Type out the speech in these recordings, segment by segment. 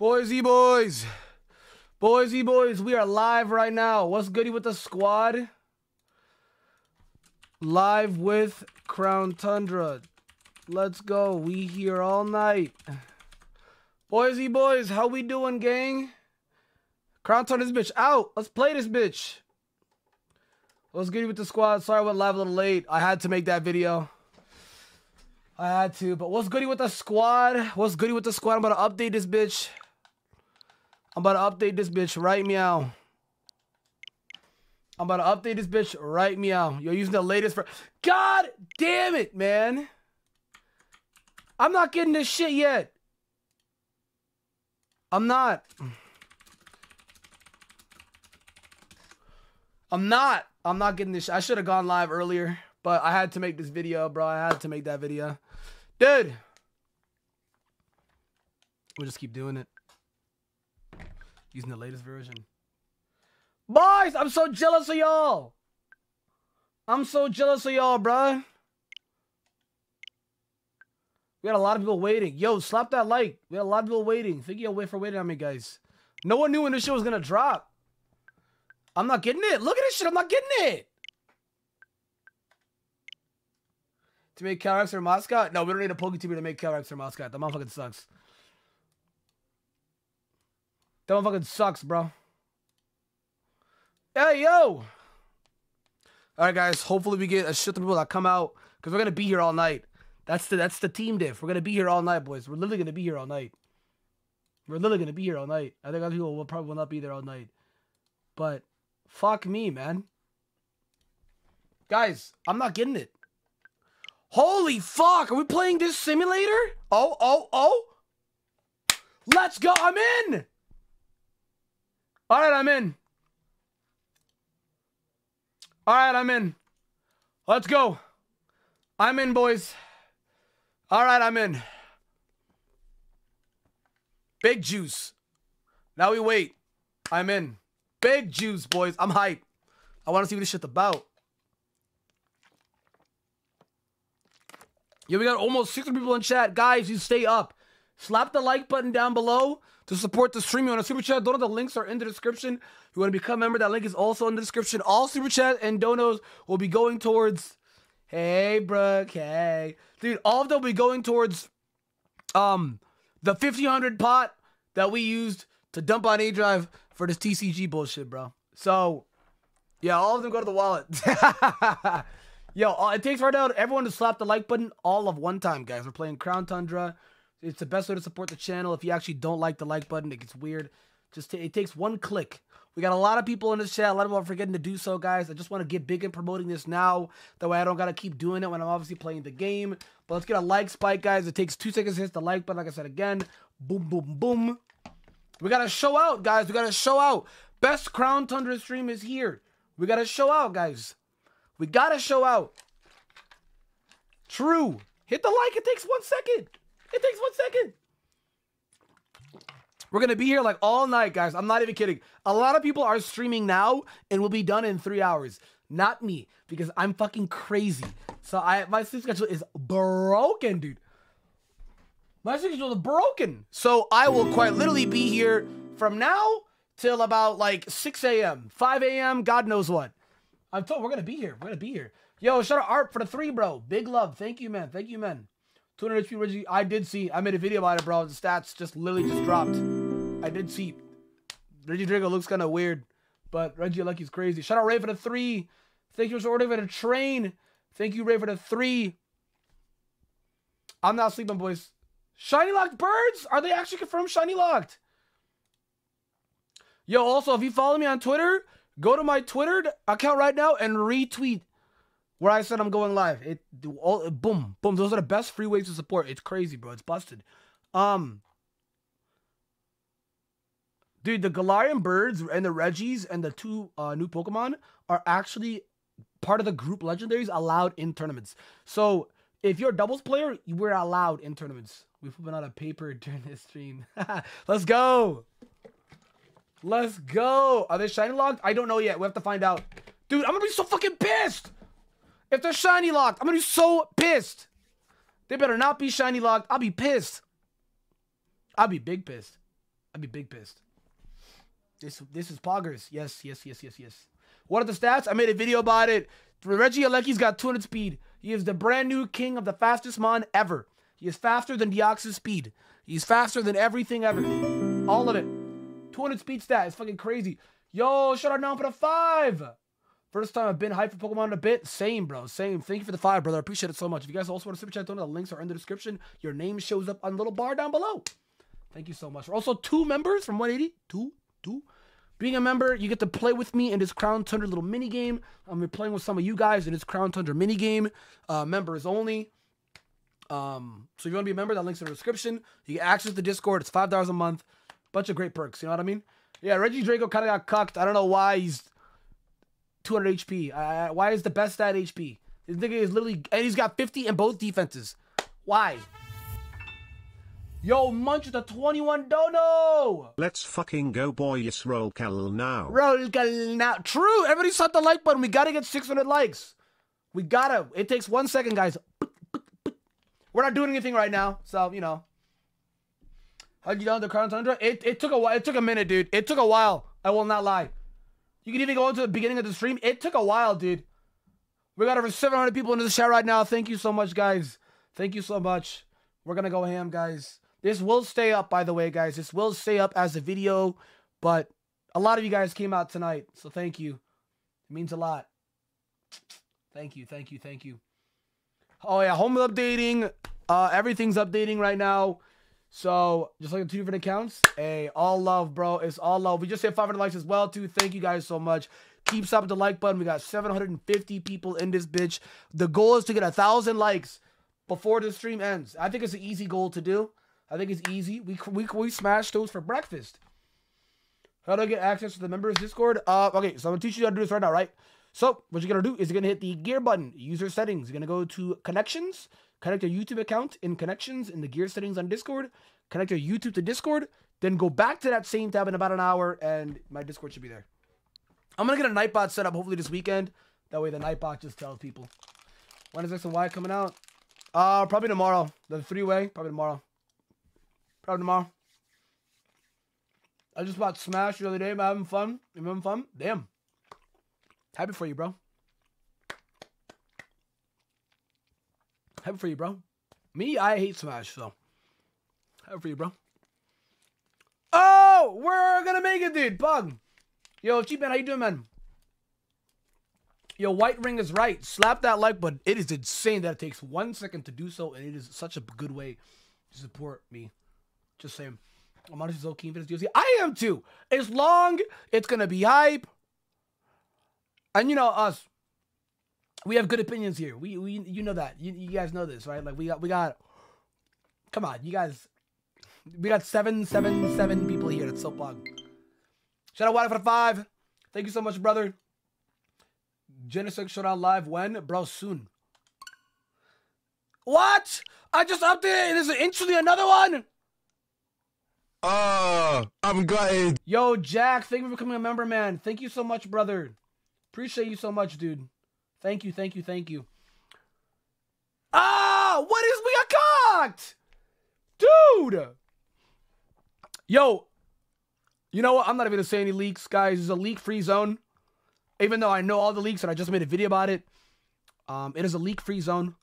Boise boys. Boise boys, we are live right now. What's goody with the squad? Live with Crown Tundra. Let's go. We here all night. Boise boys, how we doing, gang? Crown Tundra this bitch out. Let's play this bitch. What's goody with the squad? Sorry I went live a little late. I had to make that video. I had to, but what's goody with the squad? What's goody with the squad? I'm about to update this bitch. I'm about to update this bitch right meow. I'm about to update this bitch right meow. You're using the latest for God damn it, man. I'm not getting this shit yet. I'm not. I'm not. I'm not getting this. I should have gone live earlier, but I had to make this video, bro. I had to make that video. Dude. We'll just keep doing it. Using the latest version. Boys, I'm so jealous of y'all. I'm so jealous of y'all, bruh. We got a lot of people waiting. Yo, slap that like. We got a lot of people waiting. Thank you wait for waiting on me, guys. No one knew when this shit was gonna drop. I'm not getting it. Look at this shit. I'm not getting it. To make Calyrex their mascot? No, we don't need a Poketuber to make Calyrex their mascot. That motherfucking sucks. That one fucking sucks, bro. Hey, yo! All right, guys. Hopefully we get a shit of people that come out because we're gonna be here all night. That's the that's the team diff. We're gonna be here all night, boys. We're literally gonna be here all night. We're literally gonna be here all night. I think other people will probably not be there all night. But fuck me, man. Guys, I'm not getting it. Holy fuck! Are we playing this simulator? Oh, oh, oh! Let's go! I'm in! Alright, I'm in. Alright, I'm in. Let's go. I'm in, boys. Alright, I'm in. Big juice. Now we wait. I'm in. Big juice, boys. I'm hyped. I want to see what this shit's about. Yo, we got almost 600 people in chat. Guys, you stay up. Slap the like button down below to support the stream. You want to super chat? Dono, the links are in the description. You want to become a member? That link is also in the description. All super chat and donos will be going towards. Hey, Brooke. Hey, dude. All of them will be going towards um the 1500 pot that we used to dump on A Drive for this TCG bullshit, bro. So, yeah, all of them go to the wallet. Yo, uh, it takes right now everyone to slap the like button all of one time, guys. We're playing Crown Tundra. It's the best way to support the channel. If you actually don't like the like button, it gets weird. Just it takes one click. We got a lot of people in this chat. A lot of people are forgetting to do so, guys. I just want to get big in promoting this now. That way I don't got to keep doing it when I'm obviously playing the game. But let's get a like spike, guys. It takes two seconds to hit the like button. Like I said again, boom, boom, boom. We got to show out, guys. We got to show out. Best Crown Tundra stream is here. We got to show out, guys. We got to show out. True. Hit the like. It takes one second. It takes one second. We're gonna be here like all night, guys. I'm not even kidding. A lot of people are streaming now and will be done in three hours. Not me, because I'm fucking crazy. So I my sleep schedule is broken, dude. My sleep schedule is broken. So I will quite literally be here from now till about like 6 a.m., 5 a.m., God knows what. I'm told we're gonna be here. We're gonna be here. Yo, shout out Art for the three, bro. Big love. Thank you, man. Thank you, man. 200 HP Reggie. I did see. I made a video about it, bro. The stats just literally just dropped. I did see. Regidrago looks kind of weird, but Regieleki's crazy. Shout out Ray for the three. Thank you for ordering for the train. Thank you, Ray, for the three. I'm not sleeping, boys. Shiny locked birds? Are they actually confirmed shiny locked? Yo, also, if you follow me on Twitter, go to my Twitter account right now and retweet where I said I'm going live. It all boom, boom. Those are the best free ways to support. It's crazy, bro. It's busted. Um, dude, the Galarian birds and the Regis and the two uh, new Pokemon are actually part of the group legendaries allowed in tournaments. So if you're a doubles player, we're allowed in tournaments. We've put out a paper during this stream. Let's go. Let's go. Are they shiny locked? I don't know yet. We have to find out. Dude, I'm gonna be so fucking pissed. If they're shiny locked, I'm gonna be so pissed. They better not be shiny locked. I'll be pissed. I'll be big pissed. I'll be big pissed. This this is poggers. Yes, yes, yes, yes, yes. What are the stats? I made a video about it. Regieleki's got 200 speed. He is the brand new king of the fastest mon ever. He is faster than Deoxys speed. He's faster than everything ever. All of it. 200 speed stat. It's fucking crazy. Yo, shout out now for the five. First time I've been hyped for Pokemon in a bit. Same, bro. Same. Thank you for the five, brother. I appreciate it so much. If you guys also want to super chat, don't know the links are in the description. Your name shows up on the little bar down below. Thank you so much. We're also two members from 180. Two, two. Being a member, you get to play with me in this Crown Tundra little mini game. I'm playing with some of you guys in this Crown Tundra mini game. Uh, members only. Um, so if you want to be a member, that link's in the description. You get access to the Discord. It's five dollars a month. Bunch of great perks. You know what I mean? Yeah, Regidrago kind of got cucked. I don't know why he's 200 HP. Uh, why is the best at HP? This nigga is literally, and he's got 50 in both defenses. Why? Yo, Munch the 21 dono! Let's fucking go boy, yes, roll cal now. Roll cal now. True, everybody shot the like button. We gotta get 600 likes. We gotta. It takes one second, guys. We're not doing anything right now, so, you know. How'd you down the Crown Tundra? It, it took a while. It took a minute, dude. It took a while. I will not lie. You can even go into the beginning of the stream. It took a while, dude. We got over 700 people into the chat right now. Thank you so much, guys. Thank you so much. We're going to go ham, guys. This will stay up, by the way, guys. This will stay up as a video, but a lot of you guys came out tonight, so thank you. It means a lot. Thank you, thank you, thank you. Oh, yeah, home updating. Uh, everything's updating right now. So just like the two different accounts, hey, all love, bro. It's all love. We just hit 500 likes as well, too. Thank you guys so much. Keep stopping the like button. We got 750 people in this bitch. The goal is to get a thousand likes before the stream ends. I think it's an easy goal to do. I think it's easy. We we we smash those for breakfast. How do I get access to the members Discord? Uh, okay, so I'm gonna teach you how to do this right now, right? So what you're gonna do is you're gonna hit the gear button, user settings. You're gonna go to connections connect your YouTube account in connections in the gear settings on Discord, connect your YouTube to Discord, then go back to that same tab in about an hour, and my Discord should be there. I'm gonna get a Nightbot set up hopefully this weekend. That way the Nightbot just tells people. When is X and Y coming out? Uh, probably tomorrow. The three-way, probably tomorrow. Probably tomorrow. I just bought Smash the other day. I'm having fun? Am I having fun? Damn. Happy for you, bro. Happy for you, bro. Me, I hate Smash, so. Happy for you, bro. Oh, we're gonna make it, dude. Bug. Yo, Cheap Man, how you doing, man? Yo, White Ring is right. Slap that like button. It is insane that it takes one second to do so, and it is such a good way to support me. Just saying. I'm honestly so keen for this DLC. I am too. It's long. It's gonna be hype. And you know us we have good opinions here. We we you know that. You, you guys know this, right? Like we got we got come on, you guys we got seven, seven, seven people here. That's so fun. Shout out Water for the five. Thank you so much, brother. Genesis shut out live when? Bro, soon. What? I just updated. There's instantly another one. Oh, I'm gutted. Yo, Jack, thank you for becoming a member, man. Thank you so much, brother. Appreciate you so much, dude. Thank you, thank you, thank you. Ah, what is we got cocked? Dude. Yo, you know what? I'm not even gonna say any leaks, guys. It's a leak-free zone. Even though I know all the leaks and I just made a video about it. Um, it is a leak-free zone.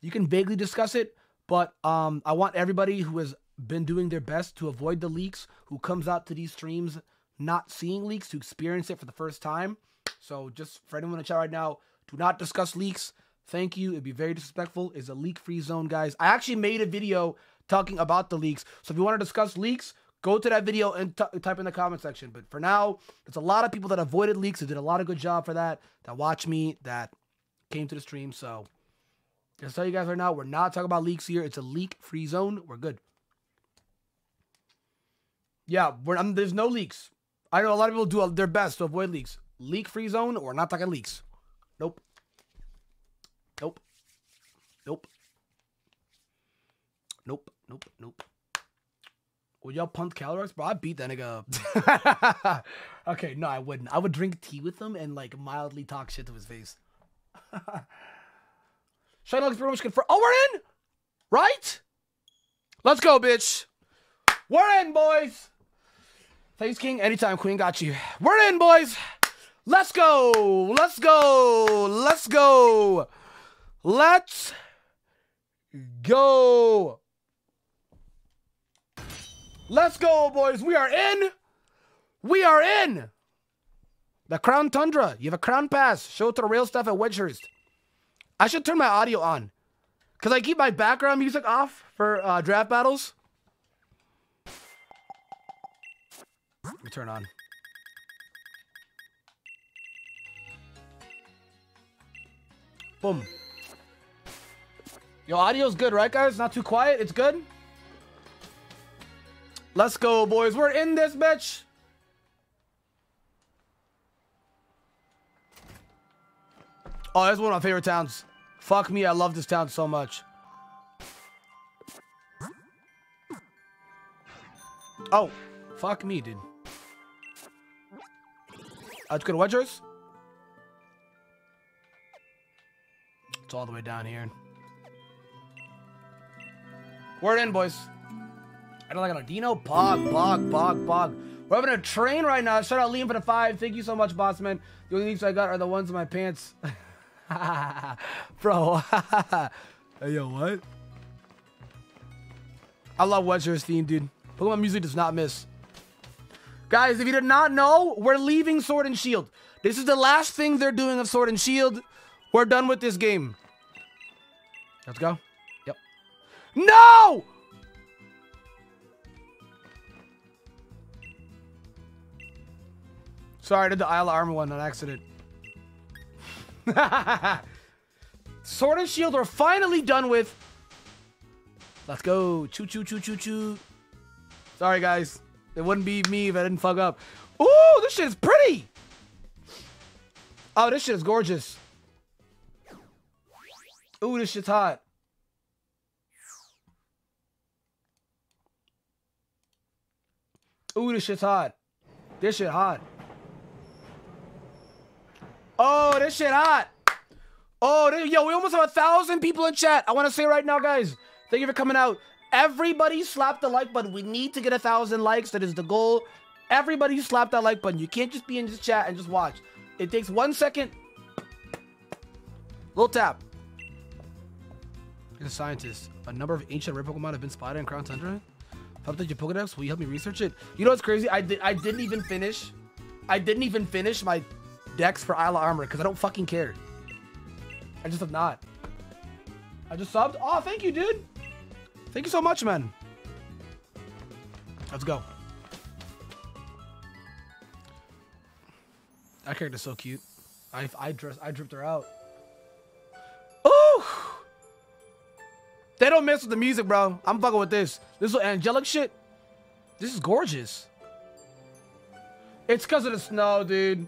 You can vaguely discuss it, but um, I want everybody who has been doing their best to avoid the leaks, who comes out to these streams not seeing leaks, to experience it for the first time. So just for anyone in the chat right now, do not discuss leaks. Thank you. It'd be very disrespectful. It's a leak free zone, guys. I actually made a video talking about the leaks. So if you want to discuss leaks, go to that video and type in the comment section. But for now, there's a lot of people that avoided leaks. That did a lot of good job for that. That watch me. That came to the stream. So just tell you guys right now, we're not talking about leaks here. It's a leak free zone. We're good. Yeah, there's no leaks. I know a lot of people do their best to avoid leaks. Leak free zone. We're not talking leaks. Nope. Nope. Nope. Nope. Nope. Nope. Would y'all punt Calyrex? Bro, I beat that nigga up. okay, no, I wouldn't. I would drink tea with him and like mildly talk shit to his face. Shine looks pretty much confirmed. Oh, we're in! Right? Let's go, bitch. We're in, boys. Thanks, King. Anytime, Queen. Got you. We're in, boys. Let's go. Let's go. Let's go. Let's go. Let's go, boys. We are in. We are in. The Crown Tundra. You have a Crown Pass. Show it to the real stuff at Wedgehurst. I should turn my audio on. Because I keep my background music off for uh, draft battles. Let me turn on. Boom. Yo, audio's good, right, guys? Not too quiet. It's good. Let's go, boys. We're in this bitch. Oh, that's one of my favorite towns. Fuck me, I love this town so much. Oh, fuck me, dude. Uh, let's go to Wedgehurst. It's all the way down here. We're in, boys. I don't like a Dino. Pog, pog, pog, pog. We're having a train right now. Shout out Liam for the five. Thank you so much, boss man. The only things I got are the ones in my pants. Bro. hey, yo, what? I love Wedgehurst theme, dude. Pokemon music does not miss. Guys, if you did not know, we're leaving Sword and Shield. This is the last thing they're doing of Sword and Shield. We're done with this game. Let's go. Yep. No! Sorry, I did the Isle of Armor one on accident. Sword and Shield are finally done with. Let's go. Choo choo choo choo choo. Sorry, guys. It wouldn't be me if I didn't fuck up. Ooh, this shit is pretty. Oh, this shit is gorgeous. Ooh, this shit's hot. Ooh, this shit's hot. This shit hot. Oh, this shit hot. Oh, this, yo, we almost have a thousand people in chat. I want to say right now, guys, thank you for coming out. Everybody slap the like button. We need to get a thousand likes. That is the goal. Everybody slap that like button. You can't just be in this chat and just watch. It takes one second. Little tap. A scientist. A number of ancient rare Pokemon have been spotted in Crown Tundra. Update your Pokedex. Will you help me research it? You know what's crazy? I did. I didn't even finish. I didn't even finish my decks for Isle of Armor because I don't fucking care. I just have not. I just subbed. Oh, thank you, dude. Thank you so much, man. Let's go. That character's so cute. I I dress I dripped her out. They don't mess with the music, bro. I'm fucking with this. This is angelic shit. This is gorgeous. It's because of the snow, dude.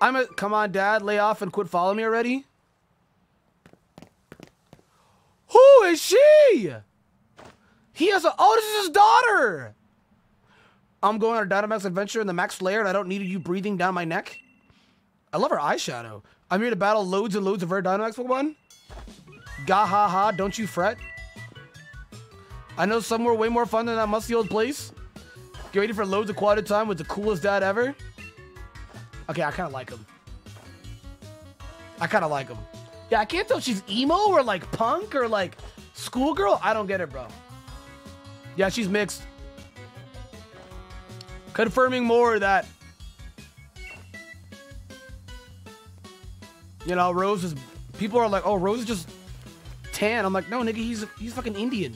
I'm a come on, dad, lay off and quit following me already. Who is she? He has a oh, this is his daughter. I'm going on a Dynamax adventure in the Max Lair and I don't need you breathing down my neck. I love her eyeshadow. I'm here to battle loads and loads of rare Dynamax Pokemon. Gah ha ha, don't you fret. I know somewhere way more fun than that musty old place. Get ready for loads of quality time with the coolest dad ever. Okay, I kind of like him. I kind of like him. Yeah, I can't tell if she's emo or like punk or like schoolgirl. I don't get it, bro. Yeah, she's mixed. Confirming more that, you know, Rose is, people are like, oh, Rose is just tan. I'm like, no, nigga, he's, he's fucking Indian.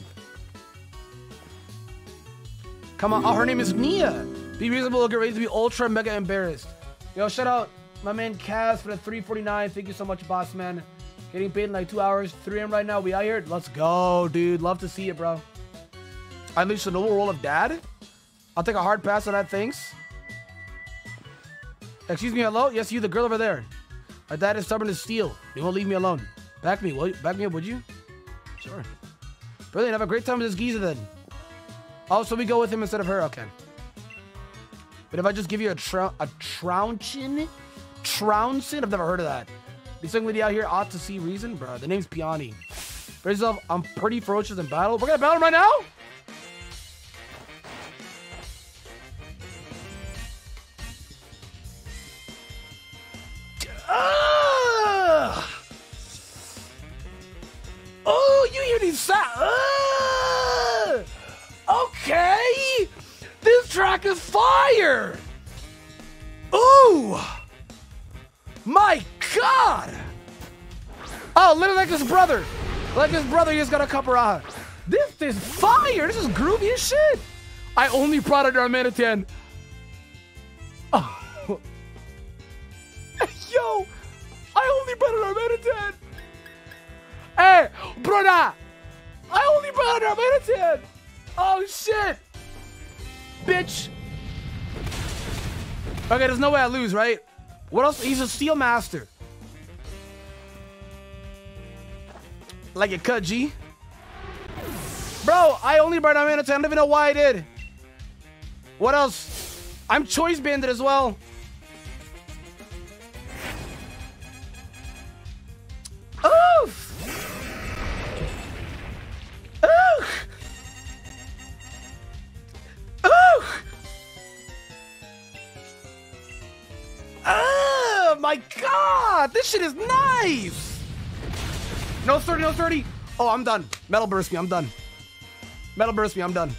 Come on. Oh, her name is Nia. Be reasonable, get ready to be ultra mega embarrassed. Yo, shout out my man Kaz for the 349. Thank you so much, boss man. Getting paid in like two hours. 3 a.m. right now. We out here. Let's go, dude. Love to see it, bro. I unleashed the noble role of dad. I'll take a hard pass on that, thanks. Excuse me, hello? Yes, you, the girl over there. My dad is stubborn as steel. He won't leave me alone. Back me, will you? Back me up, would you? Sure. Brilliant. Have a great time with this geezer then. Also, we go with him instead of her. Okay. But if I just give you a tr- a trouncin, trouncin. I've never heard of that. This young lady out here ought to see reason, bro. The name's Peony. For yourself, I'm pretty ferocious in battle. We're gonna battle right now. Ugh! Oh, you hear these sounds? Uh, okay, this track is fire. Ooh, my God! Oh, literally like his brother. Like his brother, he just got a Copperajah. This is fire. This is groovy as shit. I only brought it on Manitan. Oh. Yo, I only brought it on Manitan. Hey, brother. I only brought it on Manitan. Oh, shit. Bitch. Okay, there's no way I lose, right? What else? He's a steel master. Like a cut, G. Bro, I only brought on Manitan. I don't even know why I did. What else? I'm choice banded as well. Oof! Oof! Oof! Oh my god! This shit is nice! No 30, no 30. Oh, I'm done. Metal burst me, I'm done. Metal burst me, I'm done.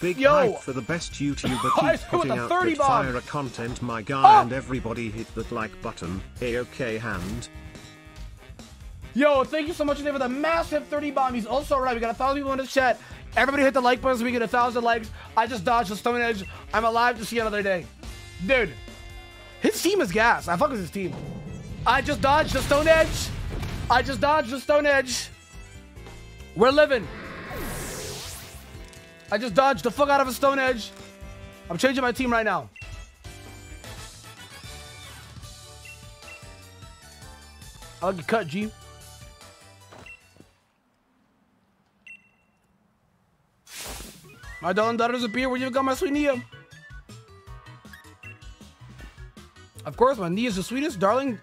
Big Yo. hype for the best YouTuber keep putting out 30 good bomb. fire content my guy Oh. and everybody hit that like button. A-OK hand. Yo, thank you so much today for the massive 30 bomb. He's also right. We got a thousand people in the chat. Everybody hit the like button so we get a thousand likes. I just dodged the stone edge. I'm alive to see another day. Dude, his team is gas. I fuck with his team. I just dodged the stone edge. I just dodged the stone edge. We're living. I just dodged the fuck out of a stone edge. I'm changing my team right now. I'll get cut, G. My darling daughter's appear where you got my sweet Nia. Of course, my Nia is the sweetest, darling,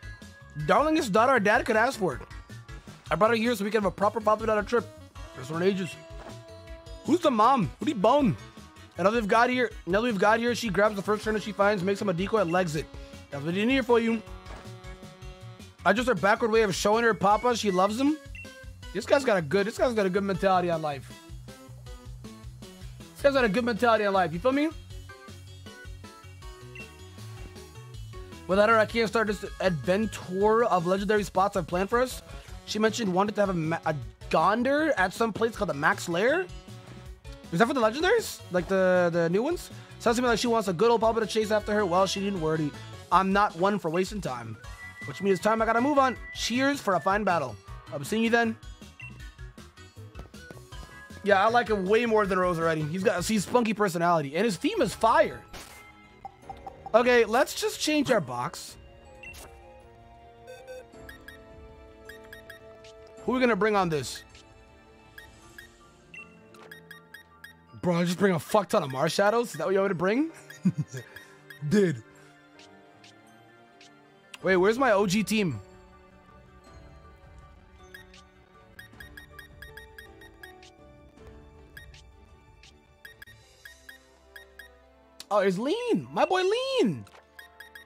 darlingest daughter our dad could ask for. I brought her here so we can have a proper father daughter trip. First one ages. Who's the mom? Who do you bone? And now we've got here, now we've got here, she grabs the first turner she finds, makes him a decoy, and legs it. That's what you need for you. I just her backward way of showing her Papa she loves him. This guy's got a good, this guy's got a good mentality on life. This guy's got a good mentality in life. You feel me? Without her, I can't start this adventure of legendary spots I've planned for us. She mentioned wanted to have a, a Gonder at some place called the Max Lair. Is that for the legendaries? Like the, the new ones? Sounds to me like she wants a good old Papa to chase after her. Well, she didn't worry. I'm not one for wasting time. Which means it's time I gotta move on. Cheers for a fine battle. I'm seeing you then. Yeah, I like him way more than Rose already. He's got he's spunky personality, and his theme is fire. Okay, let's just change our box. Who are we gonna bring on this? Bro, I just bring a fuck ton of Marshadows? Is that what you want me to bring? Dude. Wait, where's my OG team? Oh, it's Lean. My boy Lean.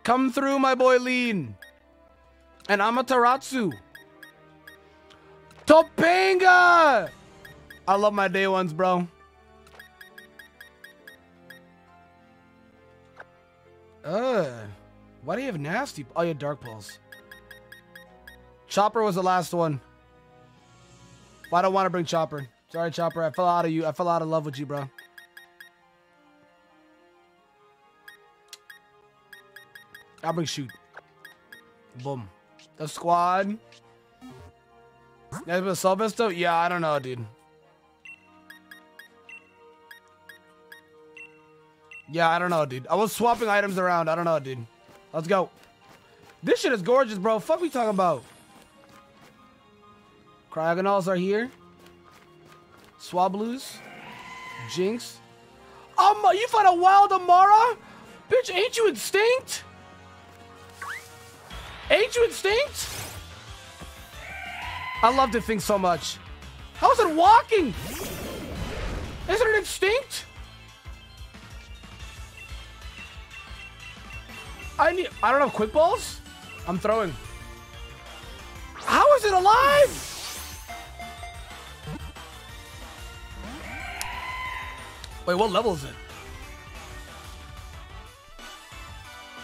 Come through, my boy Lean. And Amaterasu. Topanga! I love my day ones, bro. Uh, why do you have nasty? Oh, you have dark pulse. Chopper was the last one. Well, I don't want to bring Chopper. Sorry, Chopper. I fell out of you. I fell out of love with you, bro. I'll bring shoot. Boom. The squad. That's with Sylvester? Yeah, I don't know, dude. Yeah, I don't know, dude. I was swapping items around. I don't know, dude. Let's go. This shit is gorgeous, bro. Fuck we talking about? Cryogonals are here. Swablues. Jynx. Um, you find a wild Amaura? Bitch, ain't you instinct? Ain't you instinct? I love this thing so much. How's it walking? Isn't it instinct? I need. I don't have quick balls. I'm throwing. How is it alive? Wait, what level is it?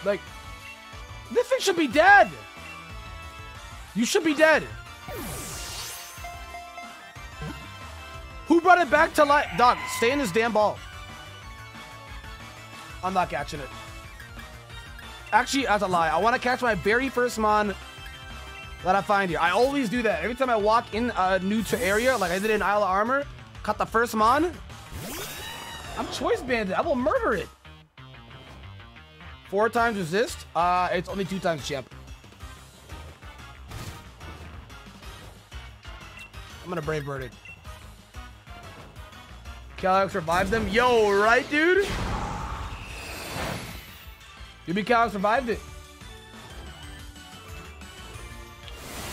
Like, this thing should be dead. You should be dead. Who brought it back to life? Dog, stay in this damn ball. I'm not catching it. Actually, that's a lie. I want to catch my very first mon that I find here. I always do that. Every time I walk in a new to area, like I did in Isle of Armor, cut the first mon. I'm choice bandit. I will murder it. Four times resist. Uh, it's only two times champ. I'm gonna brave bird it. Calyx revived them. Yo, right, dude? You Yubi Calyx revived it.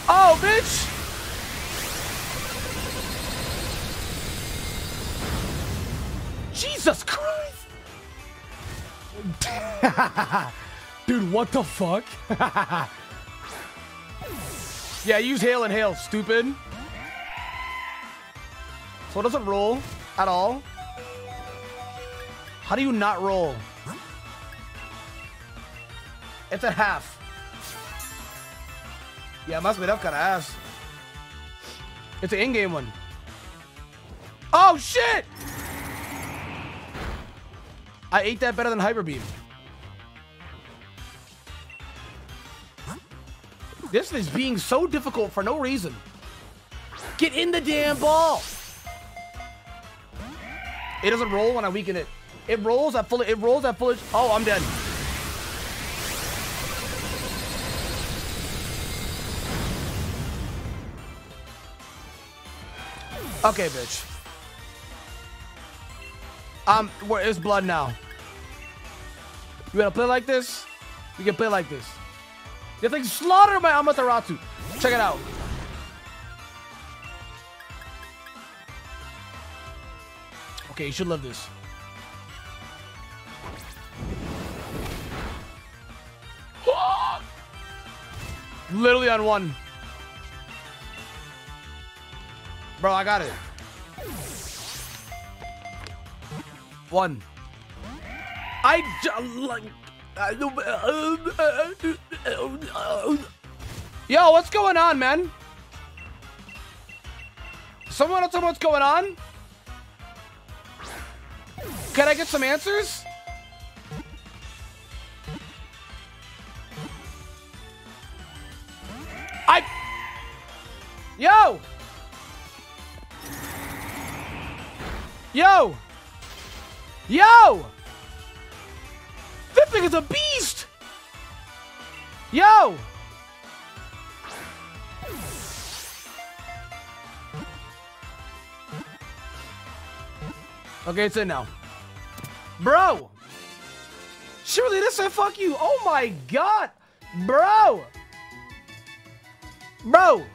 Oh, bitch! Jesus Christ! Dude, what the fuck? yeah, use hail and hail, stupid. So it doesn't roll at all. How do you not roll? It's a half. Yeah, must be that kind of ass. It's an in-game one. Oh, shit! I ate that better than Hyper Beam. This is being so difficult for no reason. Get in the damn ball! It doesn't roll when I weaken it. It rolls at full. It rolls at full. Oh, I'm dead. Okay, bitch. Um, where is blood now? You wanna play like this? You can play like this. You think slaughter my Amaterasu. Check it out. Okay, you should love this. Literally on one. Bro, I got it. One. I like. Yo, what's going on, man? Someone else know what's going on? Can I get some answers? Okay, it's in now. Bro! Surely this said fuck you. Oh my god! Bro! Bro!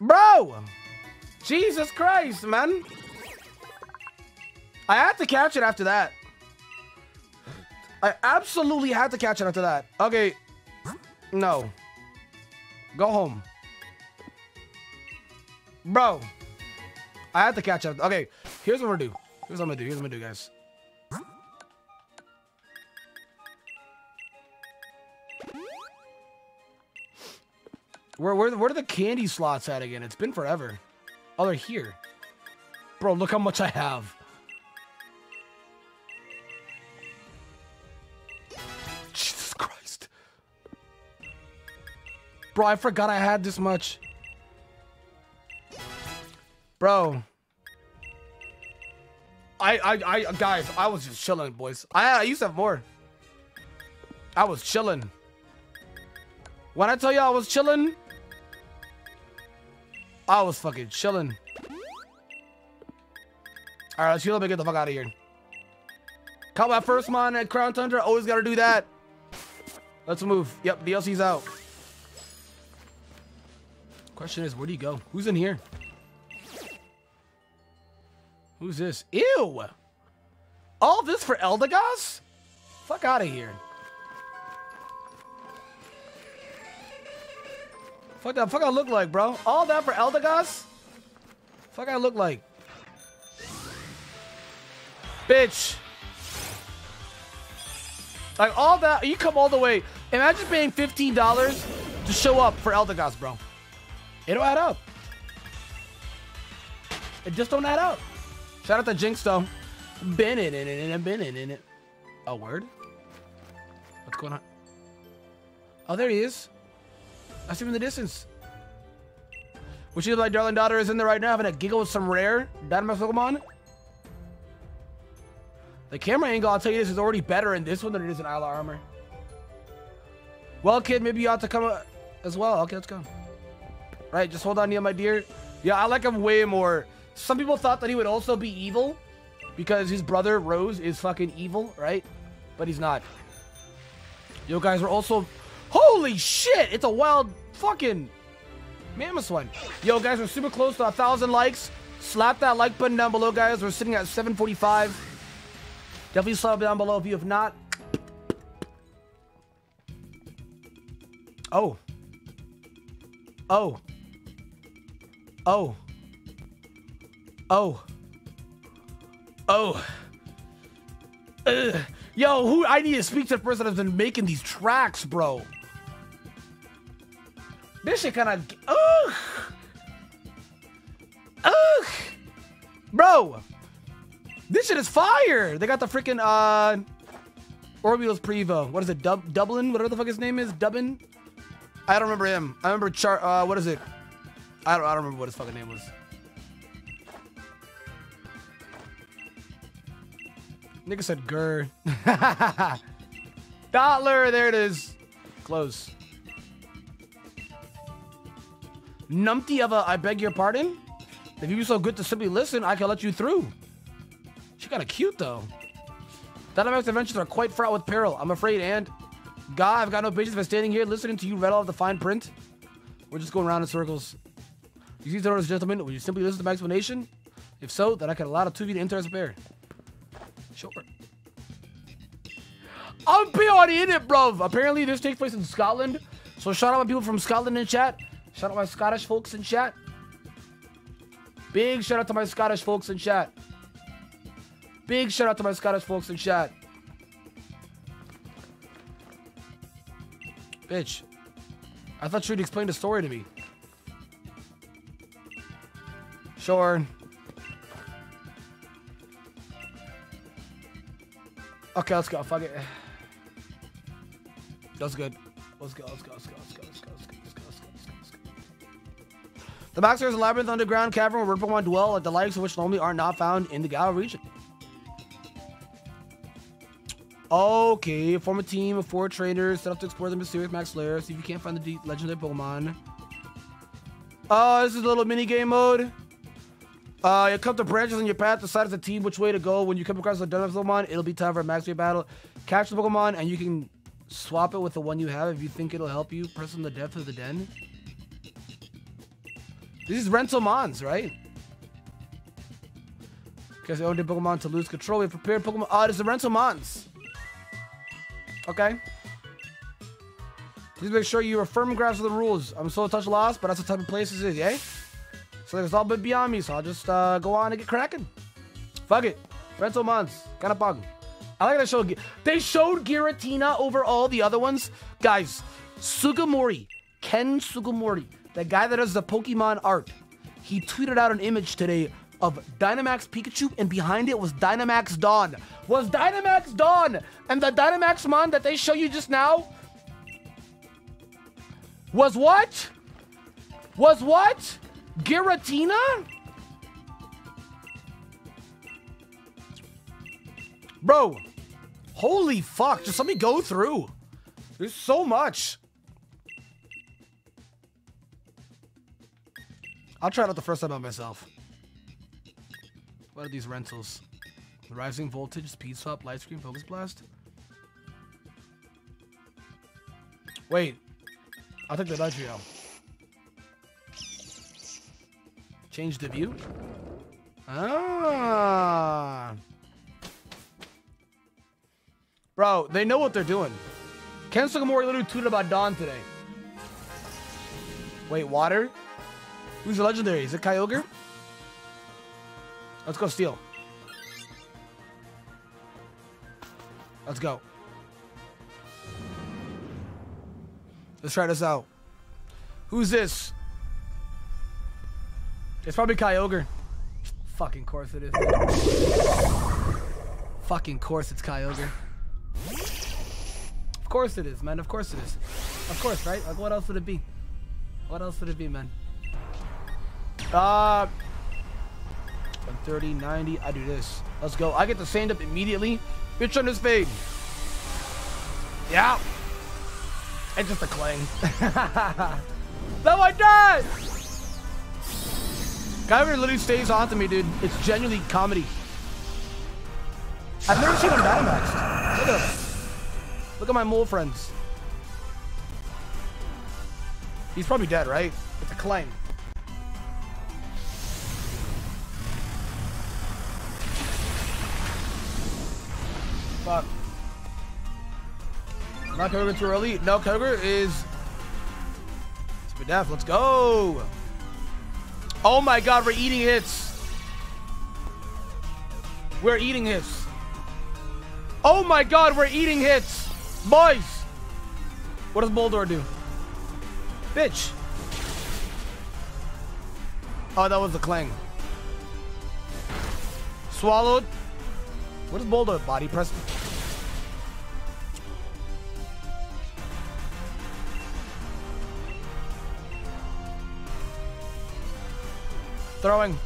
Bro! Jesus Christ, man! I had to catch it after that. I absolutely had to catch it after that. Okay. No. Go home. Bro. I have to catch up. Okay, here's what we're gonna do. Here's what I'm gonna do. Here's what I'm gonna do, guys. Where, where, where are the candy slots at again? It's been forever. Oh, they're here. Bro, look how much I have. Jesus Christ. Bro, I forgot I had this much. Bro. I, I, I, guys, I was just chilling, boys. I, I used to have more. I was chilling. When I tell you I was chilling, I was fucking chilling. All right, let's heal up and get the fuck out of here. My first mon at Crown Tundra. Always got to do that. Let's move. Yep, DLC's out. Question is, where do you go? Who's in here? Who's this? Ew! All this for Eldegoss? Fuck out of here. Fuck that. Fuck I look like, bro. All that for Eldegoss? Fuck I look like. Bitch. Like all that, you come all the way. Imagine paying $15 to show up for Eldegoss, bro. It don't add up. It just don't add up. Shout out to Jinx though. Been in it and been in it. A word? What's going on? Oh, there he is. I see him in the distance. Which is my darling daughter is in there right now having a giggle with some rare Dynamax Pokemon. The camera angle, I'll tell you this, is already better in this one than it is in Isle of Armor. Well, kid, maybe you ought to come uh, as well. Okay, let's go. Right, just hold on, yeah, my dear. Yeah, I like him way more. Some people thought that he would also be evil because his brother, Rose, is fucking evil, right? But he's not. Yo, guys, we're also... Holy shit! It's a wild fucking mammoth one. Yo, guys, we're super close to a thousand likes. Slap that like button down below, guys. We're sitting at 745. Definitely slap down below if you have not. Oh. Oh. Oh. Oh. Oh. Ugh. Yo, who I need to speak to the person that's been making these tracks, bro. This shit kind of ugh. Ugh. Bro. This shit is fire. They got the freaking uh Orbeez Prevo. What is it? Dub Dublin? Whatever the fuck his name is. Dubbin? I don't remember him. I remember Char uh what is it? I don't I don't remember what his fucking name was. Nigga said Gur. Dollar, there it is. Close. Numpty of a I beg your pardon? If you were so good to simply listen, I can let you through. She kinda cute though. Dynamax adventures are quite fraught with peril, I'm afraid, and God, I've got no patience for standing here listening to you read all of the fine print. We're just going around in circles. You see, gentlemen, will you simply listen to my explanation? If so, then I can allow the two of you to enter as a pair. Sure. I'm beyond in it, bro. Apparently, this takes place in Scotland. So shout out my people from Scotland in chat. Shout out my Scottish folks in chat. Big shout out to my Scottish folks in chat. Big shout out to my Scottish folks in chat. Bitch. I thought you'd explain the story to me. Sure. Okay, let's go. Fuck it. That's good. Let's go. Let's go. Let's go. Let's go. Let's go. Let's go. Let's go. Let's go. Let's go. The a labyrinth underground cavern where Pokemon dwell, at the likes of which normally are not found in the Galar region. Okay, form a team of four trainers set up to explore the mysterious Max Lair. See if you can't find the legendary Pokemon. Oh, this is a little mini game mode. Uh, you come to branches on your path, decide as a team which way to go. When you come across a Dynamax Pokemon, it'll be time for a Max battle. Catch the Pokemon, and you can swap it with the one you have if you think it'll help you. Press on the depth of the den. This is rental mons, right? Because you owned a Pokemon to lose control. We prepared Pokemon. Oh, this is the rental mons. Okay. Please make sure you are firm grasp of the rules. I'm so touch lost, but that's the type of place this is, yeah? So it's all been beyond me, so I'll just uh, go on and get cracking. Fuck it. Rental months. Kind of bug. I like that show. They showed Giratina over all the other ones. Guys, Sugimori, Ken Sugimori, the guy that does the Pokemon art, he tweeted out an image today of Dynamax Pikachu, and behind it was Dynamax Dawn. Was Dynamax Dawn and the Dynamax Mon that they show you just now? Was what? Was what? Giratina? Bro, holy fuck. Just let me go through. There's so much. I'll try it out the first time by myself. What are these rentals? Rising voltage, speed swap, light screen, focus blast. Wait. I'll take the Dodrio. Change the view. Ah. Bro, they know what they're doing. Ken Sugimori literally tweeted about Dawn today. Wait, water? Who's the legendary? Is it Kyogre? Let's go steal. Let's go. Let's try this out. Who's this? It's probably Kyogre. Fucking course it is. Fucking course it's Kyogre. Of course it is, man. Of course it is. Of course, right? Like, what else would it be? What else would it be, man? Uh, 130, 90. I do this. Let's go. I get to stand up immediately. Bitch on his fade. Yeah. It's just a clang. no, I died! Kyogre literally stays on to me, dude. It's genuinely comedy. I've never seen him Dynamaxed. Look at him. Look at my mole friends. He's probably dead, right? It's a claim. Fuck. Not Kyogre too early. No, Kyogre is... Spadef, let's go! Oh my god, we're eating hits! We're eating hits. Oh my god, we're eating hits! Boys! What does Boldore do? Bitch! Oh, that was the clang. Swallowed. What does Boldore? Body press? Throwing.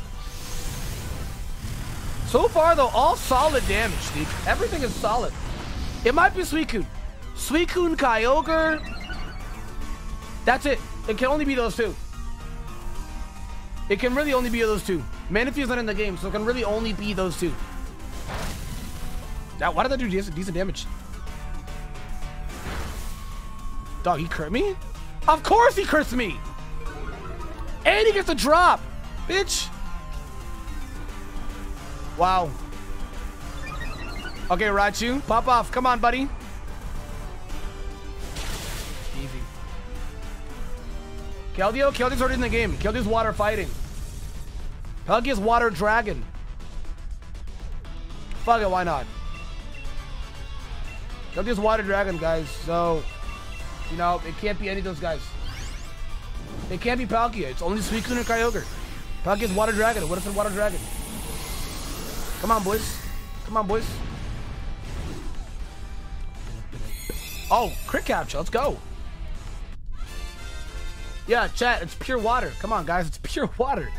So far, though, all solid damage, dude. Everything is solid. It might be Suicune. Suicune, Kyogre. That's it. It can only be those two. It can really only be those two. Manaphy's not in the game, so it can really only be those two. Now, why did that do decent, decent damage? Dog, he crit me? Of course he crits me! And he gets a drop! Bitch! Wow. Okay, Raichu, pop off. Come on, buddy. Easy. Keldeo? Keldeo's already in the game. Keldeo's water fighting. Palkia's water dragon. Fuck it, why not? Keldeo's water dragon, guys. So, you know, it can't be any of those guys. It can't be Palkia. It's only Suicune and Kyogre. Palkia's water dragon. What if it's water dragon? Come on, boys. Come on, boys. Oh, crit capture. Let's go. Yeah, chat. It's pure water. Come on, guys. It's pure water.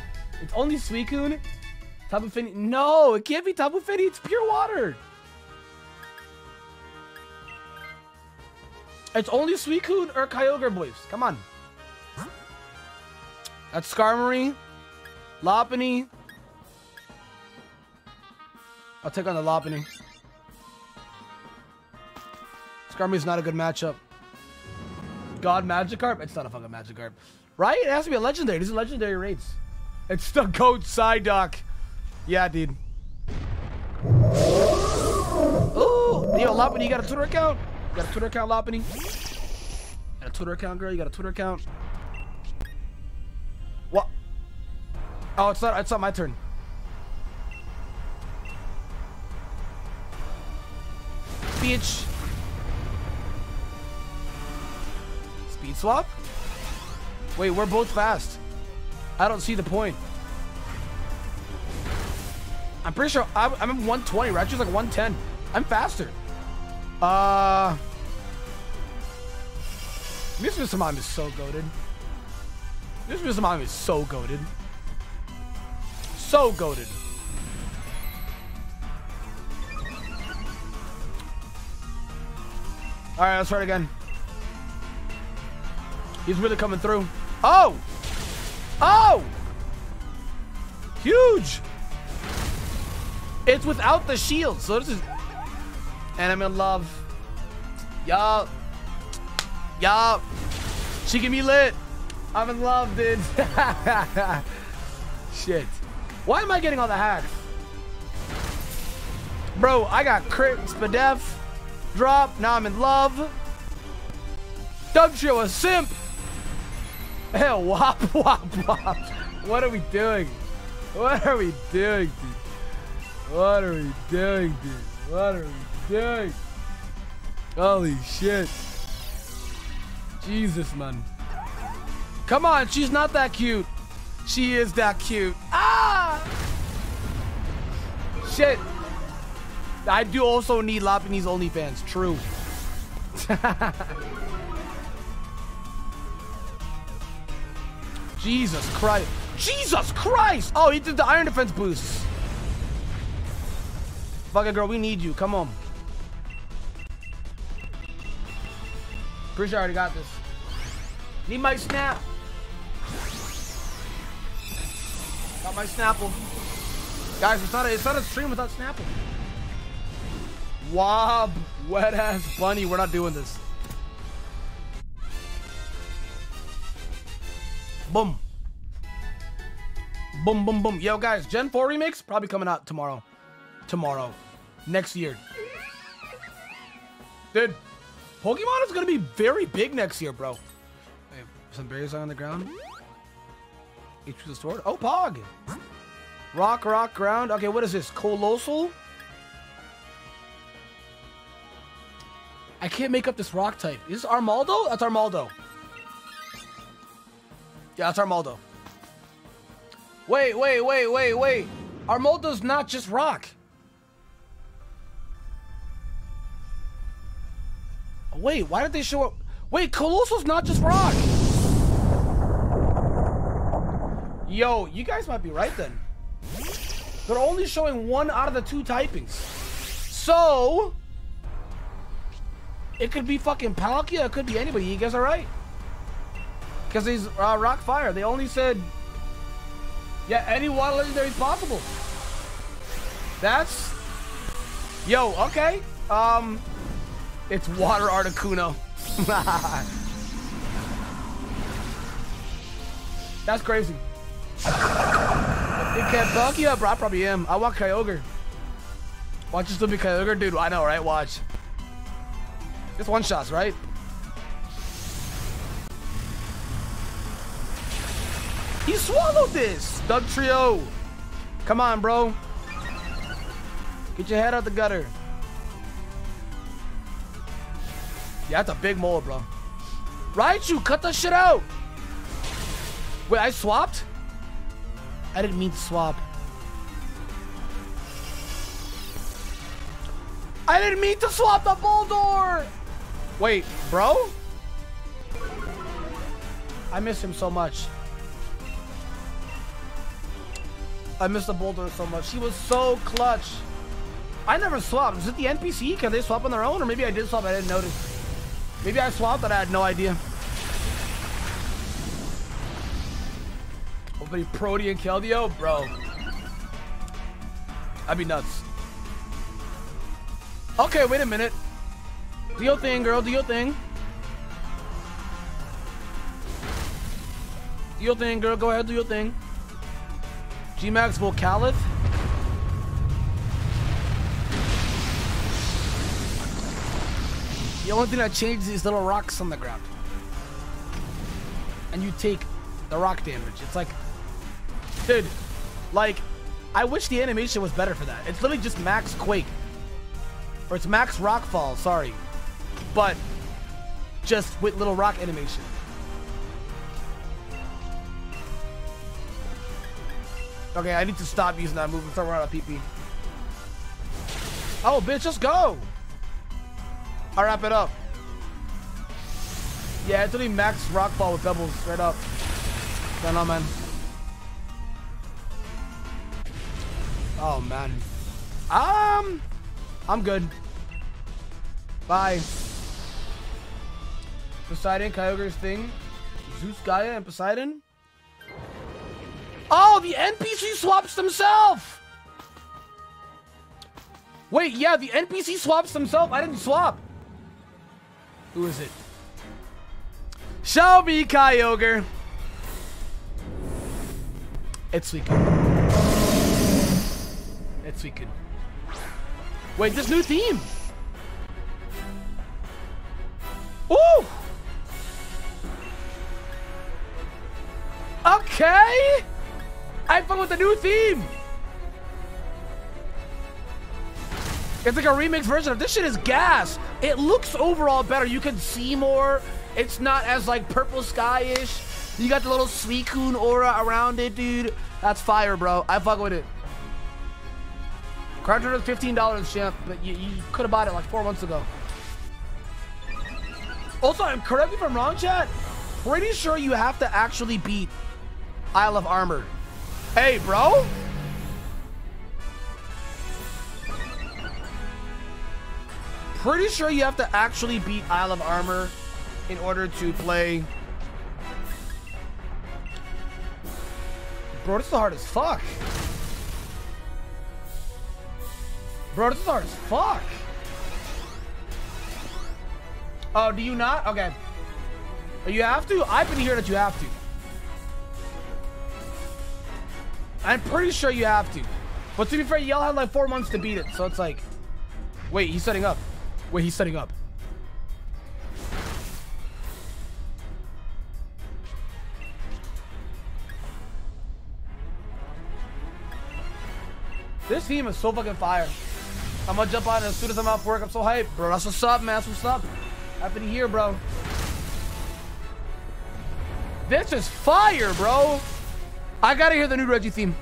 It's only Suicune. Tapu Fini. No, it can't be Tapu Fini. It's pure water. It's only Suicune or Kyogre, boys. Come on. That's Skarmory. Lopunny. I'll take on the Lopunny. Skarmory's not a good matchup. God Magikarp? It's not a fucking Magikarp. Right? It has to be a legendary. These are legendary rates. It's the goat Psyduck. Yeah, dude. Ooh! Yo, Lopunny, you got a Twitter account? You got a Twitter account, Lopunny? Got a Twitter account, girl? You got a Twitter account? Oh, it's not, it's not my turn. Bitch. Speed swap? Wait, we're both fast. I don't see the point. I'm pretty sure I'm, I'm 120, right? She's like 110. I'm faster. Uh... This Mr. Samam is so goaded. This Mr. Samam is so goaded. So goaded. Alright, let's try it again. He's really coming through. Oh! Oh! Huge! It's without the shield, so this is... And I'm in love. Y'all. Y'all. She get me lit. I'm in love, dude. Shit. Why am I getting all the hacks? Bro, I got crit, Spadef. Drop. Now I'm in love. Dugtrio a simp. Hey, wop, wop, wop. What are we doing? What are we doing, dude? What are we doing, dude? What are we doing? Holy shit. Jesus, man. Come on, she's not that cute. She is that cute. Ah! Shit. I do also need Lopunny's OnlyFans. True. Jesus Christ. Jesus Christ! Oh, he did the iron defense boost. Fucking girl, we need you. Come on. Pretty sure I already got this. Need my snap. Got my Snapple. Guys, it's not a, it's not a stream without Snapple. Wob, wet ass bunny. We're not doing this. Boom. Boom, boom, boom. Yo, guys, Gen 4 remix probably coming out tomorrow. Tomorrow. Next year. Dude, Pokemon is gonna be very big next year, bro. Hey, some berries on the ground. Each with a sword. Oh, Pog. Rock, rock, ground. Okay, what is this? Coalossal? I can't make up this rock type. Is this Armaldo? That's Armaldo. Yeah, that's Armaldo. Wait, wait, wait, wait, wait. Armaldo's not just rock. Wait, why did they show up? Wait, Coalossal's not just rock. Yo, you guys might be right then. They're only showing one out of the two typings. So, it could be fucking Palkia, it could be anybody. You guys are right. Because he's uh, Rock Fire. They only said, yeah, any water legendary is possible. That's, yo, okay. Um, it's Water Articuno. That's crazy. It can't fuck you up, bro. I probably am. I want Kyogre. Watch this be Kyogre, dude. I know, right? Watch. Just one shots, right? He swallowed this. Dugtrio. Come on, bro. Get your head out the gutter. Yeah, that's a big mole, bro. Raichu, cut the shit out. Wait, I swapped? I didn't mean to swap. I didn't mean to swap the Boldore! Wait, bro? I miss him so much. I miss the Boldore so much. He was so clutch. I never swapped. Is it the NPC? Can they swap on their own? Or maybe I did swap, I didn't notice. Maybe I swapped and I had no idea. Hopefully Protean Keldeo? Bro. I'd be nuts. Okay, wait a minute. Do your thing, girl. Do your thing. Do your thing, girl. Go ahead, do your thing. G-Max Volcalith. The only thing that changes is little rocks on the ground. And you take the rock damage. It's like, dude, like, I wish the animation was better for that. It's literally just max quake. Or it's max rockfall, sorry. But just with little rock animation. Okay, I need to stop using that move and start running out of PP. Oh, bitch, just go! I'll wrap it up. Yeah, it's only max rockfall with doubles straight up. Going on, man. Oh man. Um, I'm good. Bye. Poseidon, Kyogre's thing. Zeus, Gaia, and Poseidon. Oh, the NPC swaps themselves. Wait, yeah, the NPC swaps themselves. I didn't swap. Who is it? Shelby Kyogre. It's Suicune. It's Suicune. Wait, this new theme. Ooh! Okay! I fun with the new theme! It's like a remix version of this shit is gas. It looks overall better. You can see more. It's not as like purple sky-ish. You got the little Suicune aura around it, dude. That's fire, bro. I fuck with it. Cartridge was $15, champ, but you, you could have bought it like four months ago. Also, I'm correct me if I'm wrong, chat. Pretty sure you have to actually beat Isle of Armor. Hey, bro. Pretty sure you have to actually beat Isle of Armor in order to play. Bro, this is hard as fuck. Hard as fuck. Oh, do you not? Okay. Oh, you have to? I've been hearing that you have to. I'm pretty sure you have to. But to be fair, y'all had like four months to beat it, so it's like... Wait, he's setting up. Wait, he's setting up. This team is so fucking fire. I'm gonna jump on it as soon as I'm off work. I'm so hyped, bro. That's what's up, man. That's what's up. Happy to hear, bro. This is fire, bro. I gotta hear the new Regi theme.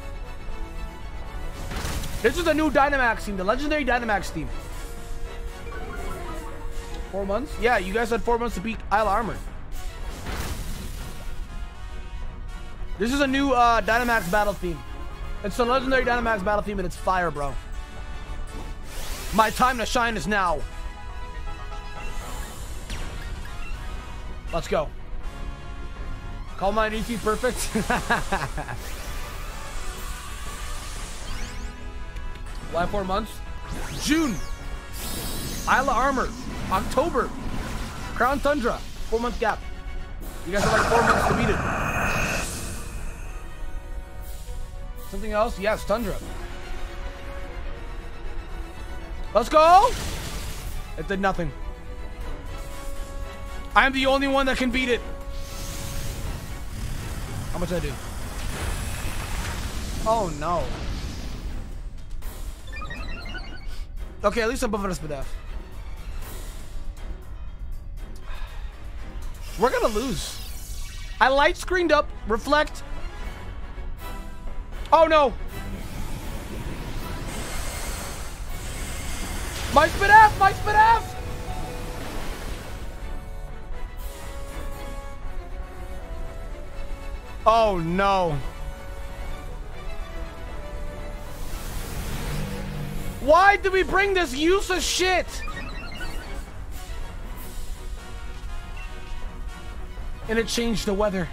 This is the new Dynamax theme, the legendary Dynamax theme. Four months? Yeah, you guys had four months to beat Isle Armor. This is a new uh, Dynamax battle theme. It's a legendary Dynamax battle theme and it's fire, bro. My time to shine is now. Let's go. Call mine ET perfect. Why four months? June. Isla Armor. October. Crown Tundra. Four month gap. You guys have like four months to beat it. Something else? Yes, Tundra. Let's go! It did nothing. I'm the only one that can beat it. How much I do? Oh no. Okay, at least I'm buffing us with We're gonna lose. I light screened up, reflect. Oh no! My spit F! My spit F! Oh no. Why did we bring this useless shit? And it changed the weather.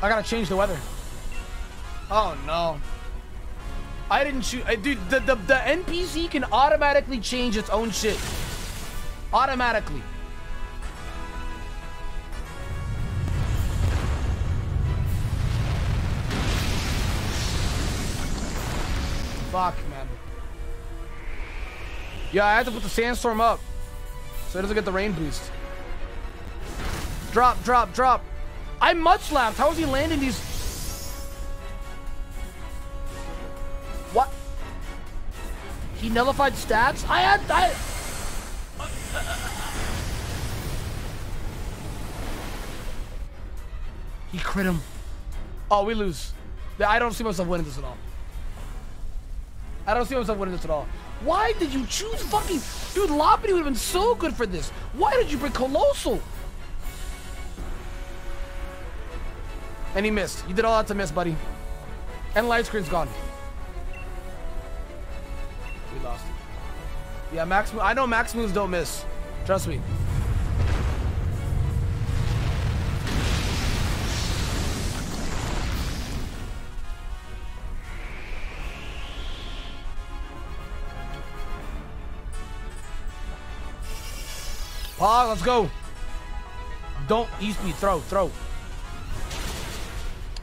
I gotta change the weather. Oh no. I didn't shoot. Dude, the, the, the NPC can automatically change its own shit. Automatically. Fuck, man. Yeah, I had to put the sandstorm up. So it doesn't get the rain boost. Drop, drop, drop. I mud slapped. How is he landing these? What? He nullified stats? I had... I... He crit him. Oh, we lose. I don't see myself winning this at all. I don't see myself winning this at all. Why did you choose fucking... Dude, Lopunny would have been so good for this. Why did you bring Coalossal? And he missed. You did all that to miss, buddy. And light screen's gone. Yeah, max. I know max moves don't miss. Trust me. Pog, let's go. Don't eat me. Throw, throw.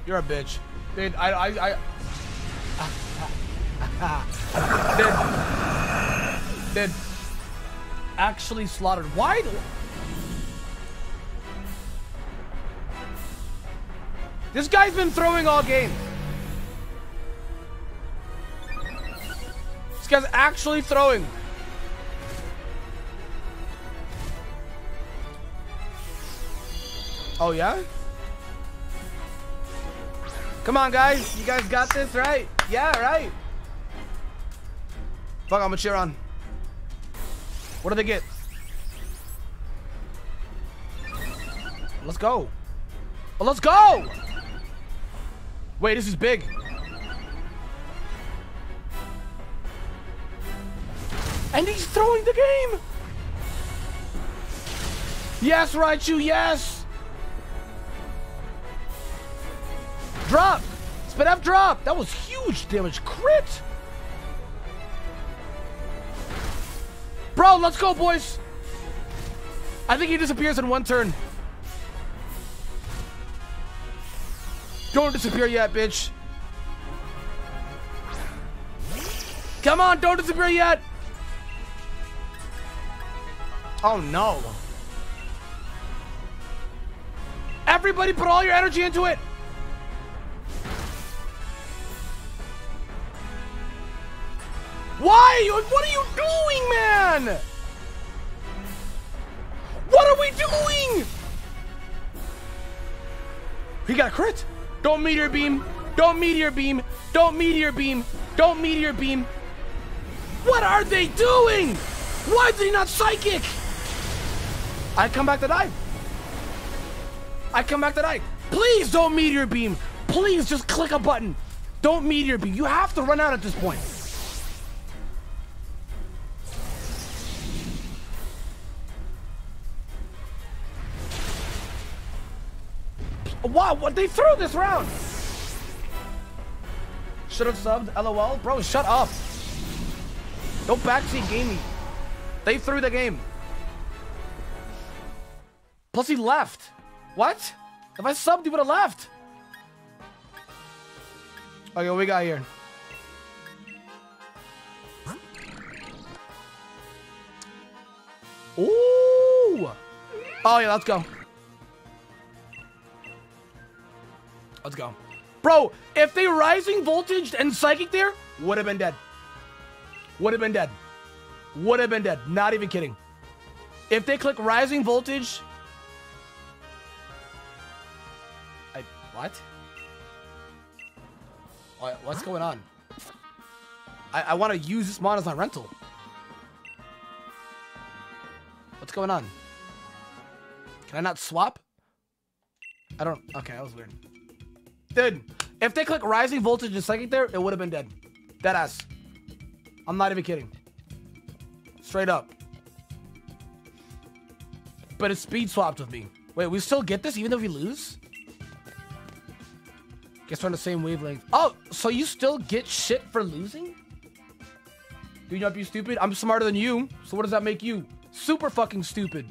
You're a bitch. Dude, I, I, I... Did. Did. Actually slaughtered. Why? This guy's been throwing all game. This guy's actually throwing. Oh, yeah? Come on, guys. You guys got this, right? Yeah, right. Fuck, I'm gonna cheer on. What do they get? Let's go. Oh, let's go! Wait, this is big. And he's throwing the game! Yes, Raichu, yes! Drop! Spin up drop! That was huge damage. Crit! Bro, let's go, boys! I think he disappears in one turn. Don't disappear yet, bitch. Come on, don't disappear yet. Oh no. Everybody put all your energy into it. Why? What are you doing, man? What are we doing? He got crit. Don't meteor beam. Don't meteor beam. Don't meteor beam. Don't meteor beam. What are they doing? Why is he not psychic? I come back to die. I come back to die. Please don't meteor beam. Please just click a button. Don't meteor beam. You have to run out at this point. Wow, what they threw this round? Should have subbed, lol. Bro, shut up. Don't backseat game me. They threw the game. Plus he left. What? If I subbed, he would have left. Okay, what we got here? Ooh! Oh yeah, let's go. Let's go. Bro, if they rising voltage and psychic there, would have been dead. Would have been dead. Would have been dead. Not even kidding. If they click rising voltage. I what? What what's going on? I, I want to use this mod as my rental. What's going on? Can I not swap? I don't okay, that was weird. Dude, if they click rising voltage and psychic there, it would have been dead. Dead ass. I'm not even kidding. Straight up. But it speed swapped with me. Wait, we still get this even if we lose? Guess we're on the same wavelength. Oh, so you still get shit for losing? Do you know, you stupid. I'm smarter than you. So what does that make you? Super fucking stupid.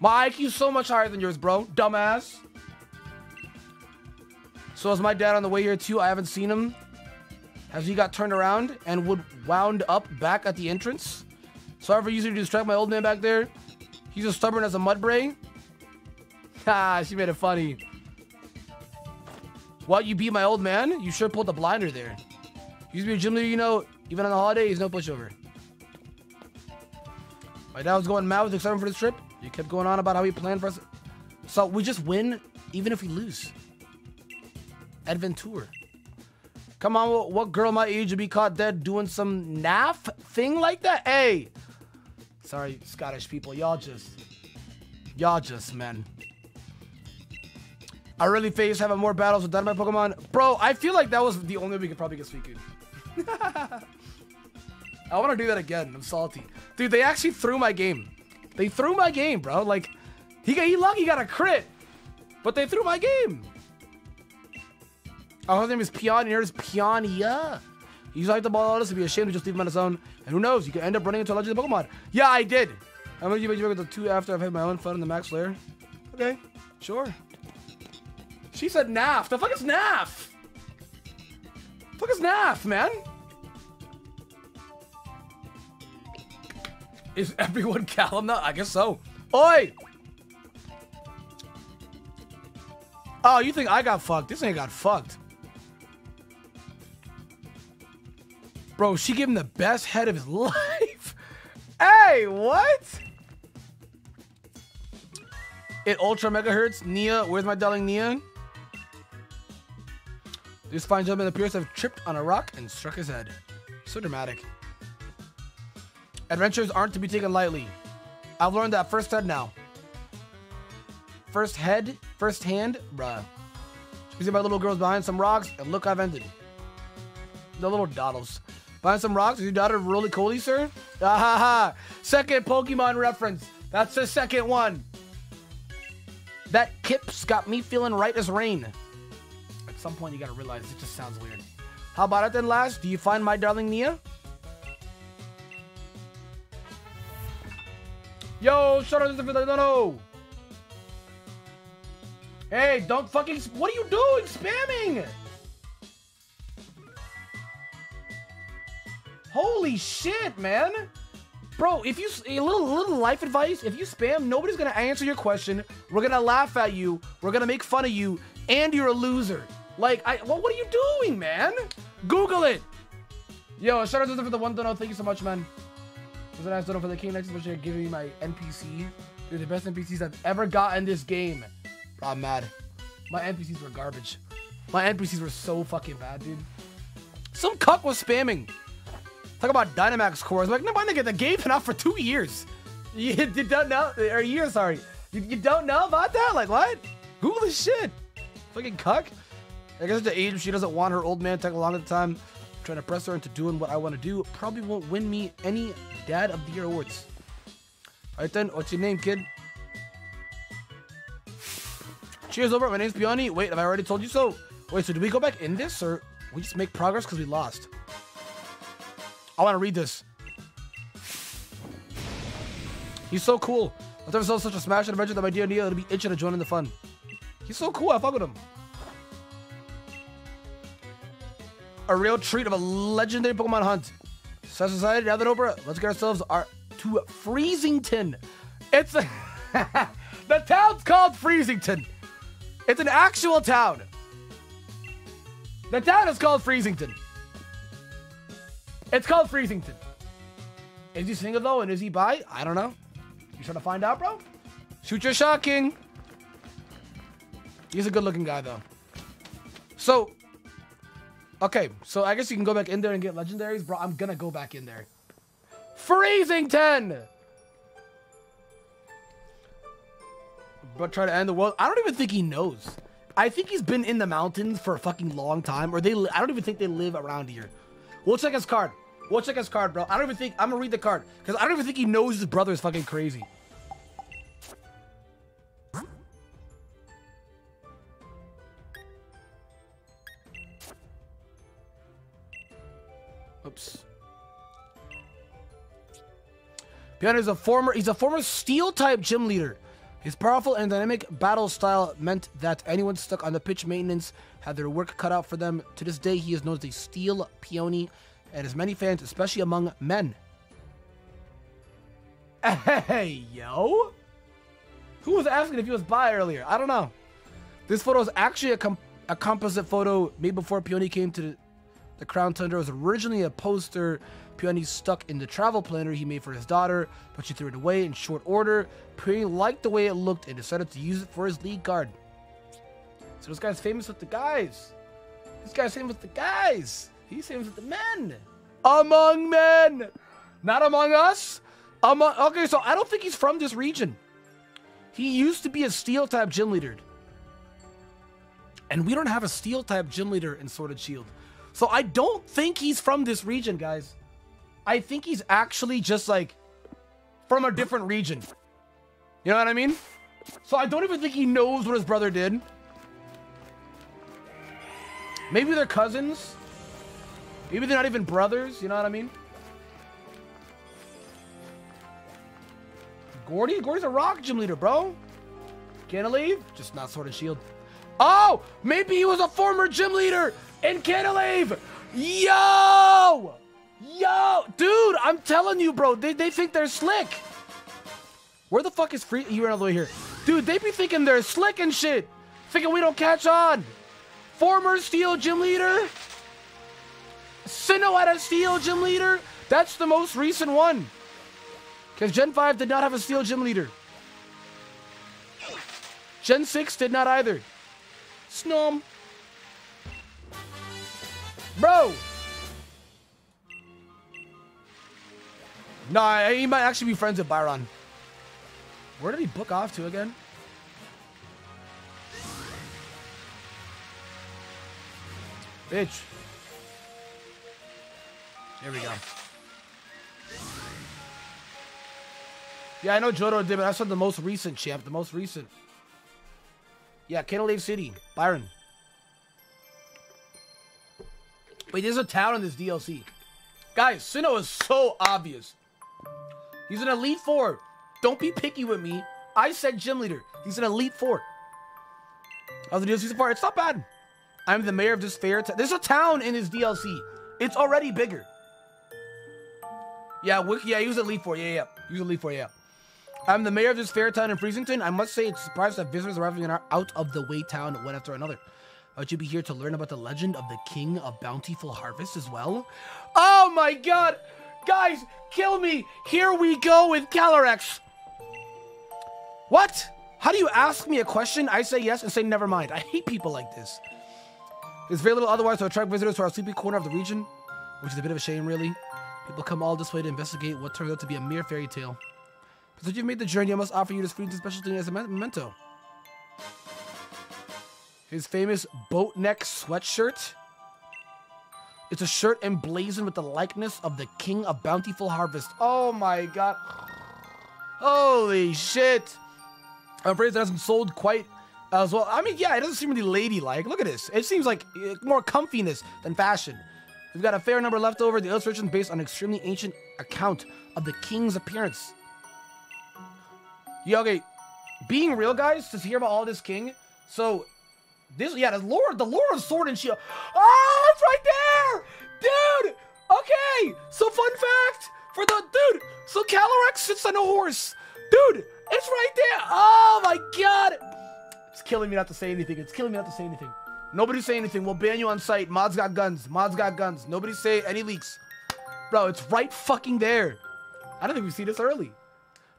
My IQ's so much higher than yours, bro. Dumbass. So is my dad on the way here too? I haven't seen him. Has he got turned around and would wound up back at the entrance? Sorry for using to distract my old man back there. He's as stubborn as a mudbray. Ah, she made it funny. What, you beat my old man? You sure pulled the blinder there. Used to be a gym leader, you know, even on the holiday, he's no pushover. My dad was going mad with excitement for this trip. He kept going on about how he planned for us. So we just win, even if we lose. Adventure. Come on, what, girl my age would be caught dead doing some naff thing like that? Hey! Sorry, Scottish people. Y'all just... Y'all just, man. I really face having more battles with Dynamite Pokemon. Bro, I feel like that was the only way we could probably get Suicune. I want to do that again. I'm salty. Dude, they actually threw my game. They threw my game, bro. Like, he got he lucky got a crit. But they threw my game. Oh, his name is Peony. Yours is Peonia. He's like the ball artist to be ashamed to just leave him on his own. And who knows, you could end up running into a legendary Pokemon. Yeah, I did. I'm gonna give you the two after I've had my own fun in the Max Lair. Okay, sure. She said NAF. The fuck is NAF? Fuck is Nath, man? Is everyone Callum now? I guess so. Oi! Oh, you think I got fucked? This ain't got fucked. Bro, she gave him the best head of his life. hey, what? It ultra megahertz. Nia, where's my darling Nia? This fine gentleman appears to have tripped on a rock and struck his head. So dramatic. Adventures aren't to be taken lightly. I've learned that first head now. First head, first hand, bruh. You see my little girls behind some rocks, and look I've ended. The little doddles. Behind some rocks, is your daughter really coldy, sir? Ah ha ha. Second Pokemon reference. That's the second one. That Kips got me feeling right as rain. At some point, you gotta realize it just sounds weird. How about it then, last? Do you find my darling Nia? Yo, shut up, no, no. Hey, don't fucking. What are you doing? Spamming! Holy shit, man! Bro, if you a little little life advice, if you spam, nobody's gonna answer your question. We're gonna laugh at you. We're gonna make fun of you, and you're a loser. Like, I well, what are you doing, man? Google it. Yo, shout out to for the one dono. Thank you so much, man. It was a nice dono for the King Next, especially giving me my NPC. Dude, the best NPCs I've ever got in this game. I'm mad. My NPCs were garbage. My NPCs were so fucking bad, dude. Some cuck was spamming. Talk about Dynamax cores. Like, no, my nigga, the game's been out for two years. You, you don't know, or a year, sorry. You, you don't know about that? Like, what? Google this shit. Fucking cuck. I guess at the age she doesn't want her old man taking along at the time, trying to press her into doing what I want to do, probably won't win me any Dad of the Year awards. Alright then, what's your name, kid? Cheers over, my name's Peony. Wait, have I already told you so? Wait, so do we go back in this, or we just make progress because we lost? I want to read this. He's so cool. I've never saw such a smash and adventure that my dear Neil would be itching to join in the fun. He's so cool, I fuck with him. A real treat of a legendary Pokemon hunt. So society, now that over, let's get ourselves our to Freezington. It's a the town's called Freezington. It's an actual town. The town is called Freezington. It's called Freezington. Is he single though, and is he bi? I don't know. You trying to find out, bro? Shoot your shot, King. He's a good-looking guy, though. So, okay, so I guess you can go back in there and get legendaries, bro. I'm gonna go back in there. Freezington. But try to end the world. I don't even think he knows. I think he's been in the mountains for a fucking long time, or they. I don't even think they live around here. We'll check his card. We'll check his card, bro. I don't even think I'm gonna read the card because I don't even think he knows his brother is fucking crazy. Oops. Peony is a former he's a former steel type gym leader. His powerful and dynamic battle style meant that anyone stuck on the pitch maintenance had their work cut out for them. To this day, he is known as the Steel Peony and has many fans, especially among men. Hey, yo! Who was asking if he was bi earlier? I don't know. This photo is actually a, a composite photo made before Peony came to the, Crown Tundra. It was originally a poster Peony stuck in the travel planner he made for his daughter, but she threw it away in short order. Peony liked the way it looked and decided to use it for his lead card. So this guy's famous with the guys. This guy's famous with the guys. Famous with the men. Among men. Not among us. Among Okay, so I don't think he's from this region. He used to be a steel type gym leader. And we don't have a steel type gym leader in Sword and Shield. So I don't think he's from this region, guys. I think he's actually just like from a different region. You know what I mean? So I don't even think he knows what his brother did. Maybe they're cousins. Maybe they're not even brothers. You know what I mean? Gordy? Gordy's a rock gym leader, bro. Can't leave? Just not Sword and Shield. Oh! Maybe he was a former gym leader in Canalave! Yo! Yo! Dude, I'm telling you, bro. They, they think they're slick. Where the fuck is free? He ran all the way here. Dude, they be thinking they're slick and shit. Thinking we don't catch on. Former Steel gym leader. Sinnoh had a Steel gym leader. That's the most recent one. Because Gen 5 did not have a Steel gym leader. Gen 6 did not either. Snom. Bro. Nah, he might actually be friends with Byron. Where did he book off to again? Bitch. There we go. Yeah, I know Johto did, but that's not the most recent champ. The most recent. Yeah, Canalave City. Byron. Wait, there's a town in this DLC. Guys, Sinnoh is so obvious. He's an Elite Four. Don't be picky with me. I said gym leader. He's an Elite Four. How's the DLC so far? It's not bad. I'm the mayor of this fair. There's a town in this DLC. It's already bigger. Yeah, Wiki, yeah, he was Elite Four. Yeah, yeah. He was Elite Four, yeah. I'm the mayor of this fair town in Freezington. I must say it's surprised that visitors arriving in our out of the way town one after another. Would you be here to learn about the legend of the King of Bountiful Harvest as well? Oh my god! Guys, kill me! Here we go with Calyrex! What? How do you ask me a question? I say yes and say never mind. I hate people like this. There's very little otherwise to attract visitors to our sleepy corner of the region, which is a bit of a shame, really. People come all this way to investigate what turned out to be a mere fairy tale. But since you've made the journey, I must offer you this freedom specialty as a memento. His famous boat neck sweatshirt. It's a shirt emblazoned with the likeness of the King of Bountiful Harvest. Oh my god. Holy shit. I'm afraid it hasn't sold quite as well. I mean, yeah, it doesn't seem really ladylike. Look at this. It seems like uh, more comfiness than fashion. We've got a fair number left over. The illustration based on extremely ancient account of the king's appearance. Yeah, okay. Being real, guys, to hear about all this king. So, this, yeah, the lore, the lore of Sword and Shield. Oh, it's right there! Dude! Okay! So, fun fact for the, dude, so Calyrex sits on a horse. Dude, it's right there! Oh my god! It's killing me not to say anything. It's killing me not to say anything. Nobody say anything. We'll ban you on site. Mods got guns. Mods got guns. Nobody say any leaks. Bro, it's right fucking there. I don't think we see this early.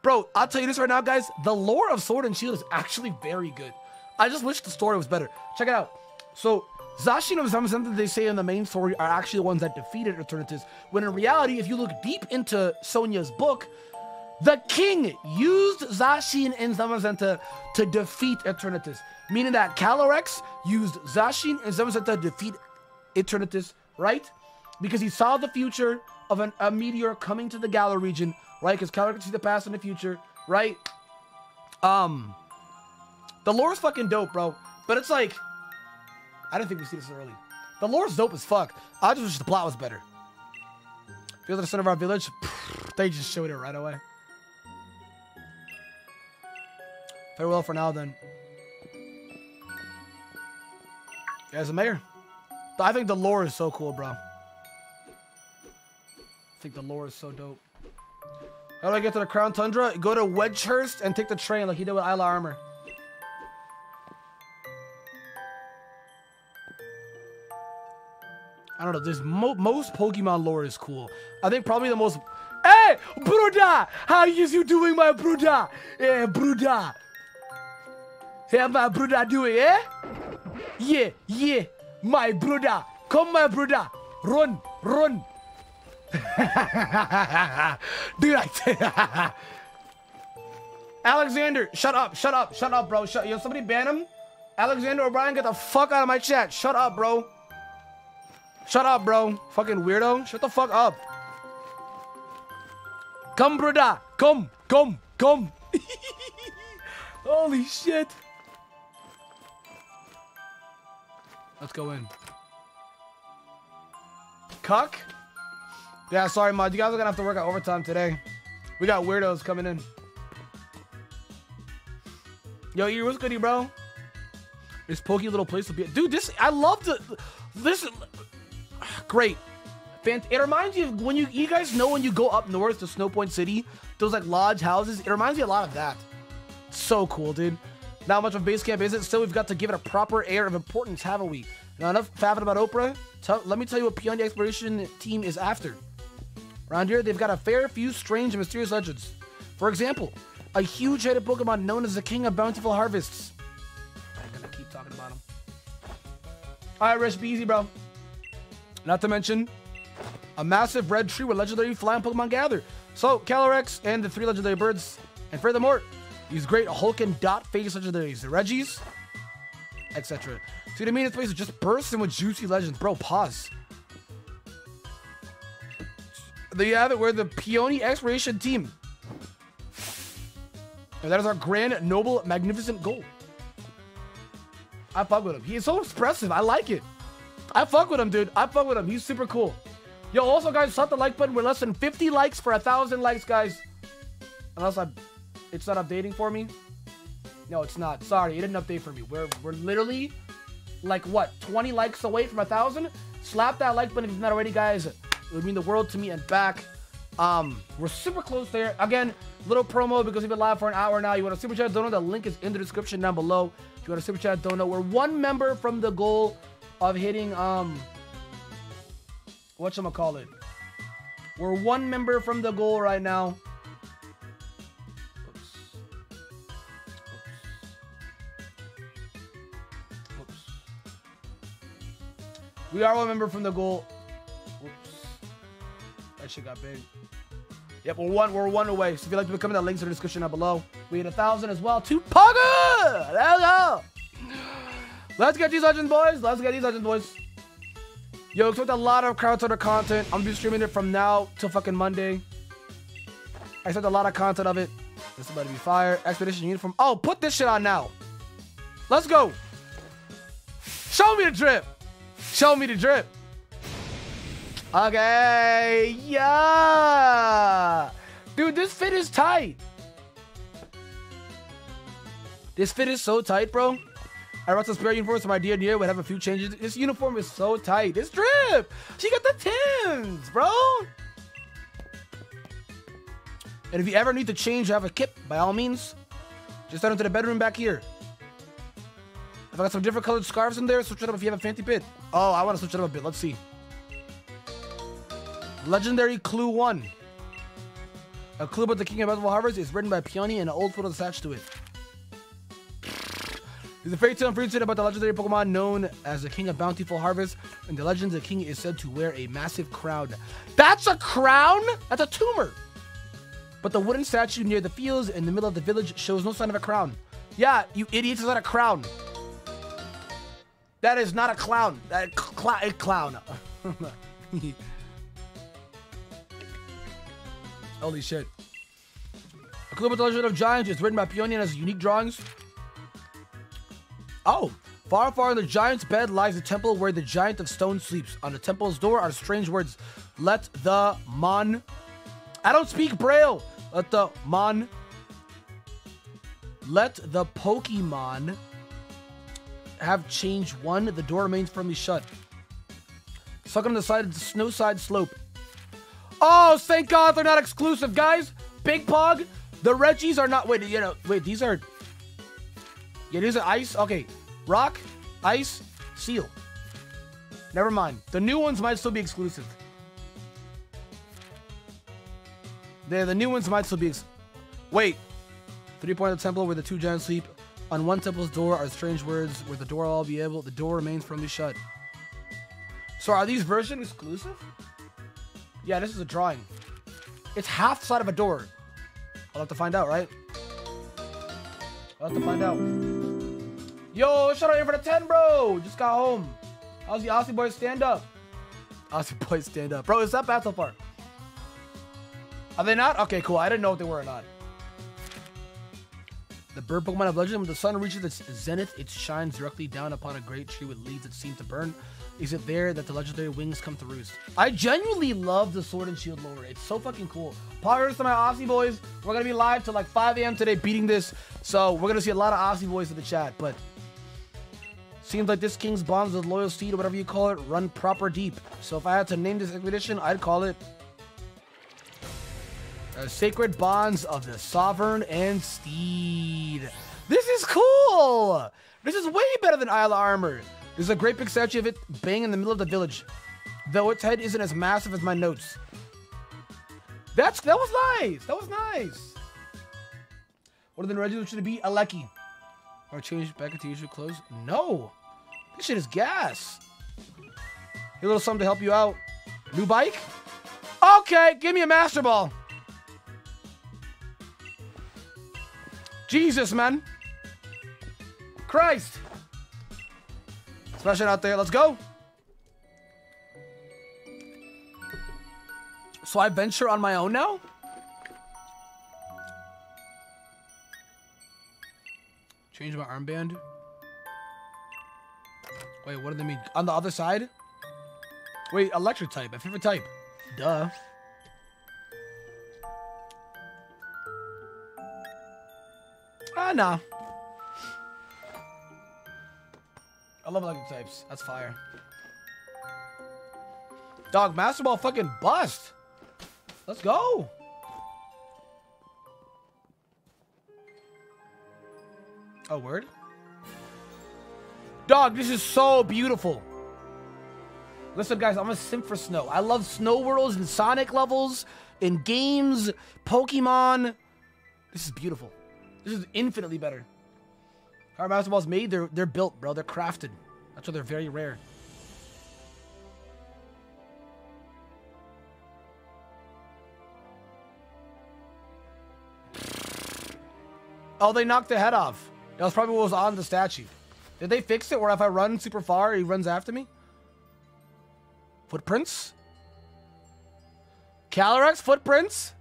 Bro, I'll tell you this right now, guys. The lore of Sword and Shield is actually very good. I just wish the story was better. Check it out. So, Zacian and Zamazenta, they say in the main story, are actually the ones that defeated Eternatus. When in reality, if you look deep into Sonia's book, the king used Zacian and Zamazenta to defeat Eternatus. Meaning that Calyrex used Zacian and Zamazenta to defeat Eternatus, right? Because he saw the future of an, a meteor coming to the Galar region, right? Because Calyrex can see the past and the future, right? Um, the lore is fucking dope, bro. But it's like, I didn't think we see this early. The lore's dope as fuck. I just wish the plot was better. Feel the center of our village. They just showed it right away. Farewell for now, then. As a mayor. I think the lore is so cool, bro. I think the lore is so dope. How do I get to the Crown Tundra? Go to Wedgehurst and take the train like he did with Isla Armor. I don't know. This mo most Pokemon lore is cool. I think probably the most. Hey, Bruda! How is you doing, my Bruda? Hey, Bruda. How my brother doing, eh? Yeah, yeah, my brother. Come, my brother. Run, run. Dude, I Alexander, shut up, shut up, shut up, bro. Shut, yo, somebody ban him. Alexander O'Brien, get the fuck out of my chat. Shut up, bro. Shut up, bro. Fucking weirdo. Shut the fuck up. Come, brother. Come, come, come. Holy shit. Let's go in. Cuck? Yeah, sorry, Mod. You guys are gonna have to work out overtime today. We got weirdos coming in. Yo, you what's goody, bro? This pokey little place will be. Dude, this I love the this. Great. It reminds you of when you you guys know when you go up north to Snowpoint City, those like lodge houses. It reminds me a lot of that. So cool, dude. Not much of base camp is it? Still, we've got to give it a proper air of importance, haven't we? Now, enough faffing about Oprah. Tell, let me tell you what Peony Exploration Team is after. Around here, they've got a fair few strange and mysterious legends. For example, a huge-headed Pokemon known as the King of Bountiful Harvests. I'm gonna keep talking about him. All right, Rich, be easy, bro. Not to mention, a massive red tree where legendary flying Pokemon gather. So, Calyrex and the three legendary birds. And furthermore, these great Hulk and Dot face legendaries, the Regis, etc. See, the main place is just bursting with juicy legends. Bro, pause. There you have it. We're the Peony Exploration Team. And that is our grand, noble, magnificent goal. I fuck with him. He is so expressive. I like it. I fuck with him, dude. I fuck with him. He's super cool. Yo, also, guys, slap the like button. We're less than 50 likes for a thousand likes, guys. Unless I, it's not updating for me. No, it's not. Sorry, it didn't update for me. We're we're literally like what 20 likes away from a thousand. Slap that like button if you're not already, guys. It would mean the world to me and back. Um, we're super close there. Again, little promo because we've been live for an hour now. You want to super chat donut? The link is in the description down below. If you want to super chat donut, we're one member from the goal of hitting um what call it? We're one member from the goal right now. We are one member from the goal. Oops. That shit got big. Yep, we're one. We're one away. So if you'd like to become that links in the description down below. We hit a thousand as well. Two Pugga! Let's go. Let's get these legends, boys. Let's get these legends, boys. Yo, expect a lot of crowd content. I'm gonna be streaming it from now till fucking Monday. I expect a lot of content of it. This is about to be fire. Expedition uniform. Oh, put this shit on now. Let's go. Show me the drip. Show me the drip. Okay. Yeah. Dude, this fit is tight. This fit is so tight, bro. I brought some spare uniforms from my dear dear would have a few changes. This uniform is so tight. This drip. She got the Tims, bro. And if you ever need to change, have a kip, by all means, just head into the bedroom back here. I've got some different colored scarves in there. Switch it up if you have a fancy bit. Oh, I want to switch it up a bit. Let's see. Legendary Clue 1. A clue about the King of Bountiful Harvest is written by Peony and an old photo attached to it. There's a fairy tale and tale about the legendary Pokemon known as the King of Bountiful Harvest. In the legend, the king is said to wear a massive crown. That's a crown? That's a tumor. But the wooden statue near the fields in the middle of the village shows no sign of a crown. Yeah, you idiots, it's not a crown. That is not a clown. That cl a clown. Holy shit. A clue about the legend of giants is written by Peony has unique drawings. Oh, far, far in the giant's bed lies a temple where the giant of stone sleeps. On the temple's door are strange words. Let the mon. I don't speak Braille. Let the mon. Let the Pokemon have changed one. The door remains firmly shut. Stuck on the side of the snow side slope. Oh, thank God they're not exclusive, guys. Big Pog. The Regis are not. Wait, you know, wait, these are yeah, these are ice. Okay. Rock, ice, seal. Never mind. The new ones might still be exclusive. The, the new ones might still be. Wait. Three point of the temple where the two giants sleep. On one temple's door are strange words where the door will all be able. The door remains firmly shut. So are these version exclusive? Yeah, this is a drawing. It's half side of a door. I'll have to find out, right? I'll have to find out. Yo, shout out here for the 10, bro. Just got home. How's the Aussie boys stand up? Aussie boys stand up. Bro, is that bad so far? Are they not? Okay, cool. I didn't know if they were or not. The bird Pokemon of legend, when the sun reaches its zenith, it shines directly down upon a great tree with leaves that seem to burn. Is it there that the legendary wings come to roost? I genuinely love the Sword and Shield lore. It's so fucking cool. Poggers to my Aussie boys. We're gonna be live till like 5 a.m. today beating this. So we're gonna see a lot of Aussie boys in the chat, but Seems like this king's bonds with loyal or whatever you call it run proper deep. So if I had to name this expedition, I'd call it uh, Sacred Bonds of the Sovereign and Steed. This is cool! This is way better than Isle of Armor. There's a great big statue of it bang in the middle of the village. Though its head isn't as massive as my notes. That's that was nice. That was nice. What are the regular should it be? Aleki. Or change back into usual clothes? No. This shit is gas. A little something to help you out. New bike? Okay, give me a master ball. Jesus, man. Christ. Smash it out there. Let's go. So I venture on my own now? Change my armband. Wait, what do they mean? On the other side? Wait, electric type. My favorite type. Duh. Ah, nah. I love electric types. That's fire. Dog, Master Ball fucking bust. Let's go. Oh, word? Dog, this is so beautiful. Listen, guys, I'm a simp for snow. I love snow worlds and Sonic levels, in games, Pokemon. This is beautiful. This is infinitely better. How are Master Balls made? They're they're built, bro. They're crafted. That's why they're very rare. Oh, they knocked the head off. That was probably what was on the statue. Did they fix it where if I run super far, he runs after me? Footprints? Calyrex footprints?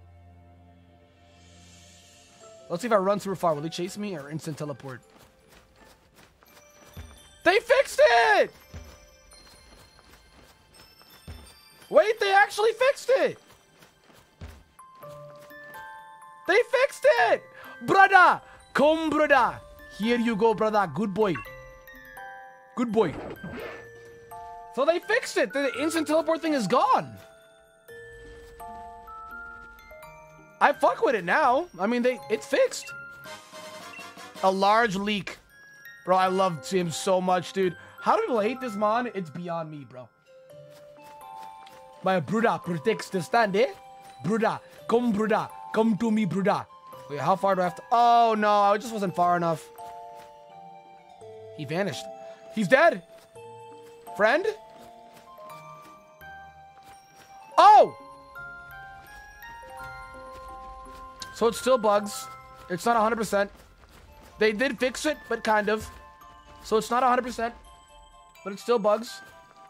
Let's see if I run super far. Will he chase me or instant teleport? They fixed it! Wait, they actually fixed it! They fixed it! Brother! Come, brother! Here you go, brother. Good boy. Good boy. So they fixed it. The instant teleport thing is gone. I fuck with it now. I mean, they it's fixed. A large leak. Bro, I love him so much, dude. How do people hate this mon? It's beyond me, bro. My brother protects the stand, eh? Brother, come, brother. Come to me, brother. Wait, how far do I have to? Oh, no. I just wasn't far enough. He vanished. He's dead. Friend? Oh! So it still bugs. It's not 100%. They did fix it, but kind of. So it's not 100%, but it still bugs.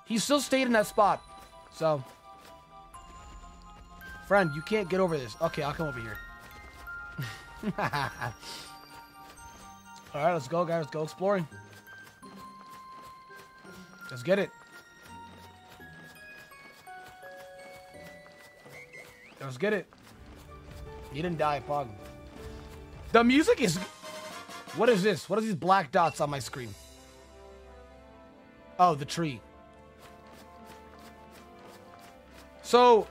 He still stayed in that spot. So. Friend, you can't get over this. Okay, I'll come over here. Alright, let's go, guys. Let's go exploring. Let's get it. Let's get it. He didn't die, Pog. The music is... What is this? What are these black dots on my screen? Oh, the tree. So,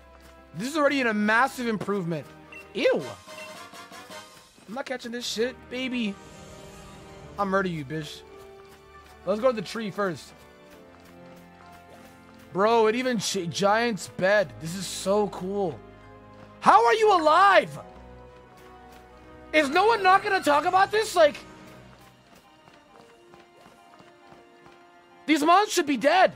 this is already in a massive improvement. Ew. I'm not catching this shit, baby. I'll murder you, bitch. Let's go to the tree first. Bro, it even Giant's bed. This is so cool. How are you alive? Is no one not to talk about this? Like, these mons should be dead.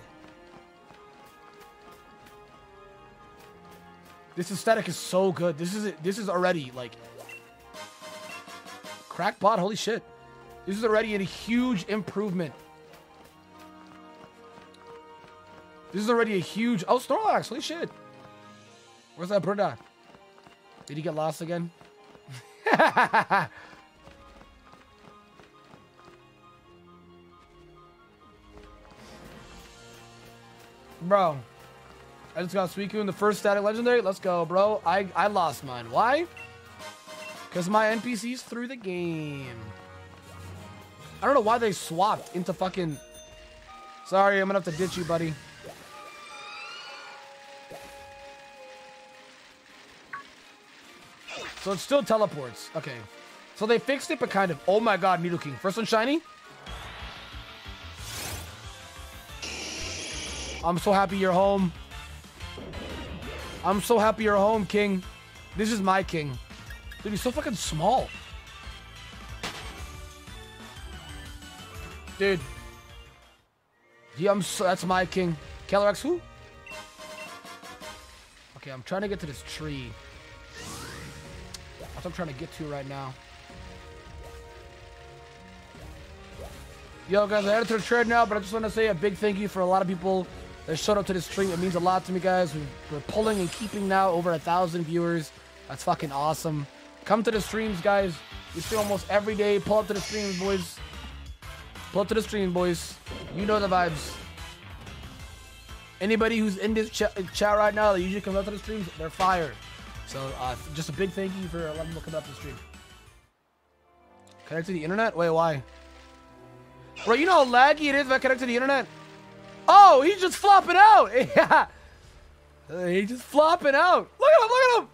This aesthetic is so good. This is this is already like crackpot. Holy shit! This is already a huge improvement. This is already a huge... Oh, Snorlax. Holy shit. Where's that bird at? Did he get lost again? bro. I just got Suicune the first static legendary. Let's go, bro. I, I lost mine. Why? Because my NPCs threw the game. I don't know why they swapped into fucking Sorry, I'm gonna have to ditch you, buddy. So it still teleports. Okay. So they fixed it, but kind of. Oh my god, Nidoking. First one shiny? I'm so happy you're home. I'm so happy you're home, King. This is my king. Dude, he's so fucking small. Dude. Yeah, I'm so, that's my king. Calyrex who? Okay, I'm trying to get to this tree. That's what I'm trying to get to right now. Yo, guys, I headed to the trade now, but I just want to say a big thank you for a lot of people that showed up to this stream. It means a lot to me, guys. We're pulling and keeping now over a thousand viewers. That's fucking awesome. Come to the streams, guys. We stream almost every day. Pull up to the streams, boys. Pull up to the stream, boys. You know the vibes. Anybody who's in this ch chat right now that usually comes up to the streams, they're fire. So uh, just a big thank you for letting them come up the stream. Connect to the internet? Wait, why? Bro, you know how laggy it is if I connect to the internet? Oh, he's just flopping out. Yeah. He's just flopping out. Look at him, look at him.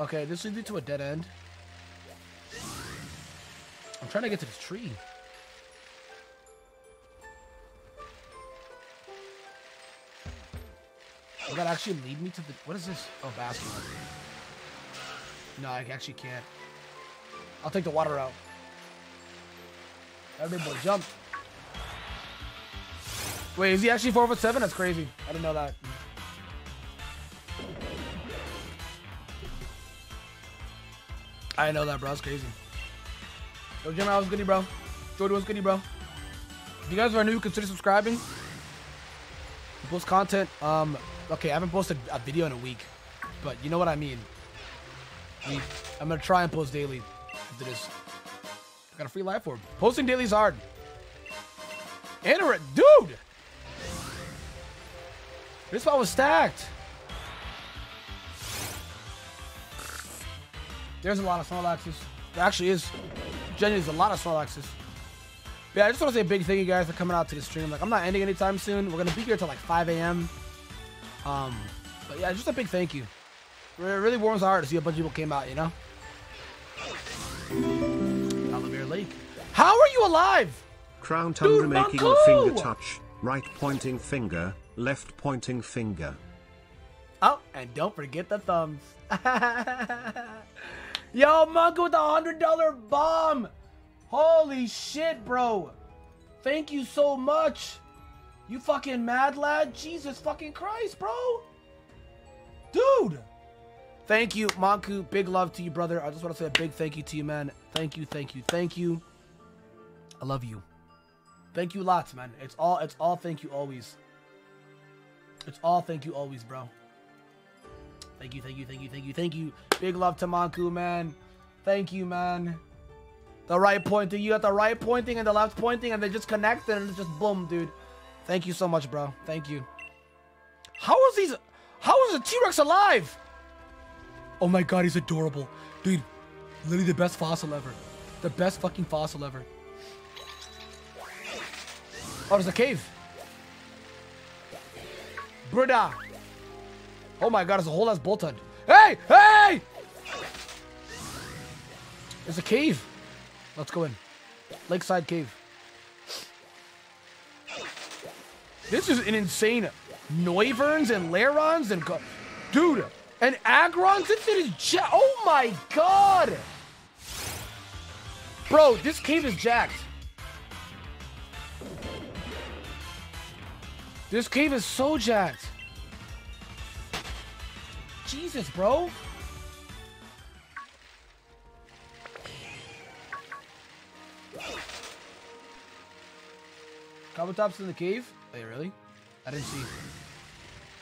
Okay, this leads me to a dead end. I'm trying to get to this tree. Will that actually lead me to the... What is this? Oh, basketball. No, I actually can't. I'll take the water out. Boy jumped. Wait, is he actually 4 foot 7? That's crazy. I didn't know that. I know that, bro. That's crazy. Yo, Jimmy, how's goody, bro? Jordy, what's goody, bro? If you guys are new, consider subscribing. Post content. Um, okay, I haven't posted a video in a week, but you know what I mean. I'm gonna try and post daily after this. I got a free life orb. Posting daily is hard. And a dude. This spot was stacked. There's a lot of Snorlaxes. There actually is. Genuinely, there's a lot of Snorlaxes. Yeah, I just want to say a big thank you guys for coming out to the stream. Like, I'm not ending anytime soon. We're going to be here till like 5 a.m. Um, but yeah, just a big thank you. It really warms my heart to see a bunch of people came out, you know? Ballimere Lake. How are you alive? Crown Tundra Dude, making the finger touch. Right pointing finger, left pointing finger. Oh, and don't forget the thumbs. Yo, Monk with a hundred dollar bomb. Holy shit, bro. Thank you so much. You fucking mad lad? Jesus fucking Christ, bro. Dude. Thank you, Manku. Big love to you, brother. I just want to say a big thank you to you, man. Thank you, thank you, thank you. I love you. Thank you lots, man. It's all it's all thank you always. It's all thank you always, bro. Thank you, thank you, thank you, thank you, thank you. Big love to Manku, man. Thank you, man. The right pointing. You got the right pointing and the left pointing, and they just connected, and it's just boom, dude. Thank you so much, bro. Thank you. How is these? How is a T-Rex alive? Oh my god, he's adorable. Dude, literally the best fossil ever. The best fucking fossil ever. Oh, there's a cave. Bruda. Oh my god, there's a whole ass Boltund. Hey! Hey! There's a cave. Let's go in. Lakeside Cave. This is an insane Noiverns and Lairons and... Dude, and Aggrons? This is... oh my god! Bro, this cave is jacked. This cave is so jacked. Jesus, bro. Kabutops in the cave? Wait, really? I didn't see.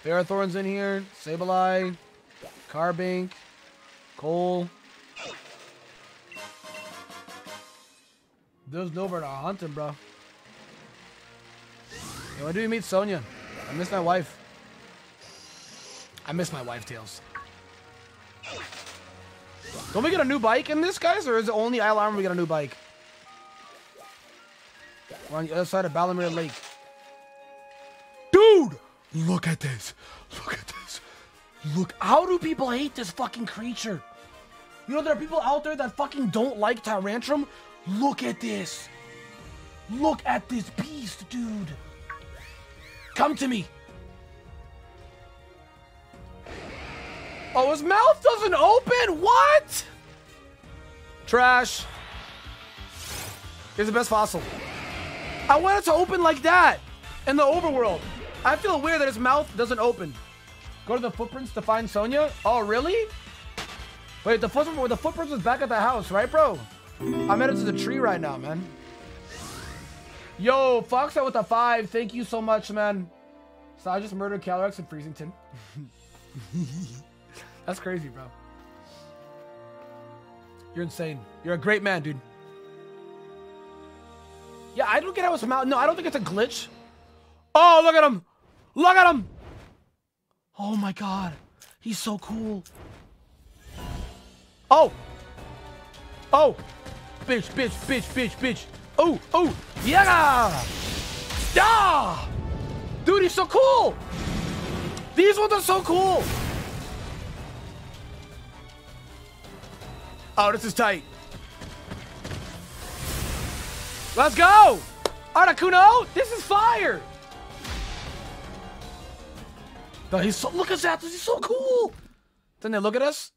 Ferrothorn's in here. Sableye. Carbink. Cole. There's nowhere to hunt him, bro. Hey, when do we meet Sonia? I miss my wife. I miss my wife, Tails. Don't we get a new bike in this, guys? Or is it only Isle Armor we get a new bike? We're on the other side of Ballimere Lake. Look at this. Look at this. Look. How do people hate this fucking creature? You know, there are people out there that fucking don't like Tyrantrum. Look at this. Look at this beast, dude. Come to me. Oh, his mouth doesn't open? What? Trash. Here's the best fossil. I want it to open like that in the overworld. I feel weird that his mouth doesn't open. Go to the footprints to find Sonia. Oh, really? Wait, the footprint, the footprints was back at the house, right, bro? I'm headed to the tree right now, man. Yo, Fox out with a five. Thank you so much, man. So I just murdered Calyrex in Freezington. That's crazy, bro. You're insane. You're a great man, dude. Yeah, I don't get how it's mountain. No, I don't think it's a glitch. Oh, look at him. Look at him. Oh my god. He's so cool. Oh. Oh. Bitch, bitch, bitch, bitch, bitch. Oh, oh. Yeah. Yeah. Dude, he's so cool. These ones are so cool. Oh, this is tight. Let's go! Articuno, this is fire! No, he's so, look at Zapdos, he's so cool! Then they look at us?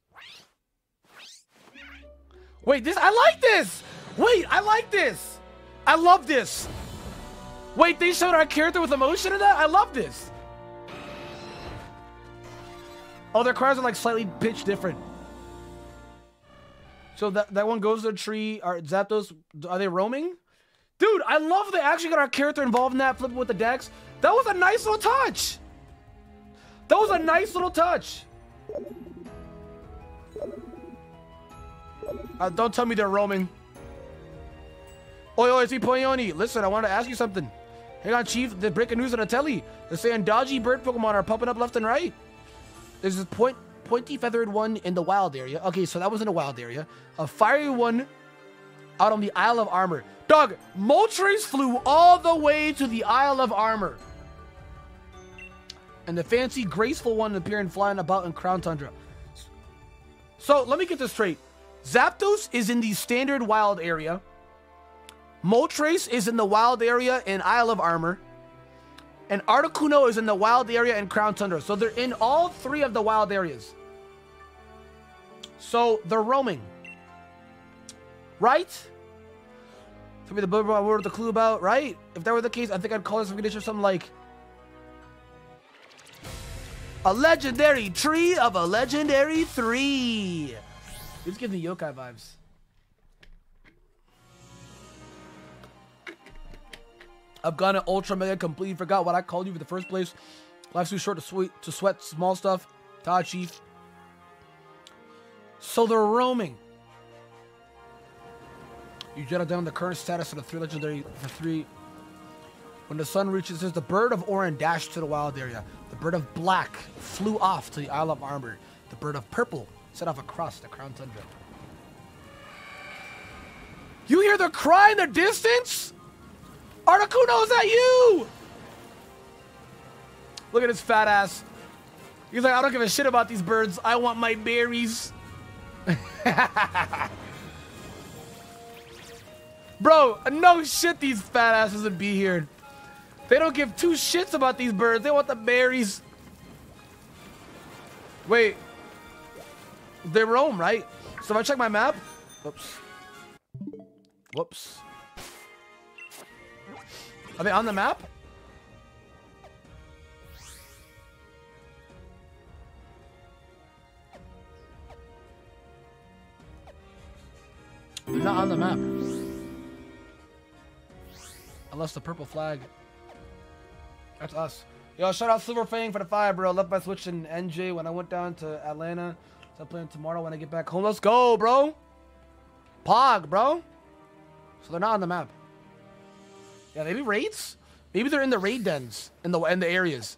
Wait, this, I like this! Wait, I like this! I love this! Wait, they showed our character with emotion in that? I love this! Oh, their cars are like slightly pitch different. So that, that one goes to the tree. Are Zapdos, are they roaming? Dude, I love they actually got our character involved in that, flipping with the decks. That was a nice little touch. That was a nice little touch. Uh, don't tell me they're roaming. Oi, oi, see Poyoni. Listen, I wanted to ask you something. Hang on, Chief. The breaking news on the telly. They're saying dodgy bird Pokemon are popping up left and right. There's a point, pointy feathered one in the wild area. Okay, so that was in the wild area. A fiery one out on the Isle of Armor. Dog, Moltres flew all the way to the Isle of Armor. And the fancy, graceful one appearing flying about in Crown Tundra. So, let me get this straight. Zapdos is in the standard wild area. Moltres is in the wild area in Isle of Armor. And Articuno is in the wild area in Crown Tundra. So they're in all three of the wild areas. So they're roaming. Right? For me, the I the clue about, right? If that were the case, I think I'd call this a condition something like a legendary tree of a legendary three. This gives me yokai vibes. I've gone an ultra mega completely forgot what I called you for the first place. Life's too short to sweet to sweat small stuff. Todd Chief. So they're roaming. You jot down the current status of the three legendary the three. When the sun reaches, says the bird of Oran dashed to the wild area. The bird of black flew off to the Isle of Armor. The bird of purple set off across the Crown Tundra. You hear the cry in the distance? Articuno, is that you? Look at his fat ass. He's like, I don't give a shit about these birds. I want my berries. Bro, no shit these fat asses would be here. They don't give two shits about these birds. They want the berries. Wait. They roam, right? So if I check my map... Whoops. Whoops. Are they on the map? They're not on the map. Unless the purple flag. That's us. Yo, shout out Silver Fang for the fire, bro. Left my Switch in NJ when I went down to Atlanta. So I'm playing tomorrow when I get back home. Let's go, bro. Pog, bro. So they're not on the map. Yeah, maybe raids? Maybe they're in the raid dens in the in the areas.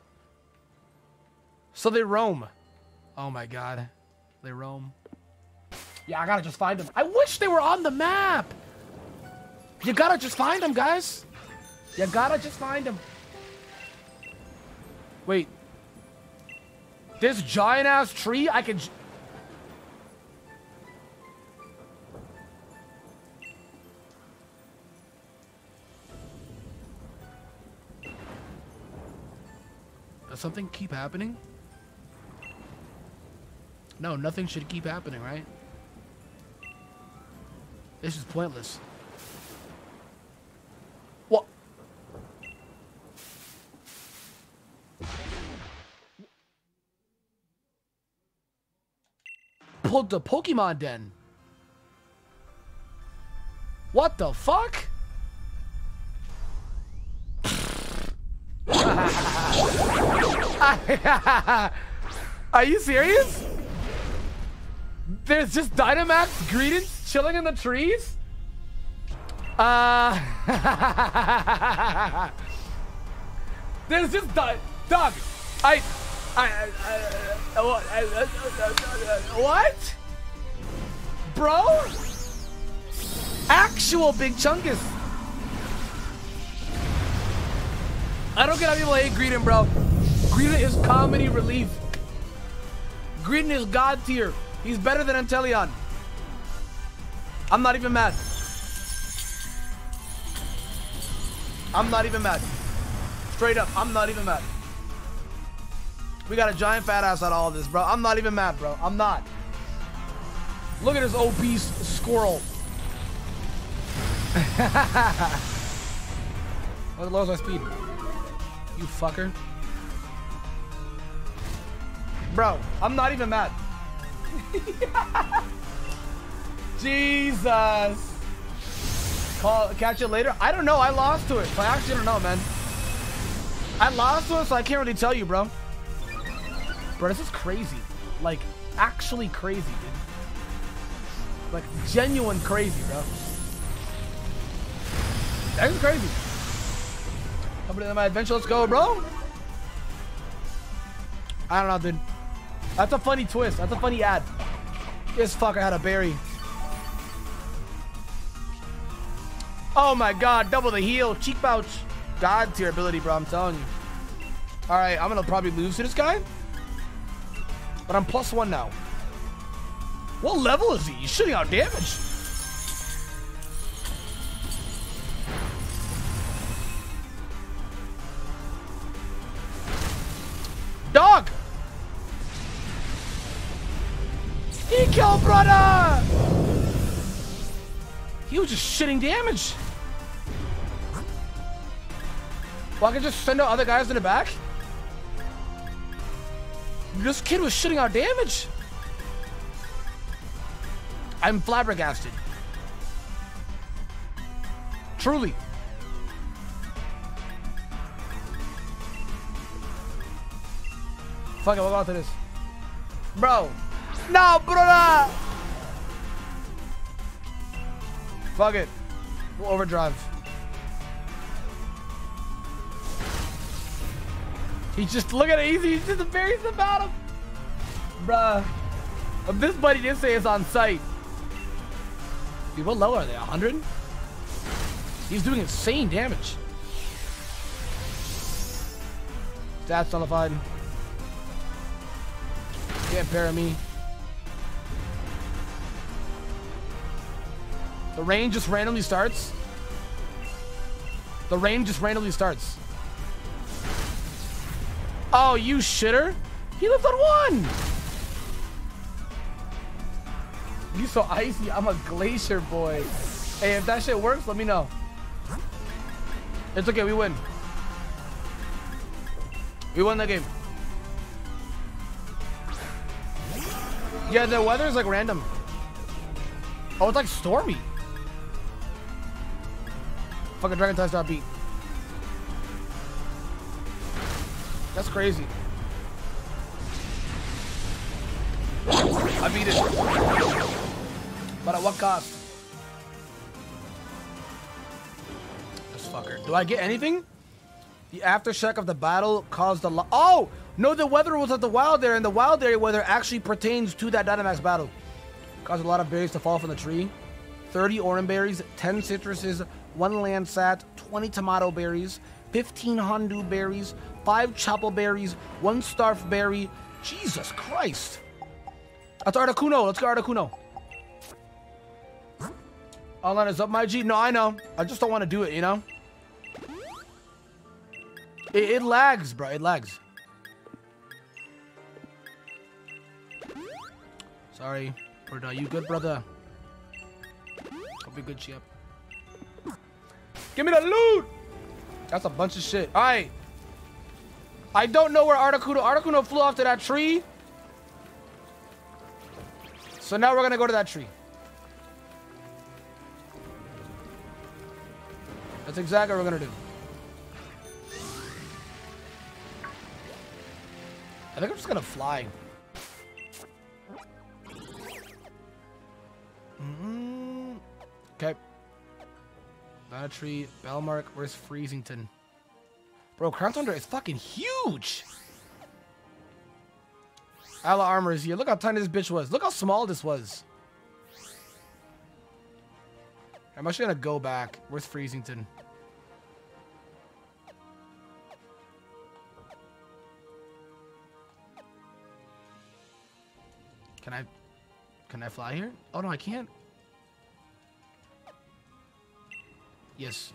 So they roam. Oh my god. They roam. Yeah, I gotta just find them. I wish they were on the map. You gotta just find them, guys. You gotta just find him. Wait. This giant ass tree, I can. Does something keep happening? No, nothing should keep happening, right? This is pointless. Pulled the Pokemon Den. What the fuck? Are you serious? There's just Dynamax Greedents chilling in the trees? Uh... There's just Dog. I... I... I, I, what? Bro? Actual Big Chungus. I don't get how people hate Greedent, bro. Greedent is comedy relief. Greedent is god tier. He's better than Inteleon. I'm not even mad. I'm not even mad. Straight up, I'm not even mad. We got a giant fat ass out of all this, bro. I'm not even mad, bro. I'm not. Look at this obese squirrel. What lowers my speed? You fucker. Bro, I'm not even mad. Jesus. Call, catch it later. I don't know. I lost to it. I actually don't know, man. I lost to it, so I can't really tell you, bro. Bro, this is crazy. Like, actually crazy, dude. Like, genuine crazy, bro. That is crazy. Coming to my adventure. Let's go, bro. I don't know, dude. That's a funny twist. That's a funny ad. This fucker had a berry. Oh my god, double the heal. Cheek pouch. God tier ability, bro. I'm telling you. Alright, I'm gonna probably lose to this guy. But I'm plus one now. What level is he? He's shooting out damage. Dog! He killed brother! He was just shitting damage. Well, I can just send out other guys in the back? This kid was shitting out damage. I'm flabbergasted. Truly. Fuck it, we'll go out to this. Bro. No, brother! Fuck it. We'll overdrive. He's just, look at it, easy. He's just embarrassed about him. Bruh. Um, this buddy did say it's on site. Dude, what level are they? 100? He's doing insane damage. Stats nullified. Can't parry me. The rain just randomly starts. The rain just randomly starts. Oh, you shitter. He lived on one. You so icy. I'm a glacier boy. Hey, if that shit works, let me know. It's okay. We win. We won that game. Yeah, the weather is like random. Oh, it's like stormy. Fucking Dragon touchdown beat. That's crazy. I beat it. But at what cost? This fucker. Do I get anything? The aftershock of the battle caused a lot. Oh! No, the weather was at the wild area, and the wild area weather actually pertains to that Dynamax battle. Caused a lot of berries to fall from the tree. 30 orange berries, 10 Sitruses, one Lansat, 20 Tamato berries, 15 Hondew berries, five Chople berries, one starf berry. Jesus Christ. That's Articuno. Let's go Articuno. Online is up my G. No, I know. I just don't want to do it, you know? It, it lags, bro. It lags. Sorry. Or are you good, brother? Hope you're good, Chip. Give me the loot! That's a bunch of shit. Alright. I don't know where Articuno... Articuno flew off to that tree. So now we're gonna go to that tree. That's exactly what we're gonna do. I think I'm just gonna fly. Mm-hmm. Okay. Battery, Bellmark, where's Freezington? Bro, Crown Tundra is fucking huge! Ala Armor is here. Look how tiny this bitch was. Look how small this was. I'm actually gonna go back. Where's Freezington? Can I... Can I fly here? Oh, no, I can't. Yes.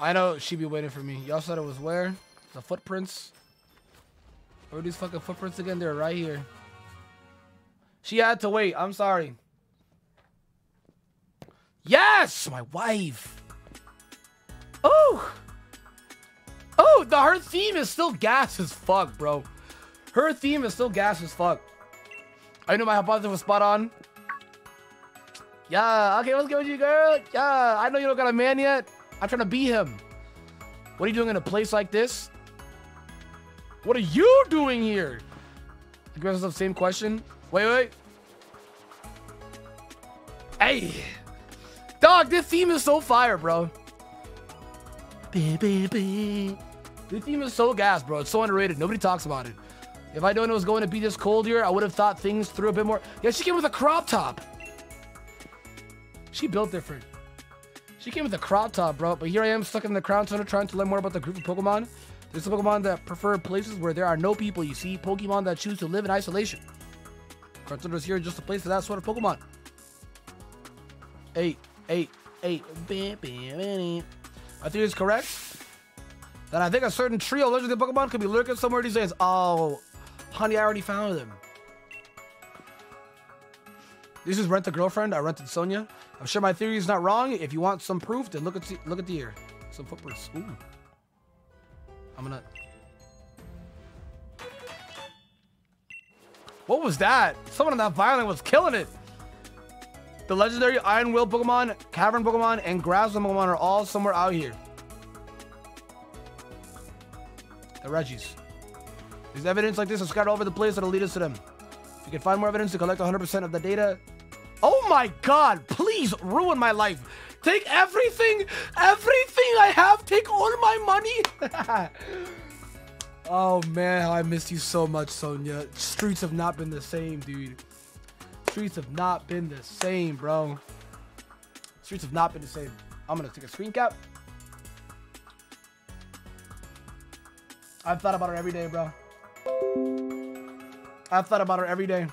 I know she'd be waiting for me. Y'all said it was where? The footprints? Where are these fucking footprints again? They're right here. She had to wait. I'm sorry. Yes! My wife. Oh! Oh, the her theme is still gas as fuck, bro. Her theme is still gas as fuck. I know my hypothesis was spot on. Yeah, okay, let's go with you, girl. Yeah, I know you don't got a man yet. I'm trying to be him. What are you doing in a place like this? What are you doing here? You guys the same question. Wait, wait. Hey. Dog, this theme is so fire, bro. This theme is so gas, bro. It's so underrated. Nobody talks about it. If I known it was going to be this cold here, I would have thought things through a bit more. Yeah, she came with a crop top. She built different. She came with a crop top, bro. But here I am stuck in the crown Center trying to learn more about the group of Pokemon. There's Pokemon that prefer places where there are no people, you see. Pokemon that choose to live in isolation. Crown Tundra is here just a place for that sort of Pokemon. Eight, eight, eight. I think it's correct. Then I think a certain trio of legendary Pokemon could be lurking somewhere these days. Oh, honey, I already found them. This is Rent a Girlfriend. I rented Sonia. I'm sure my theory is not wrong. If you want some proof, then look at the, look at the ear. Some footprints. Ooh. I'm gonna. What was that? Someone on that violin was killing it. The legendary Iron Will Pokemon, Cavern Pokemon, and Grassland Pokemon are all somewhere out here. The Regis. There's evidence like this is scattered all over the place that'll lead us to them. If you can find more evidence to collect 100% of the data. Oh my god, please ruin my life. Take everything, everything I have, take all my money. oh man, I missed you so much, Sonia. Streets have not been the same, dude. Streets have not been the same, bro. Streets have not been the same. I'm gonna take a screen cap. I've thought about her every day, bro. I've thought about her every day.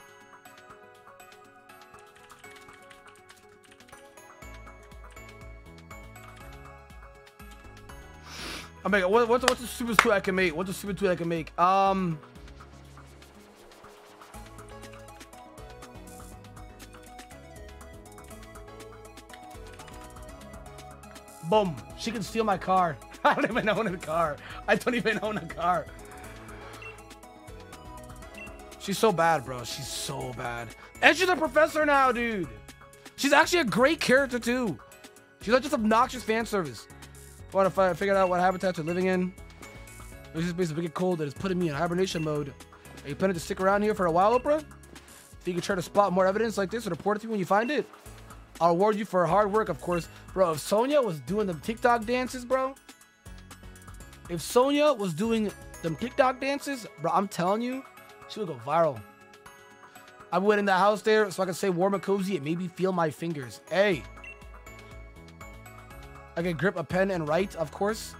I mean, what, what's what's the super tweet I can make? What's the super tweet I can make? Um. Boom. She can steal my car. I don't even own a car. I don't even own a car. She's so bad, bro. She's so bad. And she's a professor now, dude. She's actually a great character, too. She's not just obnoxious fan service. Want to figure out what habitats we're living in. This is basically get cold that is putting me in hibernation mode. Are you planning to stick around here for a while, Oprah? If you can try to spot more evidence like this and report it to me when you find it, I'll reward you for hard work, of course. Bro, if Sonia was doing them TikTok dances, bro, if Sonia was doing them TikTok dances, bro, I'm telling you, she would go viral. I went in the house there so I can say warm and cozy and maybe feel my fingers. Hey. I can grip a pen and write, of course.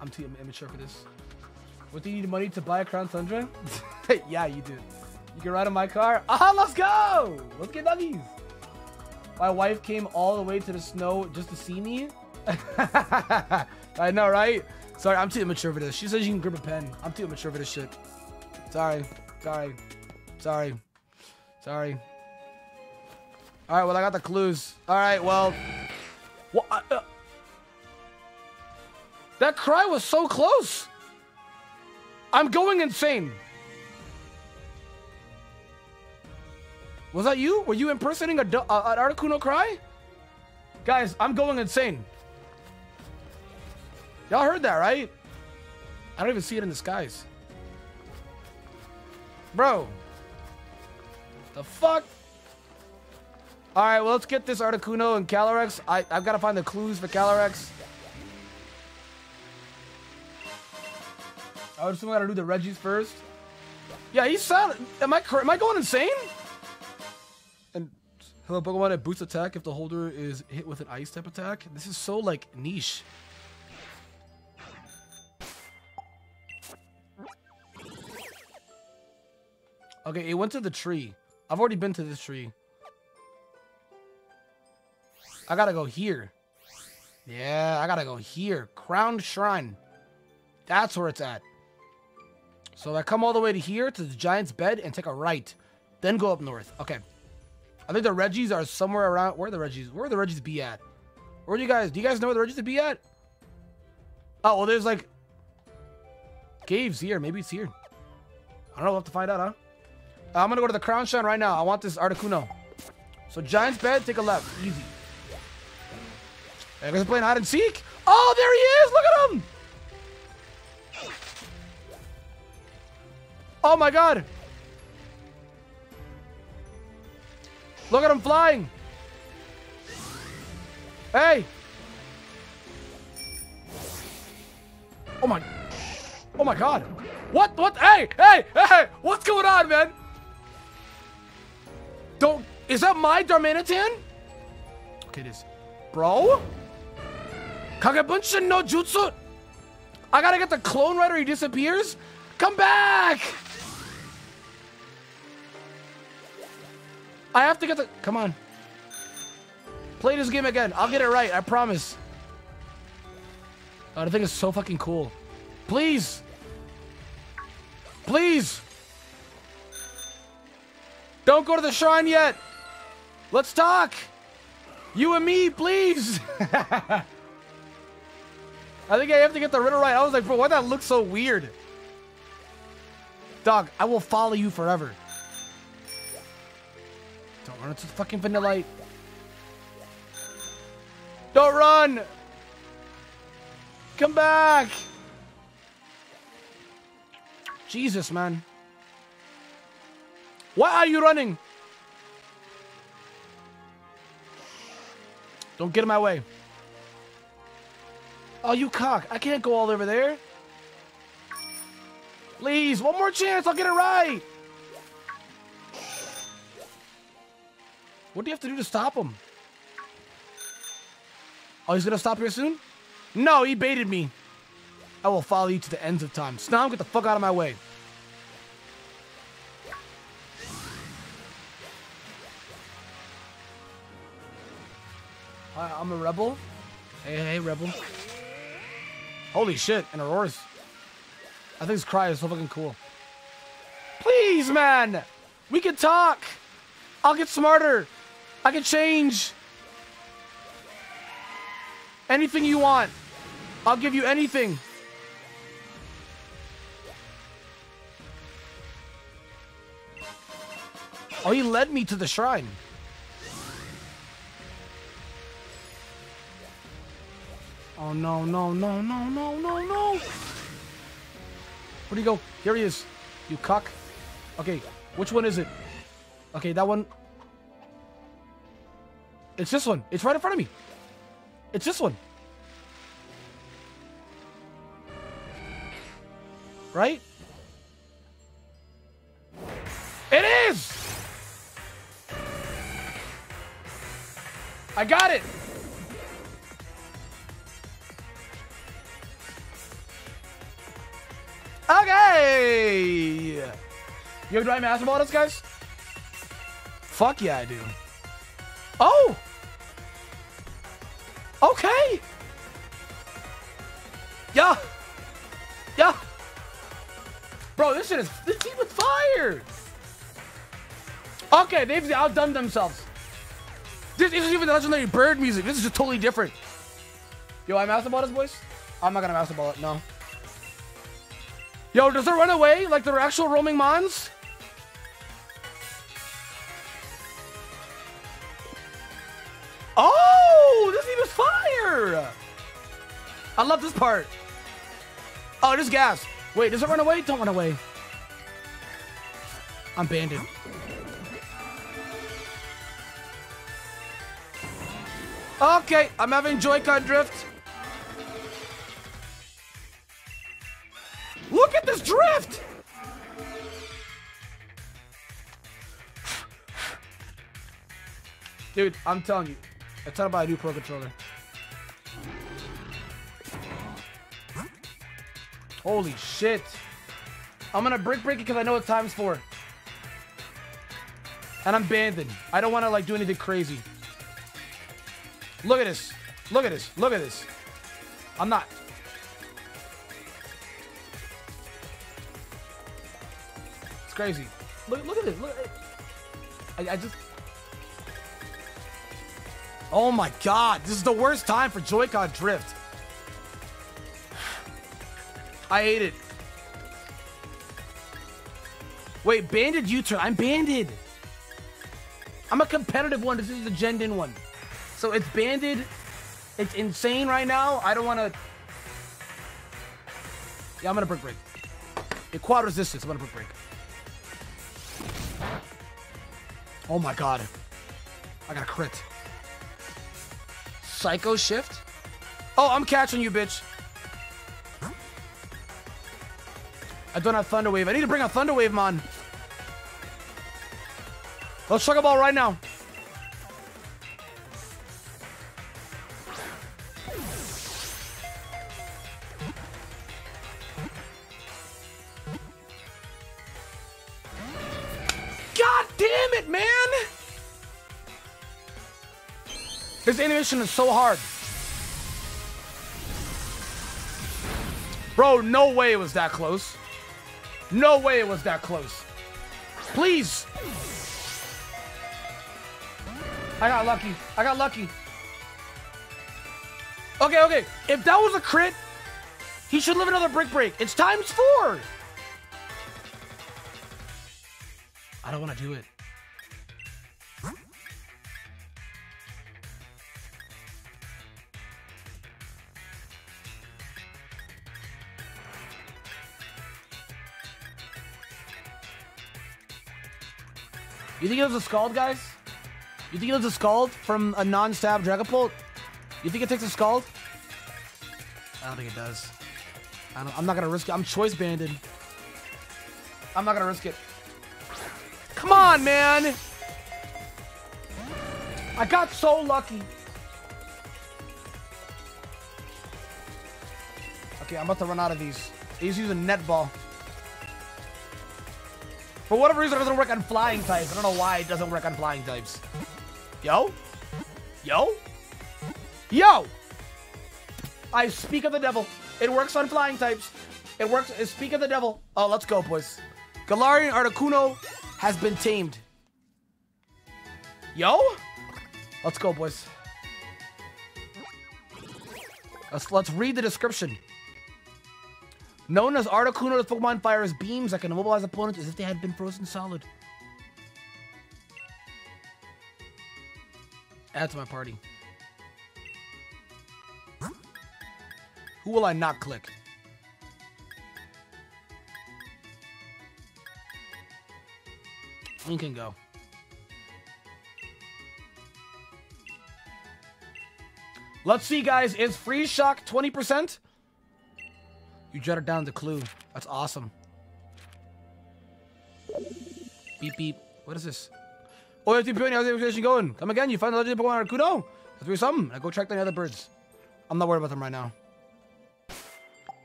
I'm too immature for this. What do you need money to buy a Crown Tundra? yeah, you do. You can ride in my car. Ah, let's go! Let's get nuggies. My wife came all the way to the snow just to see me. I know, right? Sorry, I'm too immature for this. She says you can grip a pen. I'm too immature for this shit. Sorry. Sorry. Sorry. Sorry. All right, well, I got the clues. All right, well. What? Uh, that cry was so close. I'm going insane. Was that you? Were you impersonating a, uh, an Articuno cry? Guys, I'm going insane. Y'all heard that, right? I don't even see it in the skies. Bro. The fuck? Alright, well, let's get this Articuno and Calyrex. I, I've got to find the clues for Calyrex. I assume I gotta do the Regis first. Yeah, he's sound. Am I am I going insane? And hello, Pokemon. It boosts attack if the holder is hit with an ice type attack. This is so like niche. Okay, it went to the tree. I've already been to this tree. I gotta go here. Yeah, I gotta go here. Crown Shrine. That's where it's at. So I come all the way to here to the giant's bed and take a right. Then go up north. Okay. I think the Regis are somewhere around. Where are the Regis? Where are the Regis be at? Where do you guys? Do you guys know where the Regis be at? Oh, well, there's like caves here. Maybe it's here. I don't know. We'll have to find out, huh? I'm gonna go to the Crown Shrine right now. I want this Articuno. So Giant's bed, take a left. Easy. I guess I'm playing hide and seek. Oh, there he is! Look at him! Oh my god! Look at him flying! Hey! Oh my... Oh my god! What? What? Hey! Hey! Hey! What's going on, man? Don't... Is that my Darmanitan? Okay, it is. Bro? Kagebunshin no Jutsu? I gotta get the clone rider, he disappears? Come back! I have to get the... Come on. Play this game again. I'll get it right. I promise. Oh, the thing is so fucking cool. Please. Please. Don't go to the shrine yet. Let's talk. You and me, please. I think I have to get the riddle right. I was like, bro, why that look so weird? Dog, I will follow you forever. Don't run into the fucking vanillite. Don't run! Come back! Jesus, man. Why are you running? Don't get in my way. Oh, you cock. I can't go all over there. Please, one more chance. I'll get it right. What do you have to do to stop him? Oh, he's gonna stop here soon? No, he baited me. I will follow you to the ends of time. Snom, get the fuck out of my way. Hi, I'm a rebel. Hey, hey, rebel. Holy shit, and Aurora's. I think his cry is so fucking cool. Please, man! We can talk! I'll get smarter! I can change! Anything you want. I'll give you anything. Oh, he led me to the shrine. Oh no, no, no, no, no, no, no! Where'd he go? Here he is, you cock. Okay, which one is it? Okay, that one. It's this one. It's right in front of me. It's this one. Right? It is! I got it! Okay. You ever try Master Ball this, guys? Fuck yeah, I do. Oh! Okay! Yeah! Yeah! Bro, this shit is this team is fire! Okay, they've outdone themselves. This isn't even the legendary bird music. This is just totally different. Yo, I master ball this, boys? I'm not gonna master ball it, no. Yo, does it run away like the actual roaming mons? Oh, this team is fire! I love this part. Oh, this gas. Wait, does it run away? Don't run away. I'm banded. Okay, I'm having Joy-Con drift. Look at this drift! Dude, I'm telling you, I talk about a new Pro Controller. Holy shit. I'm gonna brick break it because I know what time's for. And I'm banded. I don't want to like do anything crazy. Look at this. Look at this. Look at this. I'm not. Crazy. Look, look at this. Look. I, I just. Oh my god, this is the worst time for Joy-Con drift. I hate it. Wait, banded U-turn. I'm banded. I'm a competitive one. This is the Gen one. So it's banded. It's insane right now. I don't want to... Yeah, I'm going to brick break. The quad resistance. I'm going to brick break. Oh my god. I got a crit. Psycho shift? Oh, I'm catching you, bitch. I don't have Thunder Wave. I need to bring a Thunder Wave, man. Let's chuck a ball right now. Animation is so hard. Bro, no way it was that close. No way it was that close. Please. I got lucky. I got lucky. Okay, okay. If that was a crit, he should live another brick break. It's times four. I don't want to do it. You think it was a Scald, guys? You think it was a Scald from a non-stab Dragapult? You think it takes a Scald? I don't think it does. I am not gonna risk it. I'm choice banded. I'm not gonna risk it. Come on, man! I got so lucky. Okay, I'm about to run out of these. He's using netball. For whatever reason, it doesn't work on flying types. I don't know why it doesn't work on flying types. Yo? Yo? Yo! I speak of the devil. It works on flying types. It works. Speak of the devil. Oh, let's go, boys. Galarian Articuno has been tamed. Yo? Let's go, boys. Let's let's read the description. Known as Articuno, the Pokemon fires beams that can immobilize opponents as if they had been frozen solid. Add to my party. Who will I not click? You can go. Let's see, guys. Is Freeze Shock 20%? You jotted down the clue. That's awesome. Beep, beep. What is this? Oh, you to how's the investigation going? Come again, you found the legendary Pokemon Articuno? Let's do something. I go track the other birds. I'm not worried about them right now.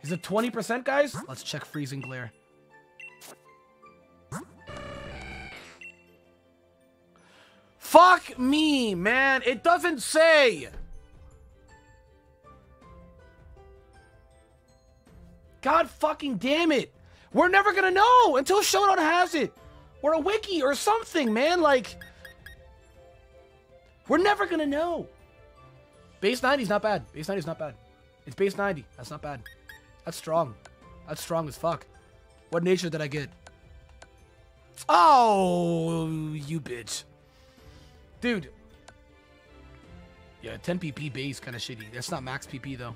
Is it 20%, guys? Let's check freezing glare. Fuck me, man. It doesn't say. God fucking damn it. We're never gonna know until Showdown has it. Or a wiki or something, man. Like, we're never gonna know. Base 90 is not bad. Base 90 is not bad. It's base 90. That's not bad. That's strong. That's strong as fuck. What nature did I get? Oh, you bitch. Dude. Yeah, 10 PP base kind of shitty. That's not max PP though.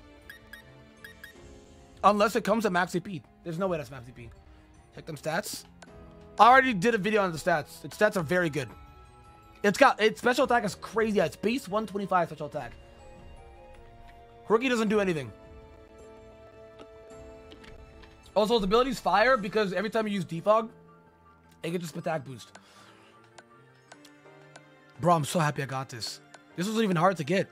Unless it comes at max PP. There's no way that's max PP. Check them stats. I already did a video on the stats. Its stats are very good. It's got its special attack is crazy. It's base 125 special attack. Rookie doesn't do anything. Also, its ability is fire because every time you use defog, it gets just attack boost. Bro, I'm so happy I got this. This wasn't even hard to get.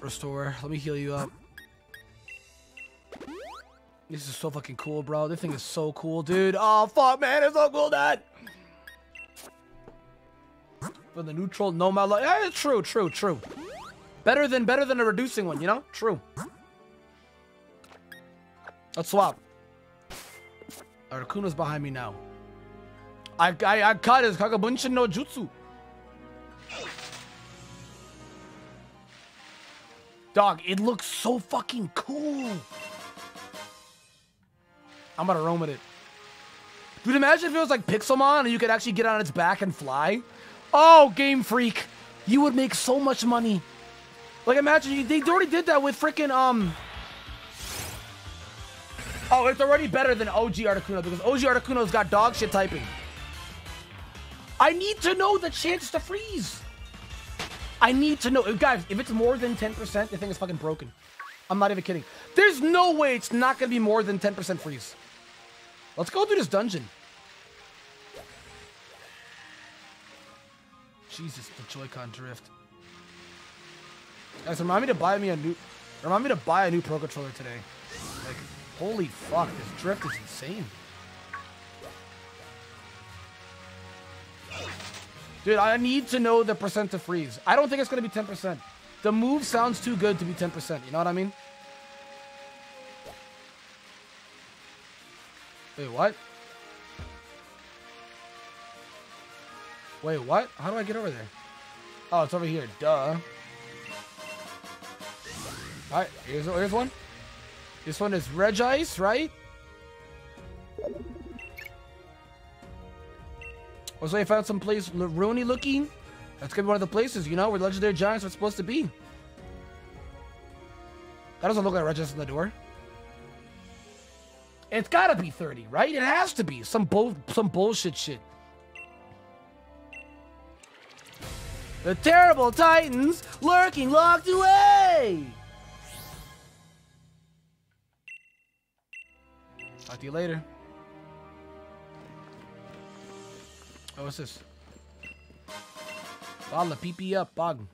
Restore. Let me heal you up. This is so fucking cool, bro. This thing is so cool, dude. Oh, fuck, man. It's so cool, Dad. For the neutral, no malo. Yeah, true, true, true. Better than better than a reducing one, you know? True. Let's swap. Articuno's behind me now. I I I caught his Kagebunshin no Jutsu. Dog, it looks so fucking cool. I'm gonna roam with it. Dude, imagine if it was like Pixelmon and you could actually get on its back and fly. Oh, Game Freak. You would make so much money. Like, imagine, they already did that with freaking, um... Oh, it's already better than OG Articuno because OG Articuno's got dog shit typing. I need to know the chance to freeze. I need to know. Guys, if it's more than 10%, the thing is fucking broken. I'm not even kidding. There's no way it's not going to be more than 10% freeze. Let's go through this dungeon. Jesus, the Joy-Con drift. Guys, remind me to buy me a new... Remind me to buy a new Pro Controller today. Like, holy fuck, this drift is insane. Dude, I need to know the percent to freeze. I don't think it's going to be 10%. The move sounds too good to be 10%. You know what I mean? Wait, what? Wait, what? How do I get over there? Oh, it's over here. Duh. Alright, here's, here's one. This one is Regice, right? Also, I found some place Rooney looking. That's gonna be one of the places, you know, where legendary giants are supposed to be. That doesn't look like Regice on the door. It's gotta be 30, right? It has to be. Some bull some bullshit shit. The terrible titans lurking locked away! Talk to you later. Oh, what's this? Follow PP up, bog.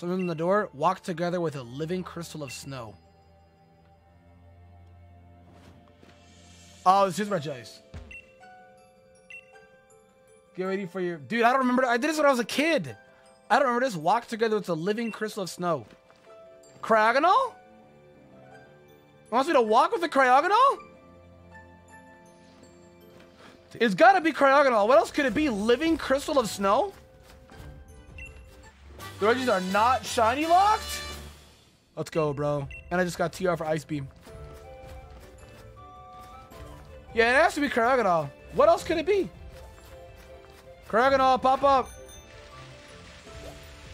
In the door. Walk together with a living crystal of snow. Oh, this is Regice. Get ready for your... Dude, I don't remember... I did this when I was a kid. I don't remember this. Walk together with a living crystal of snow. Cryogonal? Wants me to walk with the Cryogonal? It's gotta be Cryogonal. What else could it be? Living crystal of snow? The Regis are not shiny locked? Let's go, bro. And I just got TR for Ice Beam. Yeah, it has to be Cryogonal. What else could it be? Cryogonal, pop up.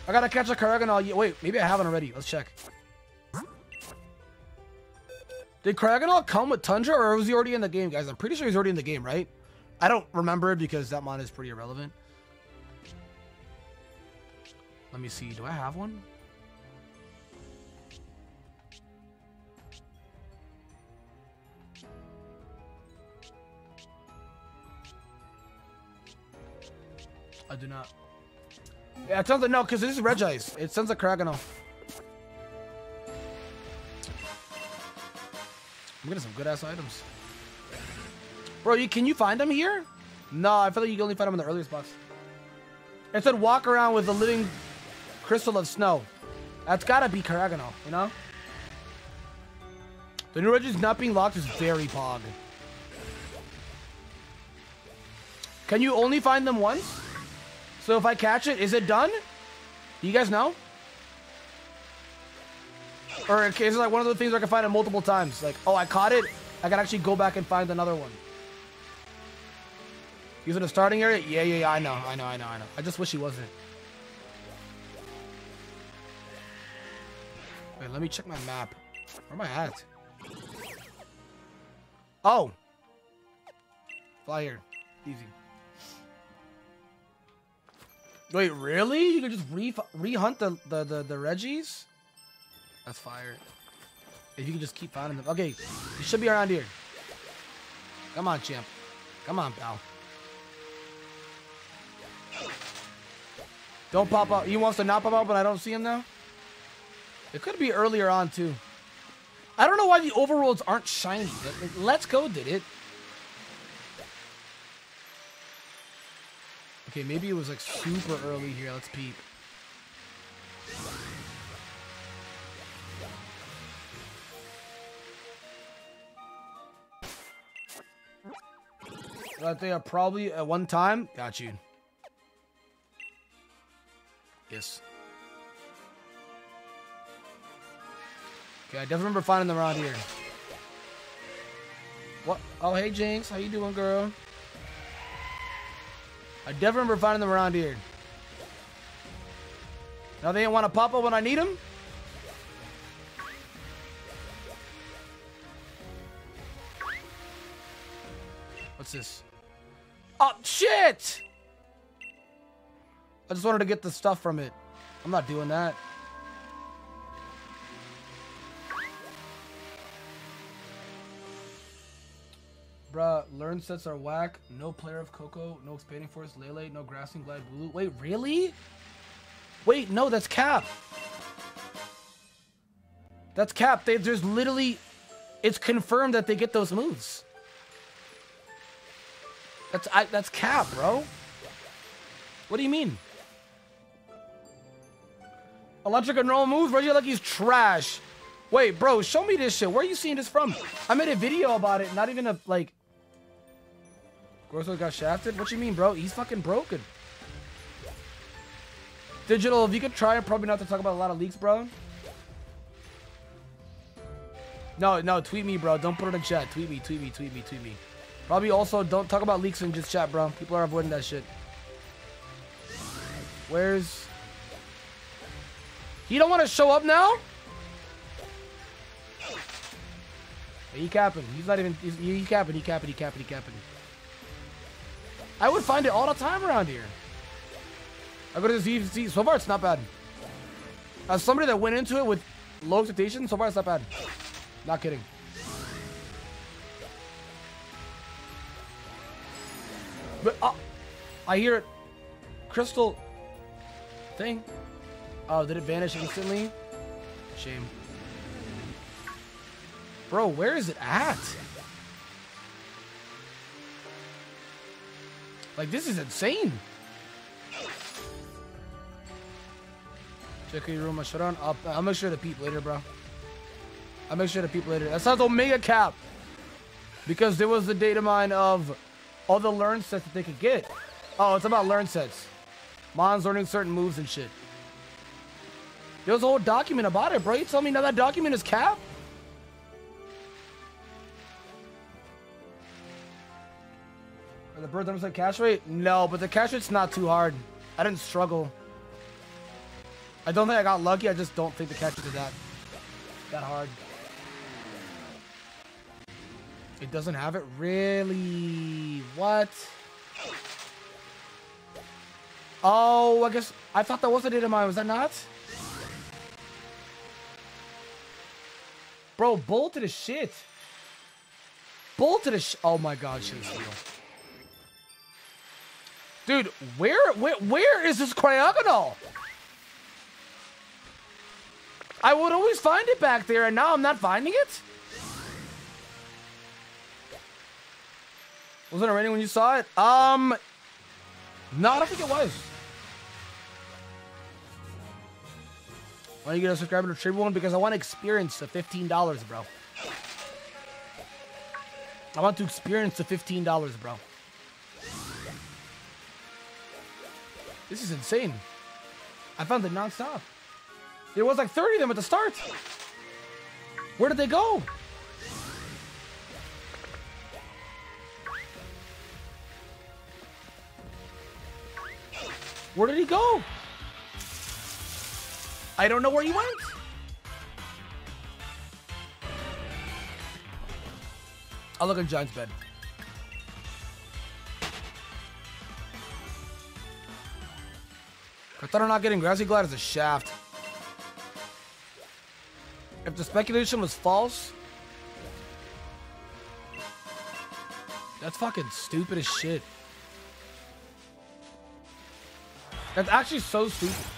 I gotta catch a Cryogonal. Wait, maybe I haven't already. Let's check. Did Cryogonal come with Tundra or was he already in the game, guys? I'm pretty sure he's already in the game, right? I don't remember because that mod is pretty irrelevant. Let me see. Do I have one? I do not. Yeah, it sounds like no, because this is Regice. It sounds like Cryogonal. I'm getting some good ass items. Bro, you can you find them here? No, I feel like you can only find them in the earliest box. It said walk around with the living crystal of snow. That's gotta be Cryogonal, you know? The new Regis not being locked is very pog. Can you only find them once? So if I catch it, is it done? Do you guys know? Or is it like one of the things where I can find it multiple times? Like, oh, I caught it. I can actually go back and find another one. Using the starting area? Yeah, yeah, yeah. I know, I know, I know, I know. I just wish he wasn't. Wait, let me check my map. Where am I at? Oh. Fly here. Easy. Wait, really? You can just re re-hunt the, the, the, the Regis? That's fire. If you can just keep finding them. Okay, you should be around here. Come on, champ. Come on, pal. Don't pop up. He wants to not pop up, but I don't see him now. It could be earlier on, too. I don't know why the overworlds aren't shiny. Let's Go did it. Okay, maybe it was like super early here. Let's peep. That they are probably at one time. Got you. Yes. Okay, I definitely remember finding them around here. What? Oh, hey, Jynx. How you doing, girl? I definitely remember finding them around here. Now they didn't want to pop up when I need them? What's this? Oh, shit! I just wanted to get the stuff from it. I'm not doing that. Bruh, learn sets are whack. No player of Koko, no expanding force, Lele, no Grassy Glide Bulu. Wait, really? Wait, no, that's cap. That's cap. They, there's literally, it's confirmed that they get those moves. That's I, that's cap, bro. What do you mean? Electric and normal moves? Regieleki's trash. Wait, bro, show me this shit. Where are you seeing this from? I made a video about it. Not even a, like... Grosso got shafted? What you mean, bro? He's fucking broken. Digital, if you could try, probably not to talk about a lot of leaks, bro. No, no, tweet me, bro. Don't put it in chat. Tweet me, tweet me, tweet me, tweet me. Probably also don't talk about leaks in just chat, bro. People are avoiding that shit. Where's... He don't want to show up now? He capping. He's not even... He's, he capping, he capping, he capping, he capping. I would find it all the time around here. I go to this UFC. So far, it's not bad. As somebody that went into it with low expectations, so far, it's not bad. Not kidding. But uh, I hear it. Crystal thing. Oh, did it vanish instantly? Shame. Bro, where is it at? Like, this is insane. Check your room. Shut on. I'll, I'll make sure to peep later, bro. I'll make sure to peep later. That sounds Omega Cap. Because there was the data mine of all the learn sets that they could get. Oh, it's about learn sets. Mon's learning certain moves and shit. There was a whole document about it, bro. You tell me now that document is cap? Are the bird numbers catch rate? No, but the catch rate's not too hard. I didn't struggle. I don't think I got lucky. I just don't think the catch rate is that that hard. It doesn't have it? Really? What? Oh, I guess I thought that was a data mine. Was that not? Bro, bolted as shit. Bolted as sh Oh my god, steal. Dude, where, where, where is this Cryogonal? I would always find it back there, and now I'm not finding it? Wasn't it raining when you saw it? Um, no, I don't think it was. Why are you get a subscriber to Tribune? Because I want to experience the $15, bro. I want to experience the $15, bro. This is insane. I found it non-stop. There was like 30 of them at the start. Where did they go? Where did he go? I don't know where he went. I'll look in Giant's bed. I thought I'm not getting Grassy Glide as a shaft. If the speculation was false, that's fucking stupid as shit. That's actually so stupid.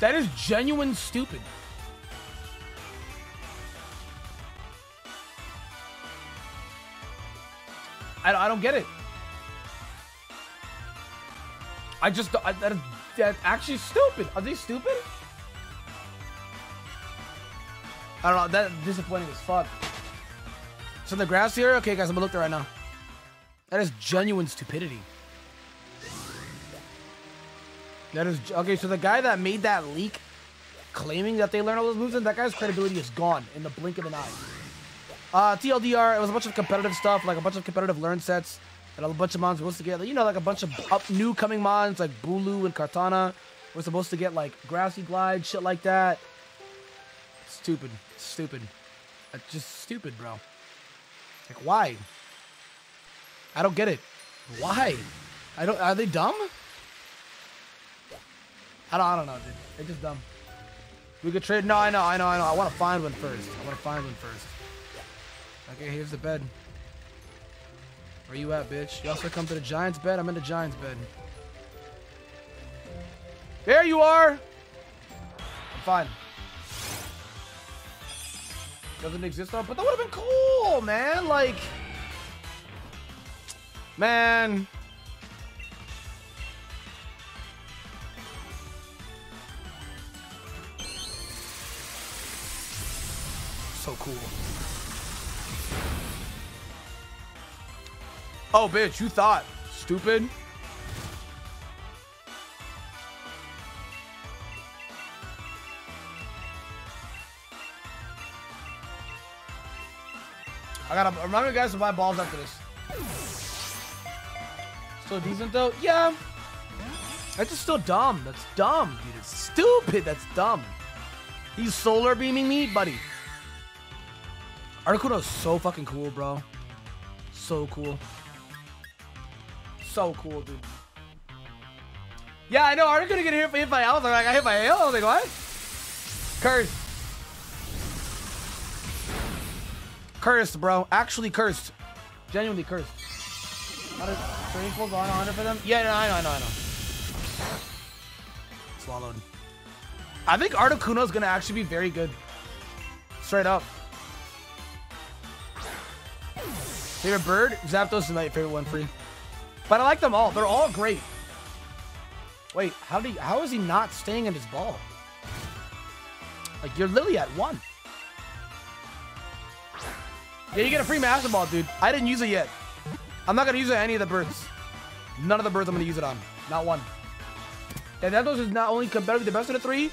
That is genuine stupid. I, I don't get it. I just I, that, that actually stupid. Are they stupid? I don't know. That disappointing as fuck. So the grass here. Okay, guys, I'm gonna look there right now. That is genuine stupidity. That is okay. So the guy that made that leak, claiming that they learned all those moves, and that guy's credibility is gone in the blink of an eye. Uh, TLDR, it was a bunch of competitive stuff, like a bunch of competitive learn sets that a bunch of mons were supposed to get. You know, like a bunch of up new coming mons like Bulu and Kartana. We're supposed to get like Grassy Glide, shit like that. Stupid, stupid. That's just stupid, bro. Like, why? I don't get it. Why? I don't. Are they dumb? I don't. I don't know, dude. They're just dumb. We could trade. No, I know. I know. I know. I want to find one first. I want to find one first. Okay, here's the bed. Where you at, bitch? You also come to the Giants bed? I'm in the Giants bed. There you are! I'm fine. Doesn't exist though, but that would have been cool, man. Like, man. So cool. Oh, bitch, you thought. Stupid. I gotta remind you guys to buy balls after this. Still decent though? Yeah. That's just still dumb. That's dumb, dude. It's stupid. That's dumb. He's solar beaming me, buddy. Articuno is so fucking cool, bro. So cool. So cool, dude. Yeah, I know. Articuno get hit, hit by Alice. I'm like, I hit by hail. I was like, what? Cursed. Cursed, bro. Actually cursed. Genuinely cursed. On for them? Yeah, no, I know, I know, I know. Swallowed. I think Articuno is going to actually be very good. Straight up. Favorite bird? Zapdos is my favorite one free. But I like them all. They're all great. Wait, how did he, how is he not staying in his ball? Like you're literally at one. Yeah, you get a free Master Ball, dude. I didn't use it yet. I'm not gonna use it on any of the birds. None of the birds I'm gonna use it on. Not one. Yeah, Zapdos is not only competitive the best of the three,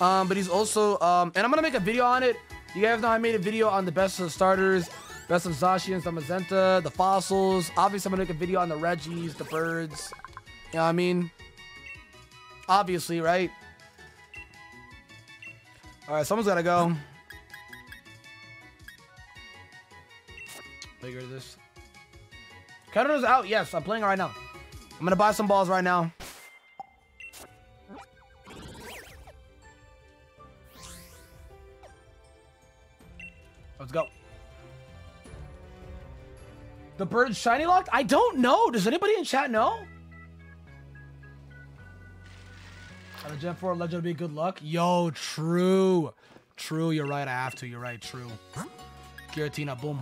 um, but he's also um, and I'm gonna make a video on it. You guys know I made a video on the best of the starters, best of Zacians, the Magenta, the fossils. Obviously, I'm gonna make a video on the Regis, the birds. You know what I mean? Obviously, right? All right, someone's gotta go. figure this. Kettler's out. Yes, I'm playing right now. I'm gonna buy some balls right now. Let's go. The bird shiny locked? I don't know. Does anybody in chat know? On the Gen 4 Legend be good luck. Yo, true. True, you're right. I have to. You're right. True. Giratina, boom.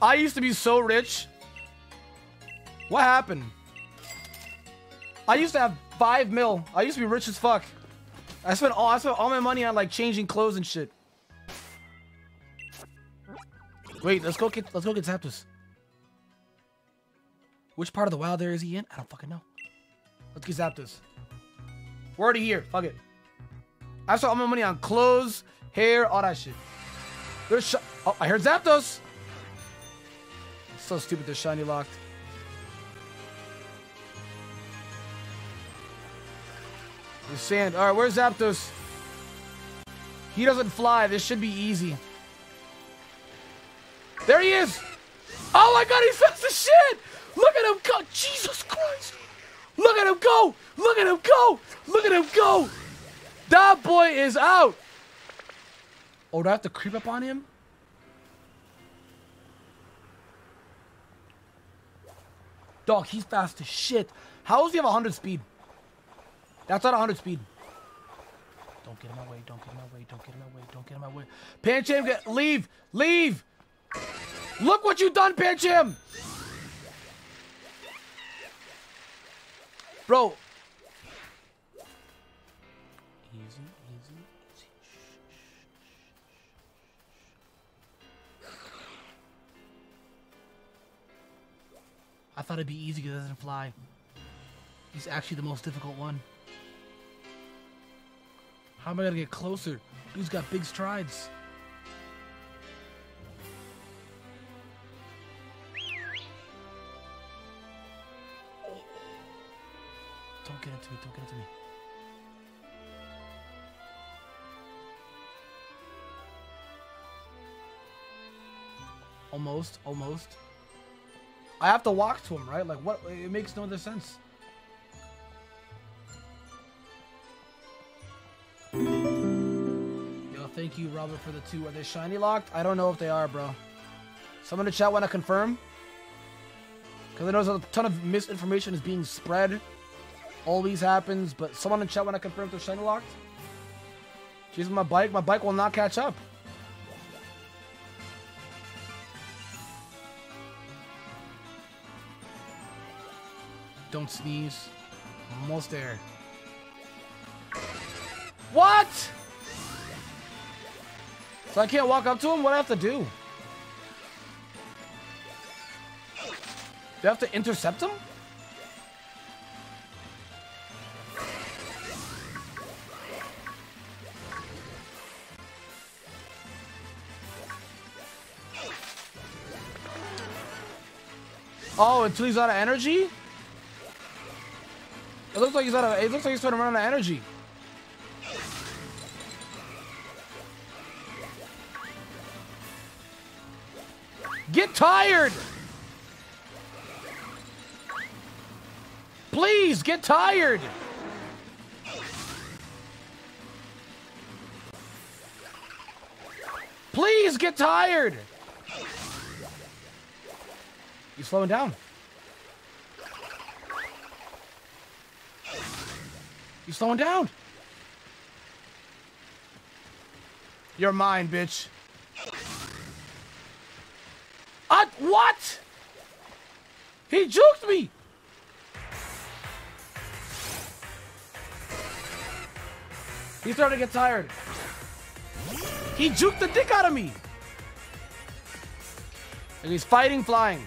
I used to be so rich. What happened? I used to have five mil. I used to be rich as fuck. I spent all I spent all my money on like changing clothes and shit. Wait, let's go get let's go get Zapdos. Which part of the wild area is he in? I don't fucking know. Let's get Zapdos. We're already here. Fuck it. I spent all my money on clothes, hair, all that shit. There's sh oh, I heard Zapdos. So stupid. They're shiny locked. The sand. All right, where's Zapdos? He doesn't fly. This should be easy. There he is. Oh my god, he's fast as shit. Look at him go. Jesus Christ. Look at him go. Look at him go. Look at him go. That boy is out. Oh, do I have to creep up on him? Dog, he's fast as shit. How does he have 100 speed? That's not 100 speed. Don't get in my way. Don't get in my way. Don't get in my way. Don't get in my way. Pancham, get leave. Leave. Look what you done, Pancham. Bro. Easy, easy, easy. I thought it'd be easy because it doesn't fly. He's actually the most difficult one. How am I gonna get closer? Dude's got big strides. Don't get into me, don't get into me. Almost, almost. I have to walk to him, right? Like, what? It makes no other sense. Yo, thank you, Robert, for the two. Are they shiny locked? I don't know if they are, bro. Someone in the chat want to confirm? Because I know a ton of misinformation is being spread. Always happens, but someone in chat want to confirm they're shiny locked? Jeez, my bike, my bike will not catch up. Don't sneeze. Almost there. What? So I can't walk up to him? What do I have to do? Do I have to intercept him? Oh, until he's out of energy? It looks like he's out of. It looks like he's trying to run out of energy. Get tired! Please, get tired! Please, get tired! He's slowing down. He's slowing down. You're mine, bitch. Uh, what? He juked me. He's starting to get tired. He juked the dick out of me. And he's fighting flying.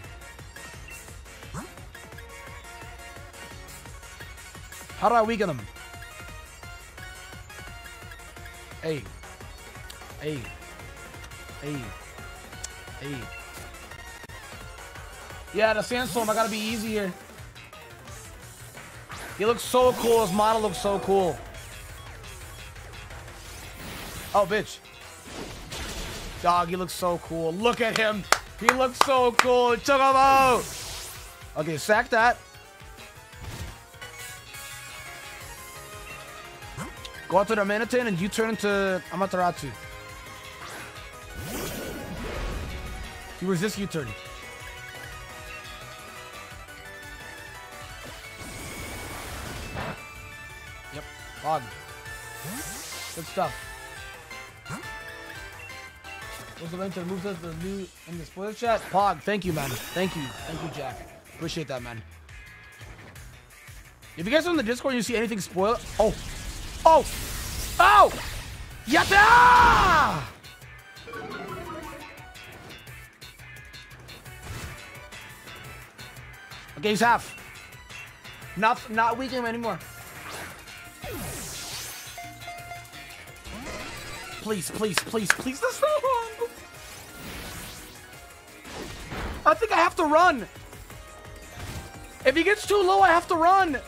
How do I weaken him? Hey. Hey. Hey. Hey. Yeah, the sandstorm, I gotta be easy here. He looks so cool. His model looks so cool. Oh, bitch. Dog, he looks so cool. Look at him. He looks so cool. Check him out. Okay, sack that. Go out to the Manatin and you turn into Amaterasu. You resist U-turn. Yep, log. Good stuff. What's the that moves us the new in the spoiler chat? Pog, thank you, man. Thank you. Thank you, Jack. Appreciate that, man. If you guys are on the Discord and you see anything spoil Oh! Oh! Oh! Yatta! Okay, he's half. Not not weak him anymore. Please, please, please, please, this wrong. I think I have to run. If he gets too low, I have to run.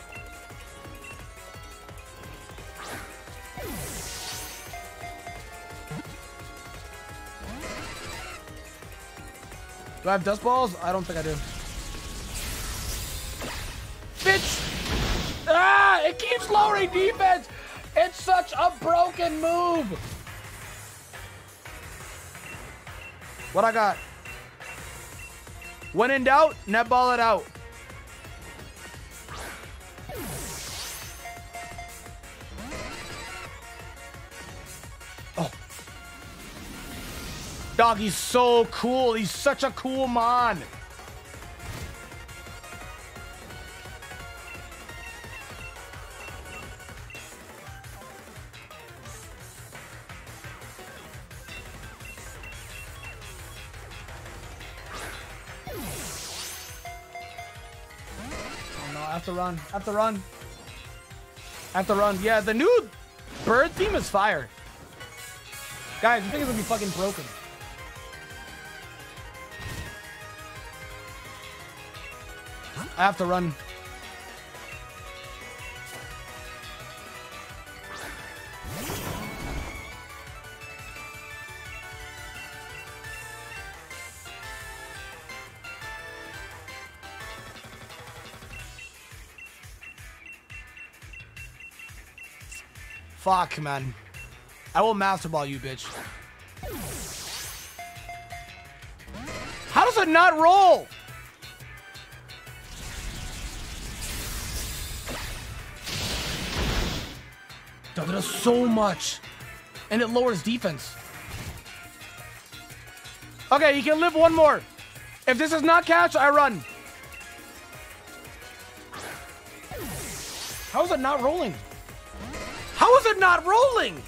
Do I have dusk balls? I don't think I do. Bitch! Ah! It keeps lowering defense! It's such a broken move! What I got? When in doubt, netball it out. Dog, he's so cool. He's such a cool mon. To run. Have to run. Have to run. Yeah, the new bird theme is fire. Guys, you think it's gonna be fucking broken. I have to run. Fuck, man. I will master ball you, bitch. How does it not roll? It does so much. And it lowers defense. Okay, he can live one more. If this is not catch, I run. How is it not rolling? How is it not rolling?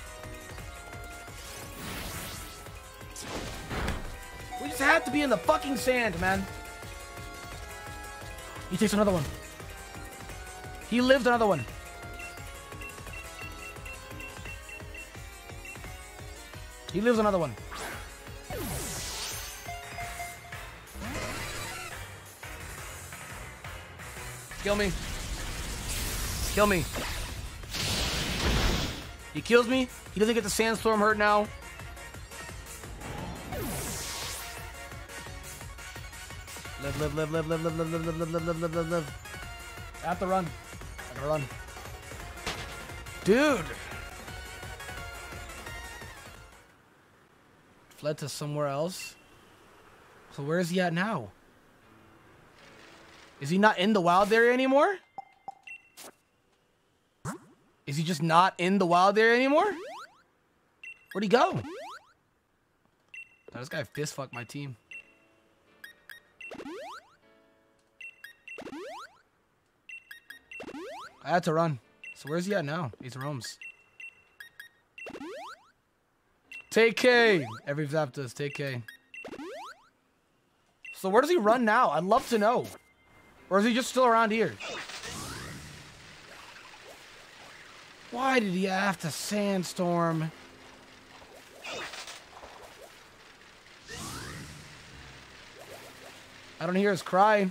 We just had to be in the fucking sand, man. He takes another one. He lived another one. He lives another one. Kill me. Kill me. He kills me. He doesn't get the sandstorm hurt now. Live, live, live, live, live, live, live, live, live, live, live, live, live, live, live. Run. Run. Dude. Fled to somewhere else. So where is he at now? Is he not in the wild area anymore? Is he just not in the wild area anymore? Where'd he go? Oh, this guy fist fucked my team. I had to run. So where's he at now? He's roams. Take K. Every zap does. Take K. So where does he run now? I'd love to know. Or is he just still around here? Why did he have to sandstorm? I don't hear his cry.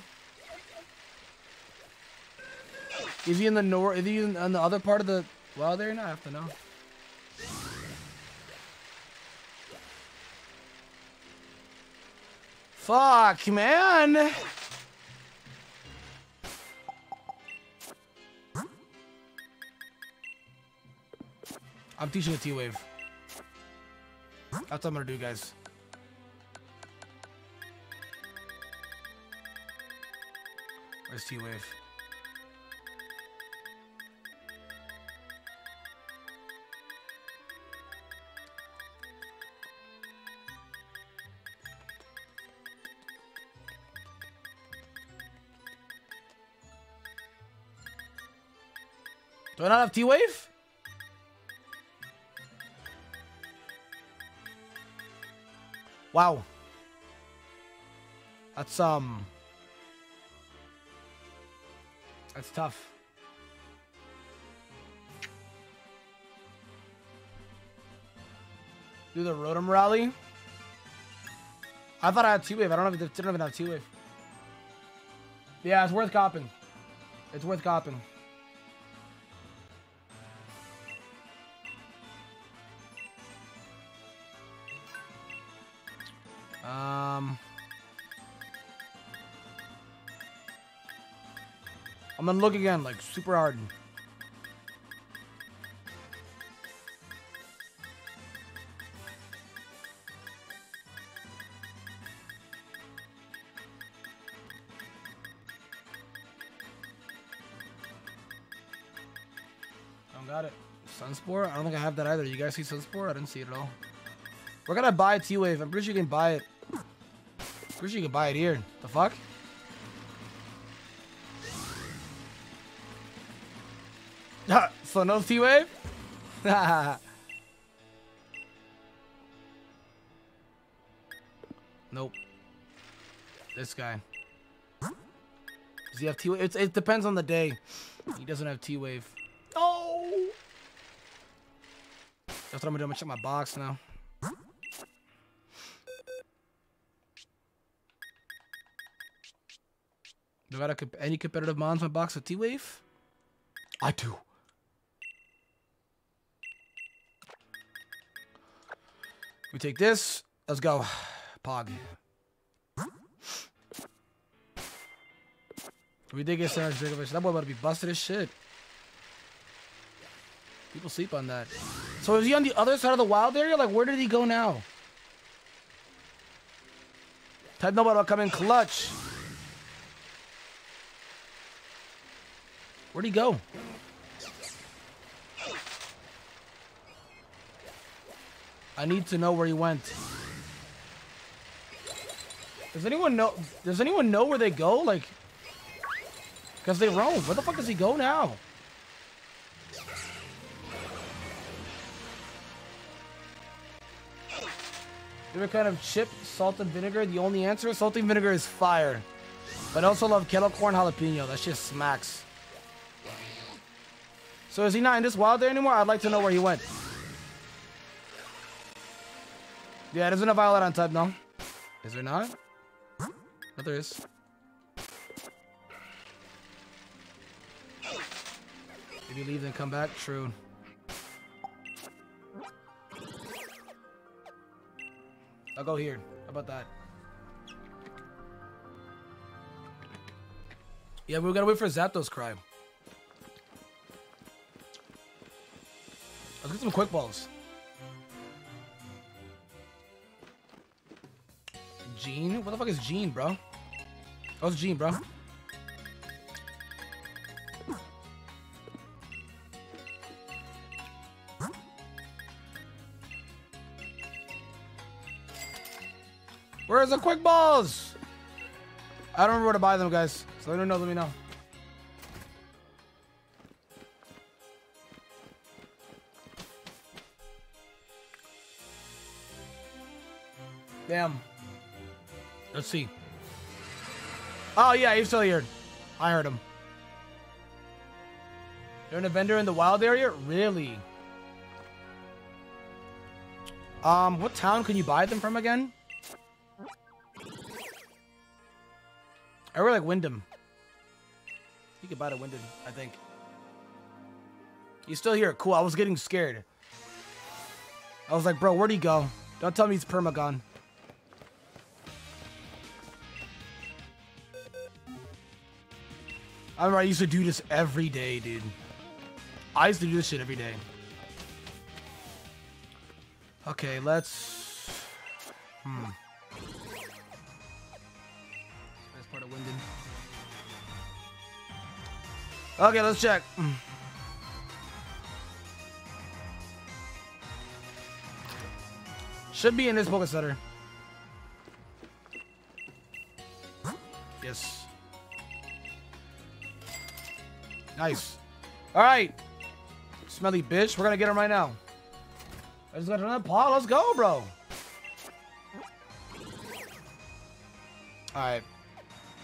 Is he in the north? Is he in, on the other part of the area? No, I have to know. Fuck, man. I'm teaching a T-Wave. That's what I'm gonna do, guys. Where's T-Wave? I not have T-Wave? Wow. That's, um... That's tough. Do the Rotom rally? I thought I had T-Wave. I don't have, didn't even have T-Wave. Yeah, it's worth copping. It's worth copping. I'm gonna look again, like super hard. I don't got it. Stun Spore? I don't think I have that either. You guys see Stun Spore? I didn't see it at all. We're gonna buy T-Wave. I'm pretty sure you can buy it. Pretty sure you can buy it here. The fuck? So no T-Wave? nope. This guy. Does he have T-Wave? It depends on the day. He doesn't have T-Wave. Oh! That's what I'm gonna do. I'm gonna check my box now. Do I a, any competitive mons my box of T-Wave? I do. We take this. Let's go. Pog. We did get Sarah Dragovich. That boy about to be busted as shit. People sleep on that. So is he on the other side of the wild area? Like, where did he go now? Type nobody will come in clutch. Where'd he go? I need to know where he went. Does anyone know? Does anyone know where they go? Like, because they roam. Where the fuck does he go now? Favorite kind of chip, salt and vinegar? The only answer? Salt and vinegar is fire. But I also love kettle corn jalapeno. That shit smacks. So is he not in this wild there anymore? I'd like to know where he went. Yeah, there's a violet on type, no? Is there not? No, there is. If you leave, then come back. True. I'll go here. How about that? Yeah, we gotta wait for Zapdos cry. Let's get some quick balls. Gene? What the fuck is Gene, bro? What's Gene, bro? Where's the quick balls? I don't remember where to buy them, guys. So let don't know, let me know. Damn. Let's see. Oh, yeah, he's still here. I heard him. You're a vendor in the wild area? Really? Um, what town can you buy them from again? I really like Wyndon. You could buy the Wyndon, I think. He's still here. Cool. I was getting scared. I was like, bro, where'd he go? Don't tell me he's permagon. I remember I used to do this every day, dude. I used to do this shit every day. Okay, let's. Hmm. That's part of Wyndon. Okay, let's check. Hmm. Should be in this Poké Center. Yes. Nice. All right. Smelly bitch. We're going to get him right now. I just got another paw. Let's go, bro. All right.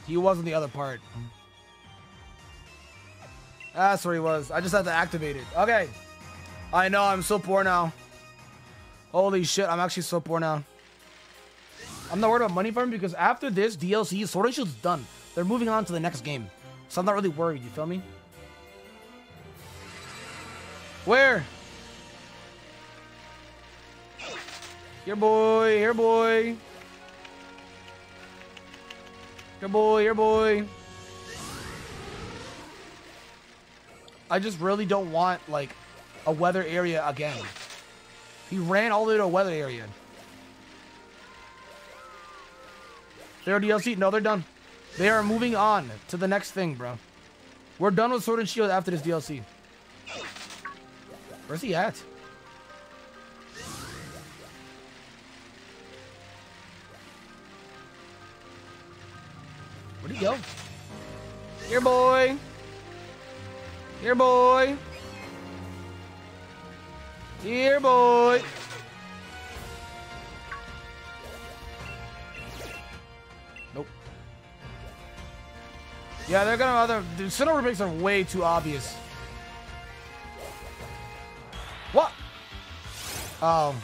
He was in the other part. That's where he was. I just had to activate it. Okay. I know. I'm so poor now. Holy shit. I'm actually so poor now. I'm not worried about money farm because after this DLC, Sword and Shield's done. They're moving on to the next game. So I'm not really worried, you feel me? Where? Here, boy. Here, boy. Here, boy. Here, boy. I just really don't want, like, a weather area again. He ran all the way to a weather area. They're DLC. No, they're done. They are moving on to the next thing, bro. We're done with Sword and Shield after this DLC. Where's he at? Where'd he go? Here, boy. Here, boy. Here, boy. Nope. Yeah, they're gonna other. The Sinnoh remakes are way too obvious. Oh.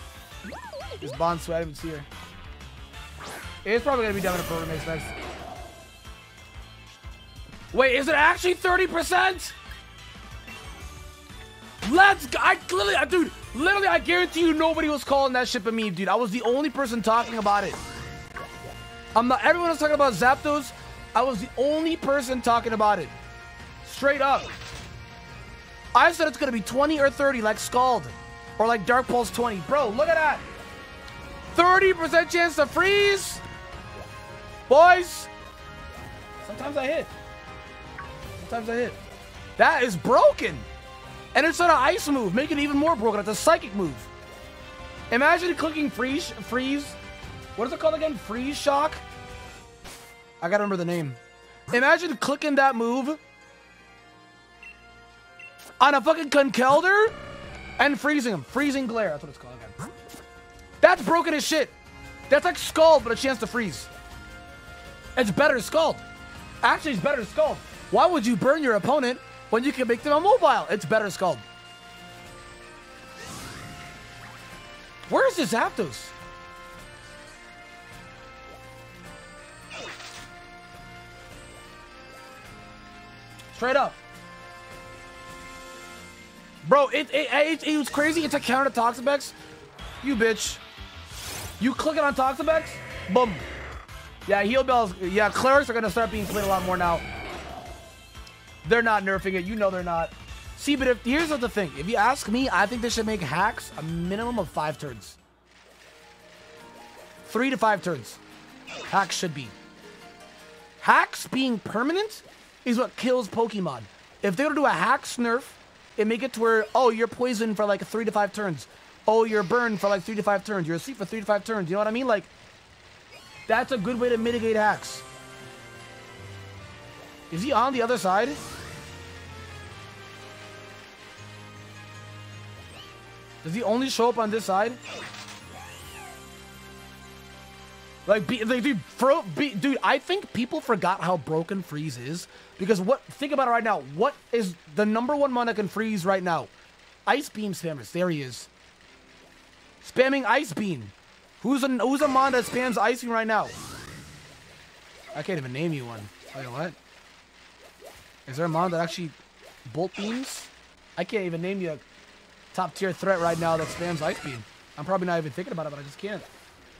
This Bond sweat, I didn't see her. It's probably gonna be done in a pro remakes next. Wait, is it actually 30%? Let's go. I literally, I, dude, literally, I guarantee you nobody was calling that shit but me, dude. I was the only person talking about it. I'm not, everyone was talking about Zapdos. I was the only person talking about it. Straight up. I said it's going to be 20 or 30 like Scald. Or like Dark Pulse 20. Bro, look at that. 30% chance to freeze. Boys. Sometimes I hit. Sometimes I hit. That is broken. And it's not an ice move, Make it even more broken. It's a psychic move. Imagine clicking freeze, freeze. What is it called again? Freeze shock. I gotta remember the name. Imagine clicking that move on a fucking Conkeldurr and freezing him. Freezing glare. That's what it's called again. That's broken as shit. That's like Scald, but a chance to freeze. It's better Scald. Actually, it's better Scald. Why would you burn your opponent when you can make them immobile? It's better Scald. Where is this Zapdos? Straight up. Bro, it, it, it, it was crazy. It's a counter to Toxapex. You bitch. You click it on Toxapex, boom. Yeah, heal bells. Yeah, clerics are going to start being played a lot more now. They're not nerfing it. You know they're not. See, but if here's the thing. If you ask me, I think they should make hacks a minimum of five turns. Three to five turns. Hacks should be. Hacks being permanent is what kills Pokemon. If they were to do a hacks nerf and make it to where, oh, you're poisoned for like three to five turns. Oh, you're burned for like three to five turns. You're asleep for three to five turns. You know what I mean? Like, that's a good way to mitigate hacks. Is he on the other side? Does he only show up on this side? Like, be, like dude, be, dude, I think people forgot how broken freeze is because what? Think about it right now. What is the number one mon that can freeze right now? Ice beam spammers. There he is. Spamming ice beam. Who's a who's a mon that spams ice beam right now? I can't even name you one. Wait, what? Is there a mon that actually bolt beams? I can't even name you a top tier threat right now that spams ice beam. I'm probably not even thinking about it, but I just can't.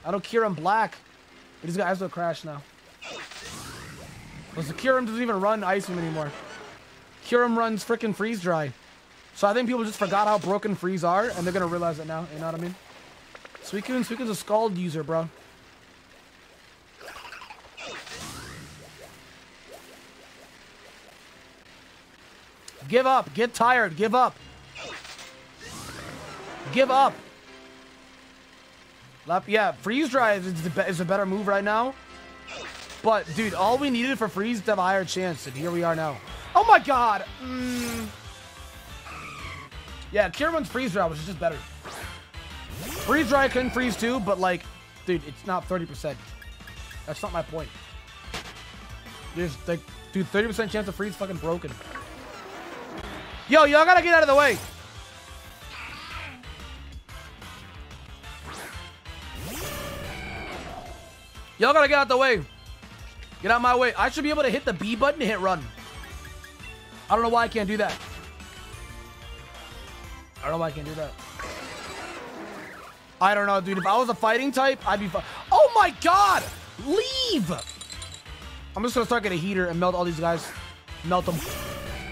I don't care. I'm black. But he's got Ezreal crash now. Well, Securum doesn't even run Ice Beam anymore. Kyurem runs freaking freeze dry. So I think people just forgot how broken freeze are, and they're gonna realize it now. You know what I mean? Suicune, Suicune's a Scald user, bro. Give up. Get tired. Give up. Give up. Lap, yeah, freeze dry is, is a better move right now. But, dude, all we needed for freeze to have a higher chance, and here we are now. Oh my god! Mm. Yeah, Kyurem's freeze dry, is just better. Freeze dry can freeze too, but like, dude, it's not 30%. That's not my point. There's like, dude, 30% chance of freeze fucking broken. Yo, y'all gotta get out of the way. Y'all gotta get out the way. Get out of my way. I should be able to hit the B button to hit run. I don't know why I can't do that. I don't know why I can't do that. I don't know, dude. If I was a fighting type, I'd be Oh my god! Leave! I'm just gonna start getting a heater and melt all these guys. Melt them.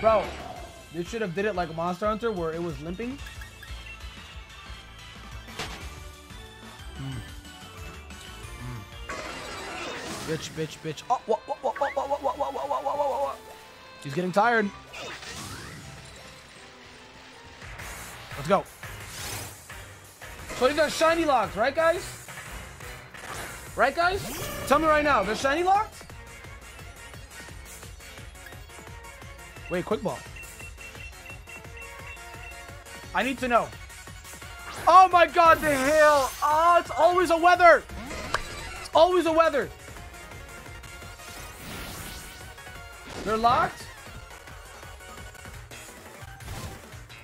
Bro, they should have did it like Monster Hunter where it was limping. Hmm. Bitch, bitch, bitch. Oh, what, what, what, what, what, what, what, what, what, what, what, what, what. He's getting tired. Let's go. So these are shiny locks, right, guys? Right, guys? Tell me right now, they're shiny locks? Wait, quick ball. I need to know. Oh my god, the hill! Oh, it's always a weather! It's always a weather! They're locked?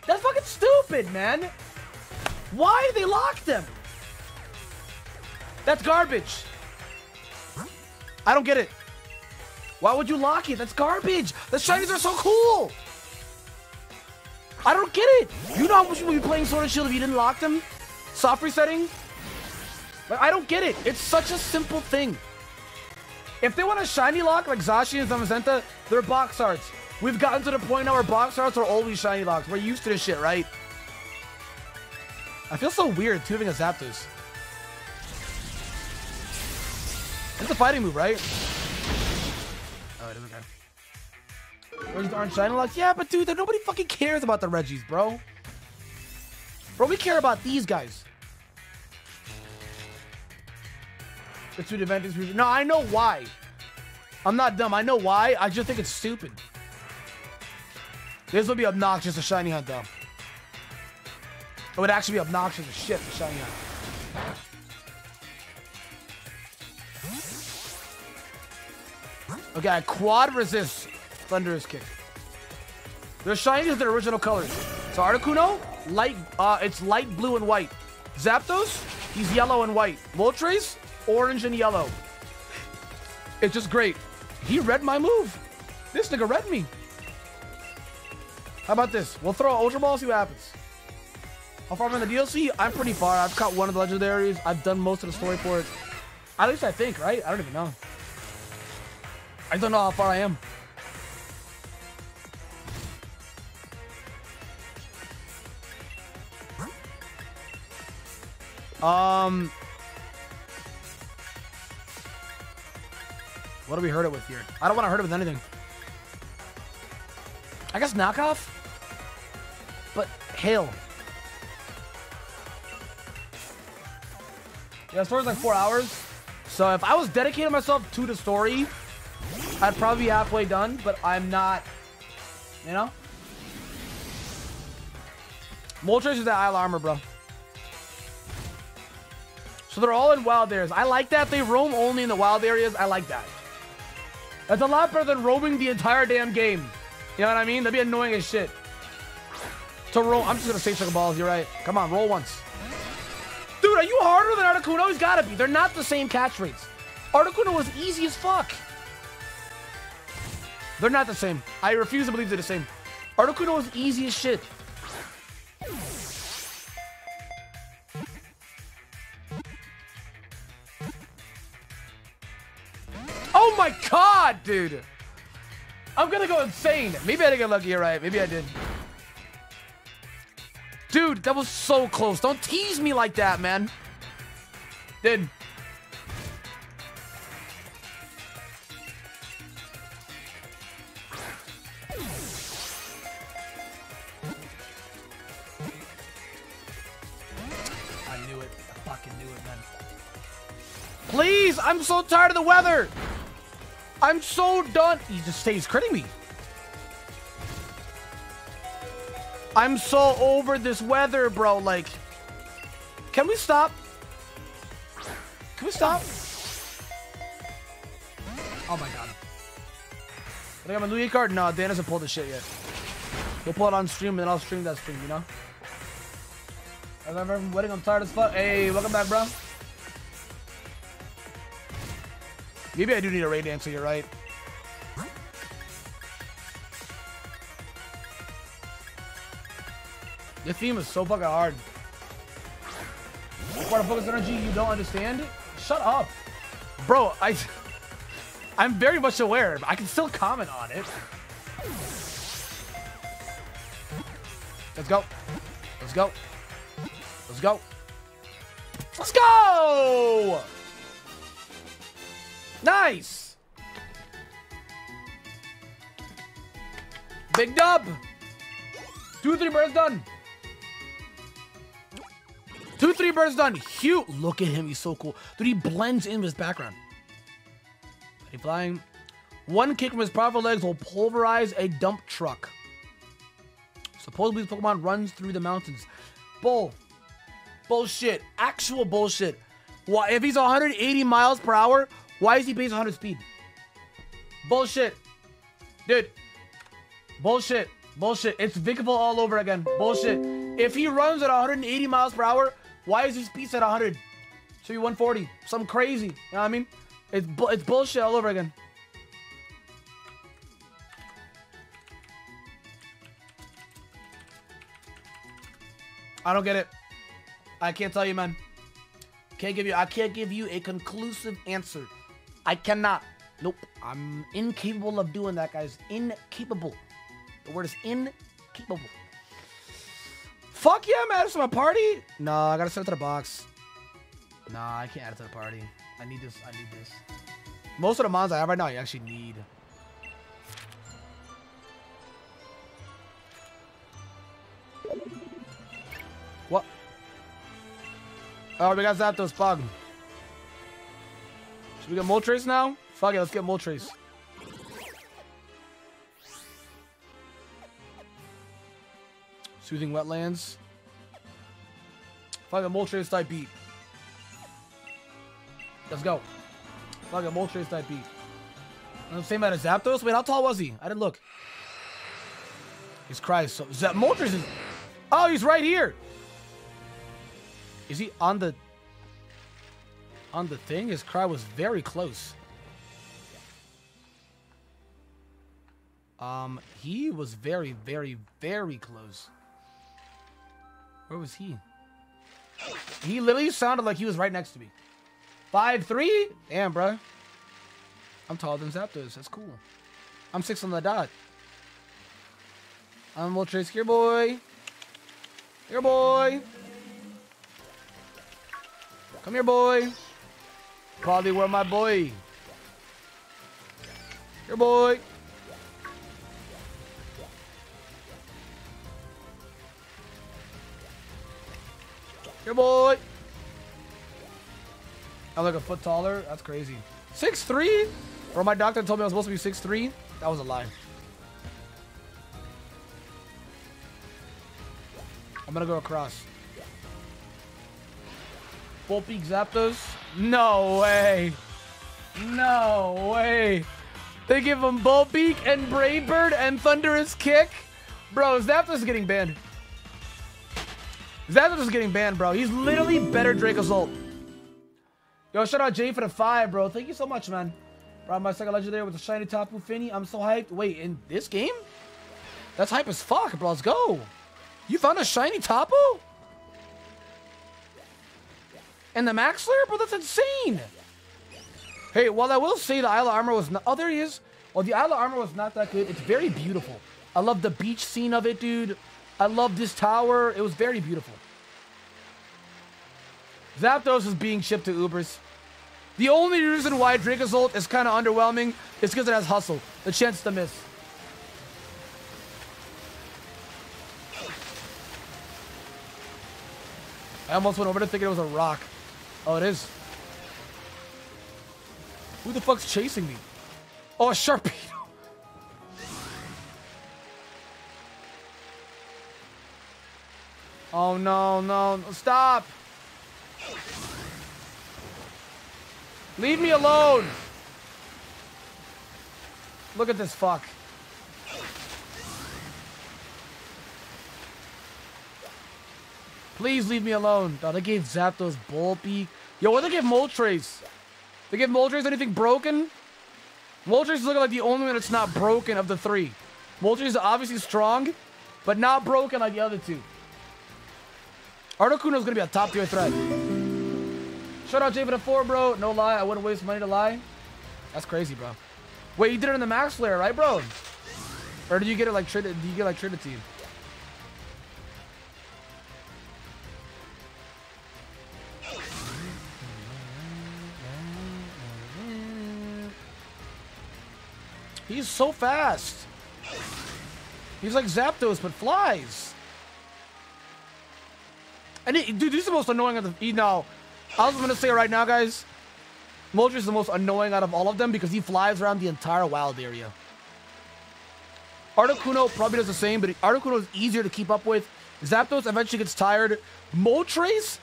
That's fucking stupid, man. Why did they lock them? That's garbage. I don't get it. Why would you lock it? That's garbage. The shinies are so cool. I don't get it. You know how much you would be playing Sword and Shield if you didn't lock them? Soft resetting? Like, I don't get it. It's such a simple thing. If they want a shiny lock like Zacian and Zamazenta, they're box arts. We've gotten to the point now where box arts are always shiny locks. We're used to this shit, right? I feel so weird tubing a Zapdos. It's a fighting move, right? Oh, it okay. Where's the orange shiny locks? Yeah, but dude, nobody fucking cares about the Regis, bro. Bro, we care about these guys. The two advantage. No, I know why. I'm not dumb. I know why. I just think it's stupid. This would be obnoxious to shiny hunt, though. It would actually be obnoxious as shit to shiny hunt. Okay, quad resist Thunderous Kick. They're shiny as their original colors. So Articuno, light, uh, it's light blue and white. Zapdos, he's yellow and white. Moltres, orange and yellow. It's just great. He read my move. This nigga read me. How about this? We'll throw Ultra Ball, see what happens. How far am I in the DLC? I'm pretty far. I've caught one of the legendaries. I've done most of the story for it. At least I think, right? I don't even know. I don't know how far I am. Um, What do we hurt it with here? I don't want to hurt it with anything. I guess knockoff? But hail. Yeah, story's like four hours. So if I was dedicating myself to the story, I'd probably be halfway done, but I'm not, you know? Moltres is that Isle Armor, bro. So they're all in wild areas. I like that. They roam only in the wild areas. I like that. That's a lot better than roaming the entire damn game. You know what I mean? That'd be annoying as shit. To roll, I'm just gonna say sugar balls. You're right. Come on, roll once. Dude, are you harder than Articuno? He's gotta be. They're not the same catch rates. Articuno was easy as fuck. They're not the same. I refuse to believe they're the same. Articuno was easy as shit. Oh my god, dude! I'm gonna go insane. Maybe I didn't get lucky. You're right. Maybe I did. Dude, that was so close. Don't tease me like that, man. Did. I knew it. I fucking knew it, man. Please, I'm so tired of the weather. I'm so done. He just stays critting me. I'm so over this weather, bro. Like, can we stop? Can we stop? Oh my god. I got my Louis card? No, Dan hasn't pulled the shit yet. We'll pull it on stream and then I'll stream that stream, you know? I remember from wedding, I'm tired as fuck. Hey, welcome back, bro. Maybe I do need a raid answer, you're right. The theme is so fucking hard. Part of focus energy you don't understand? Shut up. Bro, I I'm very much aware. I can still comment on it. Let's go. Let's go. Let's go. Let's go! Nice! Big dub! Two, three birds done. Two, three birds done. Hugh, look at him. He's so cool. Dude, he blends in with his background. He flying. One kick from his powerful legs will pulverize a dump truck. Supposedly, this Pokemon runs through the mountains. Bull. Bullshit. Actual bullshit. Why? If he's 180 miles per hour, why is he base 100 speed? Bullshit. Dude. Bullshit. Bullshit. It's Vikable all over again. Bullshit. If he runs at 180 miles per hour, why is his speed at 100? Should be 140. Something crazy. You know what I mean? It's, bu it's bullshit all over again. I don't get it. I can't tell you, man. Can't give you. I can't give you a conclusive answer. I cannot. Nope. I'm incapable of doing that, guys. Incapable. The word is incapable. Fuck yeah, I'm adding to my party. No, I gotta send it to the box. Nah, I can't add it to the party. I need this. I need this. Most of the mons I have right now, I actually need. What? Oh, we got Zapdos Pug. Should we get Moltres now? Fuck it, let's get Moltres. Soothing Wetlands. Fuck it, Moltres type beat. Let's go. Fuck it, Moltres type beat. Uh, Same amount of Zapdos? Wait, how tall was he? I didn't look. He's Christ. So Zap Moltres is. Oh, he's right here. Is he on the on the thing? His cry was very close. Um, he was very, very, very close. Where was he? He literally sounded like he was right next to me. Five three? Damn, bro. I'm taller than Zapdos. That's cool. I'm six on the dot. I'm Moltres here, boy. Here, boy. Come here, boy. Probably where my boy. Your boy. Your boy. I'm like a foot taller. That's crazy. Six three? Or my doctor told me I was supposed to be six three. That was a lie. I'm gonna go across. Full peak Zapdos? No way. No way. They give him Bullbeak and Brave Bird and Thunderous Kick? Bro, Zapdos is getting banned. Zapdos is getting banned, bro. He's literally better Dracozolt. Yo, shout out Jay for the five, bro. Thank you so much, man. Bro, my second legendary with a shiny Tapu Fini. I'm so hyped. Wait, in this game? That's hype as fuck, bro. Let's go. You found a shiny Tapu? And the max Maxler? Bro, that's insane. Hey, while I will say the Isle of Armor was not... Oh, there he is. Well, the Isle of Armor was not that good. It's very beautiful. I love the beach scene of it, dude. I love this tower. It was very beautiful. Zapdos is being shipped to Ubers. The only reason why Dracozolt is kind of underwhelming is because it has Hustle. The chance to miss. I almost went over to thinking it was a rock. Oh, it is. Who the fuck's chasing me? Oh, a. Oh, no, no. Stop. Leave me alone. Look at this fuck. Please leave me alone. Oh, they gave Zapdos Volbeat. Yo, what they give Moltres? They give Moltres anything broken? Moltres is looking like the only one that's not broken of the three. Moltres is obviously strong, but not broken like the other two. Articuno is going to be a top tier threat. Shout out Jay for the 4, bro. No lie, I wouldn't waste money to lie. That's crazy, bro. Wait, you did it in the Max Lair, right, bro? Or did you get it like traded? Did you get like traded to you? He's so fast. He's like Zapdos, but flies. And it, dude, he's the most annoying of the. You I was gonna say right now, guys. Moltres is the most annoying out of all of them because he flies around the entire wild area. Articuno probably does the same, but Articuno is easier to keep up with. Zapdos eventually gets tired. Moltres,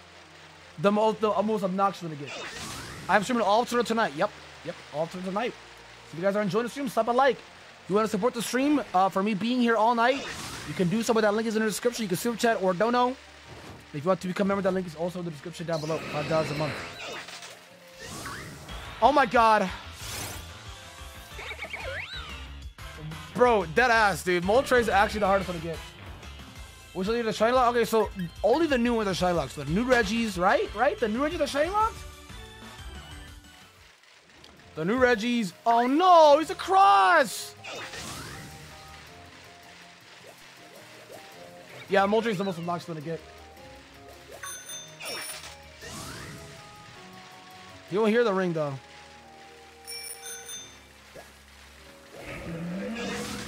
the most the most obnoxious one to get. I'm streaming all of tonight. Yep, yep, all tonight. If you guys are enjoying the stream, slap a like. If you want to support the stream uh, for me being here all night, you can do so with that link is in the description. You can super chat or dono. If you want to become a member, that link is also in the description down below. Five dollars a month. Oh my god. Bro, dead ass, dude. Moltres is actually the hardest one to get. Which one need the shiny lock? Okay, so only the new ones are shiny locks. The new Regis, right? Right? The new Regis are shiny locks? The new Regis. Oh no, he's a cross! Yeah, Moltres is the most obnoxious one to get. You won't hear the ring though.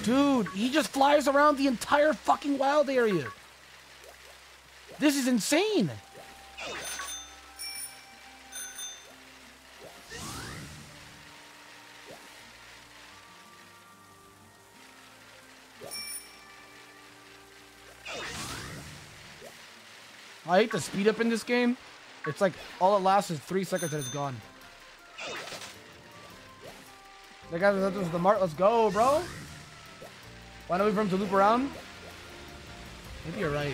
Dude, he just flies around the entire fucking wild area. This is insane. I hate the speed up in this game. It's like all it lasts is three seconds and it's gone. That guy was the mark. Let's go, bro. Why don't we for him to loop around? Maybe you're right.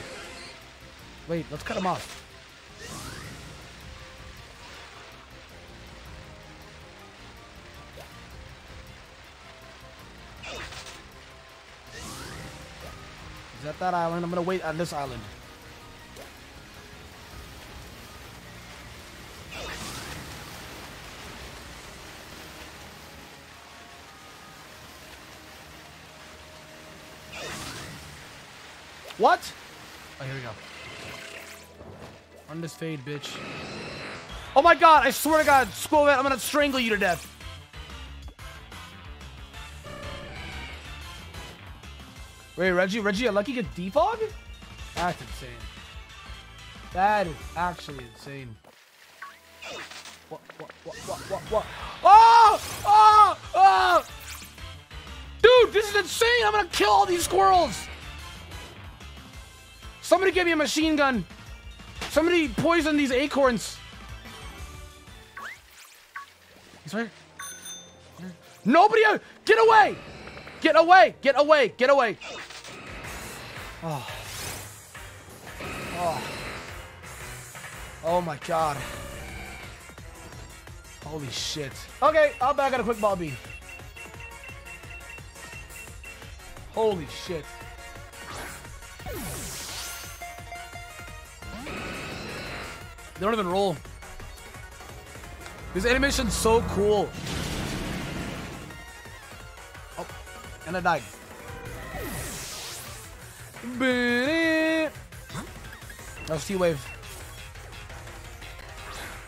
Wait, let's cut him off. Is that that island? I'm gonna wait on this island. What? Oh, here we go. On this fade, bitch. Oh my god, I swear to god, Squirrel, I'm gonna strangle you to death. Wait, Reggie, Reggie, a lucky get defog? That's insane. That is actually insane. What, what, what, what, what, what? Oh! Oh! Oh! Dude, this is insane! I'm gonna kill all these squirrels! Somebody give me a machine gun. Somebody poison these acorns. He's right. Nobody, get away! Get away! Get away! Get away! Oh. Oh. Oh my god. Holy shit. Okay, I'll back at a quick ball. Holy shit. They don't even roll. This animation's so cool. Oh, and I died. That's T-Wave.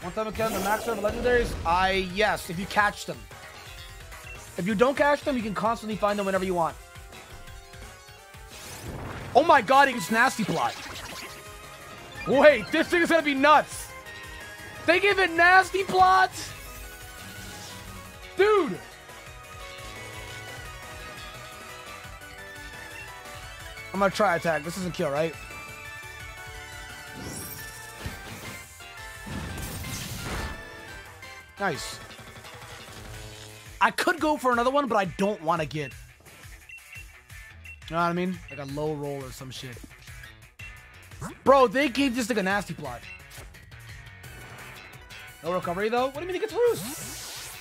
One time again, the max server legendaries? I yes, if you catch them. If you don't catch them, you can constantly find them whenever you want. Oh my god, gets nasty plot. Wait, this thing is gonna be nuts. They give it nasty plot? Dude! I'm gonna try attack. This isn't kill, right? Nice. I could go for another one, but I don't want to get. You know what I mean? Like a low roll or some shit. Bro, they gave this like a nasty plot. No recovery though? What do you mean he gets roost?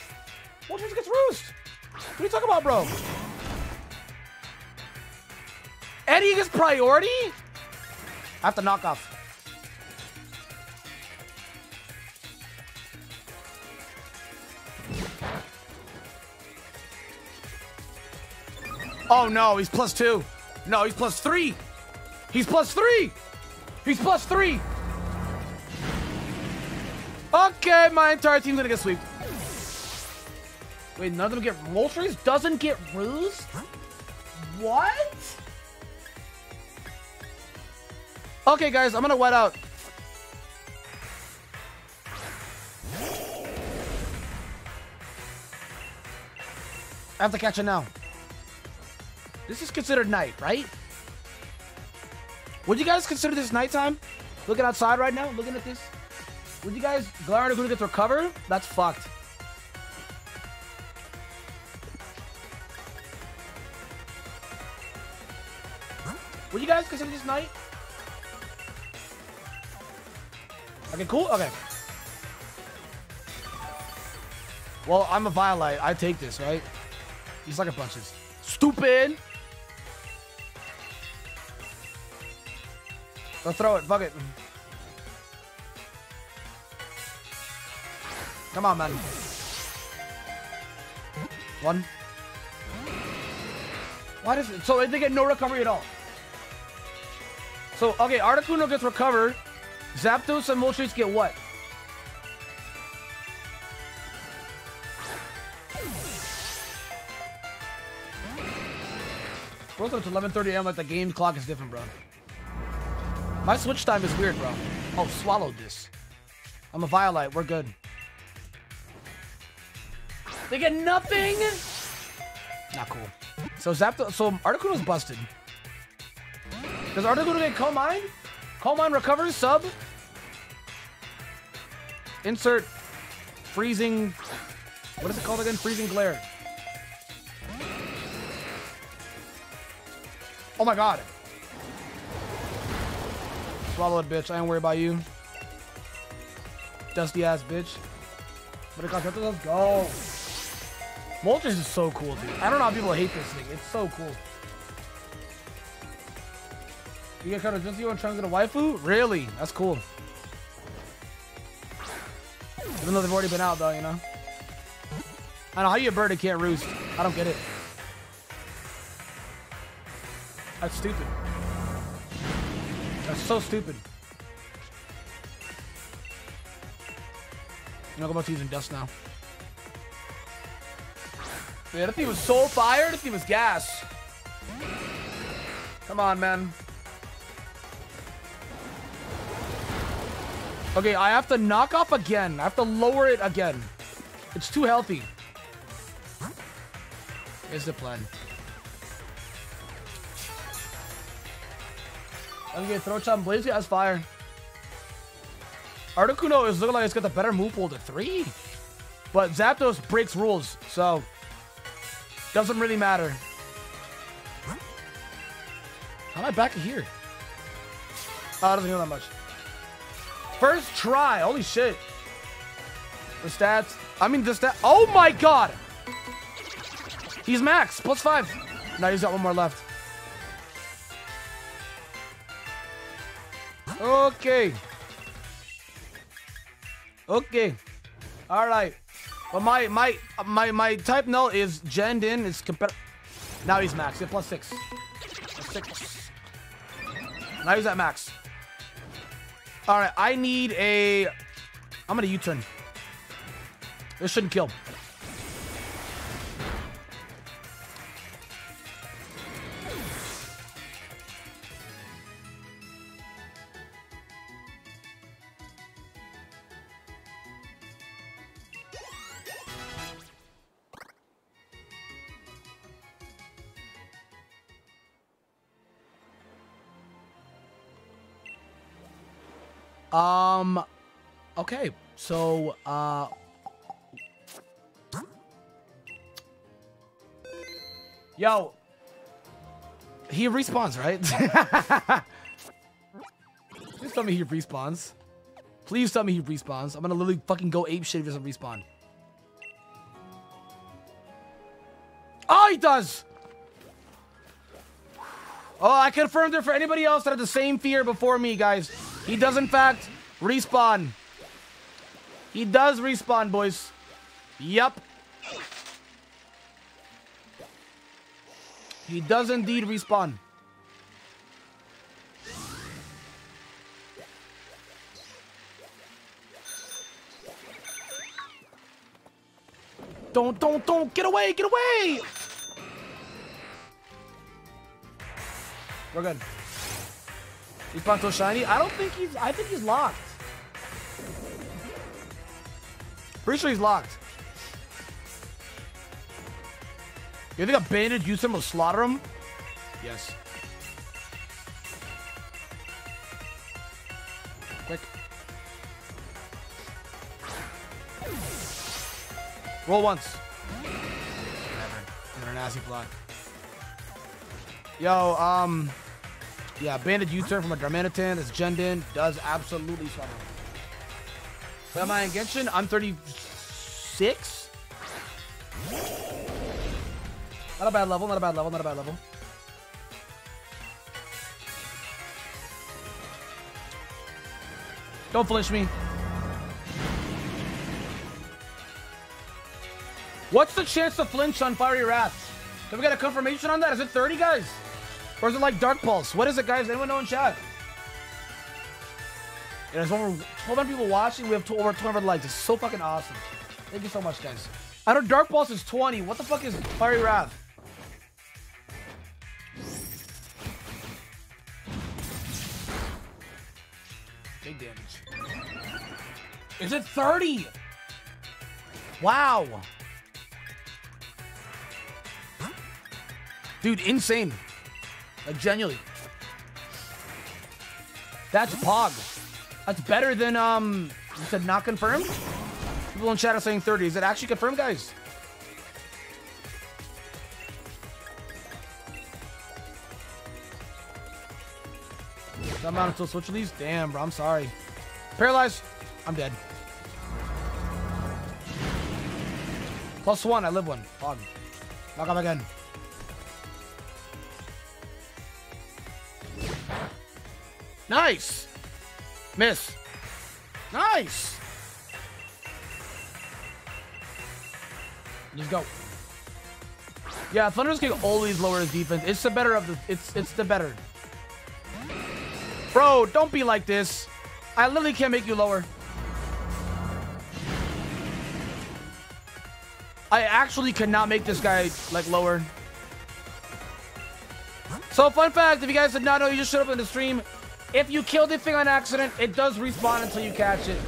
What do you mean he gets roost? What are you talking about, bro? Eddie gets priority? I have to knock off. Oh no, he's plus two. No, he's plus three. He's plus three. He's plus three. Okay, my entire team's gonna get swept. Wait, none of them get Moltres? Doesn't get Ruse? What? Okay, guys, I'm gonna wet out. I have to catch it now. This is considered night, right? Would you guys consider this nighttime? Looking outside right now, looking at this. Would you guys, Galarian gonna get to recover? That's fucked. Would you guys consider this night? Okay, cool. Okay. Well, I'm a Violite. I take this, right? These sucker punches. Stupid! Go throw it. Fuck it. Come on, man. One. Why does it? So they get no recovery at all. So, okay, Articuno gets recovered. Zapdos and Moltres get what? Up to 11.30 a.m. like the game clock is different, bro. My switch time is weird, bro. Oh, swallowed this. I'm a Violite. We're good. They get nothing? Not cool. So Zapdos, so Articuno's busted. Does Articuno get Calm Mind? Calm Mind recovers, sub. Insert freezing, what is it called again? Freezing glare. Oh my god. Swallow it, bitch. I ain't worried about you. Dusty ass bitch. But it got let's go. Moltres is so cool, dude. I don't know how people hate this thing. It's so cool. You get kind of you and trying to get a waifu? Really? That's cool. Even though they've already been out though, you know? I know how you a bird that can't roost. I don't get it. That's stupid. That's so stupid. You know, I'm about to using dust now. Yeah, that thing was so fired. That thing was gas. Come on, man. Okay, I have to knock off again. I have to lower it again. It's too healthy. Here's the plan. I'm throw Chom Blaze as fire. Articuno is looking like it's got the better move pool to three. But Zapdos breaks rules, so doesn't really matter. How am I back here? Oh, it doesn't heal that much. First try. Holy shit. The stats. I mean, the stat. Oh my god. He's max. Plus five. Now he's got one more left. Okay. Okay. All right. But my my my my type null is gen in is. Now he's max. Yeah, plus six. Plus six. Now he's at max. All right. I need a. I'm gonna U-turn. This shouldn't kill. Um, okay. So, uh, yo, he respawns, right? Please tell me he respawns. Please tell me he respawns. I'm gonna literally fucking go ape shit if he doesn't respawn. Oh, he does! Oh, I confirmed it for anybody else that had the same fear before me, guys. He does, in fact, respawn. He does respawn, boys. Yup. He does indeed respawn. Don't, don't, don't. Get away, get away. We're good. He's Panto Shiny? I don't think he's... I think he's locked. Pretty sure he's locked. You think a bandit use him will slaughter him? Yes. Quick. Roll once. Never nasty plot. Yo, um... Yeah, Bandit U-turn from a Darmanitan gen in does absolutely something. So am I in Genshin? I'm 36? Not a bad level, not a bad level, not a bad level. Don't flinch me. What's the chance to flinch on Fiery Wrath? Can we get a confirmation on that? Is it 30, guys? Or is it like Dark Pulse? What is it, guys? Anyone know in chat? Yeah, there's over 1,200 people watching. We have over 1,200 likes. It's so fucking awesome. Thank you so much, guys. I know Dark Pulse is 20. What the fuck is Fiery Wrath? Big damage. Is it 30? Wow. Dude, insane. Like, genuinely. That's Pog. That's better than, um, you said not confirmed? People in chat are saying 30. Is it actually confirmed, guys? That amount until switch these? Damn, bro, I'm sorry. Paralyzed. I'm dead. Plus one, I live one. Pog. Knock off again. Nice. Miss. Nice. Just go. Yeah, Thunder's can always lower his defense. It's the better of the. It's it's the better. Bro, don't be like this. I literally can't make you lower. I actually cannot make this guy like lower. So fun fact, if you guys did not know, you just showed up in the stream. If you kill the thing on accident, it does respawn until you catch it.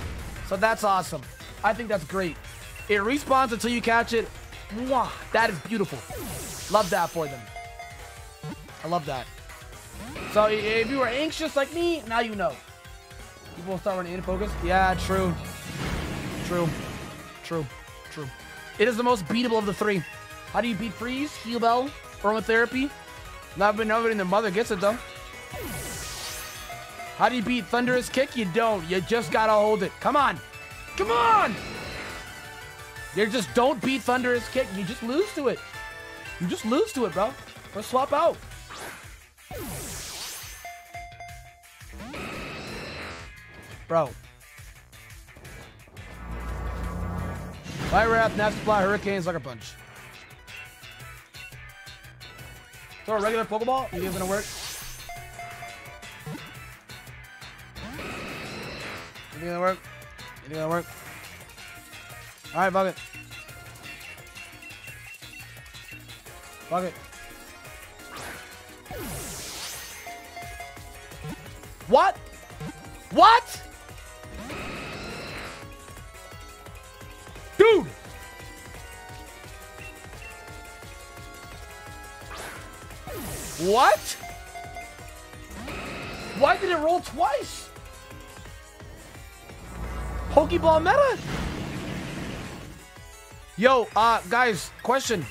So that's awesome. I think that's great. It respawns until you catch it. Mwah, that is beautiful. Love that for them. I love that. So if you were anxious like me, now you know. People will start running in focus. Yeah, true. True. True. True. It is the most beatable of the three. How do you beat freeze, heal bell, aromatherapy? Not been nobody in their mother gets it though. How do you beat Thunderous Kick? You don't. You just gotta hold it. Come on. Come on! You just don't beat Thunderous Kick. You just lose to it. You just lose to it, bro. Let's swap out. Bro. Fiery Wrath, Nasty Plot, Hurricane, Sucker Punch. Throw a regular Pokeball? You think it's gonna work? Think it'll work? Think it'll work? Alright, fuck it. Fuck it. What? What? Dude! What? Why did it roll twice? Pokeball meta? Yo, uh, guys, question.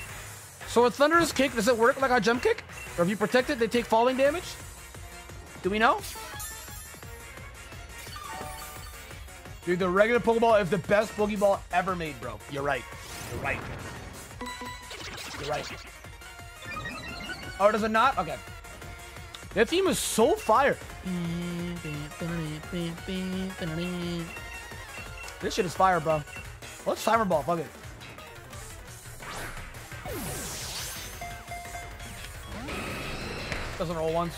So a Thunderous Kick, does it work like a Jump Kick? Or if you protect it, they take falling damage? Do we know? Dude, the regular Pokeball is the best Pokeball ever made, bro. You're right. You're right. You're right. Oh, does it not? Okay. That theme is so fire. This shit is fire, bro. Let's timer ball. Fuck it. Doesn't roll once.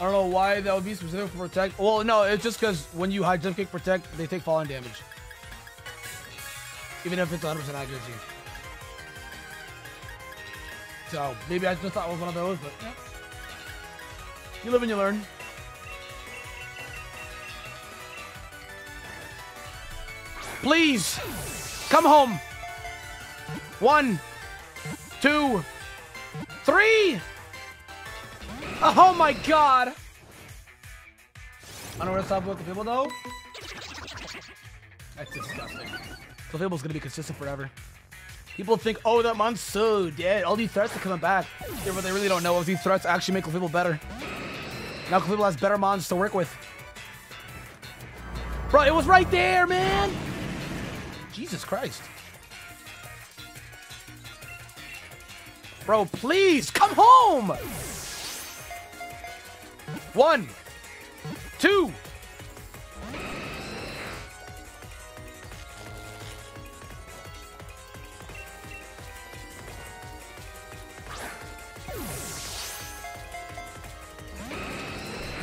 I don't know why that would be specific for protect. Well, no, it's just because when you high jump kick protect, they take falling damage. Even if it's 100% accuracy. So, maybe I just thought it was one of those, but yeah. You live and you learn. Please, come home. One, two, three. Oh my god! I don't want to stop with the Clefable though. That's disgusting. Clefable's gonna be consistent forever. People think, oh, that mon's so dead. All these threats are coming back. Yeah, but they really don't know if these threats actually make Clefable better. Now Clefable has better mons to work with. Bro, it was right there, man! Jesus Christ. Bro, please, come home! One, two.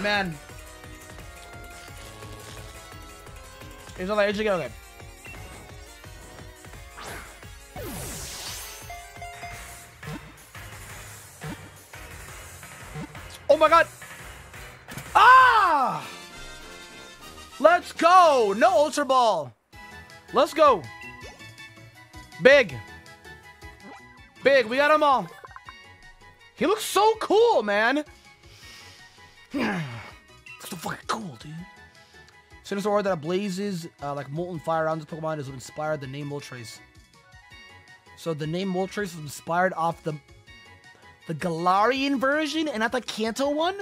Man. On the edge again. Okay. Oh my god! Ah! Let's go! No Ultra Ball! Let's go! Big! Big, we got them all! He looks so cool, man! so fucking cool, dude. Sinister Aura that blazes uh, like molten fire around this Pokemon is what inspired the name Moltres. So the name Moltres was inspired off the the Galarian version and not the Kanto one?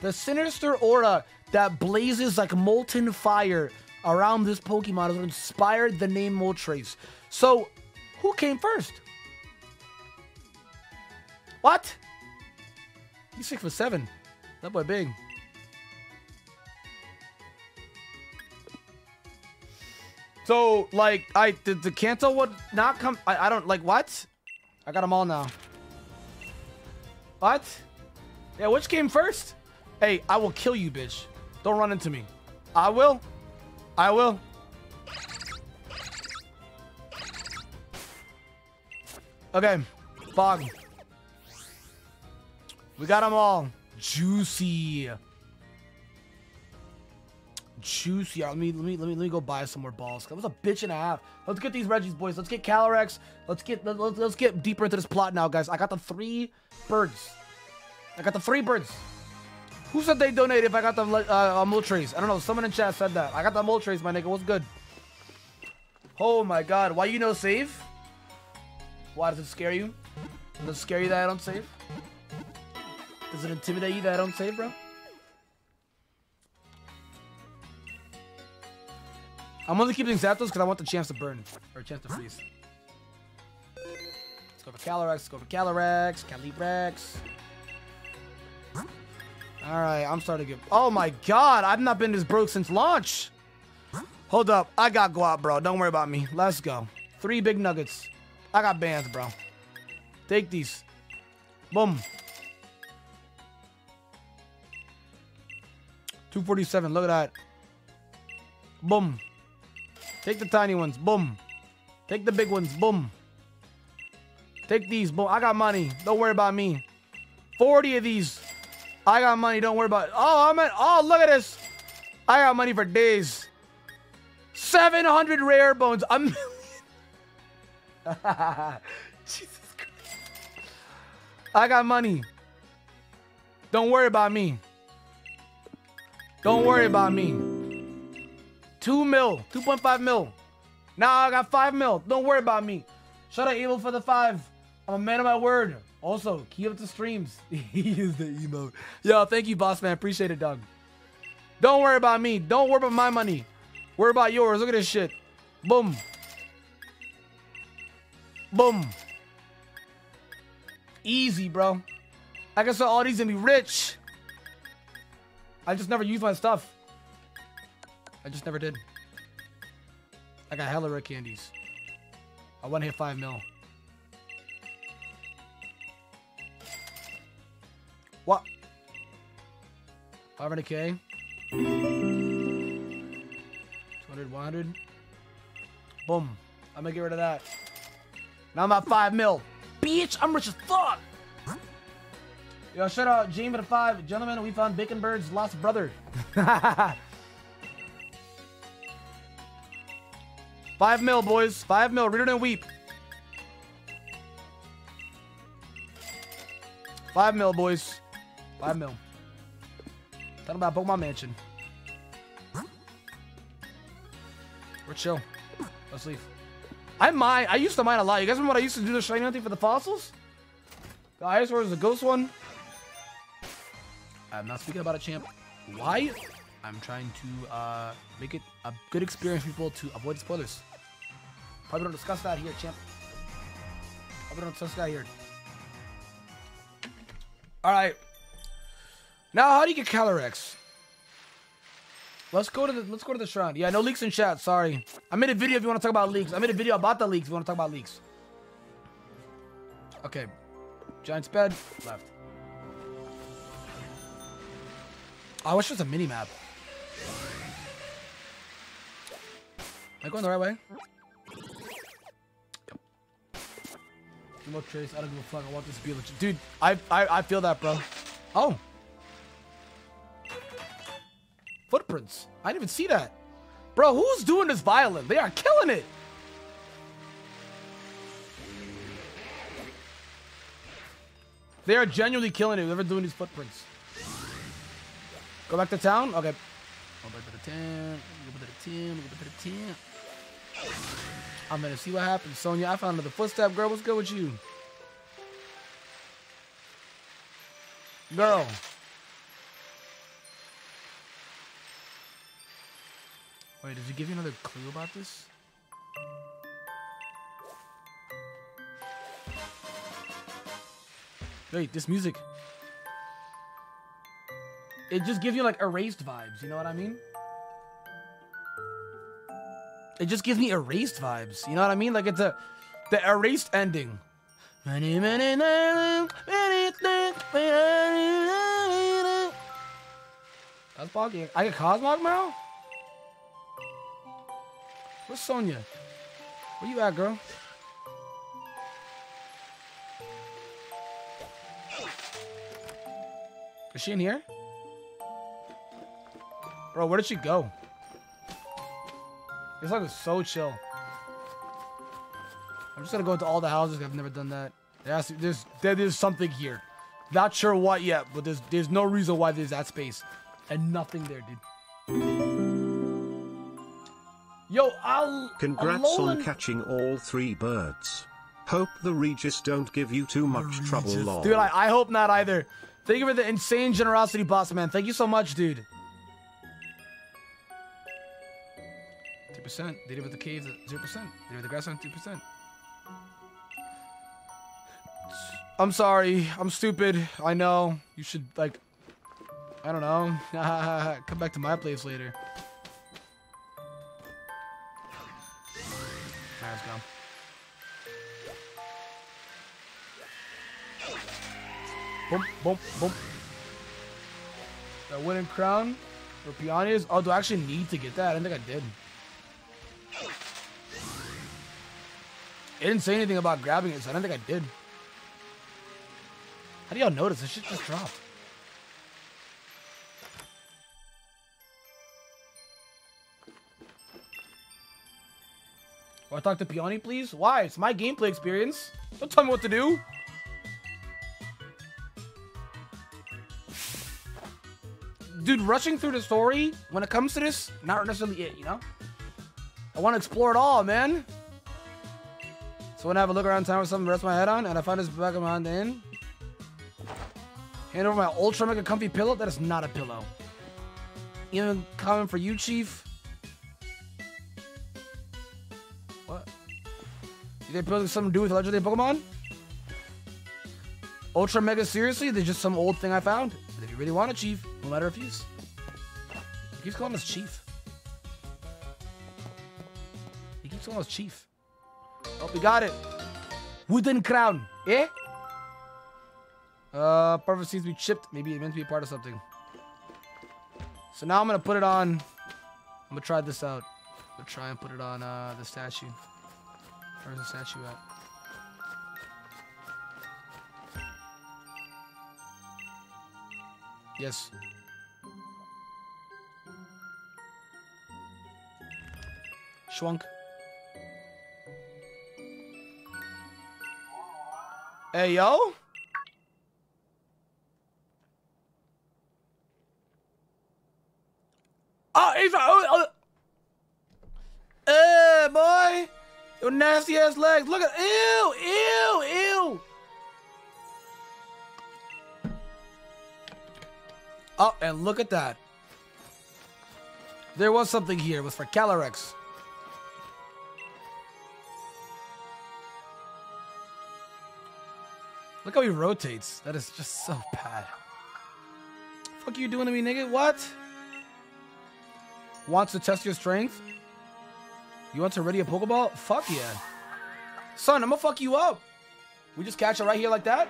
The sinister aura that blazes like molten fire around this Pokemon is inspired the name Moltres. So, who came first? What? He's six foot seven. That boy big. So, like, I did the Kanto would not come. I, I don't like what? I got them all now. What? Yeah, which came first? Hey, I will kill you, bitch. Don't run into me. I will. I will. Okay. Fog. We got them all. Juicy. Juicy. Let me let me let me let me go buy some more balls. That was a bitch and a half. Let's get these Regis boys. Let's get Calyrex. Let's get let, us let's get deeper into this plot now, guys. I got the three birds. I got the three birds. Who said they donate if I got the uh, uh, Moltres? I don't know. Someone in chat said that. I got the Moltres, my nigga. What's good? Oh my god. Why you no save? Why does it scare you? Does it scare you that I don't save? Does it intimidate you that I don't save, bro? I'm only keeping Zapdos because I want the chance to burn. Or a chance to freeze. Let's go for Calyrex. Let's go for Calyrex. Calyrex. All right, I'm starting to get. Oh my god, I've not been this broke since launch. Hold up. I got guap, bro. Don't worry about me. Let's go. Three big nuggets. I got bands, bro. Take these. Boom. 247. Look at that. Boom. Take the tiny ones. Boom. Take the big ones. Boom. Take these. Boom. I got money. Don't worry about me. 40 of these. I got money. Don't worry about it. Oh, I'm at. Oh, look at this. I got money for days. 700 rare bones. A million. Jesus Christ. I got money. Don't worry about me. Don't worry about me. 2 mil. 2.5 mil. Now I got 5 mil. Don't worry about me. Shout out Evil for the 5. I'm a man of my word. Also, keep up the streams. he is the emo. Yo, thank you, boss man. Appreciate it, dog. Don't worry about me. Don't worry about my money. Worry about yours. Look at this shit. Boom. Boom. Easy, bro. I guess all these gonna be rich. I just never use my stuff. I just never did. I got hella rare candies. I want to hit 5 mil. What? 500k? 200, 100. Boom. I'm gonna get rid of that. Now I'm at 5 mil. Bitch, I'm rich as fuck. Yo, shout out Jamie to 5. Gentlemen, we found Bacon Bird's lost brother. Five mil, boys. Five mil. Read it and weep. Five mil, boys. Five mil. Talking about Pokemon Mansion. We're chill. Let's leave. I mine. I used to mine a lot. You guys remember what I used to do the shiny hunting for the fossils? The one is the ghost one. I'm not speaking about a champ. Why? I'm trying to uh, make it a good experience for people to avoid spoilers. Probably don't discuss that here, champ. Probably don't discuss that here. All right. Now, how do you get Calyrex? Let's go to the let's go to the shrine. Yeah, no leaks in chat. Sorry, I made a video if you want to talk about leaks. I made a video about the leaks. If you want to talk about leaks. Okay, Giant's bed left. Oh, I wish it was a mini map. Am I going the right way? Trace. I don't give a fuck. I want this to be legit. Dude, I, I I feel that, bro. Oh. Footprints. I didn't even see that. Bro, who's doing this violin? They are killing it. They are genuinely killing it. Whoever doing these footprints. Go back to town? Okay. Go back to the town. Go back to the town. Go back to the town. I'm gonna see what happens. Sonia, I found another footstep. Girl, what's good with you? Girl. Wait, did you give you another clue about this? Wait, this music. It just gives you like erased vibes, you know what I mean? It just gives me erased vibes, you know what I mean? Like it's a the erased ending. That's boggy. I get Cosmog now? Where's Sonia? Where you at, girl? Is she in here? Bro, where did she go? This song is so chill. I'm just gonna go into all the houses. I've never done that. There to, there's there's something here. Not sure what yet, but there's there's no reason why there's that space, and nothing there, dude. Yo, I'll. Congrats on catching all three birds. Hope the Regis don't give you too much trouble, lol. Dude, I, I hope not either. Thank you for the insane generosity, boss man. Thank you so much, dude. 2%. They did with the caves at 0%. They did with the grass on 2%. I'm sorry. I'm stupid. I know. You should, like, I don't know. Come back to my place later. Let's go. Boom, boom, boom. The winning crown for Peony's. Oh, do I actually need to get that? I didn't think I did. It didn't say anything about grabbing it, so I don't think I did. How do y'all notice? This shit just dropped. Will I talk to Peony, please? Why? It's my gameplay experience. Don't tell me what to do. Dude, rushing through the story, when it comes to this, not necessarily it, you know? I want to explore it all, man. So when I have a look around town with something to rest my head on, and I find this back of my hand in, hand over my ultra mega comfy pillow. That is not a pillow. Even common for you, Chief. What? Do they pillows something to do with legendary Pokemon? Ultra mega seriously? They're just some old thing I found. But if you really want it, Chief, no matter if he's. He keeps calling us Chief. He keeps calling us Chief. Oh, we got it. Wooden crown. Eh? Uh, part seems to be chipped. Maybe it meant to be part of something. So now I'm gonna put it on. I'm gonna try this out. I'm gonna try and put it on uh, the statue. Where's the statue at? Yes. Schwunk. Hey, yo. Ah, oh, he's oh, oh. Hey, boy. Your nasty ass legs. Look at ew, ew, ew. Oh, and look at that. There was something here. It was for Calyrex. Look how he rotates. That is just so bad. Fuck you doing to me, nigga? What? Wants to test your strength? You want to ready a Pokeball? Fuck yeah. Son, I'm gonna fuck you up. We just catch it right here like that?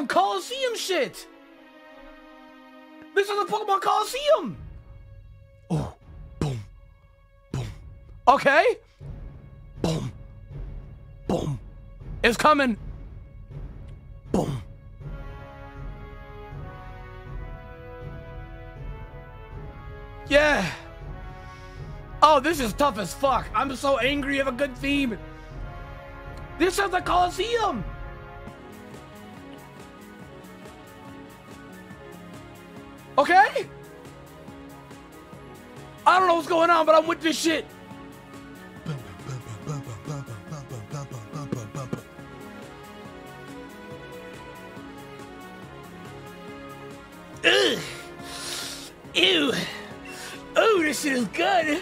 Some Colosseum shit! This is the Pokemon Colosseum! Oh, boom, boom. Okay? Boom, boom. It's coming. Boom. Yeah. Oh, this is tough as fuck. I'm so angry of a good theme. This is the Colosseum. Okay? I don't know what's going on, but I'm with this shit. Ew. Oh, this shit is good.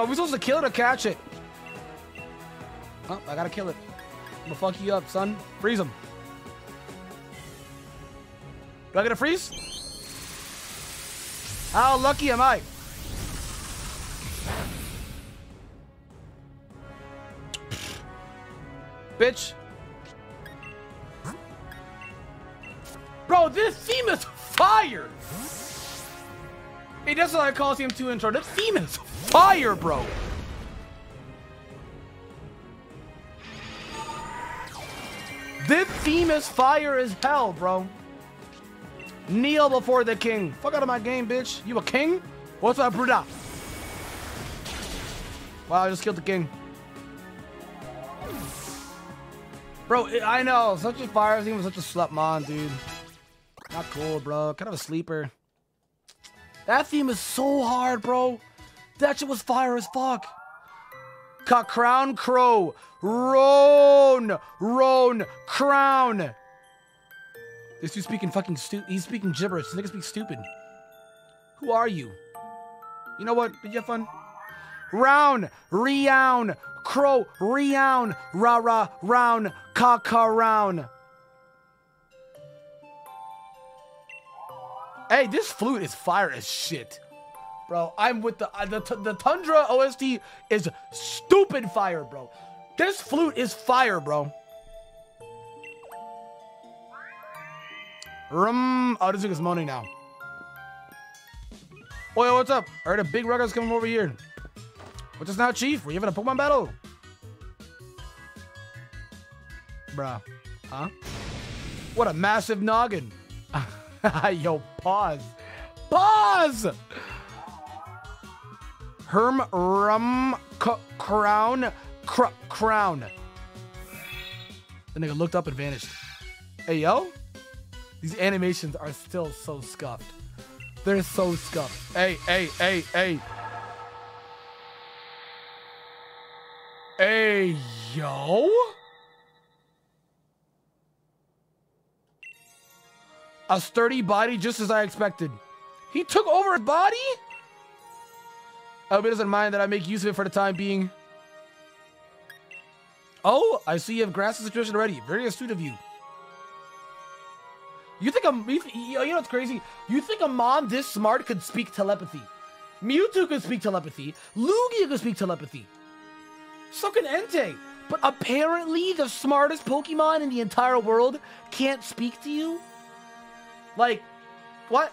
Yo, are we supposed to kill it or catch it? Oh, I gotta kill it. I'm gonna fuck you up, son. Freeze him. Do I get a freeze? How lucky am I? Bitch. Bro, this theme is fire! Hey, that's what I call Colosseum 2 intro. This theme is fire, bro! This theme is fire as hell, bro. Kneel before the king. Fuck out of my game, bitch. You a king? What's up, Bruda? Wow, I just killed the king. Bro, I know. Such a fire theme was such a slut mon, dude. Not cool, bro. Kind of a sleeper. That theme is so hard, bro. That shit was fire as fuck. Ka crown crow. Roan. Roan. Crown. This dude's speaking fucking stu- He's speaking gibberish. This nigga speaks stupid. Who are you? You know what? Did you have fun? Round. Reown. Crow. Reown. Ra ra. Round. Ka ka round. Hey, this flute is fire as shit. Bro, I'm with the, uh, the the Tundra OST is stupid fire, bro. This flute is fire, bro. Rum. Oh, this nigga's moaning now. Oh, yo, what's up? I heard a big ruggers coming over here. What's this now, Chief? We're having a Pokemon battle? Bruh. Huh? What a massive noggin. Yo, pause. Pause! Herm Rum Crown cr- Crown. The nigga looked up and vanished. Hey, yo. These animations are still so scuffed. They're so scuffed. Hey, hey, hey, hey. Hey, yo. A sturdy body just as I expected. He took over his body? I hope he doesn't mind that I make use of it for the time being. Oh, I see you have grasped the situation already. Very astute of you. You think a you, you know what's crazy? You think a mom this smart could speak telepathy? Mewtwo could speak telepathy. Lugia could speak telepathy. So can Entei. But apparently, the smartest Pokemon in the entire world can't speak to you. Like, what?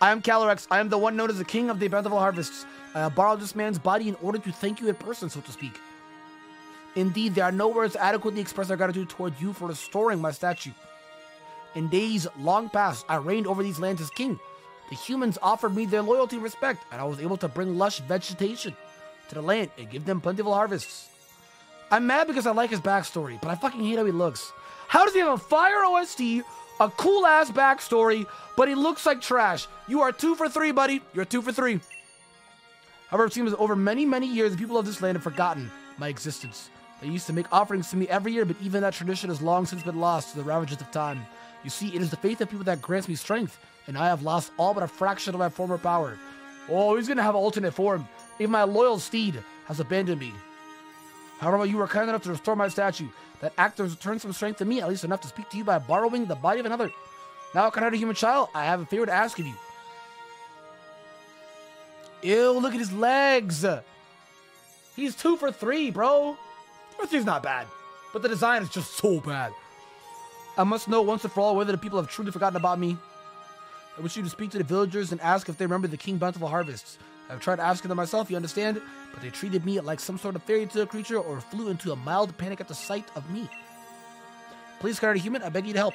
I am Calyrex. I am the one known as the king of the bountiful harvests. I borrowed this man's body in order to thank you in person, so to speak. Indeed, there are no words adequately express our gratitude toward you for restoring my statue. In days long past, I reigned over these lands as king. The humans offered me their loyalty and respect, and I was able to bring lush vegetation to the land and give them plentiful harvests. I'm mad because I like his backstory, but I fucking hate how he looks. How does he have a fire OST, a cool ass backstory, but he looks like trash? You are two for three, buddy. You're two for three. However, it seems over many, many years, the people of this land have forgotten my existence. They used to make offerings to me every year, but even that tradition has long since been lost to the ravages of time. You see, it is the faith of people that grants me strength, and I have lost all but a fraction of my former power. Oh, he's gonna have an alternate form. Even my loyal steed has abandoned me. However, you were kind enough to restore my statue. That act has returned some strength to me, at least enough to speak to you by borrowing the body of another. Now, kind a human child, I have a favor to ask of you. Ew, look at his legs. He's two for three, bro. Two three's not bad, but the design is just so bad. I must know once and for all whether the people have truly forgotten about me. I wish you to speak to the villagers and ask if they remember the King Bountiful Harvests. I've tried asking them myself, you understand, but they treated me like some sort of fairy tale creature or flew into a mild panic at the sight of me. Please, Carter Human, I beg you to help.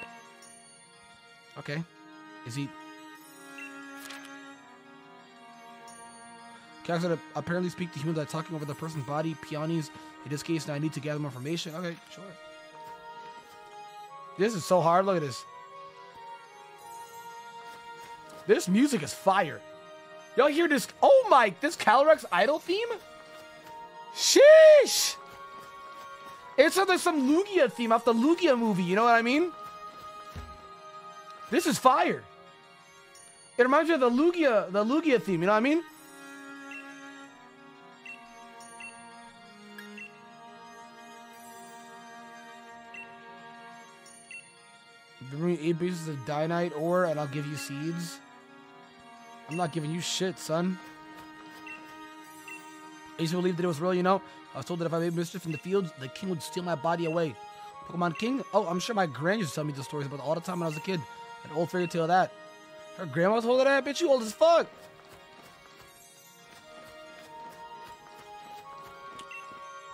Okay. Is he. Can I apparently speak to humans by talking over the person's body, Peony's. In this case, now I need to gather more information. Okay, sure. This is so hard. Look at this. This music is fire. Y'all hear this? Oh my, this Calyrex idol theme? Sheesh! It's like there's some Lugia theme off the Lugia movie, you know what I mean? This is fire. It reminds me of the Lugia, the Lugia theme, you know what I mean? Give me eight pieces of Dynite ore and I'll give you seeds. I'm not giving you shit, son. I used to believe that it was real, you know? I was told that if I made mischief in the fields, the king would steal my body away. Pokemon King? Oh, I'm sure my grand used to tell me the stories about all the time when I was a kid. An old fairy tale that. Her grandma told her that? Bitch, you old as fuck.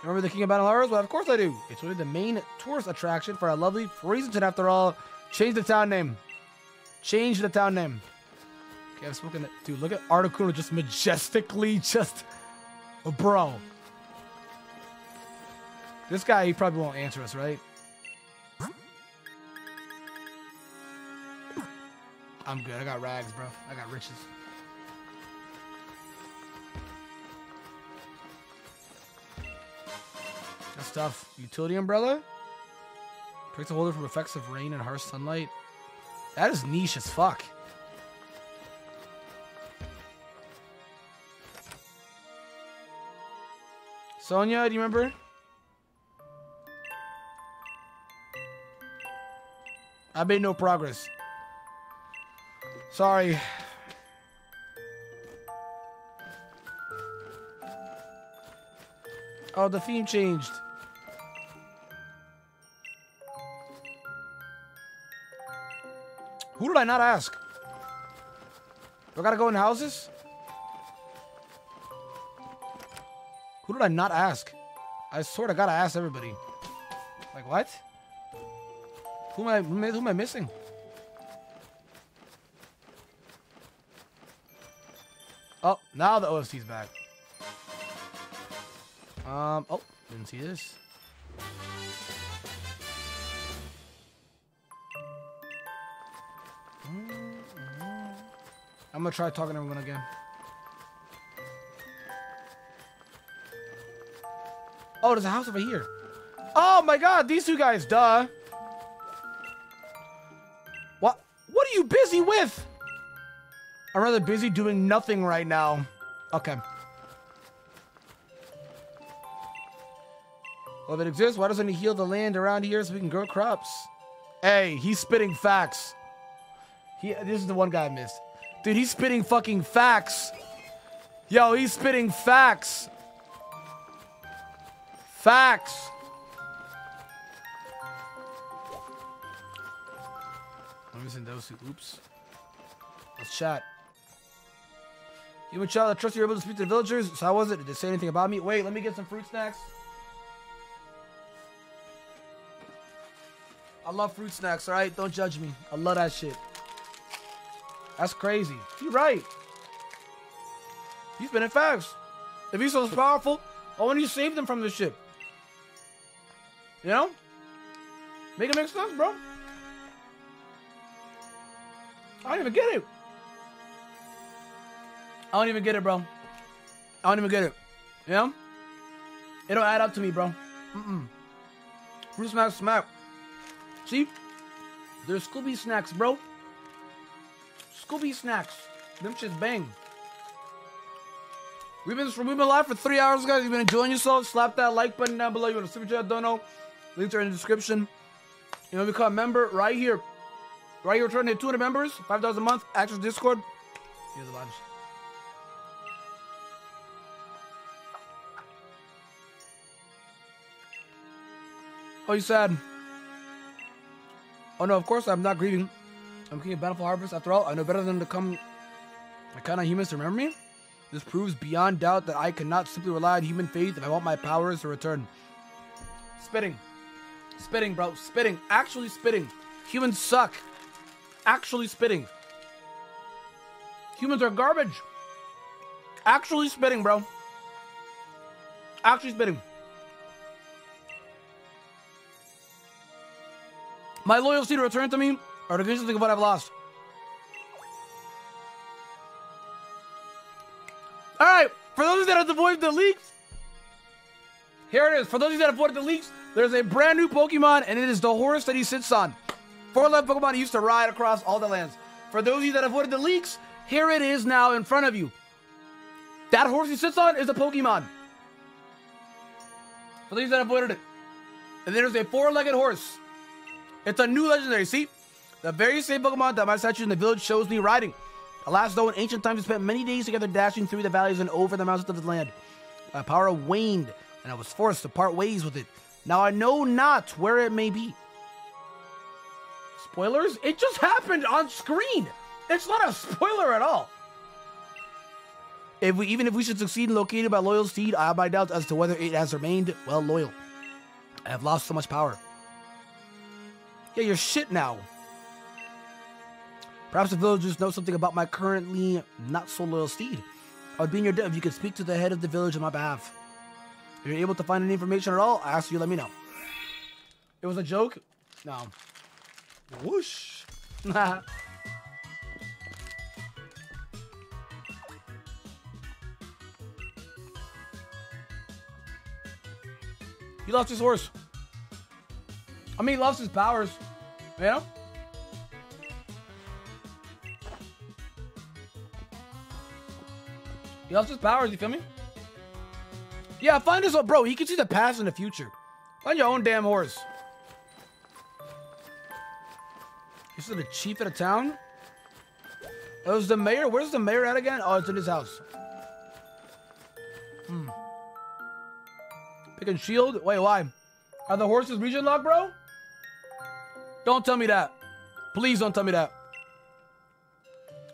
Remember the King of Battle Horrors? Well, of course I do. It's really the main tourist attraction for a lovely Freezington after all. Change the town name. Change the town name. Okay, I've spoken. Dude, look at Articuno just majestically just. Oh, bro. This guy, he probably won't answer us, right? I'm good. I got rags, bro. I got riches. That's tough. Utility umbrella? Protects the holder from effects of rain and harsh sunlight. That is niche as fuck. Sonia, do you remember? I made no progress. Sorry. Oh, the theme changed. Who did I not ask? Do I gotta go in houses? Who did I not ask? I sort of gotta ask everybody. Like what? Who am I? Who am I, who am I missing? Oh, now the OST's back. Um. Oh, didn't see this. I'm gonna try talking to everyone again. Oh, there's a house over here. Oh my god, these two guys, duh. What? What are you busy with? I'm rather busy doing nothing right now. Okay. Well, if it exists, why doesn't he heal the land around here so we can grow crops? Hey, he's spitting facts. He, this is the one guy I missed. Dude, he's spitting fucking facts. Yo, he's spitting facts. Facts. I'm missing those two. Oops. Let's chat. Human child, I trust you're able to speak to the villagers. So how was it? Did they say anything about me? Wait, let me get some fruit snacks. I love fruit snacks, alright? Don't judge me. I love that shit. That's crazy. You're right. He's been in facts. If he's so powerful, why wouldn't you save them from this ship? You know? Make it make sense, bro. I don't even get it. I don't even get it, bro. I don't even get it. You know? It don't add up to me, bro. Mm-mm. Fruit smack smack. See? There's Scooby snacks, bro. Scooby snacks. Them shits bang. We've been we've been live for three hours, guys. You've been enjoying yourself. Slap that like button down below. You want to super chat? Don't know. Links are in the description. You know, become a member right here. Right here, trying to hit 200 members, five dollars a month. Access Discord. Here's the lives. Oh, you sad? Oh no, of course I'm not grieving. I'm king of Bountiful Harvest. After all, I know better than to come I kind of humans to remember me. This proves beyond doubt that I cannot simply rely on human faith if I want my powers to return. Spitting. Spitting, bro. Spitting. Actually spitting. Humans suck. Actually spitting. Humans are garbage. Actually spitting, bro. Actually spitting. My loyalty to return to me, or to gain something of what I've lost. All right, for those that have avoided the leaks, here it is. For those of you that avoided the leaks, there's a brand new Pokemon, and it is the horse that he sits on. Four level Pokemon used to ride across all the lands. For those of you that avoided the leaks, here it is now in front of you. That horse he sits on is a Pokemon. For those that avoided it. And there's a four-legged horse. It's a new legendary. See? The very same Pokemon that my statue in the village shows me riding. Alas, though, in ancient times, we spent many days together dashing through the valleys and over the mountains of the land. My power waned, and I was forced to part ways with it. Now I know not where it may be. Spoilers? It just happened on screen. It's not a spoiler at all. If we, even if we should succeed in locating my loyal steed, I have my doubts as to whether it has remained well loyal. I have lost so much power. Yeah, you're shit now. Perhaps the villagers know something about my currently not so loyal steed. I would be in your debt if you could speak to the head of the village on my behalf. If you're able to find any information at all, I ask you let me know. It was a joke? No. Whoosh. Nah. He lost his horse. I mean, he lost his powers. You know? He lost his powers, you feel me? Yeah, find us, bro. He can see the past and the future. Find your own damn horse. This is the chief of the town? It was the mayor? Where's the mayor at again? Oh, it's in his house. Hmm. Pick and shield? Wait, why? Are the horses region locked, bro? Don't tell me that. Please don't tell me that.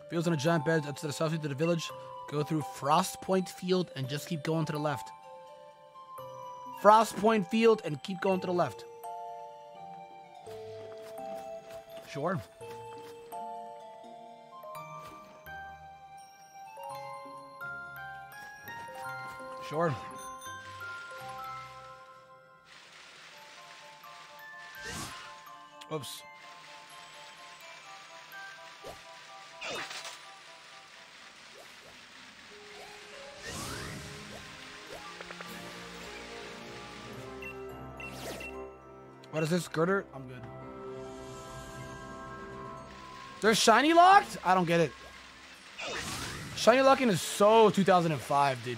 Fields on a giant bed up to the south of the village. Go through Frost Point Field and just keep going to the left. Frost Point Field and keep going to the left. Sure. Sure. Oops. What is this? Girder? I'm good. They're shiny locked? I don't get it. Shiny locking is so 2005, dude.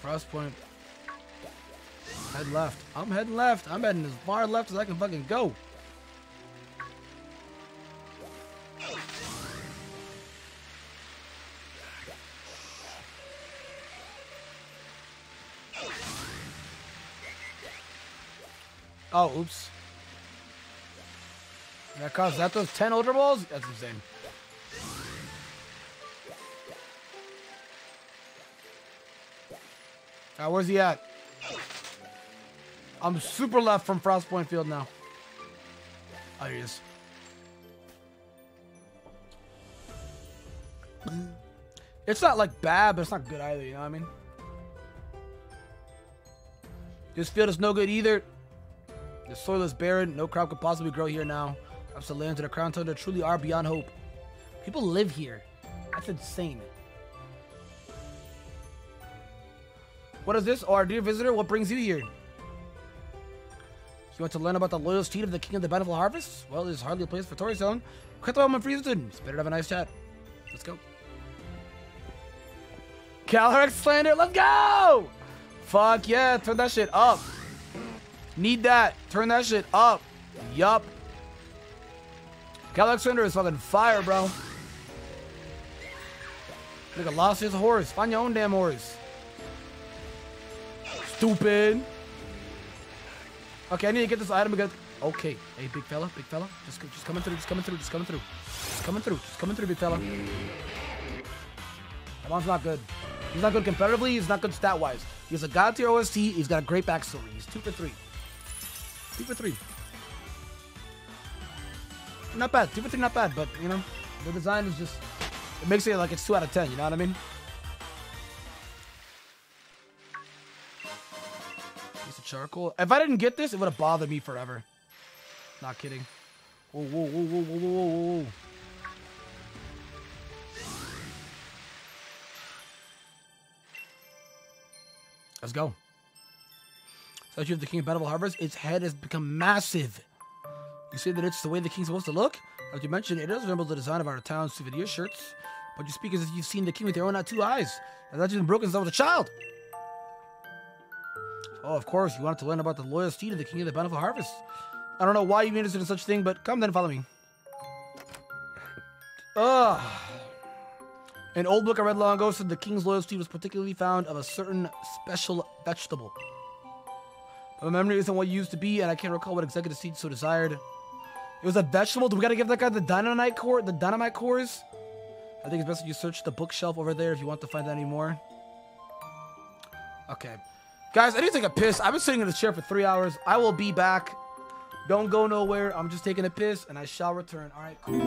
Frost point. Head left. I'm heading left. I'm heading as far left as I can fucking go. Oh, oops. That cost that those 10 Ultra Balls? That's insane. Uh, where's he at? I'm super left from Frostpoint Field now. Oh, here he is. It's not like bad, but it's not good either, you know what I mean? This field is no good either. The soil is barren. No crop could possibly grow here now. Perhaps the lands of the Crown Tundra truly are beyond hope. People live here. That's insane. What is this? Oh, dear visitor, what brings you here? You want to learn about the loyal steed of the King of the Bountiful Harvest? Well, there's hardly a place for Tori Zone. Cut the moment It's better to have a nice chat. Let's go. Calyrex Slander, let's go! Fuck yeah, turn that shit up. Need that. Turn that shit up. Yup. Calyrex Slander is fucking fire, bro. Nigga lost his horse. Find your own damn horse. Stupid. Okay, I need to get this item again. Okay. Hey, big fella, big fella. Just, just coming through, just coming through, just coming through. Just coming through, just coming through, big fella. That one's not good. He's not good competitively, he's not good stat-wise. He's a god tier OST, he's got a great backstory. He's two for three. Two for three. Not bad. Two for three, not bad, but, you know, the design is just, it makes it like it's two out of ten, you know what I mean? Piece of charcoal. If I didn't get this, it would have bothered me forever. Not kidding. Whoa, whoa, whoa, whoa, whoa, whoa, whoa. Let's go. Statue of the King of Bountiful Harvest. Its head has become massive. You say that it's the way the king's supposed to look? As you mentioned, it does resemble the design of our town's souvenir shirts. But you speak as if you've seen the king with your own two eyes. And that's been broken since I was a child. Oh, of course, you wanted to learn about the loyal steed of the king of the bountiful harvest. I don't know why you'd interested in such a thing, but come then follow me. Ugh. An old book I read long ago said the king's loyalty was particularly found of a certain special vegetable. My memory isn't what it used to be, and I can't recall what executive seed so desired. It was a vegetable. Do we gotta give that guy the dynamite core? The dynamite cores? I think it's best if you search the bookshelf over there if you want to find any more. Okay. Guys, I need to take a piss. I've been sitting in the chair for three hours. I will be back. Don't go nowhere. I'm just taking a piss, and I shall return. All right, cool,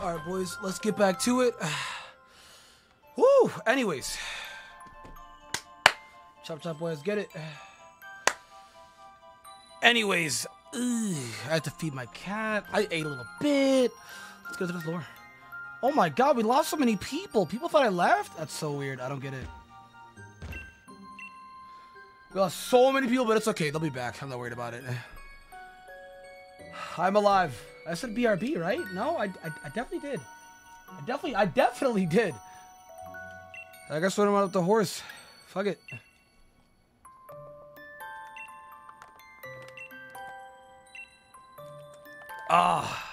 All right, boys, let's get back to it. Woo! Anyways. Chop chop, boys, get it. Anyways, ugh, I had to feed my cat. I ate a little bit. Let's go to the floor. Oh my god, we lost so many people. People thought I left? That's so weird. I don't get it. We lost so many people, but it's okay. They'll be back. I'm not worried about it. I'm alive. I said BRB, right? No, I, I, I definitely did. I definitely, I definitely did. I guess when I went with the horse. Fuck it. Ah.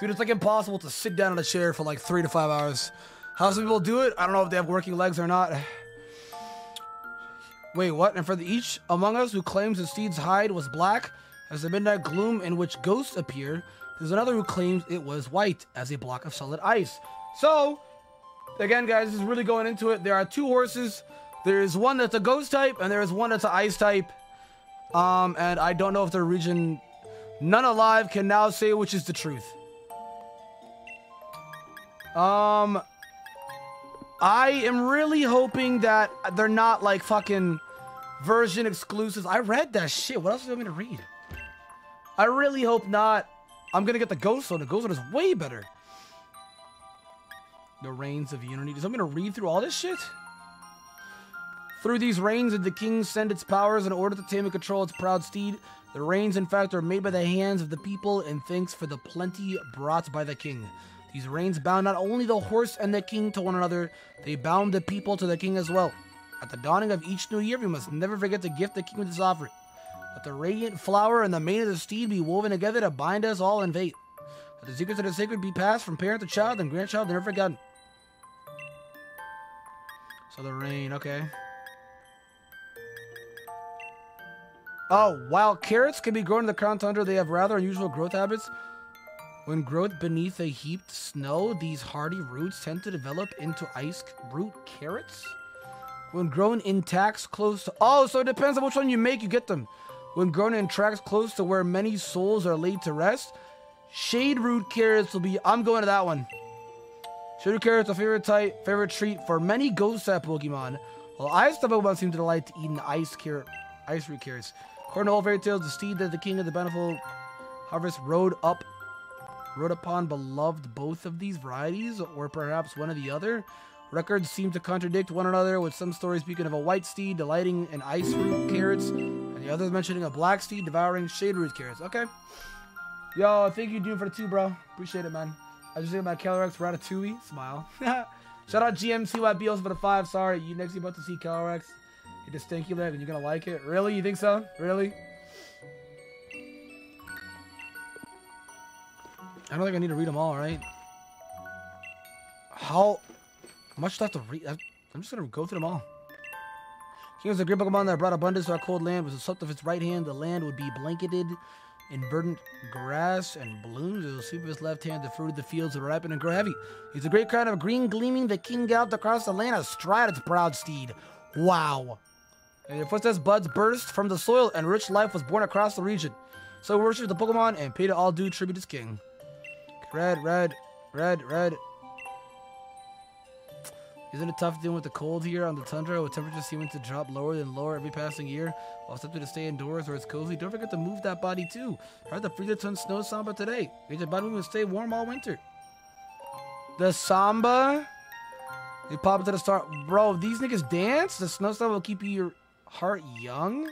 Dude, it's like impossible to sit down in a chair for like three to five hours. How some people do it? I don't know if they have working legs or not. Wait, what? And for the each among us who claims the steed's hide was black, as the midnight gloom in which ghosts appear, there's another who claims it was white, as a block of solid ice. So, again, guys, this is really going into it. There are two horses. There is one that's a ghost type, and there is one that's an ice type. Um, and I don't know if the region none alive can now say which is the truth. Um, I am really hoping that they're not like fucking version exclusives. I read that shit. What else do you want me to read? I really hope not. I'm gonna get the Ghost Zone. The Ghost Zone is way better. The Reins of Unity. Does I'm gonna read through all this shit? Through these reins did the king send its powers in order to tame and control its proud steed. The reins, in fact, are made by the hands of the people and thanks for the plenty brought by the king. These reins bound not only the horse and the king to one another, they bound the people to the king as well. At the dawning of each new year, we must never forget to gift the king with this offering. The radiant flower and the mane of the steed be woven together to bind us all in faith. Let the secrets of the sacred be passed from parent to child and grandchild never forgotten. So the rain, okay. Oh, while carrots can be grown in the crown tundra, they have rather unusual growth habits. When growth beneath a heaped snow, these hardy roots tend to develop into ice root carrots. When grown intact, close to... Oh, so it depends on which one you make, you get them. When grown in tracks close to where many souls are laid to rest, shade root carrots will be... I'm going to that one. Shade root carrots are favorite type, favorite treat for many ghost type Pokemon. While ice type Pokemon seem to delight to eat an ice carrot, ice root carrots. According to all fairy tales, the steed that the king of the bountiful harvest rode up, rode upon beloved both of these varieties, or perhaps one or the other. Records seem to contradict one another, with some stories speaking of a white steed delighting in ice root carrots, the others mentioning a black steed devouring shade root carrots. Okay. Yo, thank you, dude, for the two, bro. Appreciate it, man. I just think about Calyrex Ratatouille. Smile. Shout out GMCYBOs for the five. Sorry, you next you about to see Calyrex. Hit the stinky leg and you're gonna like it. Really? You think so? Really? I don't think I need to read them all, right? How much do I have to read? I'm just gonna go through them all. King was a great Pokemon that brought abundance to our cold land. With the swept of its right hand, the land would be blanketed in verdant grass and blooms. It will sweep his left hand, the fruit of the fields would ripen and grow heavy. He's a great crown of green gleaming. The king galloped across the land astride its proud steed. Wow. And your footsteps buds burst from the soil, and rich life was born across the region. So worship the Pokemon and pay to all due tribute to king. Red, red, red, red. Isn't it tough dealing with the cold here on the tundra with temperatures seeming to drop lower and lower every passing year while tempted to stay indoors where it's cozy? Don't forget to move that body too. Try the freezer snow samba today. Make your body and stay warm all winter. The samba? They pop into the start. Bro, these niggas dance? The snow samba will keep your heart young?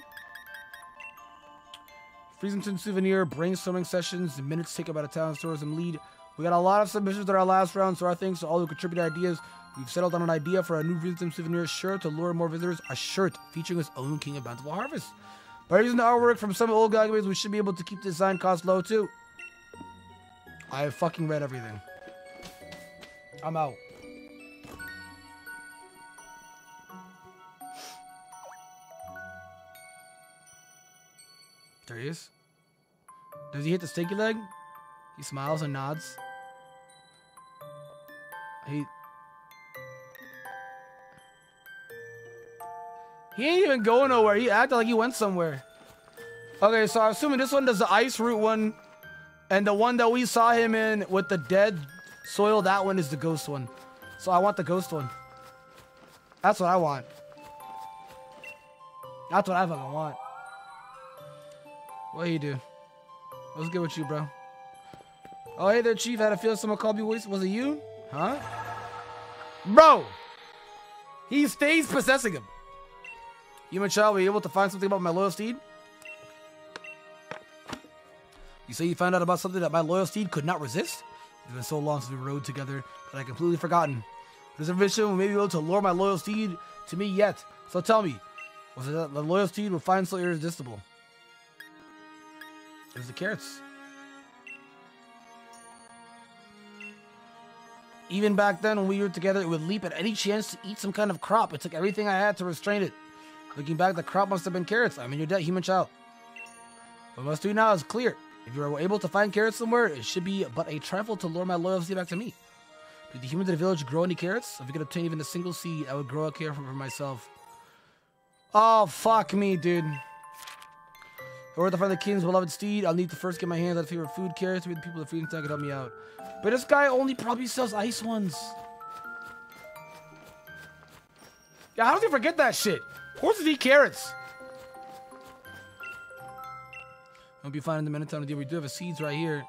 Freezington souvenir, brainstorming sessions, minutes taken by the town tourism lead. We got a lot of submissions at our last round, so our thanks to all who contributed ideas. We've settled on an idea for a new Freezington souvenir shirt to lure more visitors. A shirt featuring his own King of Bountiful Harvest. By using the artwork from some old guides, we should be able to keep the design cost low too. I have fucking read everything. I'm out. There he is. Does he hit the stinky leg? He smiles and nods. He... He ain't even going nowhere. He acted like he went somewhere. Okay, so I'm assuming this one does the ice root one. And the one that we saw him in with the dead soil, that one is the ghost one. So I want the ghost one. That's what I want. That's what I fucking want. What do you do? What's good with you, bro? Oh, hey there, Chief. Had a feel someone called me. Was it you? Huh? Bro! He stays possessing him. Human child, were you able to find something about my loyal steed? You say you found out about something that my loyal steed could not resist? It's been so long since we rode together that I completely forgotten. This will maybe be able to lure my loyal steed to me yet. So tell me, was it that the loyal steed will find so irresistible? It was the carrots. Even back then, when we were together, it would leap at any chance to eat some kind of crop. It took everything I had to restrain it. Looking back, the crop must have been carrots. I mean, you're dead, human child. What must do now is clear. If you are able to find carrots somewhere, it should be but a trifle to lure my loyalty back to me. Do the humans of the village grow any carrots? If we could obtain even a single seed, I would grow a carrot for myself. Oh, fuck me, dude. In order to find the king's beloved steed, I'll need to first get my hands on a favorite food carrots to be the people of Freedom Town can help me out. But this guy only probably sells ice ones. Yeah, how does he forget that shit? Horses eat carrots. I'll be finding the Minotaur deal. We do have a seeds right here.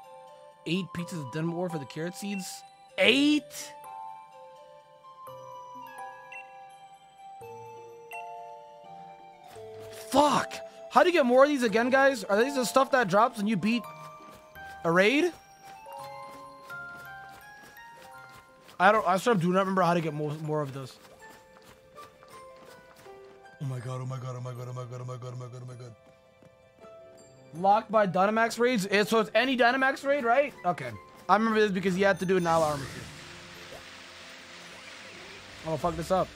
Eight pieces of Dynite Ore for the carrot seeds. Eight? Fuck! How do you get more of these again, guys? Are these the stuff that drops when you beat a raid? I don't. I sort of do not remember how to get more more of those. Oh my god! Oh my god! Oh my god! Oh my god! Oh my god! Oh my god! Oh my god! Locked by Dynamax raids. It, so it's any Dynamax raid, right? Okay. I remember this because you had to do now armor. I'm gonna fuck this up.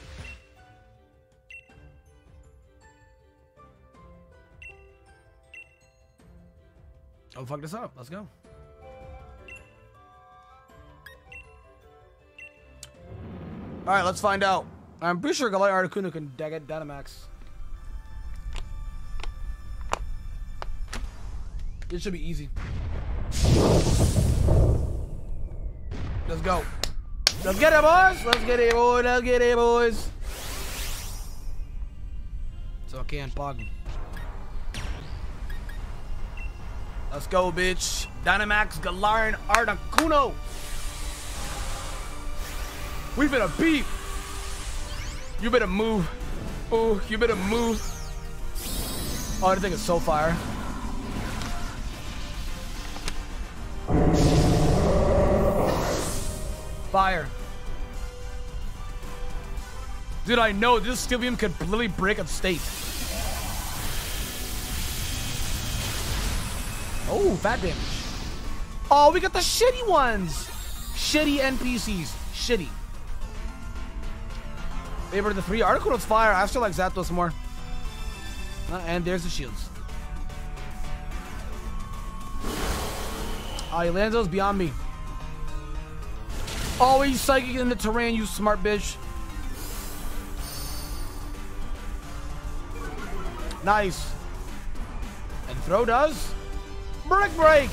Oh, fuck this up. Let's go. All right, let's find out. I'm pretty sure Galarian Articuno can get Dynamax. It should be easy. Let's go. Let's get it, boys. Let's get it, boys. Let's get it, boys. So I can't. Let's go, bitch. Dynamax Galarian Articuno. We better beat. You better move. Oh, you better move. Oh, I think it's so fire. Fire. Dude, I know this steel could literally break up state. Oh, fat damage. Oh, we got the shitty ones. Shitty NPCs. Shitty. Favorite of the three. Articuno's fire. I still like Zapdos more. Uh, and there's the shields. Oh, Elanzo's beyond me. Always psychic in the terrain, you smart bitch. Nice. And throw does. Brick break.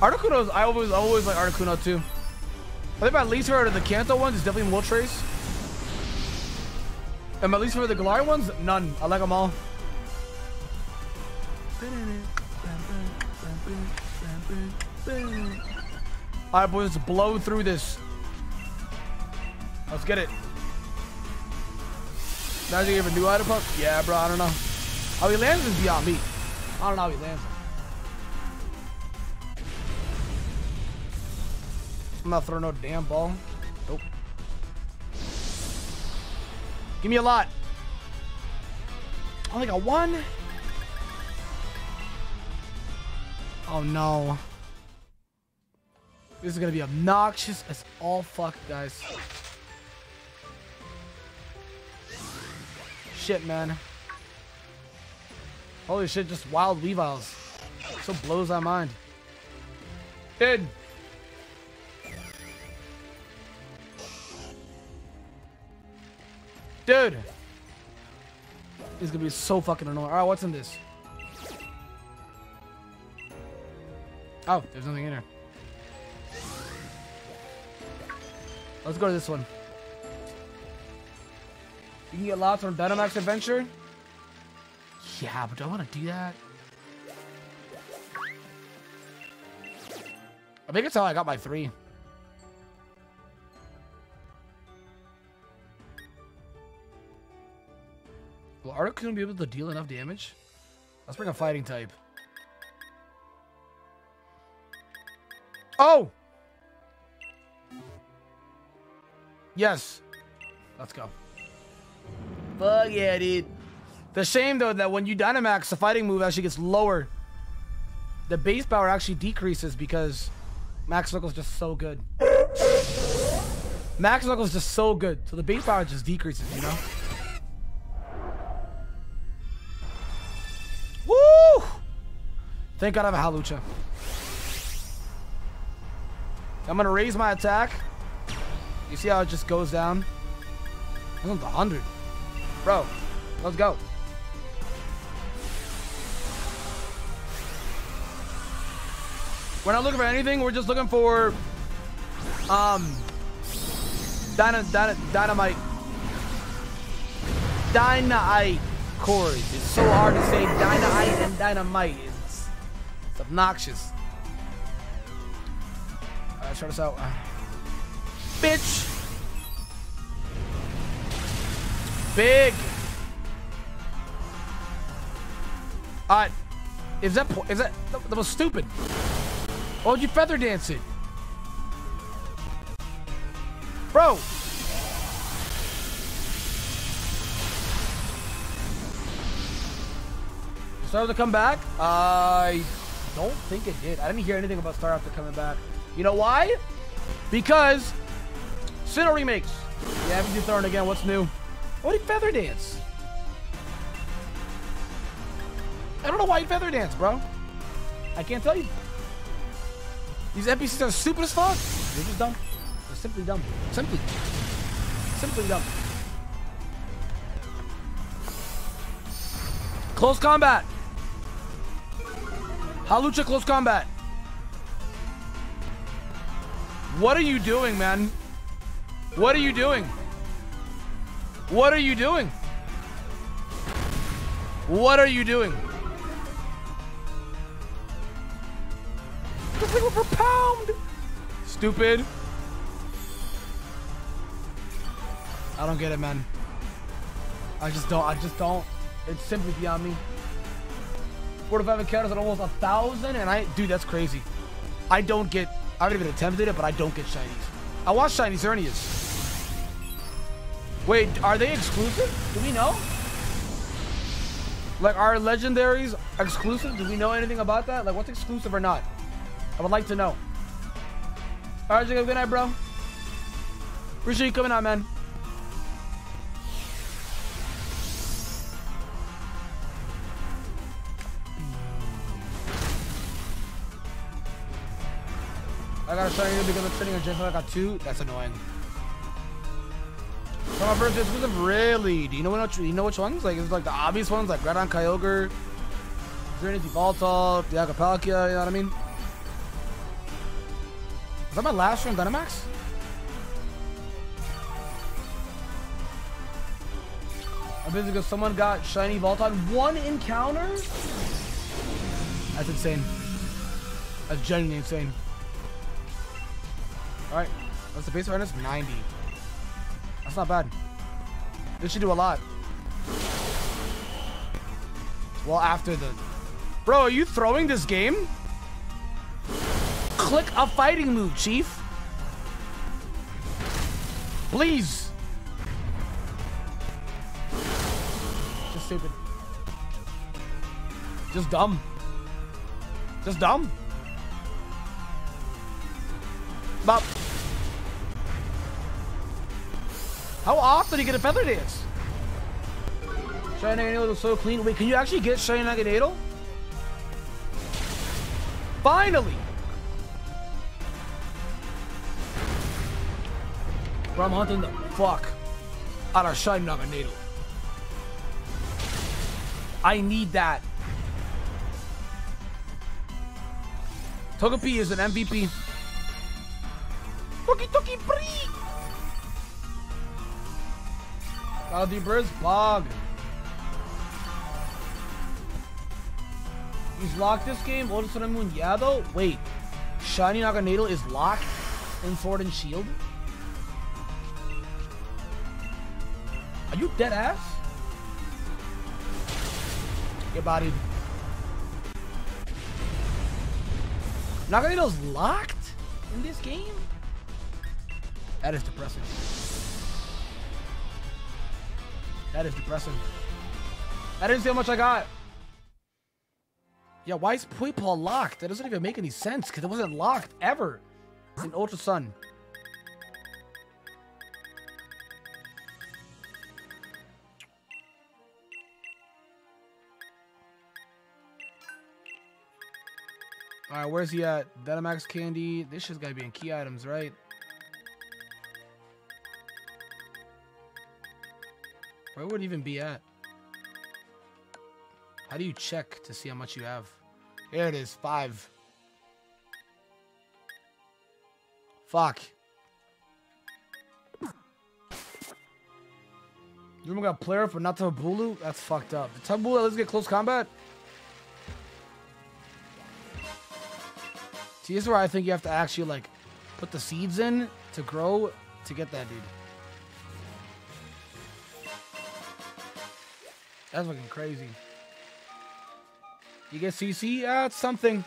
Articuno's, I always, always like Articuno too. I think my least favorite of the Kanto ones is definitely Moltres. And my least favorite of the Galarian ones, none. I like them all. Alright, boys, let's blow through this. Let's get it. Now you give a new item pump? Yeah, bro, I don't know. How he lands is beyond me. I don't know how he lands. I'm not throwing no damn ball. Nope. Give me a lot. Only got one. Oh no. This is gonna be obnoxious as all fuck, guys. Shit, man. Holy shit, just wild Weaviles. So blows my mind. Dude. Dude. This is gonna be so fucking annoying. Alright, what's in this? Oh, there's nothing in here. Let's go to this one. You can get lots from Dynamax Adventure. Yeah, but do I want to do that? I think it's how I got my three. Will Articuno be able to deal enough damage? Let's bring a fighting type. Oh! Yes. Let's go. Fuck yeah, dude. The shame, though, that when you Dynamax, the fighting move actually gets lower. The base power actually decreases because Max Knuckles is just so good. Max Knuckles is just so good. So the base power just decreases, you know? Thank God I have a Hawlucha. I'm gonna raise my attack. You see how it just goes down? It's on the 100. Bro, let's go. We're not looking for anything. We're just looking for um dyna, dyna, dynamite dynamite cores. It's so hard to say dynamite and dynamite. It's, obnoxious. Alright, start us out. Bitch! Big! Alright. Is that, is that, that was stupid. Why would you feather dance it? Bro! to come back? I don't think it did. I didn't hear anything about Staraptor coming back. You know why? Because Sinnoh remakes. Yeah, haven't you thrown again. What's new? What did Feather Dance? I don't know why you Feather Dance, bro. I can't tell you. These NPCs are stupid as fuck. They're just dumb. They're simply dumb. Simply. Simply dumb. Close combat. Hawlucha close combat. What are you doing, man? What are you doing? What are you doing? What are you doing? Just pound. Stupid. I don't get it, man. I just don't. I just don't. It's simply beyond me. 45 encounters at almost a thousand, and I, dude, that's crazy. I don't get. I haven't even attempted it, but I don't get shinies. I want shiny Xerneas. Wait, are they exclusive? Do we know? Like, are legendaries exclusive? Do we know anything about that? Like, what's exclusive or not? I would like to know. All right, Jacob, good night, bro. Appreciate you coming out, man. I got shiny because I'm training a gym. I got two. That's annoying. So my first exclusive, really? Do you know which? You know which ones? Like, it's like the obvious ones, like Groudon, Kyogre, Trinity, Voltol, Dialga. You know what I mean? Is that my last from Dynamax? I'm busy because someone got shiny Voltron. One encounter? That's insane. That's genuinely insane. Alright. What's the base awareness? 90. That's not bad. This should do a lot. Well, after the... Bro, are you throwing this game? Click a fighting move, Chief. Please. Just stupid. Just dumb. Just dumb. But how often do you get a feather dance? Shiny Naganadel is so clean. Wait, can you actually get Shiny Naganadel? Finally! Bro, I'm hunting the fuck out of Shiny Naganadel. I need that. Togepi is an MVP. Toki Toki Bree! Kyle D. Birds, Bog. He's locked this game. Lotus Sun and Moon, yeah though? Wait. Shiny Naganadel is locked in Sword and Shield? Are you dead ass? Get bodied. Naganadel's locked in this game? That is depressing. That is depressing. I didn't see how much I got. Yeah, why is Pui Poipole locked? That doesn't even make any sense because it wasn't locked ever in Ultra Sun. Alright, where's he at? Dynamax Candy. This shit's gotta be in key items, right? Where would it even be at? How do you check to see how much you have? Here it is, five. Fuck. You remember got player for not Bulu? That's fucked up. Did Tapu Bulu let's get close combat? See, this is where I think you have to actually like put the seeds in to grow to get that dude. That's fucking crazy. You get CC? Yeah, it's something.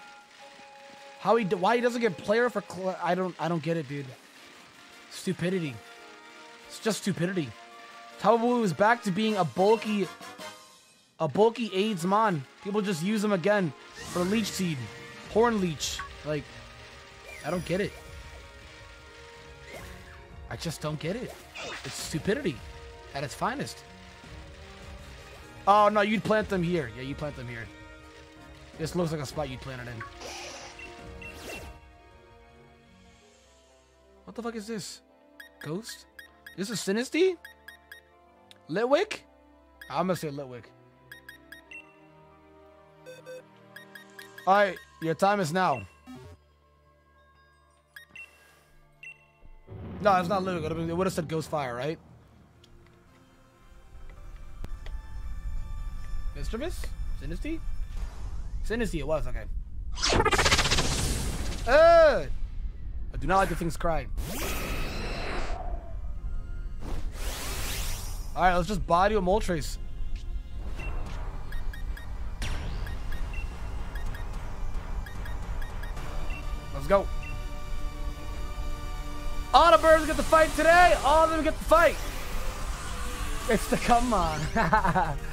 How he why he doesn't get player for I don't I don't get it, dude. Stupidity. It's just stupidity. Tawabu is back to being a bulky a bulky AIDS mon. People just use him again for leech seed. Horn leech. Like I don't get it. I just don't get it. It's stupidity at its finest. Oh no, you'd plant them here. Yeah, you plant them here. This looks like a spot you'd plant it in. What the fuck is this? Ghost? This is Sinistea? Litwick? I'm gonna say Litwick. Alright, your time is now. No, it's not Litwick. It would have said Ghost Fire, right? Mischievous? Sinistea? Sinistea, it was, okay. Uh, I do not like the things crying. Alright, let's just body a Moltres. Let's go. All the birds get the fight today. All of them get the fight. It's the come on.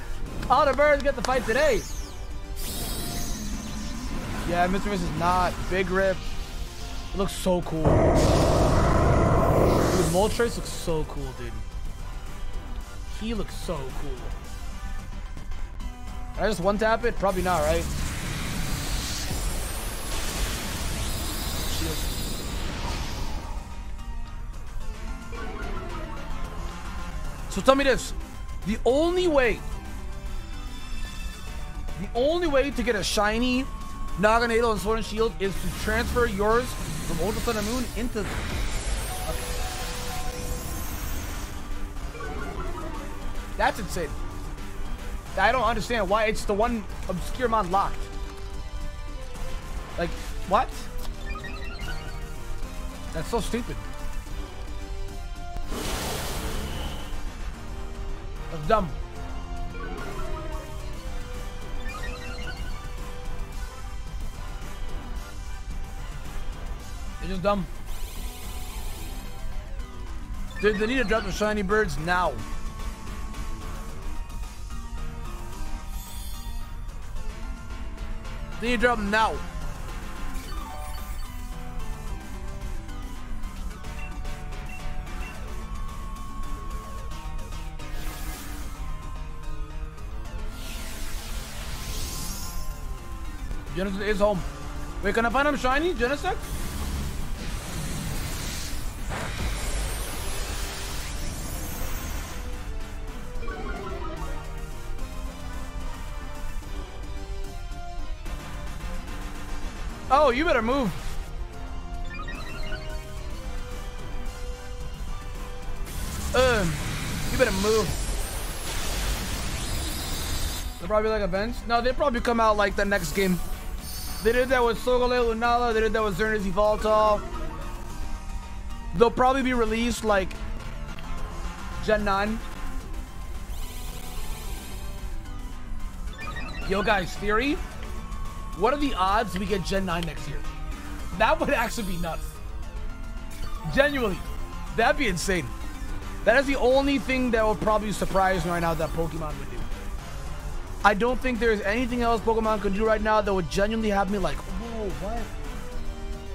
All the birds get the fight today. Yeah, Mr. Miss is not. Big rip. It looks so cool. Dude, Moltres looks so cool, dude. He looks so cool. Can I just one tap it? Probably not, right? So tell me this. The only way the only way to get a shiny Naganadel and Sword and Shield is to transfer yours from Ultra Sun and Moon into... Okay. That's insane. I don't understand why it's the one obscure mon locked. Like, what? That's so stupid. That's dumb. It's just dumb. They, they need to drop the shiny birds now. They need to drop them now. Genesis is home. Wait, can I find him shiny? Genesect? Oh, you better move. Um, you better move. They'll probably like events. No, they probably come out like the next game. They did that with Solgaleo Lunala. They did that with Xerneas Yveltal. They'll probably be released like Gen 9. Yo, guys, theory. What are the odds we get Gen 9 next year? That would actually be nuts. Genuinely. That'd be insane. That is the only thing that would probably surprise me right now that Pokemon would do. I don't think there's anything else Pokemon could do right now that would genuinely have me like, whoa, what?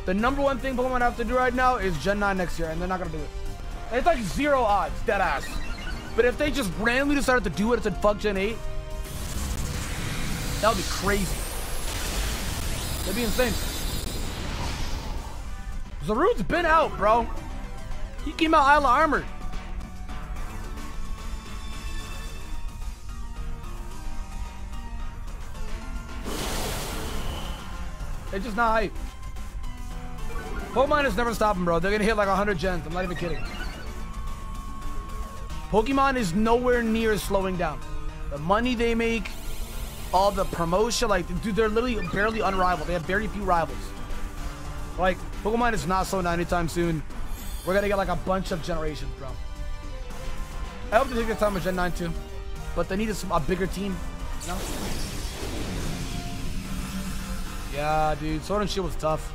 The number one thing Pokemon have to do right now is Gen 9 next year, and they're not gonna do it. It's like zero odds, dead ass. But if they just randomly decided to do it and said fuck Gen 8, that would be crazy. That'd be insane. Zarude's been out, bro. He came out Isla armored. It's just not hype. Pokemon is never stopping, bro. They're gonna hit like 100 gens. I'm not even kidding. Pokemon is nowhere near slowing down. The money they make, all the promotion, like, dude, they're literally barely unrivaled. They have very few rivals. Like, Pokemon is not slowing down anytime soon. We're gonna get like a bunch of generations, bro. I hope they take their time with Gen 9 too. But they need a, a bigger team, you know? Yeah, dude. Sword and Shield was tough.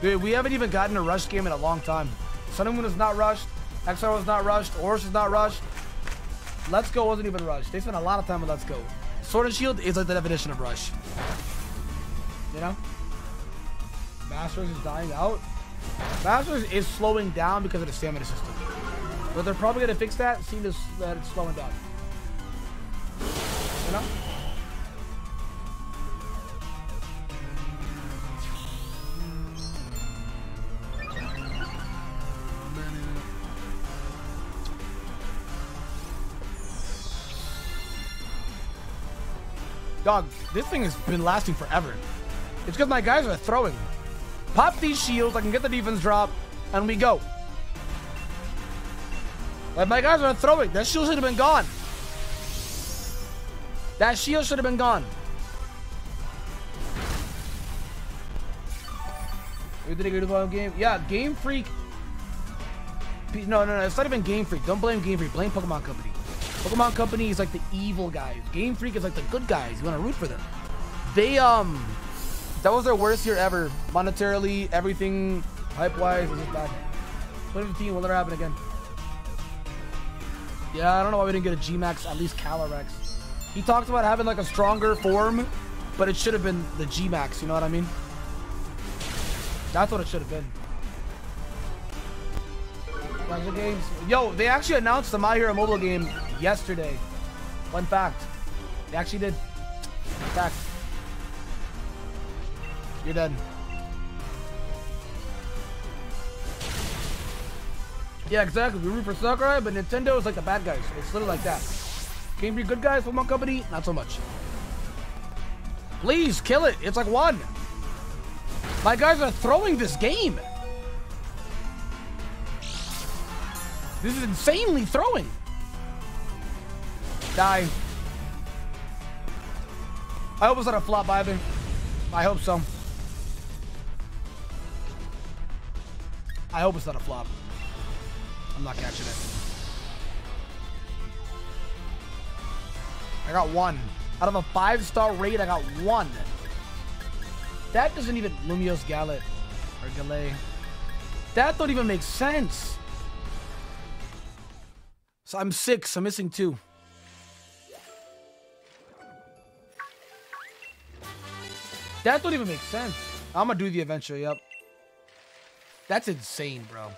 Dude, we haven't even gotten a rush game in a long time. Sun and Moon is not rushed. XR was not rushed. ORAS is not rushed. Let's Go wasn't even rushed. They spent a lot of time with Let's Go. Sword and Shield is like the definition of rush. You know? Masters is dying out. Masters is slowing down because of the stamina system. But they're probably going to fix that, seeing that it's slowing down. You know? Dog, this thing has been lasting forever. It's because my guys are throwing. Pop these shields, I can get the defense drop, and we go. Like, my guys are throwing. That shield should have been gone. That shield should have been gone. We did a good game. Yeah, Game Freak. No, no, no. It's not even Game Freak. Don't blame Game Freak. Blame Pokemon Company. Pokemon Company is like the evil guys. Game Freak is like the good guys. You want to root for them. They, um, that was their worst year ever. Monetarily, everything, hype-wise, was just bad. 2015 will never happen again. Yeah, I don't know why we didn't get a G-Max, at least Calyrex. He talked about having like a stronger form, but it should have been the G-Max, you know what I mean? That's what it should have been. Games. Yo, they actually announced the My Hero mobile game yesterday. One fact. They actually did. Fact. You're done. Yeah, exactly. We root for Sakurai, but Nintendo is like the bad guys. It's literally like that. Game Freak good guys, Pokemon Company, not so much. Please, kill it. It's like one. My guys are throwing this game. This is insanely throwing. Die. I hope it's not a flop either. I hope so. I hope it's not a flop. I'm not catching it. I got one. Out of a five-star rate, I got one. That doesn't even... Lumios Galet. Or Galay. That don't even make sense. So I'm six. I'm missing two. That don't even make sense. I'm gonna do the adventure, yep. That's insane, bro.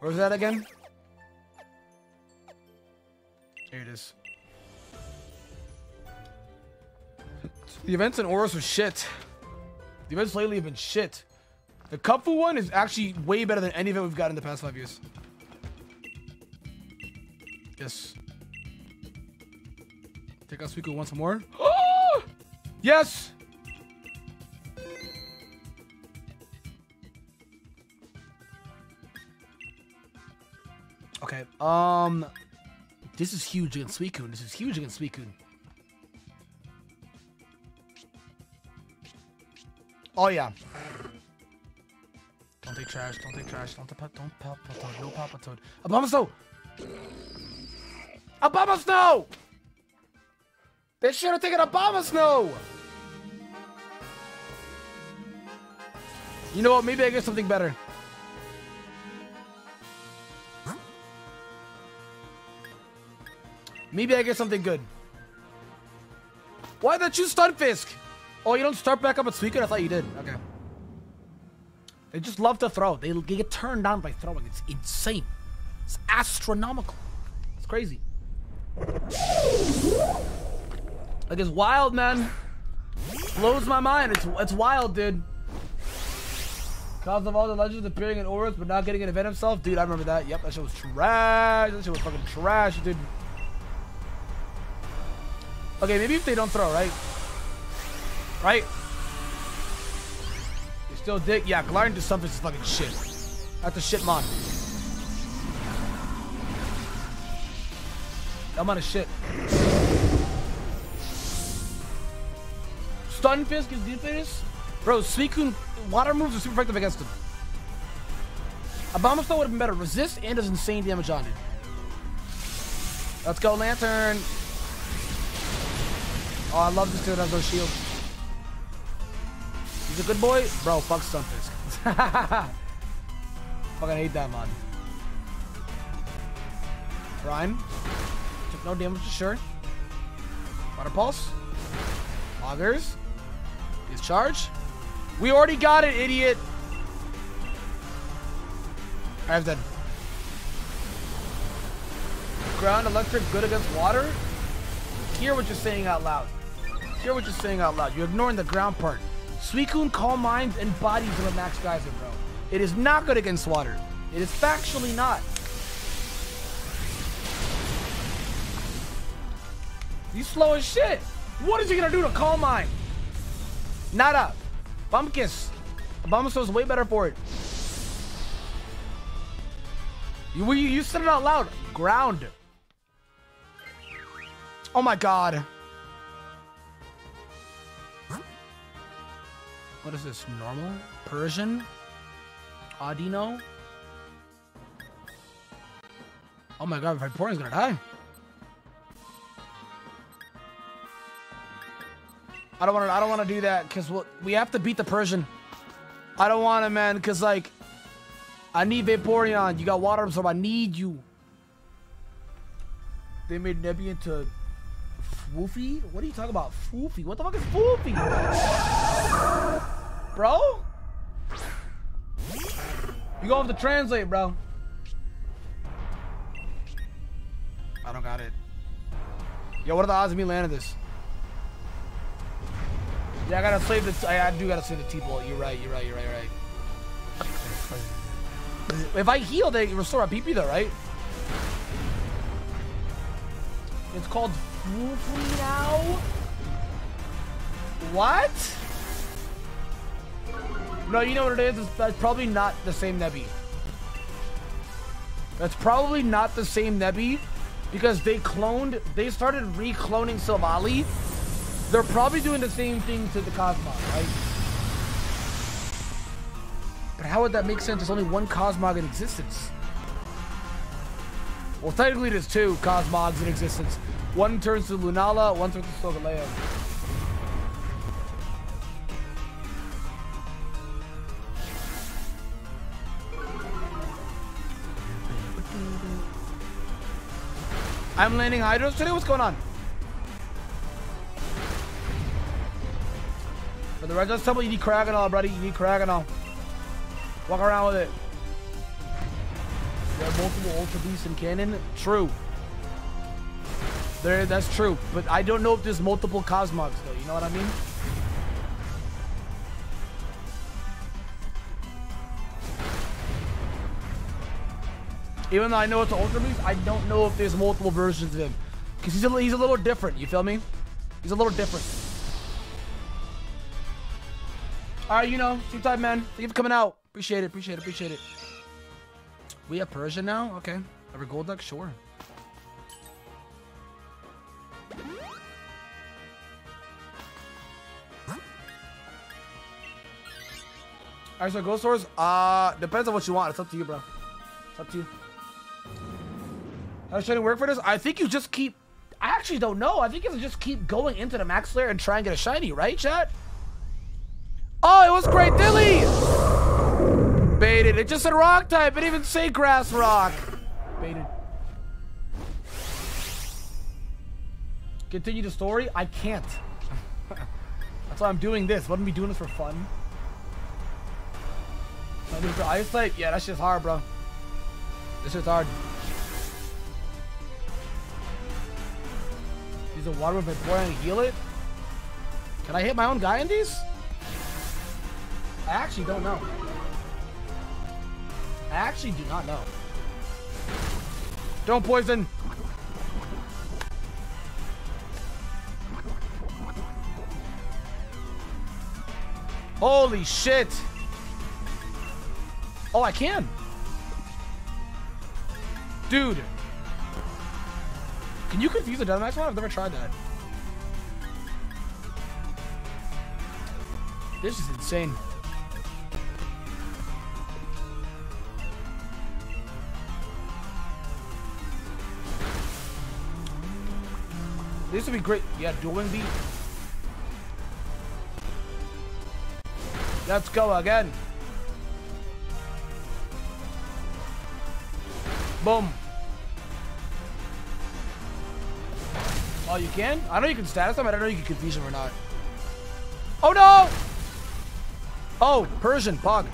Where's that again? Here it is. The events in Oros are shit. The events lately have been shit. The Kubfu one is actually way better than any it we've got in the past five years. Yes. Take out Suicune once more. yes! Okay, um... This is huge against Suicune. This is huge against Suicune. Oh, yeah. Don't take trash, don't take trash, don't pop, don't pop, toad, no papa toad. Abomasnow! Abomasnow! They should have taken Abomasnow! You know what, maybe I get something better. Maybe I get something good. Why did you Stunfisk? Oh, you don't start back up at Suicune? I thought you did. Okay. They just love to throw. They get turned on by throwing. It's insane. It's astronomical. It's crazy. Like, it's wild, man. Blows my mind. It's, it's wild, dude. Cause of all the legends appearing in auras but not getting an event himself? Dude, I remember that. Yep, that shit was trash. That shit was fucking trash, dude. Okay, maybe if they don't throw, right? Right? You still dick? Yeah, Galarian just something's fucking shit. That's a shit. I'm on a shit. Stunfisk is defense? Bro, Suicune water moves are super effective against him. Abomasnow would have been better. Resist and does insane damage on it. Let's go, Lanturn. Oh, I love this dude has no shield. He's a good boy? Bro, fuck Stunfisk. Fucking hate that mod. Prime. Took no damage for sure. Water Pulse. Augers. Discharge. We already got it, idiot. I have that. Ground electric good against water? Hear what you're saying out loud. Hear what you're saying out loud. You're ignoring the ground part. Suicune Calm Minds embodies of a Max Geyser, bro. It is not good against water. It is factually not. You slow as shit. What is he gonna do to Calm Mind? Nada. Bumpkiss. Abomasnow's way better for it. You, you, you said it out loud. Ground. Oh my god. What is this? Normal? Persian? Audino? Oh my god, Vaporeon's gonna die. I don't want to. I don't want to do that because we'll, we have to beat the Persian. I don't want to, man. Because like, I need Vaporeon. You got Water Absorb. I need you. They made Nebby into Foofy. What are you talking about, Foofy? What the fuck is Foofy, bro? You gonna have to translate, bro. I don't got it. Yo, what are the odds of me landing this? Yeah, I gotta save the. I, I do gotta save the T-Bolt. You're right. You're right. You're right. Right. If I heal, they restore a PP though, right? It's called now. What? No, you know what it is? It's, that's probably not the same Nebby. That's probably not the same Nebby because they cloned. They started re-cloning Silvally they're probably doing the same thing to the Cosmog, right? But how would that make sense? There's only one Cosmog in existence. Well, technically there's two Cosmogs in existence. One turns to Lunala, one turns to Solgaleo. I'm landing Hydros today? What's going on? For the Red Temple, you need Cragganol, buddy. You need Cragganol. Walk around with it. There are multiple Ultra Beasts in canon. True. There, that's true. But I don't know if there's multiple Cosmogs, though. You know what I mean? Even though I know it's an Ultra Beast, I don't know if there's multiple versions of him. Because he's a, he's a little different, you feel me? He's a little different. Alright, you know, team time, man. Thank you for coming out. Appreciate it, appreciate it, appreciate it. We have Persian now? Okay. Every gold deck? Sure. Alright, so Ghost Wars, uh, depends on what you want. It's up to you, bro. It's up to you. How does training work for this? I think you just keep... I actually don't know. I think you just keep going into the Max Lair and try and get a shiny, right, chat? Was great, Dilly! Baited. It just said rock type. It even say grass rock. Baited. Continue the story? I can't. That's why I'm doing this. Wouldn't be doing this for fun. Ice type? Yeah, that shit's hard, bro. This shit's hard. Use a water with my boy and heal it? Can I hit my own guy in these? I actually don't know. I actually do not know. Don't poison. Holy shit. Oh, I can. Dude. Can you confuse a Dynamax one? I've never tried that. This is insane. This would be great. Yeah, Dual Wingbeat. Let's go again. Boom. Oh, you can? I know you can status them. I don't know if you can confuse them or not. Oh, no! Oh, Persian, Pog.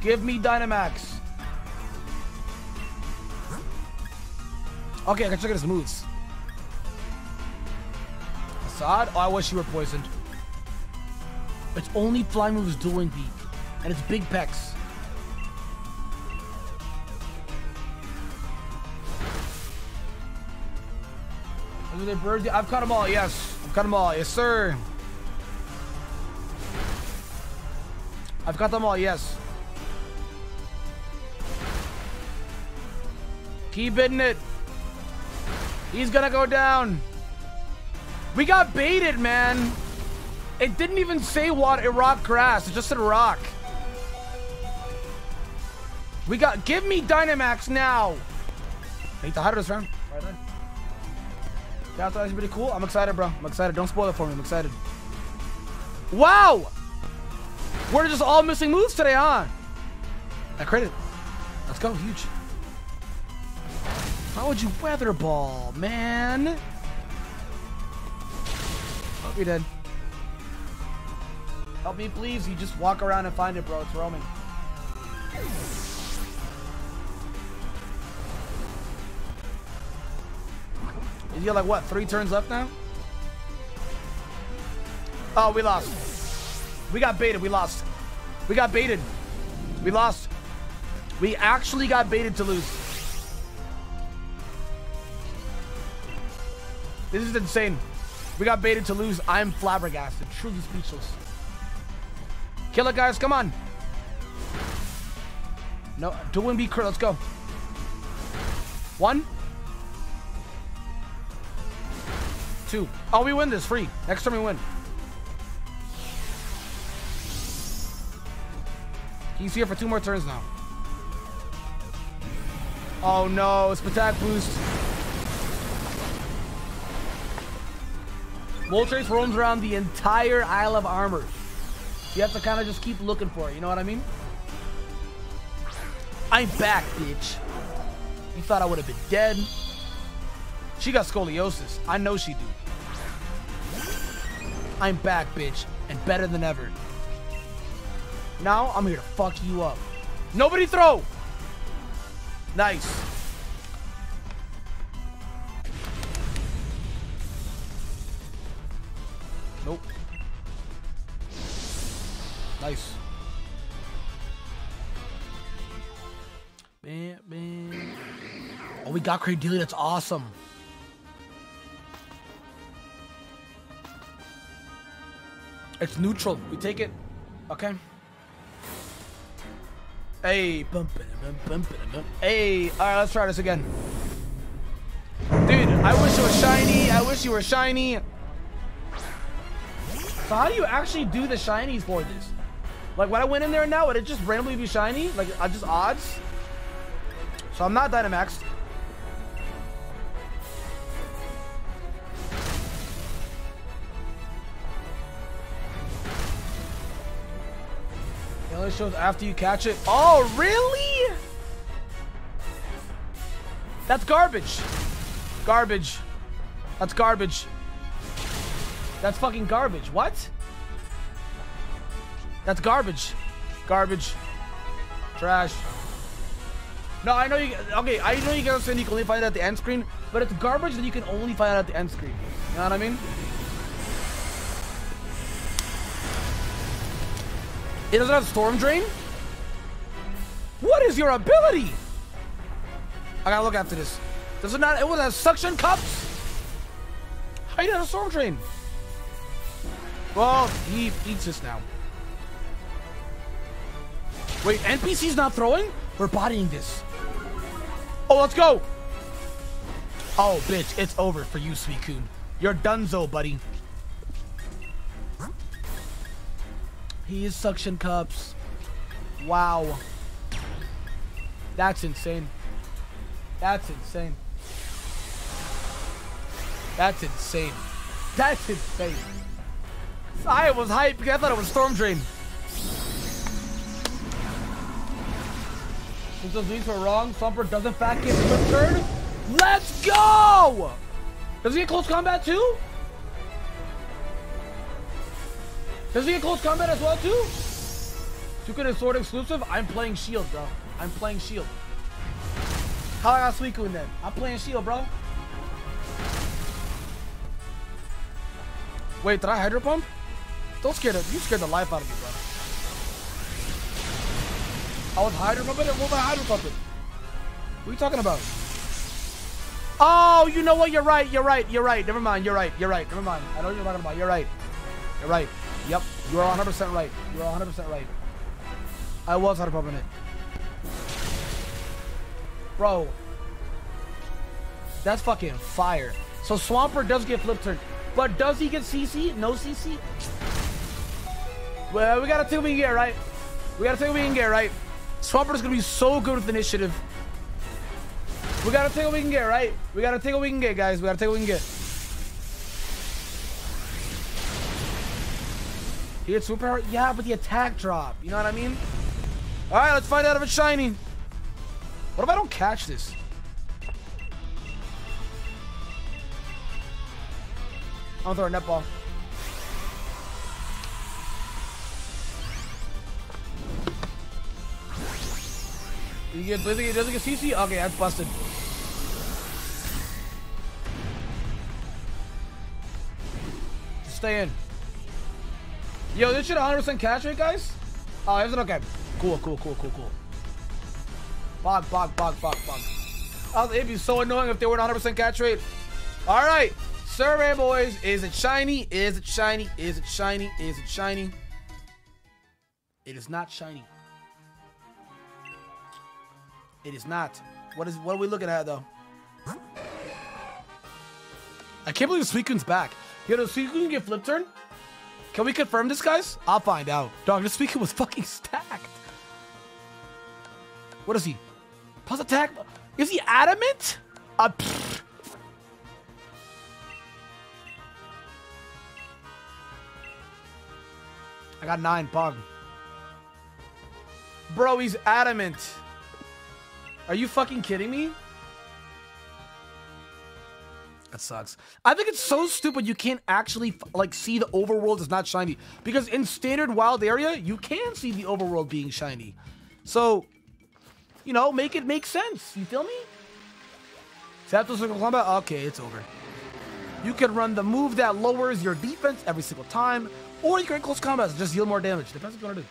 Give me Dynamax. Okay, I can check out his moves. Assad? Oh, I wish you were poisoned. It's only fly moves Dual Wingbeat. And it's big pecs. Are they birds? I've caught them all, yes. I've caught them all, yes, sir. I've got them all, yes. Keep hitting it. He's gonna go down. We got baited, man. It didn't even say water, rock grass. It just said rock. We got, give me Dynamax now. Hate the height of this round. Right then. That's actually pretty cool. I'm excited, bro. I'm excited. Don't spoil it for me. I'm excited. Wow! We're just all missing moves today, huh? I credit. Let's go. Huge. How would you weather ball, man? Hope you're dead. Help me, please. You just walk around and find it, bro. It's roaming. You got like what, three turns left now? Oh, we lost. We got baited. We lost. We got baited. We lost. We actually got baited to lose. This is insane. We got baited to lose. I'm flabbergasted. Truly speechless. Kill it, guys. Come on. No, do and be crit. Let's go. One. Two. Oh, we win this free. Next time we win. He's here for two more turns now. Oh no, it's attack boost. Moltres roams around the entire Isle of Armor. You have to kind of just keep looking for it, you know what I mean? I'm back, bitch. You thought I would have been dead? She got scoliosis. I know she do. I'm back, bitch, and better than ever. Now, I'm here to fuck you up. Nobody throw! Nice. Nice. Bam, bam. Oh, we got Cradily. That's awesome. It's neutral. We take it. Okay. Hey. Hey. All right, let's try this again. Dude, I wish it was shiny. I wish you were shiny. So how do you actually do the shinies for this? Like when I went in there now, would it just randomly be shiny? Like uh, just odds? So I'm not Dynamaxed. It only shows after you catch it. Oh, really? That's garbage. Garbage. That's garbage. That's fucking garbage. What? That's garbage. Garbage. Trash. No, I know you. Okay, I know you guys saying you can only find it at the end screen, but it's garbage that you can only find it at the end screen. You know what I mean? It doesn't have Storm Drain? What is your ability? I gotta look after this. Does it not? It was a suction cups. How you not a Storm Drain? Well, he eats this now. Wait, NPC's not throwing? We're bodying this. Oh, let's go. Oh, bitch, it's over for you, Suicune. You're donezo, buddy. He is suction cups. Wow. That's insane. That's insane. That's insane. That's insane. I was hyped because I thought it was Storm Drain. Since those leads were wrong, Swampert doesn't fact get flip turn. Let's go! Does he get close combat too? Does he get close combat as well too? Suicune is sword exclusive? I'm playing shield, bro. I'm playing shield. How I got Suicune then? I'm playing shield, bro. Wait, did I Hydro Pump? Don't scare the you scared the life out of me, bro. I was Hydro Pumping it? What was I Hydro Pumping? What are you talking about? Oh, you know what? You're right. You're right. You're right. Never mind. You're right. You're right. Never mind. I know what you're talking about. You're right. You're right. Yep. You are 100% right. You are 100% right. I was Hydro Pumping it. Bro. That's fucking fire. So Swampert does get flip turn. But does he get CC? No CC? Well, we gotta take what we can get, right? We gotta take what we can get, right? Swampert is gonna be so good with initiative. We gotta take what we can get, right? We gotta take what we can get, guys. We gotta take what we can get. He gets superpower? Yeah, but the attack drop. You know what I mean? Alright, let's find out if it's shiny. What if I don't catch this? I'm gonna throw a netball. He get, does he, does he get CC? Okay, that's busted. Stay in. Yo, this shit 100% catch rate, guys? Oh, is it okay? Cool, cool, cool, cool, cool. Bog, bog, bog, bog, bog. Oh, it'd be so annoying if they were 100% catch rate. All right. Survey, boys. Is it shiny? Is it shiny? Is it shiny? Is it shiny? It is not shiny. It is not. What is? What are we looking at though? I can't believe Suicune's back. Yo, does Suicune get flip turn? Can we confirm this, guys? I'll find out. Dog, this Suicune was fucking stacked. What is he? Plus attack? Is he adamant? Uh. I got nine, Pog. Bro, he's adamant. Are you fucking kidding me? That sucks. I think it's so stupid you can't actually like see the overworld is not shiny because in standard wild area you can see the overworld being shiny. So, you know, make it make sense. You feel me? Zapdos Circle Combat? Okay, it's over. You can run the move that lowers your defense every single time, or you can close combat and just deal more damage. Depends what you want to do.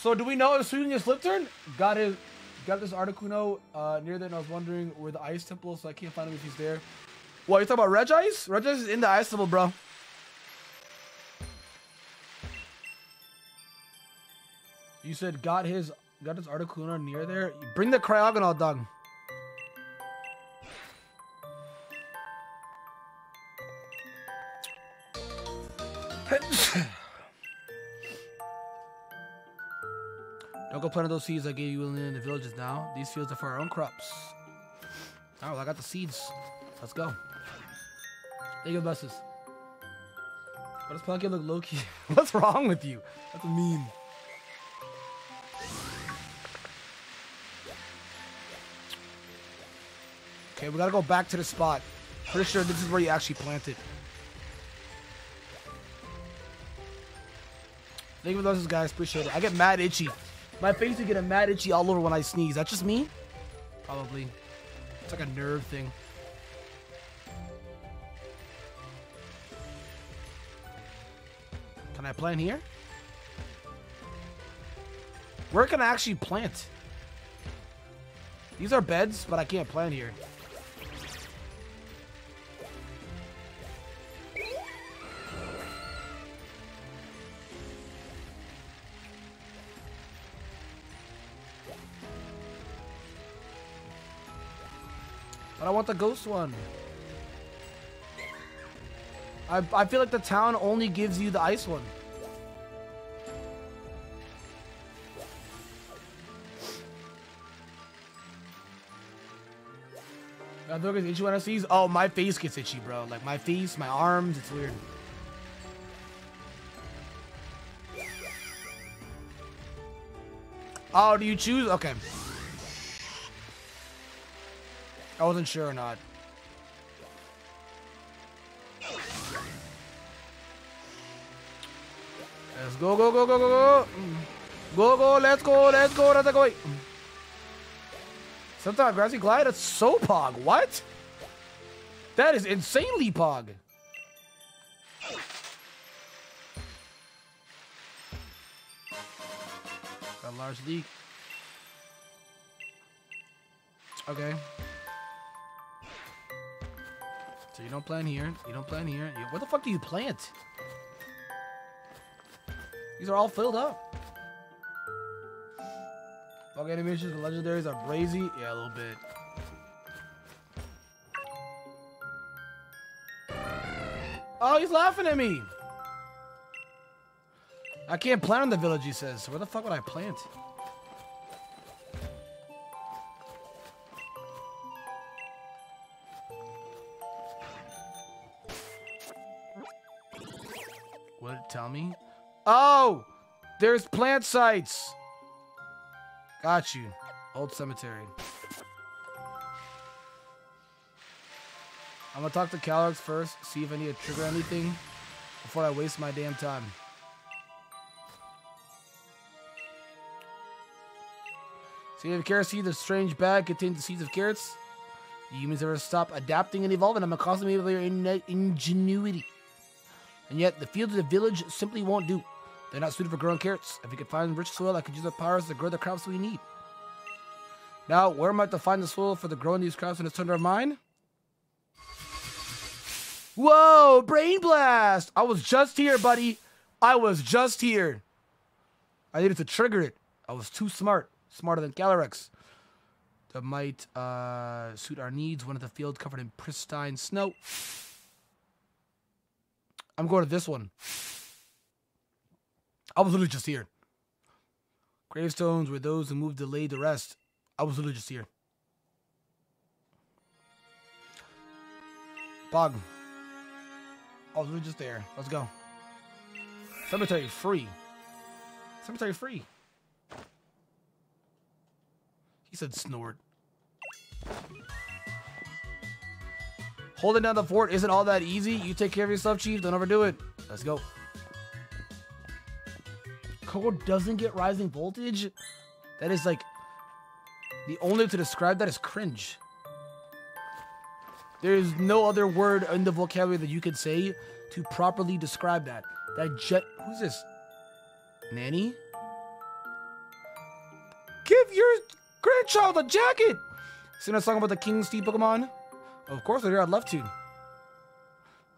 So do we know if Suicune gets flip turn? Got his got this Articuno uh, near there, and I was wondering where the ice temple is, so I can't find him if he's there. What, you talking about Regice? Regice is in the ice temple, bro. You said got his got his Articuno near there? Bring the Cryogonal, dog. Don't go planting those seeds I gave you in the villages now. These fields are for our own crops. Oh, well, I got the seeds. Let's go. Thank you, buses. Why does Pumpkin look low-key? What's wrong with you? That's mean. Okay, we gotta go back to the spot. Pretty sure this is where you actually planted. Thank you for those guys. Appreciate it. I get mad itchy. My face is getting mad itchy all over when I sneeze. That's just me? Probably. It's like a nerve thing. Can I plant here? Where can I actually plant? These are beds, but I can't plant here. I want the ghost one. I, I feel like the town only gives you the ice one. I thought it itchy when I sneeze. Oh, my face gets itchy, bro. Like my face, my arms, it's weird. Oh, do you choose? Okay. I wasn't sure or not. Let's go, go, go, go, go, go. Go, go, let's go, let's go, let's go. Sometimes Grassy Glide, that's so pog. What? That is insanely pog. Got a large leak. Okay. So you don't plant here. You don't plant here. You, what the fuck do you plant? These are all filled up. Bug animations and legendaries are brazy. Yeah, a little bit. Oh, he's laughing at me. I can't plant in the village, he says. Where the fuck would I plant? There's plant sites! Got you. Old cemetery. I'm gonna talk to Calyrex first, see if I need to trigger anything before I waste my damn time. See if carrots see the strange bag contains the seeds of carrots. Humans never stop adapting and evolving. I'm constantly of their in ingenuity. And yet, the fields of the village simply won't do. They're not suited for growing carrots. If we could find rich soil, I could use the powers to grow the crops we need. Now, where am I to find the soil for the growing these crops in this tundra of mine? Whoa, brain blast! I was just here, buddy. I was just here. I needed to trigger it. I was too smart. Smarter than Calyrex. That might uh, suit our needs. One of the fields covered in pristine snow. I'm going to this one. I was literally just here. Gravestones were those who moved delayed the rest. I was literally just here. Bog. I was literally just there. Let's go. Cemetery free. Cemetery free. He said snort. Holding down the fort isn't all that easy. You take care of yourself, Chief. Don't overdo it. Let's go. Koko doesn't get rising voltage? That is like... The only way to describe that is cringe. There is no other word in the vocabulary that you could say to properly describe that. That jet... Who's this? Nanny? Give your Grandchild, a jacket! Sing a song about the King's Tea Pokemon? Of course I did, I'd love to.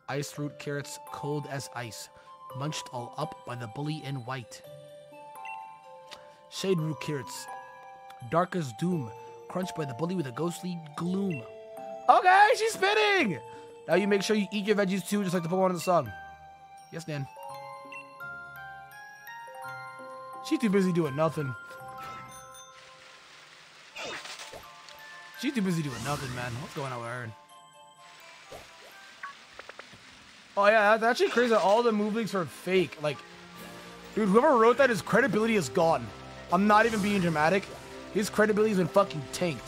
Ice root carrots, cold as ice, munched all up by the bully in white. Shade root carrots, dark as doom, crunched by the bully with a ghostly gloom. Okay, she's spinning! Now you make sure you eat your veggies too, just like the Pokemon in the song. Yes, Nan. She's too busy doing nothing. She's too busy doing nothing, man. What's going on with her? Oh yeah, that's actually crazy. All the move links are fake. Like, dude, whoever wrote that, his credibility is gone. I'm not even being dramatic. His credibility's been fucking tanked.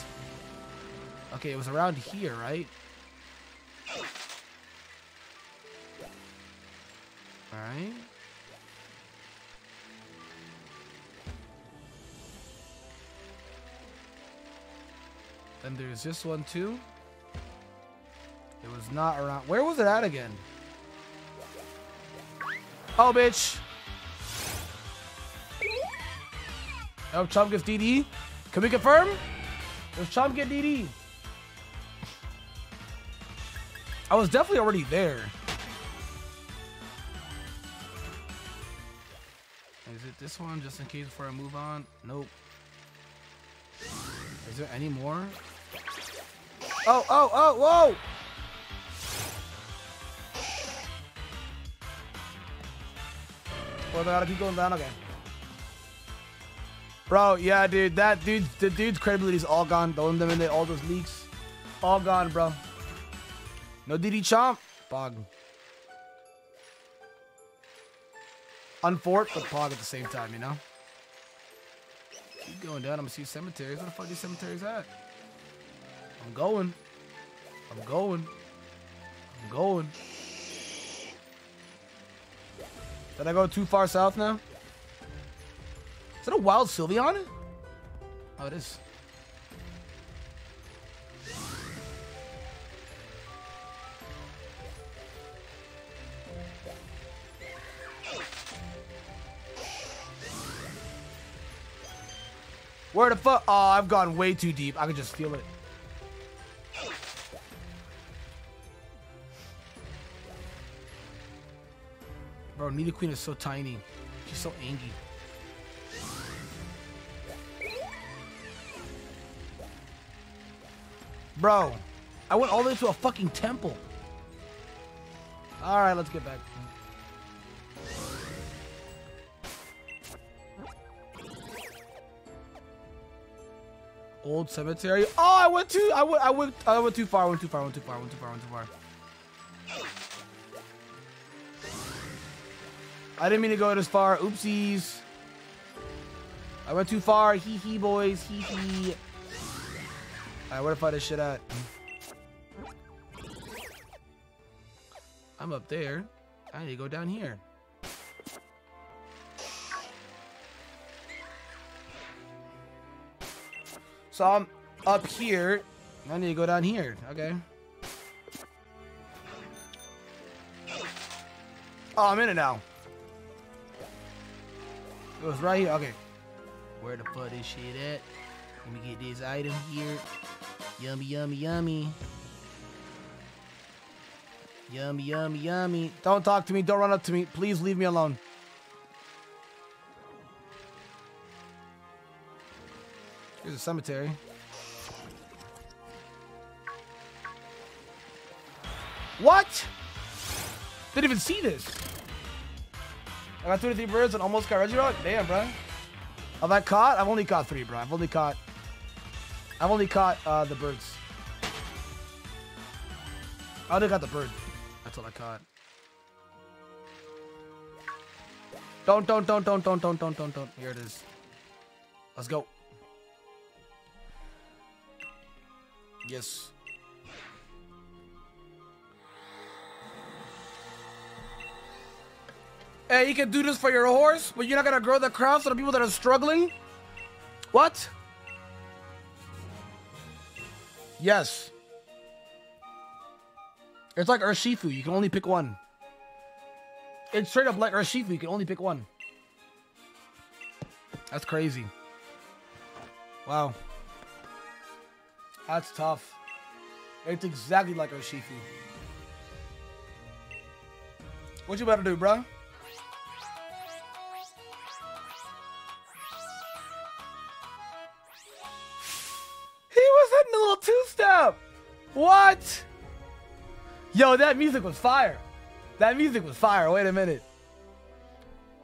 Okay, it was around here, right? Alright. Then there's this one too. It was not around. Where was it at again? Oh, bitch. Oh, Chomp gets DD. Can we confirm? Does Chomp get DD? I was definitely already there. Is it this one, just in case before I move on? Nope. Is there any more? Oh, oh, oh, whoa! Well, I gotta keep going down again. Bro, yeah, dude, that dude, the dude's credibility is all gone. In there, all those leaks, all gone, bro. No DD Chomp, Pog. Unfort, but Pog at the same time, you know? Keep going down, I'm gonna see cemeteries. Where the fuck these cemeteries at? I'm going. I'm going. I'm going. Did I go too far south now? Is that a wild Sylveon? Oh, it is. Where the fuck? Oh, I've gone way too deep. I can just feel it. Bro, Nidoqueen is so tiny. She's so angry. Bro, I went all the way to a fucking temple. Alright, let's get back. Old cemetery. Oh, I went too. I went. I went. I went too far. Went too far. I went too far. I went too far. I went too far. I didn't mean to go this far. Oopsies. I went too far. Hee hee, boys. Hee hee. Alright, where the fuck this shit at? I'm up there. I need to go down here. So I'm up here. I need to go down here. Okay. Oh, I'm in it now. It was right here. Okay. Where the fuck is shit at? Let me get this item here. Yummy, yummy, yummy. Yummy, yummy, yummy. Don't talk to me. Don't run up to me. Please leave me alone. Here's a cemetery. What? Didn't even see this. I got two to three birds and almost got Regirock? Damn, bro. Have I caught? I've only caught three, bro. I've only caught... I've only caught uh, the birds. I only got the bird. That's all I caught. Don't, don't, don't, don't, don't, don't, don't, don't, don't. Here it is. Let's go. Yes. Hey, you can do this for your horse, but you're not gonna grow the crops for the people that are struggling? What? Yes. It's like Urshifu, you can only pick one. It's straight up like Urshifu, you can only pick one. That's crazy. Wow. That's tough. It's exactly like Urshifu. What you about to do, bro? Two-step. What? Yo, that music was fire. That music was fire. Wait a minute.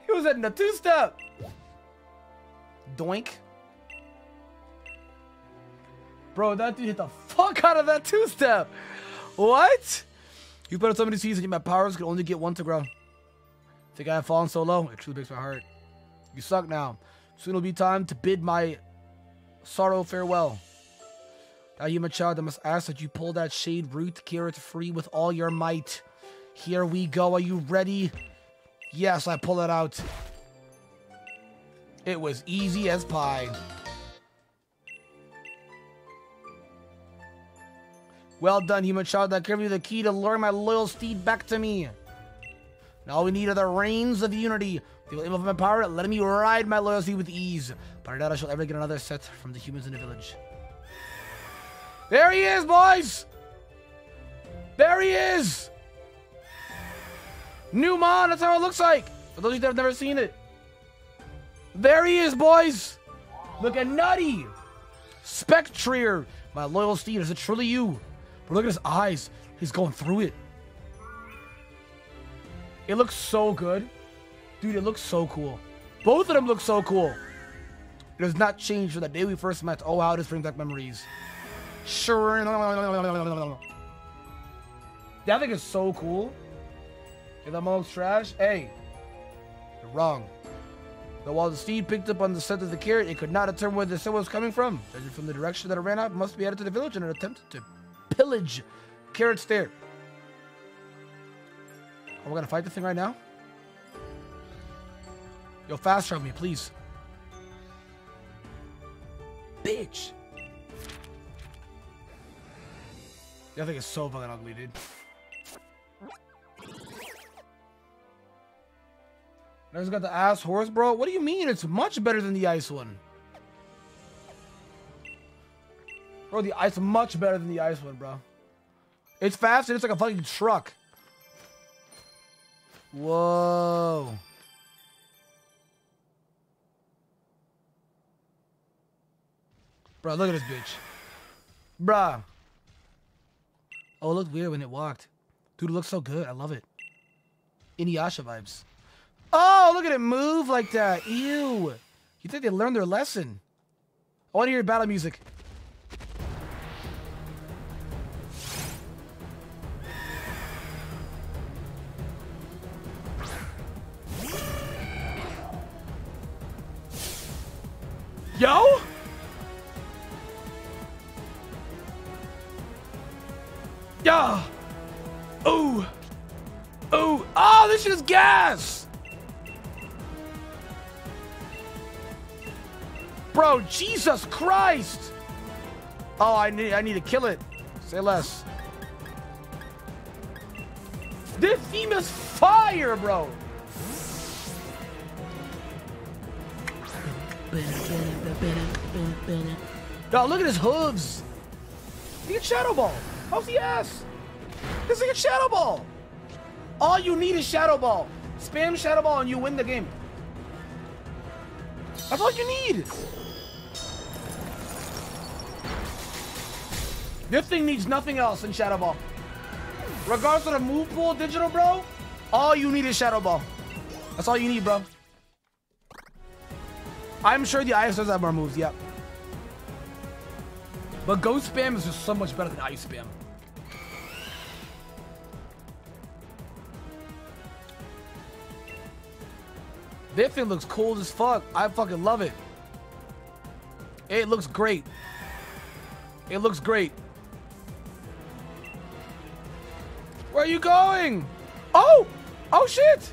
He was hitting a two-step. Doink. Bro, that dude hit the fuck out of that two-step. What? You put on so many seasons, my powers could only get one to grow. Think I have fallen so low? It truly breaks my heart. You suck now. Soon it'll be time to bid my sorrow farewell. Child, I must ask that you pull that shade root carrot free with all your might. Here we go. Are you ready? Yes, I pull it out. It was easy as pie. Well done, human child. I give you the key to lure my loyal steed back to me. Now we need are the reins of unity. They will aim my power, letting me ride my loyalty with ease. But I doubt I shall ever get another set from the humans in the village. There he is, boys! There he is! New Mon, that's how it looks like. For those of you that have never seen it. There he is, boys! Look at nutty! Spectrier, my loyal steed, is it truly you? But look at his eyes. He's going through it. It looks so good. Dude, it looks so cool. Both of them look so cool. It has not changed from the day we first met. Oh, how this brings back memories. Sure. That thing is so cool. If that looks trash, hey, you're wrong. Though while the steed picked up on the scent of the carrot, it could not determine where the scent was coming from. Judging from the direction that it ran out, it must be headed to the village in an attempt to pillage Carrot's there. Are we gonna fight the thing right now? Yo, fast travel me, please. Bitch. That thing is so fucking ugly, dude. There's got the ass horse, bro. What do you mean? It's much better than the ice one. Bro, the ice much better than the ice one, bro. It's fast and it's like a fucking truck. Whoa. Bro, look at this bitch. Bruh. Oh, it looked weird when it walked. Dude, it looks so good. I love it. Inuyasha vibes. Oh, look at it move like that. Ew. You think they learned their lesson? I want to hear battle music. Yo! Bro, Jesus Christ! Oh, I need I need to kill it. Say less. This theme is fire, bro! Yo, look at his hooves. He can Shadow Ball. How's the ass? This is a Shadow Ball. All you need is Shadow Ball. Spam Shadow Ball and you win the game. That's all you need. This thing needs nothing else in Shadow Ball. Regardless of the move pool digital, bro, all you need is Shadow Ball. That's all you need, bro. I'm sure the does have more moves, yep. But Ghost Spam is just so much better than Ice Spam. This thing looks cool as fuck. I fucking love it. It looks great. It looks great. Where are you going? Oh! Oh shit!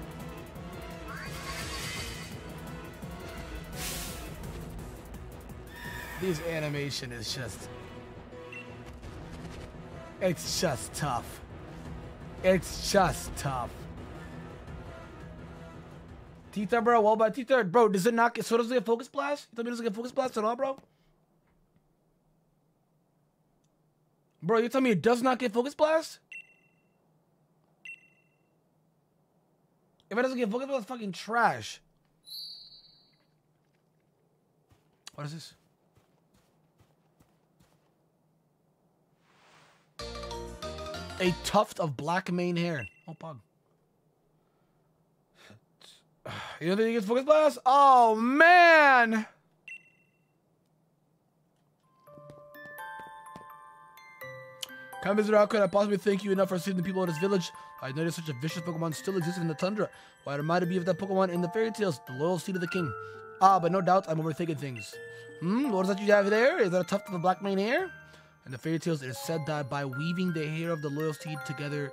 This animation is just... It's just tough. It's just tough. Tita, bro, well, but Tita, bro, does it not get, so does it get focus blast? You tell me it doesn't get focus blast at all, bro? Bro, you tell me it does not get Focus Blast? If it doesn't get Blast, it's fucking trash. What is this? A tuft of black mane hair. Oh, pug. You don't think he gets Focus Blast? Oh, man! Kind visit, how could I possibly thank you enough for saving the people of this village? I noticed such a vicious Pokemon still existed in the tundra. Why it reminded me of that Pokemon in the fairy tales, the loyal seed of the king. Ah, but no doubt I'm overthinking things. Hmm, what is that you have there? Is that a tuft of the black mane hair? In the fairy tales, it is said that by weaving the hair of the loyal seed together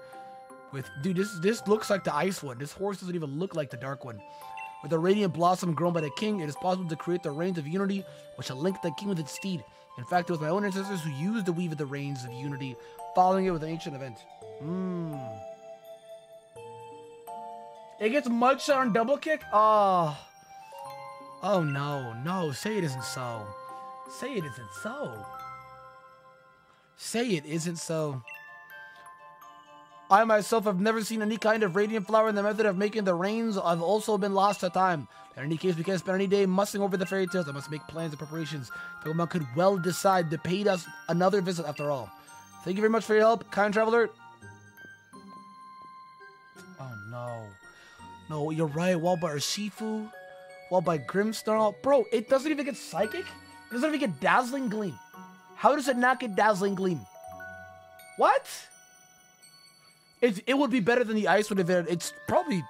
with... Dude, this, this looks like the ice one. This horse doesn't even look like the dark one. With a radiant blossom grown by the king, it is possible to create the reins of unity, which shall link the king with its steed. In fact, it was my own ancestors who used the weave of the reins of unity, following it with an ancient event. Hmm. It gets mud on double kick? Oh. Oh no, no, say it isn't so. Say it isn't so. Say it isn't so. I myself have never seen any kind of radiant flower in the method of making the reins. I've also been lost to time. In any case, we can't spend any day mussing over the fairy tales. I must make plans and preparations. The Pokemon could well decide to pay us another visit after all. Thank you very much for your help, kind traveler. Oh no. No, you're right. Wall by Urshifu. By Grimmsnarl. Bro, it doesn't even get Psychic? It doesn't even get Dazzling Gleam. How does it not get Dazzling Gleam? What? It, it would be better than the Ice would have been. it's probably...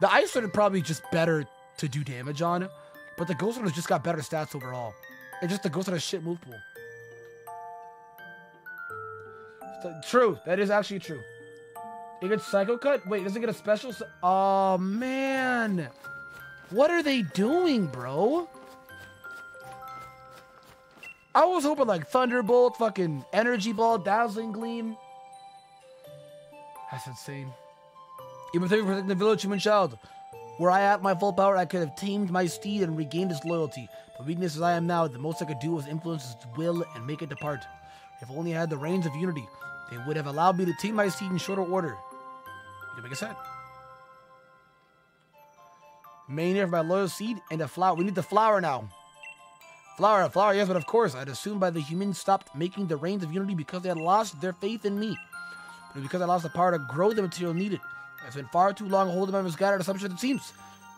The Ice would have probably just better to do damage on. But the Ghost has just got better stats overall. It's just the Ghost has shit move pool. True. That is actually true. It gets Psycho Cut? Wait, does it get a special? Oh, man. What are they doing, bro? I was hoping like Thunderbolt, fucking Energy Ball, Dazzling Gleam. That's insane. Even if they protect the village, human child. Were I at my full power, I could have tamed my steed and regained its loyalty. But weakness as I am now, the most I could do was influence its will and make it depart. If only I had the reins of unity, would have allowed me to tame my steed in shorter order. You can make a set. Main for my loyal seed and a flower. We need the flower now. Flower, flower, yes, but of course, I'd assumed by the humans stopped making the reins of unity because they had lost their faith in me. But because I lost the power to grow the material needed. I spent far too long holding my misguided assumption, it seems.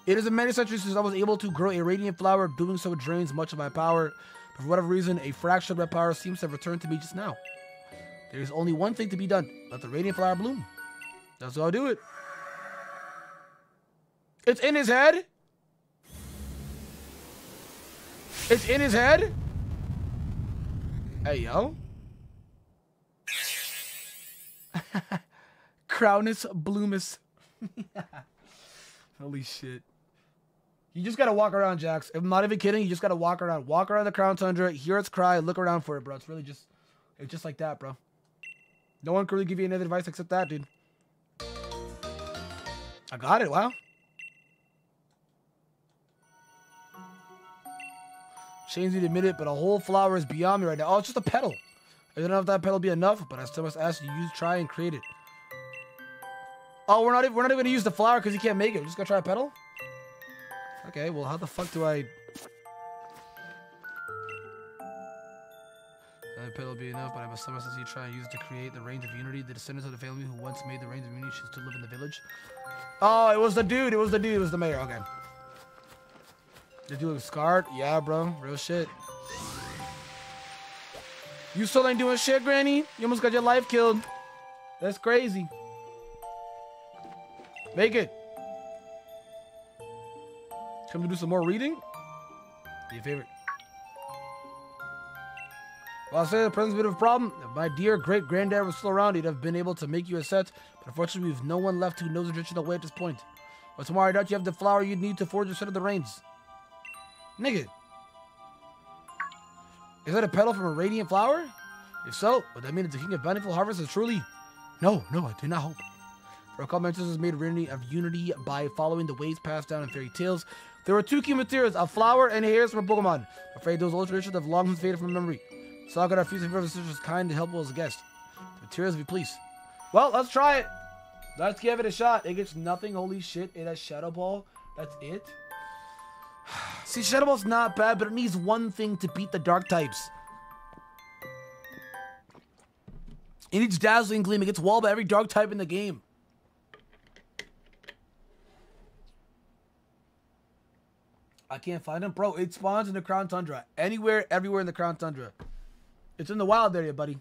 It is a many centuries since I was able to grow a radiant flower. Doing so drains much of my power. But for whatever reason, a fraction of my power seems to have returned to me just now. There is only one thing to be done. Let the radiant flower bloom. That's how I'll do it. It's in his head. It's in his head. Hey, yo. Crownus Bloomus. Holy shit. You just gotta walk around, Jax. I'm not even kidding. You just gotta walk around. Walk around the Crown Tundra, hear its cry, look around for it, bro. It's really just, it's just like that, bro. No one can really give you any other advice except that, dude. I got it. Wow. Shane's to admit it, but a whole flower is beyond me right now. Oh, it's just a petal. I don't know if that petal be enough, but I still must ask you to try, and create it. Oh, we're not even, we're not even gonna use the flower because you can't make it. We're just gonna try a petal. Okay, well, how the fuck do I? Will be enough, but I must still ask you try and use it to create the reins of unity. The descendants of the family who once made the reins of unity choose to live in the village. Oh, it was the dude. It was the dude. It was the mayor. Okay. The dude was scarred? Yeah, bro. Real shit. You still ain't doing shit, Granny? You almost got your life killed. That's crazy. Make it. Come to do some more reading? Do your favorite. I'll say the present's a bit of a problem. If my dear great granddad was still around, he'd have been able to make you a set. But unfortunately, we've no one left who knows the traditional way at this point. But tomorrow, I doubt you have the flower you'd need to forge a set of the reins. Nigga. Is that a petal from a radiant flower? If so, would that mean that the king of bountiful harvest is truly... No, no, I do not hope. For a couple has made a of unity by following the ways passed down in fairy tales. There were two key materials, a flower and hairs from a Pokemon. I'm afraid those old traditions have long since faded from memory. Sock our future brothers and sisters kind and helpful as a guest. The materials, if you please. Well, let's try it. Let's give it a shot. It gets nothing. Holy shit. It has Shadow Ball. That's it. See, Shadow Ball's not bad, but it needs one thing to beat the Dark types. It needs Dazzling Gleam. It gets walled by every Dark type in the game. I can't find him. Bro, it spawns in the Crown Tundra. Anywhere, everywhere in the Crown Tundra. It's in the wild area, buddy.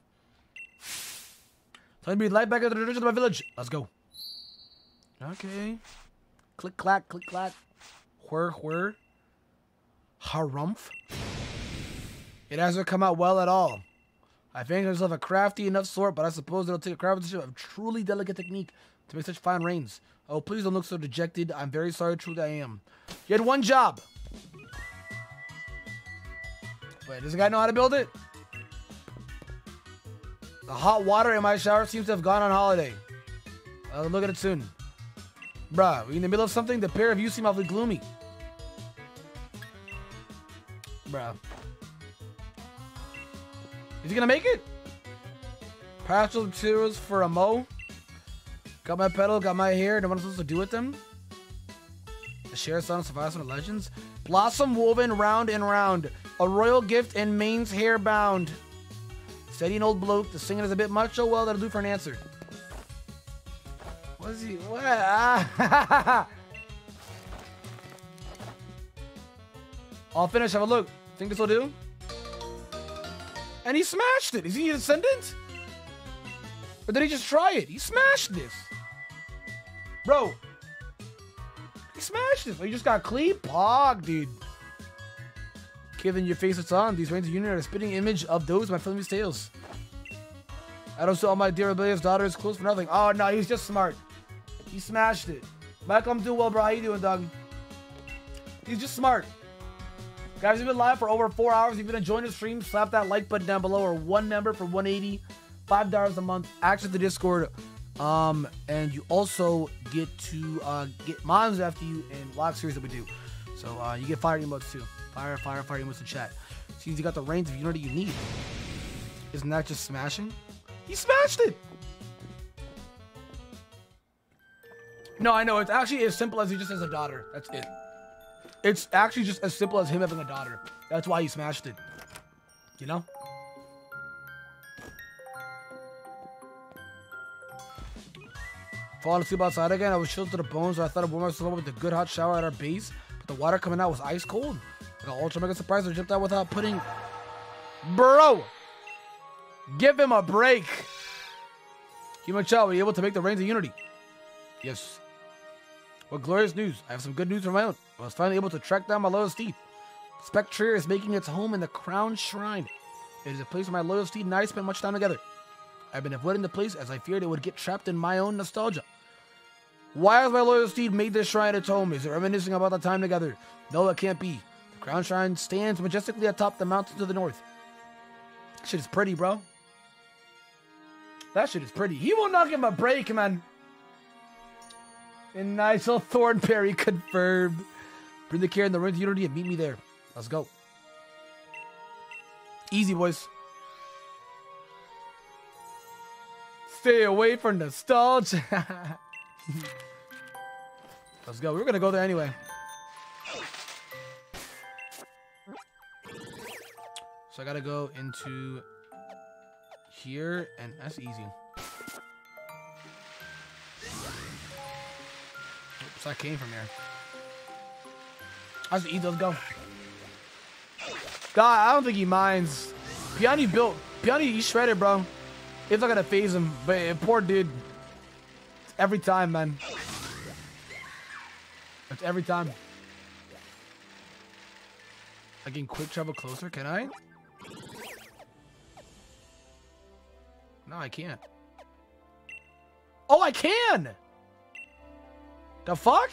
Time to be light back at the tradition of my village. Let's go. Okay. Click, clack, click, clack. Whir, whir. Harumph. It hasn't come out well at all. I think I myself a crafty enough sort, but I suppose it'll take a craftsmanship of truly delicate technique to make such fine reins. Oh, please don't look so dejected. I'm very sorry, truly I am. You had one job. Wait, does the guy know how to build it? The hot water in my shower seems to have gone on holiday. I'll look at it soon. Bruh, we in the middle of something? The pair of you seem awfully gloomy. Bruh. Is he gonna make it? Partial materials for a mo. Got my petal, got my hair. No one supposed to do with them. The share song survives from legends. Blossom woven round and round. A royal gift and mains hair bound. Steady an old bloke. The singing is a bit much. Oh well, that'll do for an answer. What is he? What? Ah. I'll finish. Have a look. Think this will do? And he smashed it. Is he a descendant? Or did he just try it? He smashed this. Bro. He smashed this. Oh, you just got clean? Pog, dude. Given your face it's on, these reins of union are a spitting image of those my family's tales. I don't see all my dear rebellious daughters close for nothing. Oh no, he's just smart. He smashed it. Michael, I'm doing well, bro. How you doing, dog? He's just smart. Guys, we've been live for over four hours. If you've been enjoying the stream, slap that like button down below or one member for 180 five dollars a month access the discord um and you also get to uh get moms after you in live series that we do so uh you get fire emotes too fire fire fire emotes in chat. Seems you got the reins of unity you need. Isn't that just smashing? He smashed it! No i know it's actually as simple as he just has a daughter. That's it. It's actually just as simple as him having a daughter. That's why he smashed it. You know? Falling asleep outside again. I was chilled to the bones. So I thought I'd myself up with a good hot shower at our base, but the water coming out was ice cold. I got ultra mega surprised. I jumped out without putting. Bro, give him a break. Kimo Chao, were you able to make the Reins of Unity? Yes. What glorious news! I have some good news for my own. I was finally able to track down my loyal steed. Spectre is making its home in the Crown Shrine. It is a place where my loyal steed and I spent much time together. I've been avoiding the place as I feared it would get trapped in my own nostalgia. Why has my loyal steed made this shrine its home? Is it reminiscing about the time together? No, it can't be. Crown shrine stands majestically atop the mountain to the north. That shit is pretty, bro. That shit is pretty. He will not give him a break, man. And Nigel Thornberry confirmed. Bring the care in the Ring Unity and meet me there. Let's go. Easy, boys. Stay away from nostalgia. Let's go. We are gonna go there anyway. So I gotta go into here, and that's easy. Oops, I came from here. I just eat those go. God, I don't think he minds. Peony built. Peony, he shredded, bro. It's not gonna phase him, but poor dude. Every time, man. It's every time. I can quick travel closer, can I? No, I can't. Oh, I can! The fuck?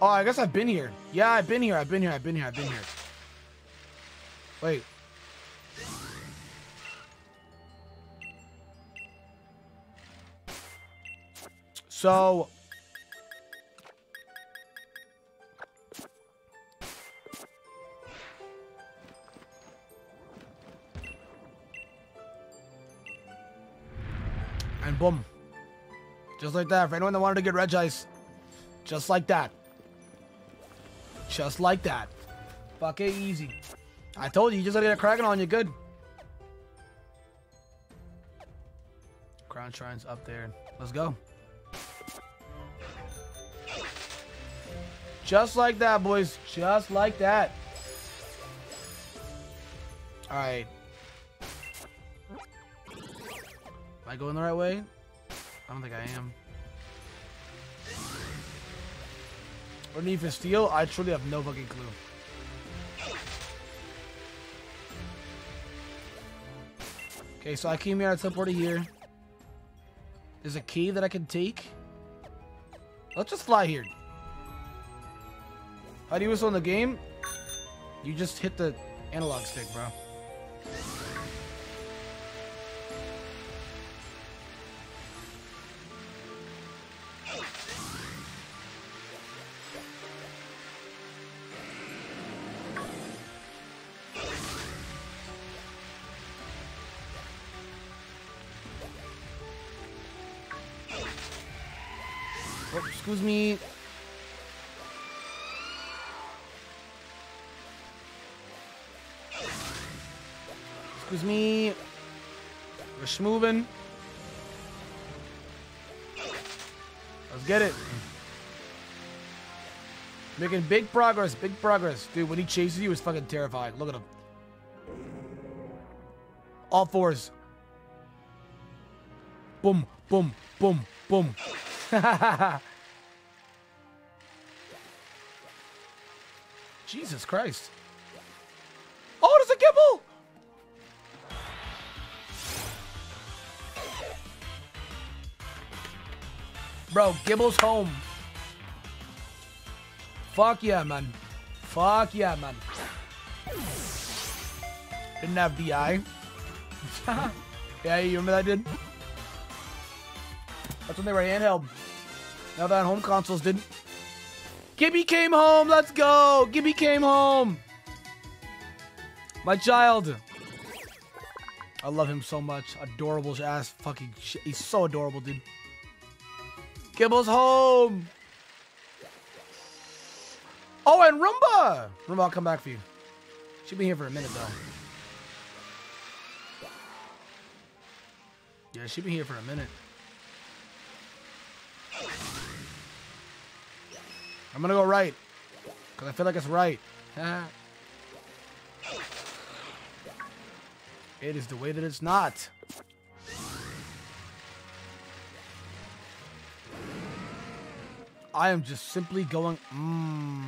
Oh, I guess I've been here. Yeah, I've been here, I've been here, I've been here, I've been here. Wait. So boom. Just like that. For anyone that wanted to get Regice. Just like that. Just like that. Fuck it easy. I told you, you just gotta get a Kraken on you. Good. Crown Shrine's up there. Let's go. Just like that, boys. Just like that. Alright. Am I going the right way? I don't think I am. Or need for steel? I truly have no fucking clue. Okay, so I came here, I teleported here. There's a key that I can take. Let's just fly here. How do you whistle in the game? You just hit the analog stick, bro. Excuse me. Excuse me. We're schmoving. Let's get it. Making big progress, big progress. Dude, when he chases you, it's fucking terrifying. Look at him. All fours. Boom, boom, boom, boom. Jesus Christ. Oh, there's a Gible! Bro, Gible's home. Fuck yeah, man. Fuck yeah, man. Didn't have DI. yeah, you remember that, dude? That's when they were handheld. Now that home consoles didn't. Gibby came home. Let's go. Gibby came home. My child. I love him so much. Adorable ass fucking shit. He's so adorable, dude. Gible's home. Oh, and Roomba. Roomba, I'll come back for you. She'll be here for a minute, though. Yeah, she'll be here for a minute. I'm gonna go right. Because I feel like it's right. it is the way that it's not. I am just simply going, mmm,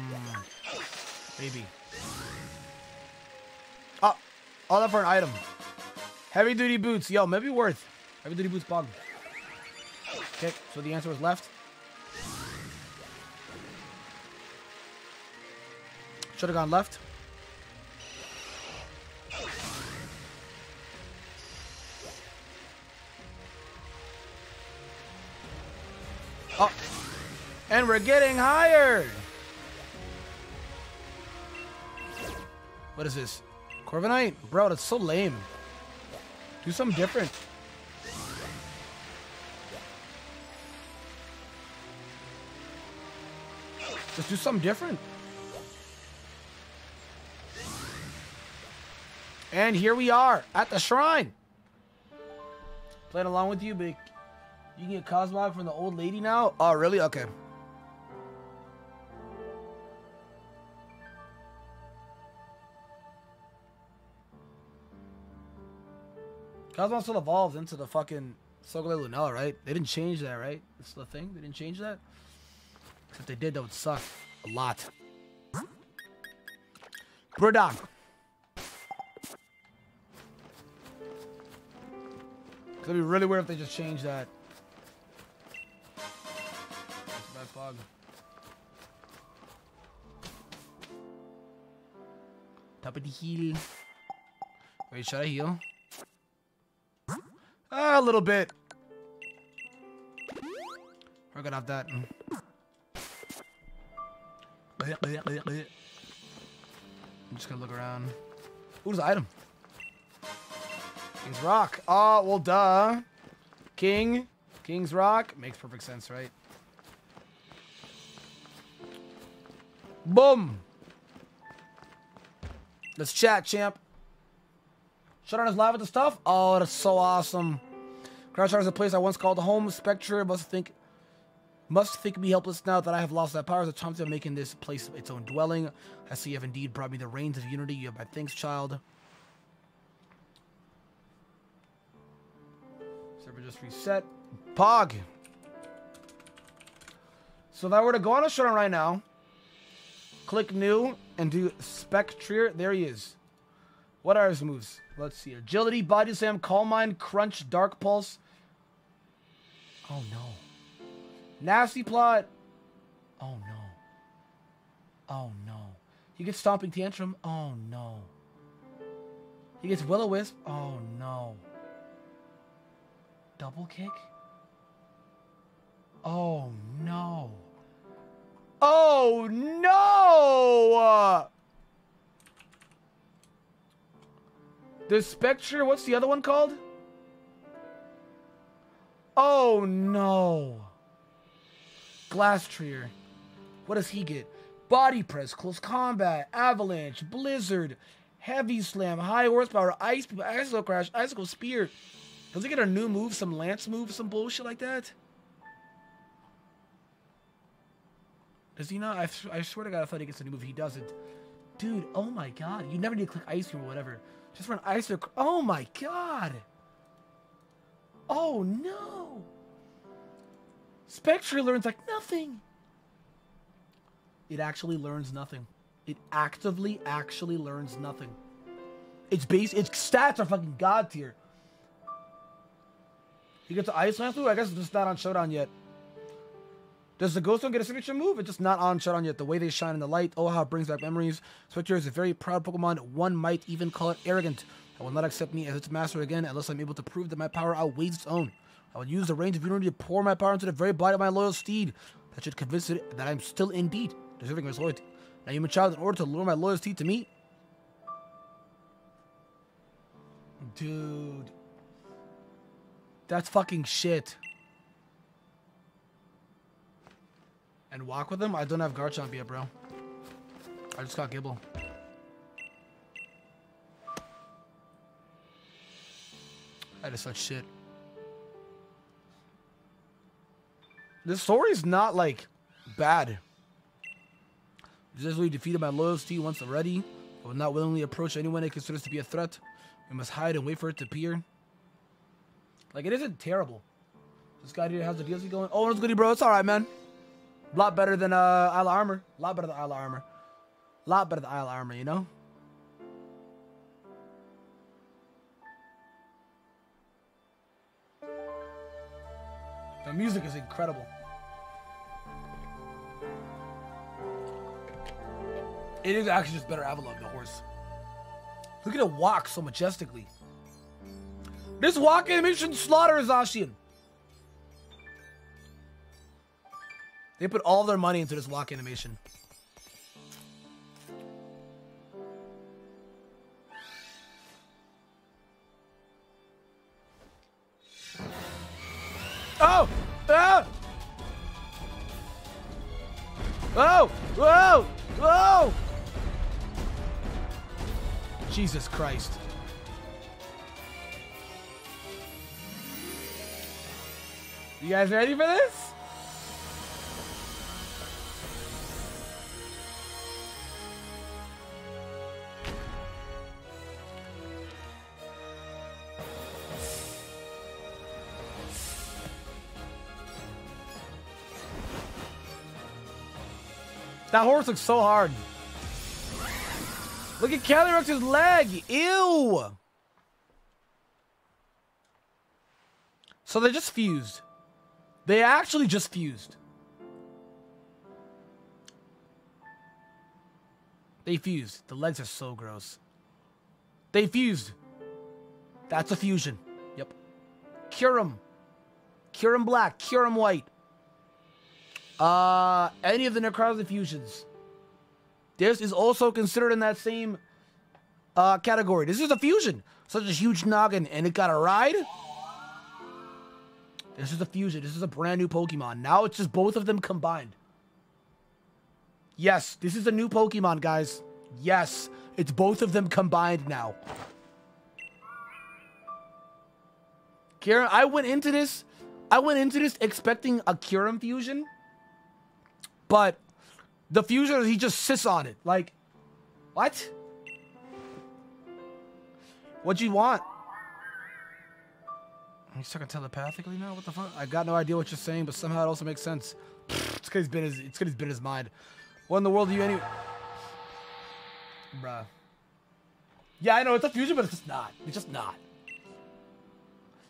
maybe. Oh, all that for an item. Heavy duty boots, yo, maybe worth. Heavy duty boots bug. Okay, so the answer was left. Should have gone left. Oh. And we're getting higher. What is this? Corviknight? Bro, that's so lame. Do something different. Just do something different. And here we are at the shrine. Playing along with you, but you can get Cosmog from the old lady now? Oh, really? Okay. Cosmog still evolves into the fucking Solgaleo Lunala, right? They didn't change that, right? That's the thing? They didn't change that? If they did, that would suck a lot. Brodog. It'd be really weird if they just changed that. That's a bad fog. Top of the hill. Wait, should I heal? Ah, a little bit. We're gonna have that. I'm just gonna look around. Who's the item? He's rock. Oh, well, duh. King. King's Rock. Makes perfect sense, right? Boom. Let's chat, champ. Shut is live with the stuff. Oh, that's so awesome. Crouch is a place I once called home. Spectre must think must think me helpless now that I have lost that power. The chance of making this place its own dwelling. I see you have indeed brought me the reins of unity. You have my thanks, child. Server just reset. Pog. So if I were to go on a showdown right now, click new, and do Spectre, there he is. What are his moves? Let's see. Agility, Body Slam, Calm Mind, Crunch, Dark Pulse. Oh no. Nasty Plot. Oh no. Oh no. He gets Stomping Tantrum. Oh no. He gets Will-O-Wisp. Oh no. Double kick? Oh no. Oh no! The Spectre, what's the other one called? Oh no. Glastrier. What does he get? Body press, close combat, avalanche, blizzard, heavy slam, high horsepower, ice, icicle crash, icicle spear. Does he get a new move, some lance move, some bullshit like that? Does he not? I, I swear to God, I thought he gets a new move. He doesn't. Dude, oh my God. You never need to click ice cream or whatever. Just run ice cream. Oh my God. Oh no. Spectre learns like nothing. It actually learns nothing. It actively actually learns nothing. Its base, its stats are fucking god tier. He gets the Ice through? I guess it's just not on Showdown yet. Does the Ghost One get a signature move? It's just not on Showdown yet. The way they shine in the light, oh how it brings back memories. Spectre is a very proud Pokemon. One might even call it arrogant. I will not accept me as its master again unless I'm able to prove that my power outweighs its own. I will use the reins of unity to pour my power into the very body of my loyal steed. That should convince it that I'm still indeed deserving of his loyalty. Now, human child, in order to lure my loyalty to me. Dude. That's fucking shit. And walk with him? I don't have Garchomp yet, bro. I just got Gible. That is such shit. This story's not like bad. Successfully defeated my loyalty once already. I will not willingly approach anyone it considers to be a threat. We must hide and wait for it to appear. Like, it isn't terrible. This guy here has the DLC going. Oh, it's goody, bro. It's alright, man. A lot better than uh, Armor. A lot better than Isle Armor. A lot better than Isle Armor, you know? The music is incredible. It is actually just better Avalon, the horse. Look at it walk so majestically. This walk animation slaughters Zacian. They put all their money into this walk animation. Oh! Ah! Oh! Whoa! Whoa! Jesus Christ. You guys ready for this? That horse looks so hard. Look at Calyrex's leg. Ew. So they just fused. They actually just fused. They fused. The legs are so gross. They fused. That's a fusion. Yep. Kyurem. Kyurem black. Kyurem white. Uh, any of the Necrozma fusions. This is also considered in that same uh, category. This is a fusion. Such a huge noggin, and it got a ride. This is a fusion. This is a brand new Pokemon. Now it's just both of them combined. Yes, this is a new Pokemon, guys. Yes, it's both of them combined now. Kieran, I went into this, I went into this expecting a Kyurem fusion, but the fusion he just sits on it. Like, what? What do you want? He's talking telepathically now. What the fuck? I got no idea what you're saying, but somehow it also makes sense. It's because he's been his. It's because he's been his mind. What in the world do you any? Bruh. Yeah, I know it's a fusion, but it's just not. It's just not.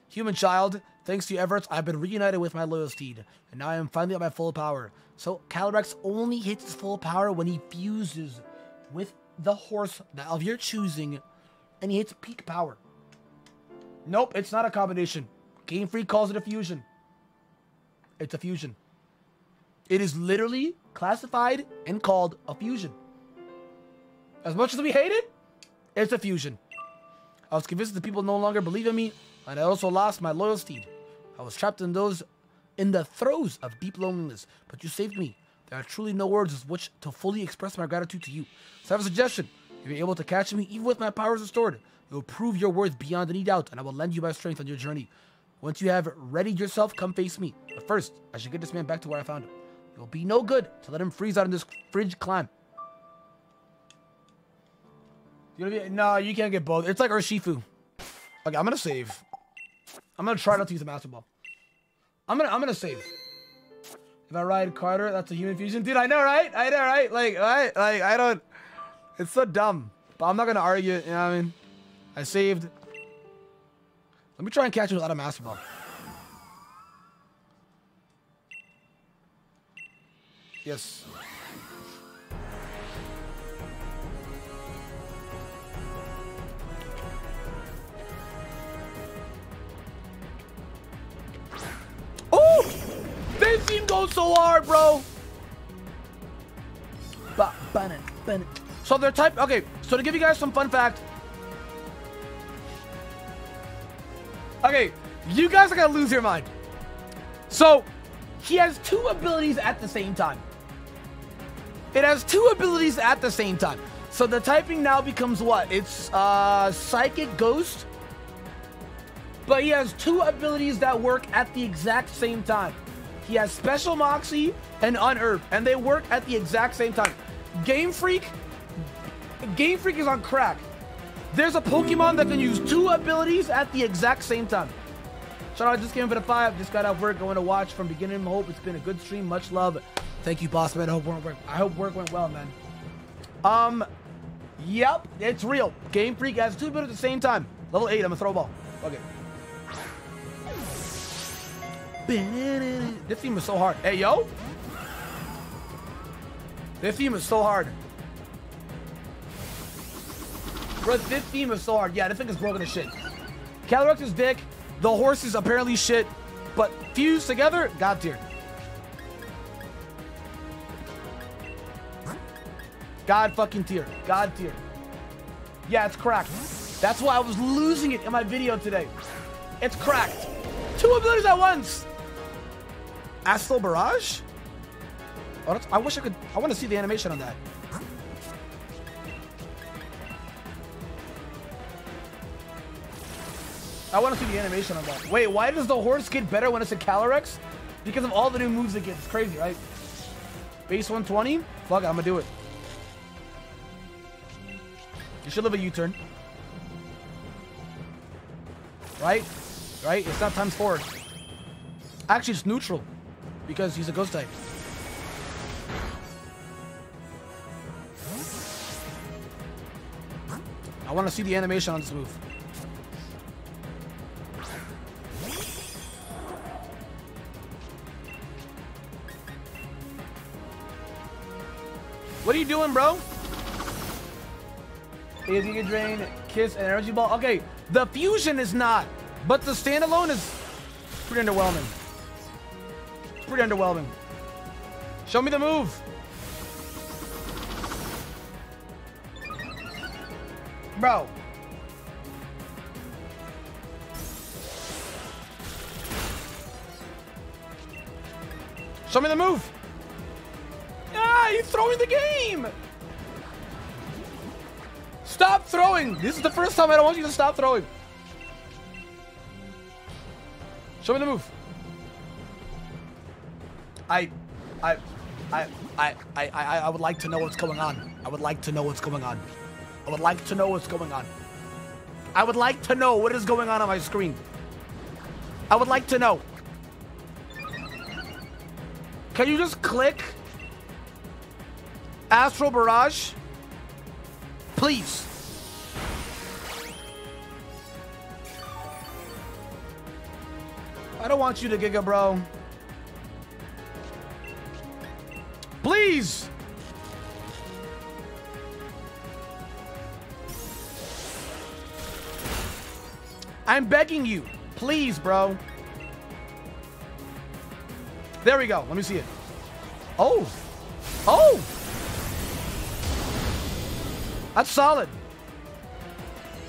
Human child, thanks to your efforts, I've been reunited with my loyal steed, and now I am finally at my full power. So Calyrex only hits his full power when he fuses with the horse of your choosing, and he hits peak power. Nope, it's not a combination. Game Freak calls it a fusion. It's a fusion. It is literally classified and called a fusion. As much as we hate it, it's a fusion. I was convinced that people no longer believe in me, and I also lost my loyalty. I was trapped in those in the throes of deep loneliness, but you saved me. There are truly no words with which to fully express my gratitude to you. So I have a suggestion. If you're able to catch me, even with my powers restored, it will prove your worth beyond any doubt, and I will lend you my strength on your journey. Once you have readied yourself, come face me. But first, I should get this man back to where I found him. It will be no good to let him freeze out in this fridge climb. You no, you can't get both. It's like Urshifu. Okay, I'm gonna save. I'm gonna try not to use a Master Ball. I'm gonna I'm gonna save. If I ride Carter, that's a human fusion. Dude, I know, right? I know, right? Like, right? Like, I don't... It's so dumb. But I'm not gonna argue, you know what I mean? I saved. Let me try and catch him without a Master Ball. Yes. Oh! This team goes so hard, bro. So they're type. Okay, so to give you guys some fun fact. Okay, you guys are gonna lose your mind. So he has two abilities at the same time. It has two abilities at the same time. So the typing now becomes what? It's uh, Psychic Ghost. But he has two abilities that work at the exact same time. He has Special Moxie and Unearth, and they work at the exact same time. Game Freak, Game Freak is on crack. There's a Pokemon that can use two abilities at the exact same time. Shout out, just came for the five. Just got out of work, going to watch from beginning. to Hope it's been a good stream. Much love. Thank you, boss man. I hope work. I hope work went well, man. Um, yep, it's real. Game Freak has two abilities at the same time. Level eight. I'm a throw a ball. Okay. This theme is so hard. Hey, yo. This theme is so hard. Theme is so hard. Yeah, this thing is broken as shit. Calyrex is dick. The horse is apparently shit. But fused together, god tier. God fucking tier. God tier. Yeah, it's cracked. That's why I was losing it in my video today. It's cracked. Two abilities at once. Astral Barrage? Oh, I wish I could. I want to see the animation on that. I want to see the animation on that. Wait, why does the horse get better when it's a Calyrex? Because of all the new moves it gets. It's crazy, right? Base 120? Fuck it, I'm gonna do it. You should live a U-turn. Right? Right? It's not times four. Actually, it's neutral. Because he's a ghost type. I want to see the animation on this move. What are you doing, bro? Is Giga Drain, Kiss, and Energy Ball? Okay, the fusion is not, but the standalone is pretty underwhelming. Pretty underwhelming. Show me the move. Bro. Show me the move. Ah, he's throwing the game. Stop throwing. This is the first time I don't want you to stop throwing. Show me the move. I, I, I, I, I, I, I would like to know what's going on. I would like to know what's going on. I would like to know what's going on. I would like to know what is going on on my screen. I would like to know. Can you just click Astral Barrage? Please. I don't want you to Giga, bro. Please! I'm begging you. Please, bro. There we go. Let me see it. Oh. Oh. That's solid.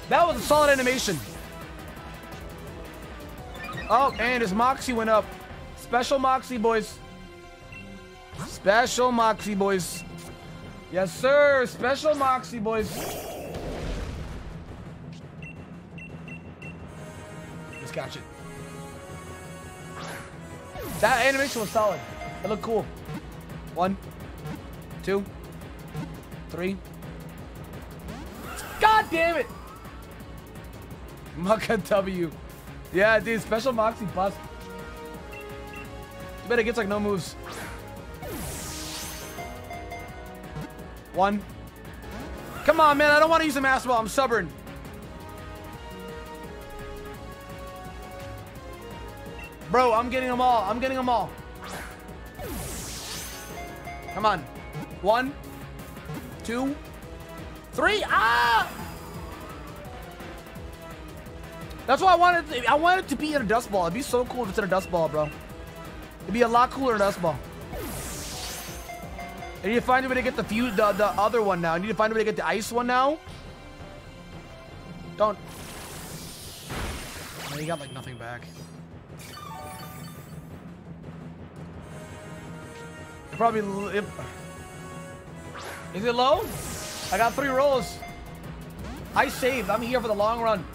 That was a solid animation. Oh, and his Moxie went up. Special Moxie, boys. Special Moxie, boys. Yes, sir. Special Moxie, boys. Just catch it. That animation was solid. It looked cool. One, two, three. God damn it! Mucka W. Yeah, dude, special Moxie bust. Too bad it gets like no moves. One. Come on, man. I don't want to use a Master Ball. I'm stubborn. Bro, I'm getting them all. I'm getting them all. Come on. One. Two. Three. Ah! That's why I wanted. To, I wanted to be in a dusk ball. It'd be so cool if it's in a dusk ball, bro. It'd be a lot cooler in a dusk ball. I need to find a way to get the few the, the other one now. I need to find a way to get the ice one now. Don't. Oh, you got like nothing back. Probably. It, is it low? I got three rolls. I saved. I'm here for the long run.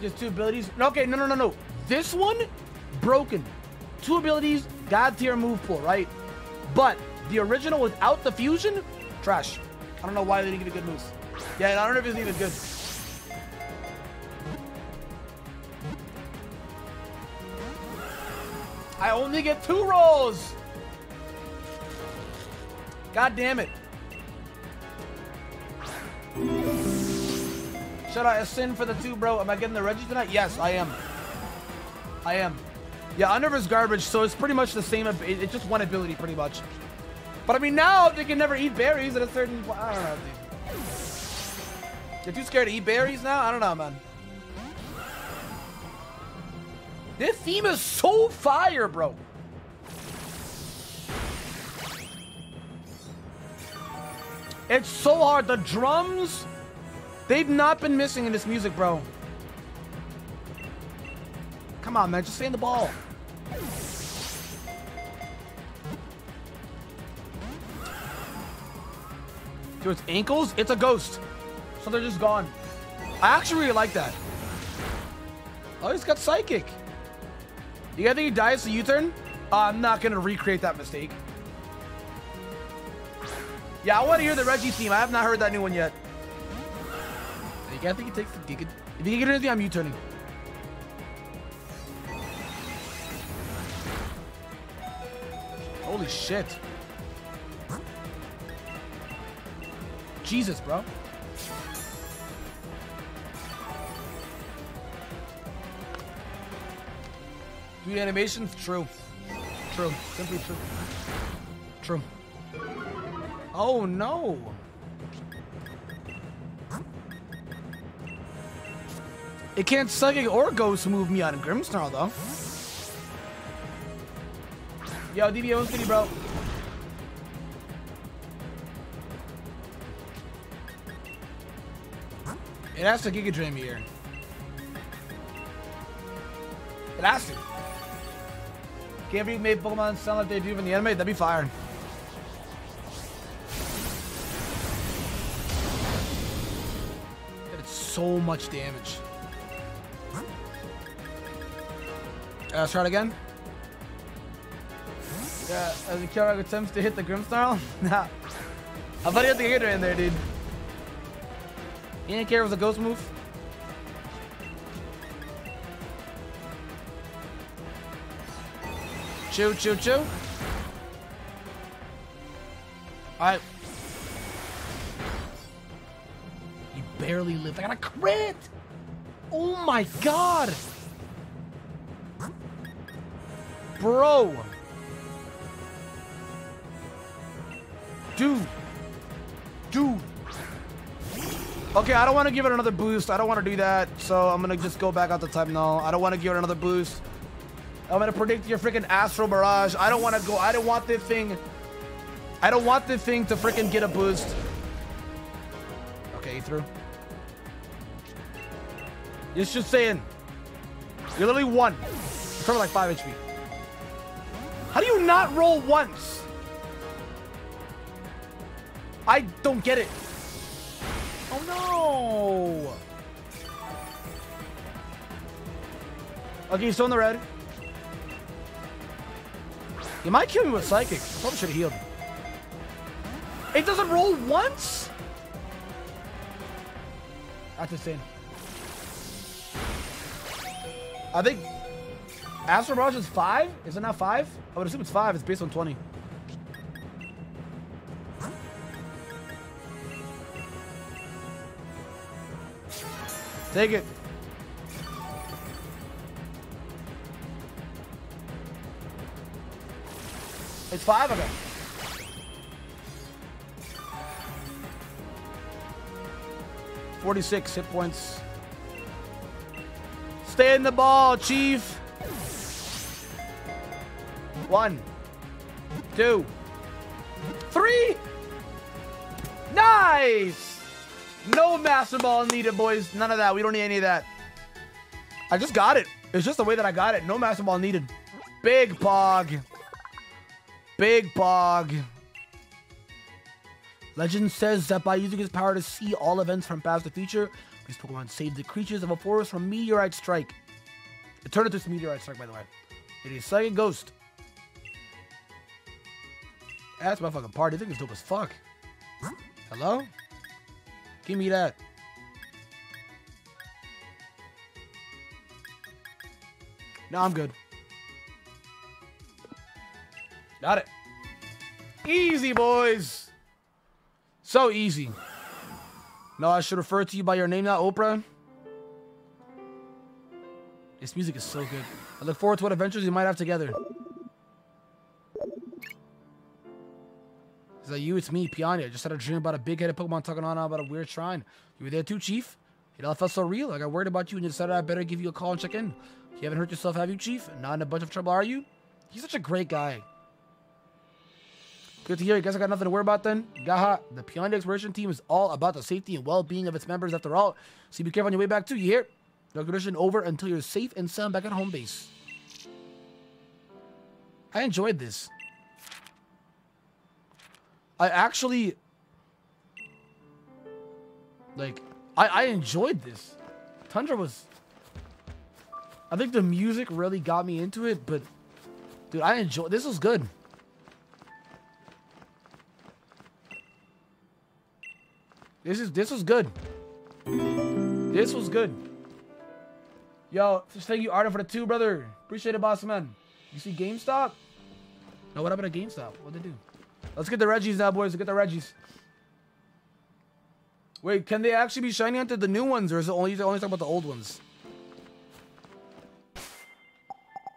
Just two abilities. Okay, no, no, no, no. This one, broken. Two abilities, god tier move pool, right? But the original without the fusion, trash. I don't know why they didn't give it good moves. Yeah, I don't know if it's even good. I only get two rolls. God damn it. Shout out sin for the two, bro. Am I getting the Regi tonight? Yes, I am. I am. Yeah, Unnerver's garbage, so it's pretty much the same. It's just one ability, pretty much. But I mean, now they can never eat berries at a certain. I don't know, dude. You're too scared to eat berries now? I don't know, man. This theme is so fire, bro. It's so hard. The drums, they've not been missing in this music, bro. Come on, man. Just stay in the ball. To its ankles, it's a ghost. So they're just gone. I actually really like that. Oh, he's got psychic. You guys think he dies to U-turn? Uh, I'm not going to recreate that mistake. Yeah, I want to hear the Regi theme. I have not heard that new one yet. Guys think he takes the Giga? If you can get anything, I'm U-turning. Holy shit. Jesus, bro. Dude, animations? True. True. Simply true. True. Oh no. It can't psychic or ghost move me on Grimmsnarl though. Yo, DBO City, bro. It has to Giga me here. It has to. Can't you make Pokemon sound like they do in the anime? That'd be fire. So much damage. Uh, let's try it again. Yeah, as the Kyogre attempts to hit the Grimmsnarl. Nah. I thought he had the Gator in there, dude. He didn't care it was a ghost move. Chew, chew, chew. Alright. Barely lived. I got a crit! Oh my god! Bro! Dude! Dude! Okay, I don't want to give it another boost. I don't want to do that. So I'm going to just go back out the type null. I don't want to give it another boost. I'm going to predict your freaking Astral Barrage. I don't want to go. I don't want this thing. I don't want this thing to freaking get a boost. Okay, he It's just saying. You're literally one. You're like 5 HP. How do you not roll once? I don't get it. Oh no! Okay, he's still in the red. He might kill me with psychic. Probably should have healed. It doesn't roll once? That's insane. I think Astral Barrage is five? Is it not five? I would assume it's five. It's based on 20. Take it. It's five of them. Forty-six hit points. In the ball, Chief. One, two, three. Nice. No master ball needed, boys. None of that. We don't need any of that. I just got it. It's just the way that I got it. No master ball needed. Big pog. Big pog. Legend says that by using his power to see all events from past to future, these Pokemon save the creatures of a forest from meteorite strike. Into meteorite strike, by the way. It is Psychic Ghost. That's my fucking party. I think it's dope as fuck. Hello? Give me that. No, I'm good. Got it. Easy, boys. So easy. No, I should refer to you by your name now, Oprah. This music is so good. I look forward to what adventures we might have together. Is that you? It's me, Peony. I just had a dream about a big-headed Pokemon talking on about a weird shrine. You were there too, Chief? It all felt so real. I got worried about you and decided I better give you a call and check in. You haven't hurt yourself, have you, Chief? Not in a bunch of trouble, are you? He's such a great guy. Good to hear. You guys got nothing to worry about then? Gaha, the Peony Exploration Team is all about the safety and well-being of its members after all. So be careful on your way back too, you hear? No expedition over until you're safe and sound back at home base. I enjoyed this. I actually like I, I enjoyed this. Tundra was I think the music really got me into it, but dude, I enjoy this was good. This is this was good. This was good. Yo, thank you, Arden, for the two, brother. Appreciate it, boss man. You see GameStop? No, what happened to GameStop? What'd they do? Let's get the Regis now, boys. Let's get the Regis. Wait, can they actually be shiny hunted the new ones, or is it only only talking about the old ones?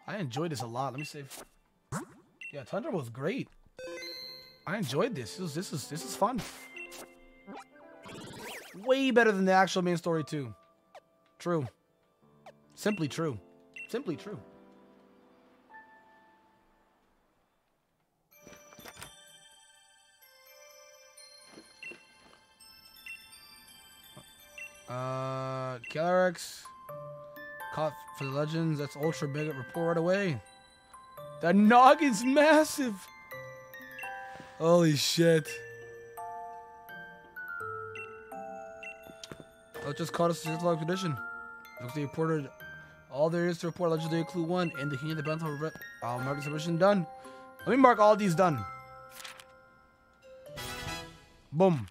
I enjoyed this a lot. Let me save. Yeah, Tundra was great. I enjoyed this. This is this is this is fun. Way better than the actual main story too. True. Simply true. Simply true. Uh, Calyrex caught for the legends. That's ultra big. Report right away. That noggin's massive. Holy shit. Oh, Let's just call this a log condition. Looks they reported all there is to report legendary clue one and the king of the Benthill River. I'll uh, mark submission done. Let me mark all these done. Boom.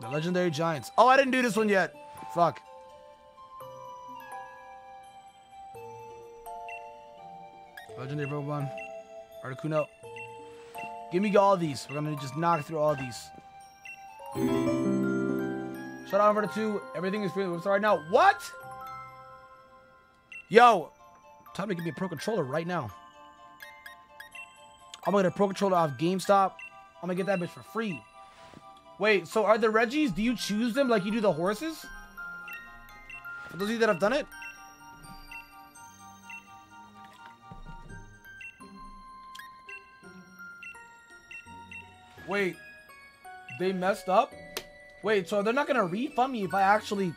The legendary giants. Oh, I didn't do this one yet. Fuck. Legendary Pokemon. Articuno. Give me all these. We're gonna just knock through all these. Shut for the two. Everything is free right now. What? Yo, time to give me a pro controller right now. I'm gonna get a pro controller off GameStop. I'm gonna get that bitch for free. Wait, so are the Regis, do you choose them like you do the horses? For those of you that have done it? Wait, they messed up? Wait, so they're not gonna refund me if I actually...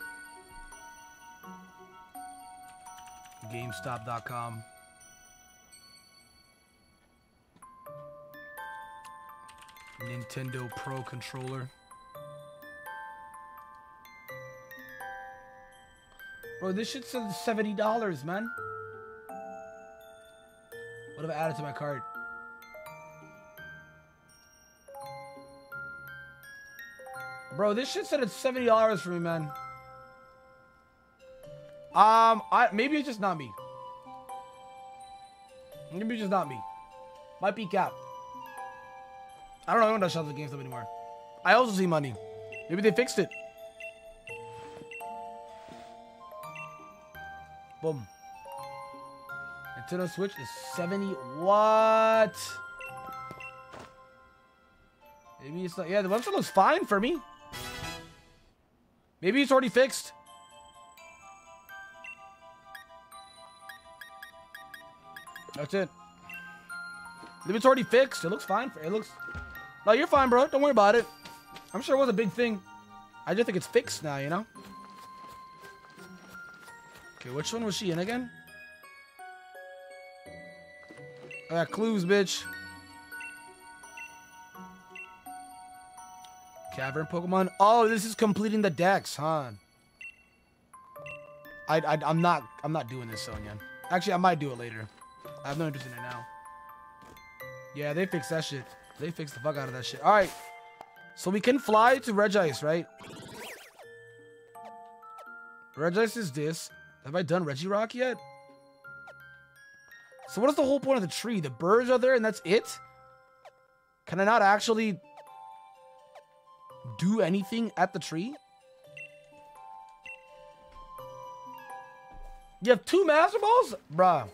GameStop.com Nintendo Pro Controller. Bro, this shit says $70, man. What have I added to my cart? Bro, this shit said it's $70 for me, man. Um, I maybe it's just not me. Maybe it's just not me. Might be cap. I don't know anyone that shops at GameStop anymore. I also see money. Maybe they fixed it. Boom. Nintendo Switch is 70. What? Maybe it's not. Yeah, the website looks fine for me. Maybe it's already fixed. That's it. Maybe it's already fixed. It looks fine. It looks... No, you're fine, bro. Don't worry about it. I'm sure it was a big thing. I just think it's fixed now, you know? Okay, which one was she in again? I got clues, bitch. Cavern Pokemon. Oh, this is completing the Dex, huh? I, I I'm not I'm not doing this, Sonia. Actually, I might do it later. I have no interest in it now. Yeah, they fixed that shit. They fixed the fuck out of that shit. All right. So we can fly to Regice, right? Regice is this. Have I done Regirock yet? So what is the whole point of the tree? The birds are there and that's it? Can I not actually do anything at the tree? You have two Master Balls? Bruh.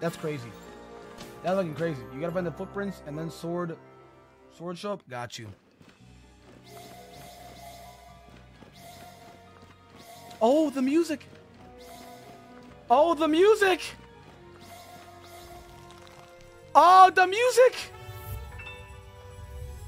That's crazy. That's looking crazy. You gotta find the footprints and then sword. Sword shop. Got you. Oh, the music. Oh, the music. Oh, the music.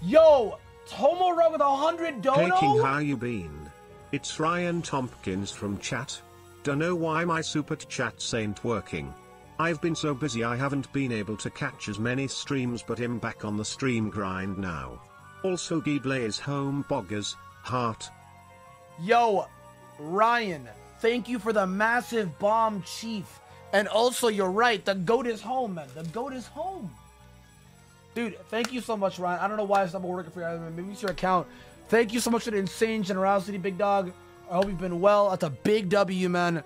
Yo, Tomura with a hundred dono. Taking how you been? It's Ryan Tompkins from chat. Dunno why my super chats ain't working. I've been so busy I haven't been able to catch as many streams but I'm back on the stream grind now. Also Giblaze home boggers, heart. Yo, Ryan, thank you for the massive bomb chief. And also, you're right, the goat is home, man. The goat is home. Dude, thank you so much, Ryan. I don't know why it's not working for you. Maybe it's your account. Thank you so much for the insane generosity, big dog. I hope you've been well. That's a big W, man.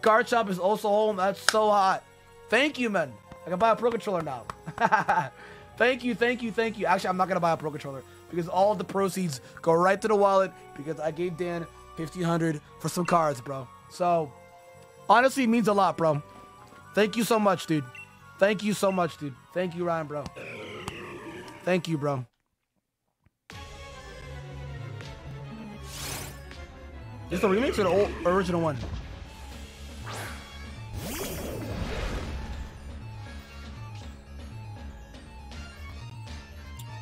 Garchomp is also home. That's so hot. Thank you, man. I can buy a Pro Controller now. thank you, thank you, thank you. Actually, I'm not going to buy a Pro Controller because all the proceeds go right to the wallet because I gave Dan 1500 for some cards, bro. So, honestly, it means a lot, bro. Thank you so much, dude. Thank you so much, dude. Thank you, Ryan, bro. Thank you, bro. Is the remix or the old, original one?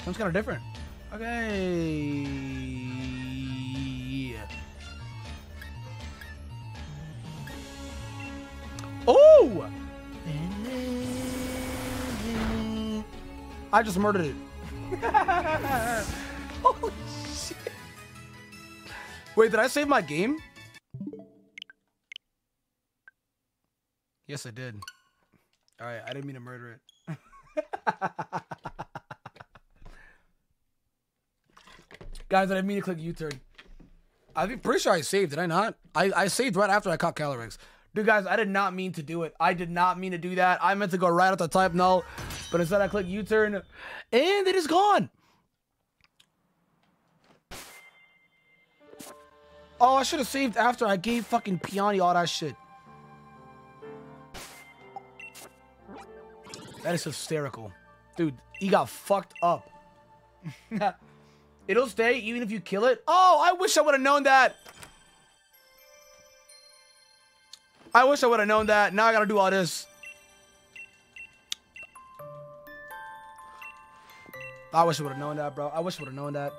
Sounds kind of different. Okay. Oh! I just murdered it. Holy shit. Wait, did I save my game? Yes, I did. All right, I didn't mean to murder it. Guys, I didn't mean to click U-turn. I'm pretty sure I saved. Did I not? I, I saved right after I caught Calyrex. Dude, guys, I did not mean to do it. I did not mean to do that. I meant to go right at the type null, but instead I click U-turn, and it is gone. Oh, I should have saved after I gave fucking Peony all that shit. That is hysterical. Dude, he got fucked up. It'll stay even if you kill it. Oh, I wish I would have known that. I wish I would have known that. Now I gotta do all this. I wish I would have known that, bro. I wish I would have known that.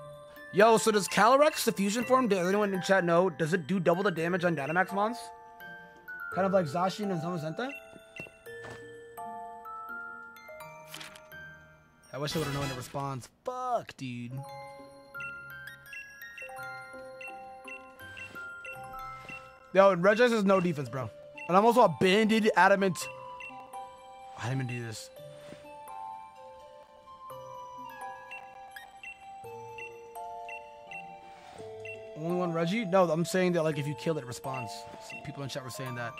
Yo, so does Calyrex, the fusion form, does anyone in chat know, does it do double the damage on Dynamax mons? Kind of like Zacian and Zamazenta? I wish I would have known the response. Fuck, dude. Yo, Regis has no defense, bro. And I'm also a banded adamant. I didn't even do this. Only one Regi? No, I'm saying that like if you kill it, it responds. Some people in chat were saying that.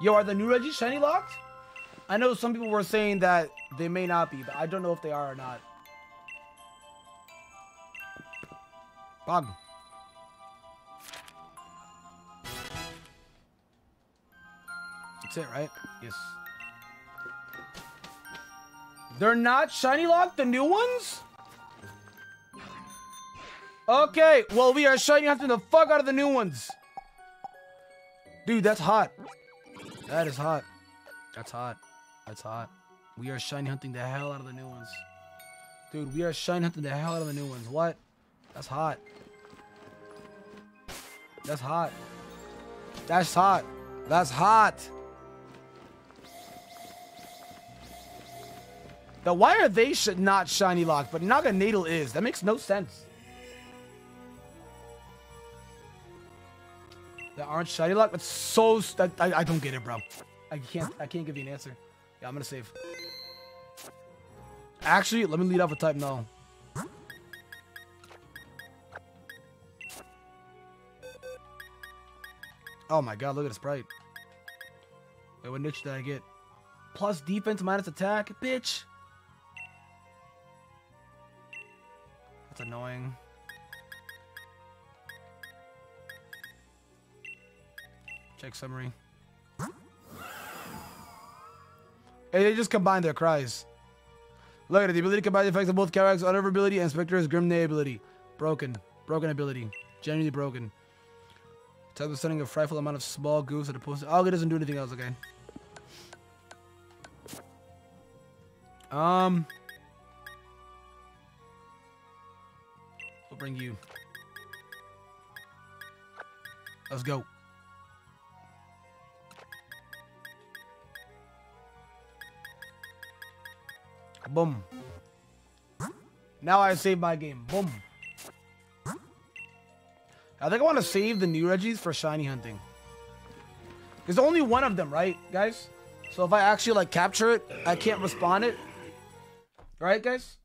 Yo, are the new Regi shiny locked? I know some people were saying that they may not be, but I don't know if they are or not. Bog. That's it, right? Yes. They're not shiny locked, the new ones? Okay, well, we are shiny hunting the fuck out of the new ones. Dude, that's hot. That is hot. That's hot. That's hot. We are shiny hunting the hell out of the new ones. Dude, we are shiny hunting the hell out of the new ones. What? That's hot. That's hot. That's hot. That's hot. Now, why are they sh not shiny locked, but Naganadel is? That makes no sense. That aren't shiny locked? That's so... That, I, I don't get it, bro. I can't I can't give you an answer. Yeah, I'm gonna save. Actually, let me lead off a type null. Oh my god, look at the sprite. Wait, what niche did I get? Plus defense minus attack? Bitch! Annoying. Check summary. Hey, they just combine their cries. Look at it. The ability to combine the effects of both characters, Unnerve ability and Spectrier's Grimnay ability. Broken. Broken ability. Genuinely broken. Type of sending a frightful amount of small goofs at opposed to... Oh, it doesn't do anything else, okay. Um... bring you. Let's go. Boom. Now I save my game. Boom. I think I want to save the new Regis for shiny hunting. There's only one of them, right, guys? So if I actually, like, capture it, I can't respawn it. Right, guys?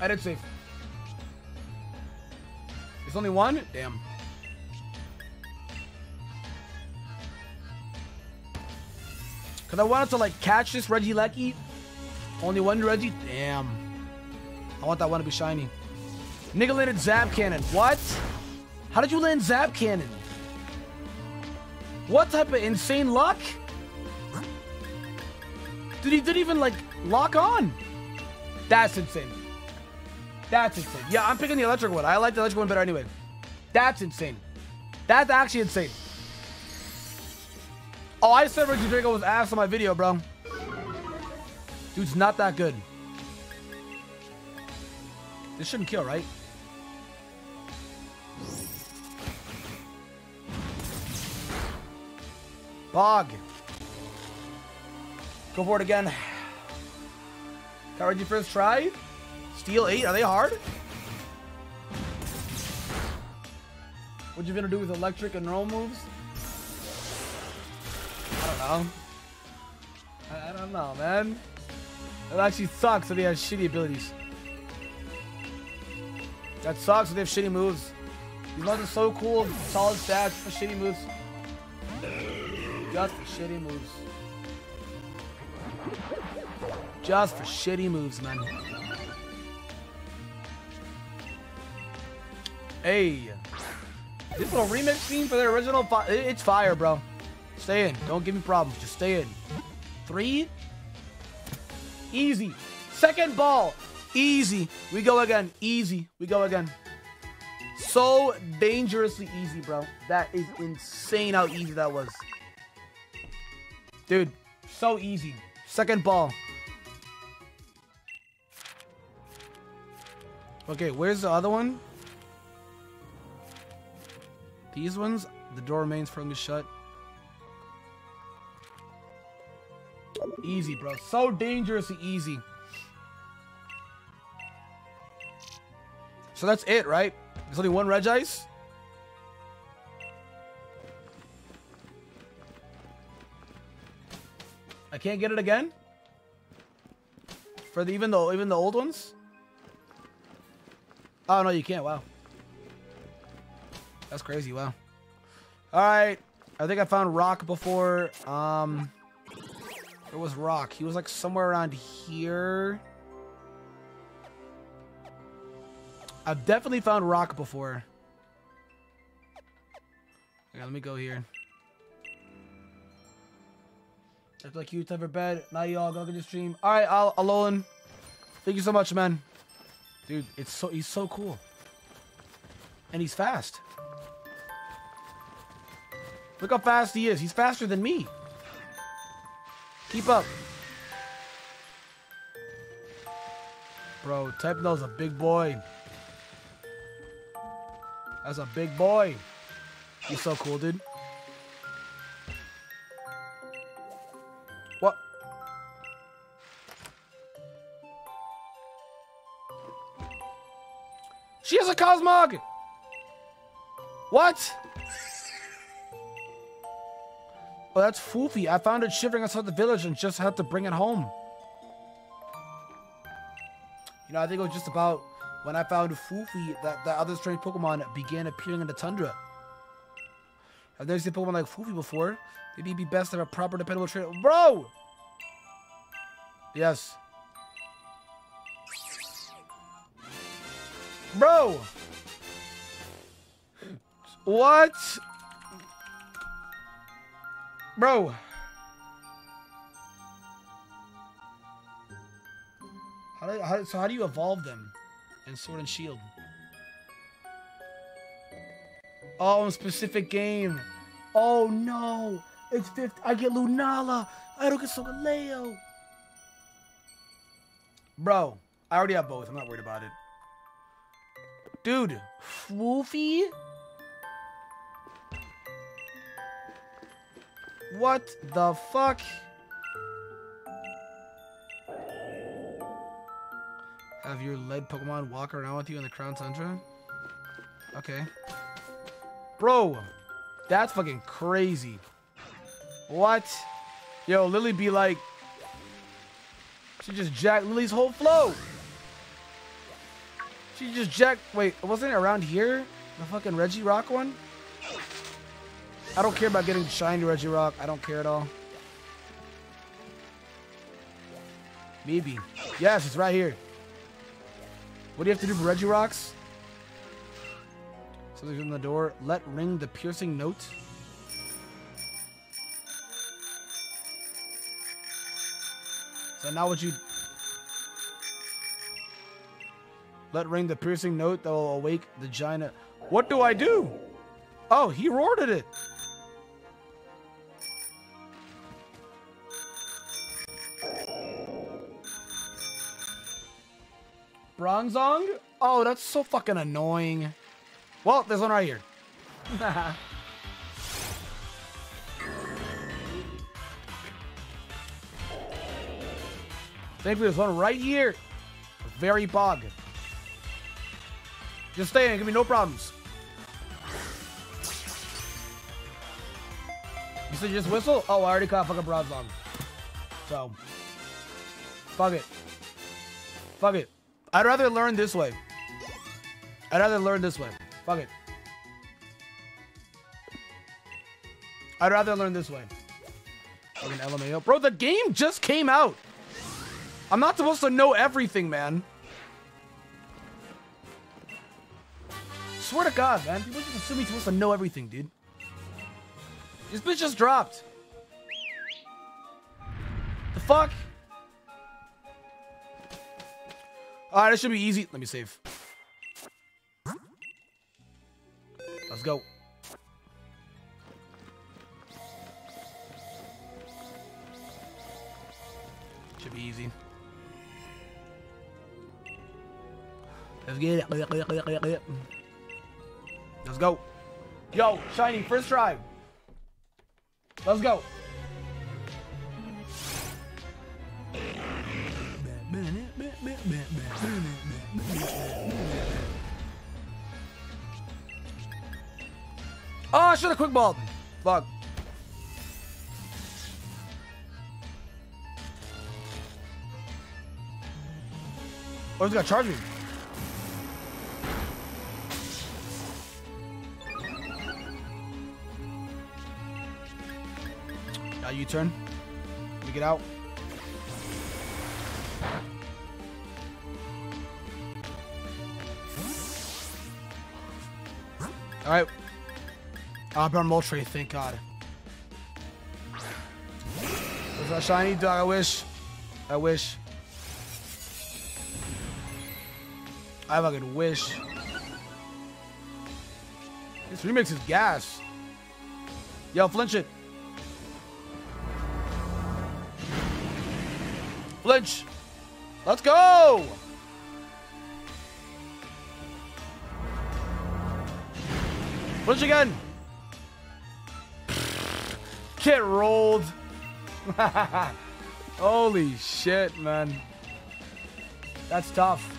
I did save. There's only one? Damn. Because I wanted to, like, catch this Regieleki. Only one Regi? Damn. I want that one to be shiny. Nigga landed Zap Cannon. What? How did you land Zap Cannon? What type of insane luck? Dude, he didn't even, like, lock on. That's insane. That's insane. Yeah, I'm picking the electric one. I like the electric one better anyway. That's insane. That's actually insane. Oh, I said Regidrago was ass on my video, bro. Dude's not that good. This shouldn't kill, right? Bog. Go for it again. Ready first try. Steel 8, are they hard? What you gonna do with electric and normal moves? I don't know. I, I don't know, man. It actually sucks that he has shitty abilities. That sucks that they have shitty moves. These ones are so cool, solid stats for shitty moves. Just shitty moves. Just for shitty moves, man. Hey. This little remix scene for the original, fi it's fire, bro. Stay in. Don't give me problems. Just stay in. Three. Easy. Second ball. Easy. We go again. Easy. We go again. So dangerously easy, bro. That is insane how easy that was. Dude, so easy. Second ball. Okay, where's the other one? These ones, the door remains firmly shut. Easy, bro. So dangerously easy. So that's it, right? There's only one Regice? I can't get it again? For the even though even the old ones? Oh no, you can't. Wow. That's crazy. Wow. All right. I think I found Rock before. Um, it was Rock? He was like somewhere around here. I've definitely found Rock before. Okay, let me go here. Act like you time for bed. Now y'all go get the stream. All right, Al Alolan. Thank you so much, man. Dude, it's so he's so cool. And he's fast. Look how fast he is. He's faster than me. Keep up. Bro, Techno's a big boy. That's a big boy. He's so cool, dude. She a Cosmog! What? Oh, that's Foofy. I found it shivering outside the village and just had to bring it home. You know, I think it was just about when I found Foofy that, that other strange Pokemon began appearing in the tundra. I've never seen Pokemon like Foofy before. Maybe it'd be best to have a proper dependable trainer. Bro! Yes. Bro! What? Bro. How do, how, so how do you evolve them in Sword and Shield? Oh, specific game. Oh no. It's fifth. I get Lunala. I don't get Solgaleo. Bro, I already have both. I'm not worried about it. Dude, Woofy? What the fuck? Have your lead Pokemon walk around with you in the Crown Tundra? Okay. Bro, that's fucking crazy. What? Yo, Lily be like... She just jacked Lily's whole flow. She just jacked... Wait, wasn't it around here? The fucking Regirock one? I don't care about getting shiny Regirock. I don't care at all. Maybe. Yes, it's right here. What do you have to do for Regirocks? Something's in the door. Let ring the piercing note. So now what you... Let ring the piercing note that will awake the giant... What do I do? Oh, he roared at it. Bronzong? Oh, that's so fucking annoying. Well, there's one right here. Thankfully, there's one right here. Very bog. Just stay in. Give me no problems. You said you just whistle? Oh, I already caught fucking Bronzong. So, fuck it. Fuck it. I'd rather learn this way. I'd rather learn this way. Fuck it. I'd rather learn this way. Fucking LMAO. Bro, the game just came out. I'm not supposed to know everything, man. Swear to God, man. People just assume you're supposed to know everything, dude. This bitch just dropped. The fuck? Alright, this should be easy. Let me save. Let's go. Should be easy. Let's get it. Let's go. Yo, Shiny, first try. Let's go. Oh, I should have quick balled. Fuck. Oh, he's gonna charge me. Now you turn. Let me get out. All right. Ah, oh, Moltres, thank God. Was that shiny dog? I wish. I wish. I fucking wish. This remix is gas. Yo, flinch it. Let's go. Flinch again. Get rolled. Holy shit, man. That's tough.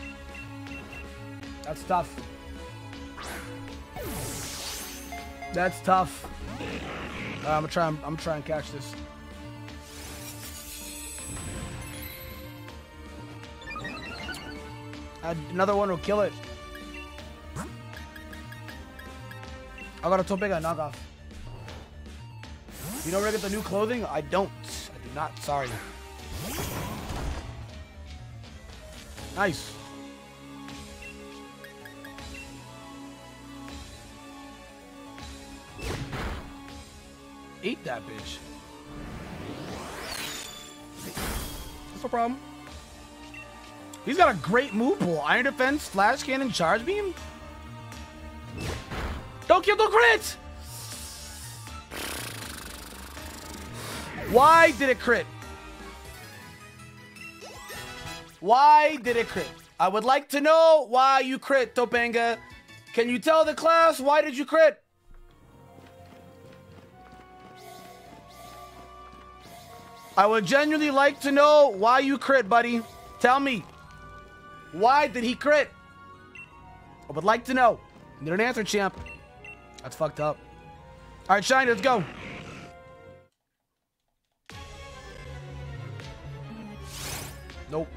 That's tough. That's tough. Uh, I'm gonna try. I'm, I'm trying to catch this. Another one will kill it. I got a Topeka knockoff. You know where to get the new clothing? I don't. I do not. Sorry. Nice. Eat that bitch. No problem. He's got a great move pool. Iron Defense, Flash Cannon, Charge Beam. Don't kill the crit! Why did it crit? Why did it crit? I would like to know why you crit, Topanga. Can you tell the class why did you crit? I would genuinely like to know why you crit, buddy. Tell me. Why did he crit? I would like to know. Need an answer, champ. That's fucked up. All right, Shiny, let's go. Nope.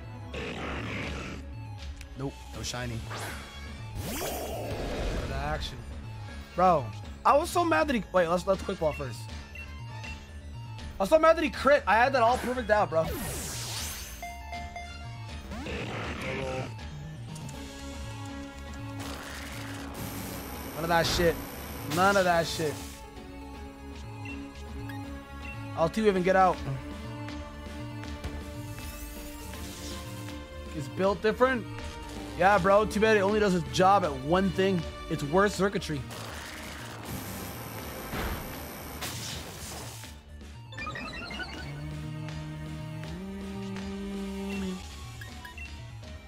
Nope, no shiny. Action. Bro, I was so mad that he... Wait, let's, let's quick ball first. I was so mad that he crit. I had that all perfect out, bro. None of that shit. None of that shit. I'll two even get out. It's built different. Yeah, bro. Too bad it only does its job at one thing. It's worse circuitry.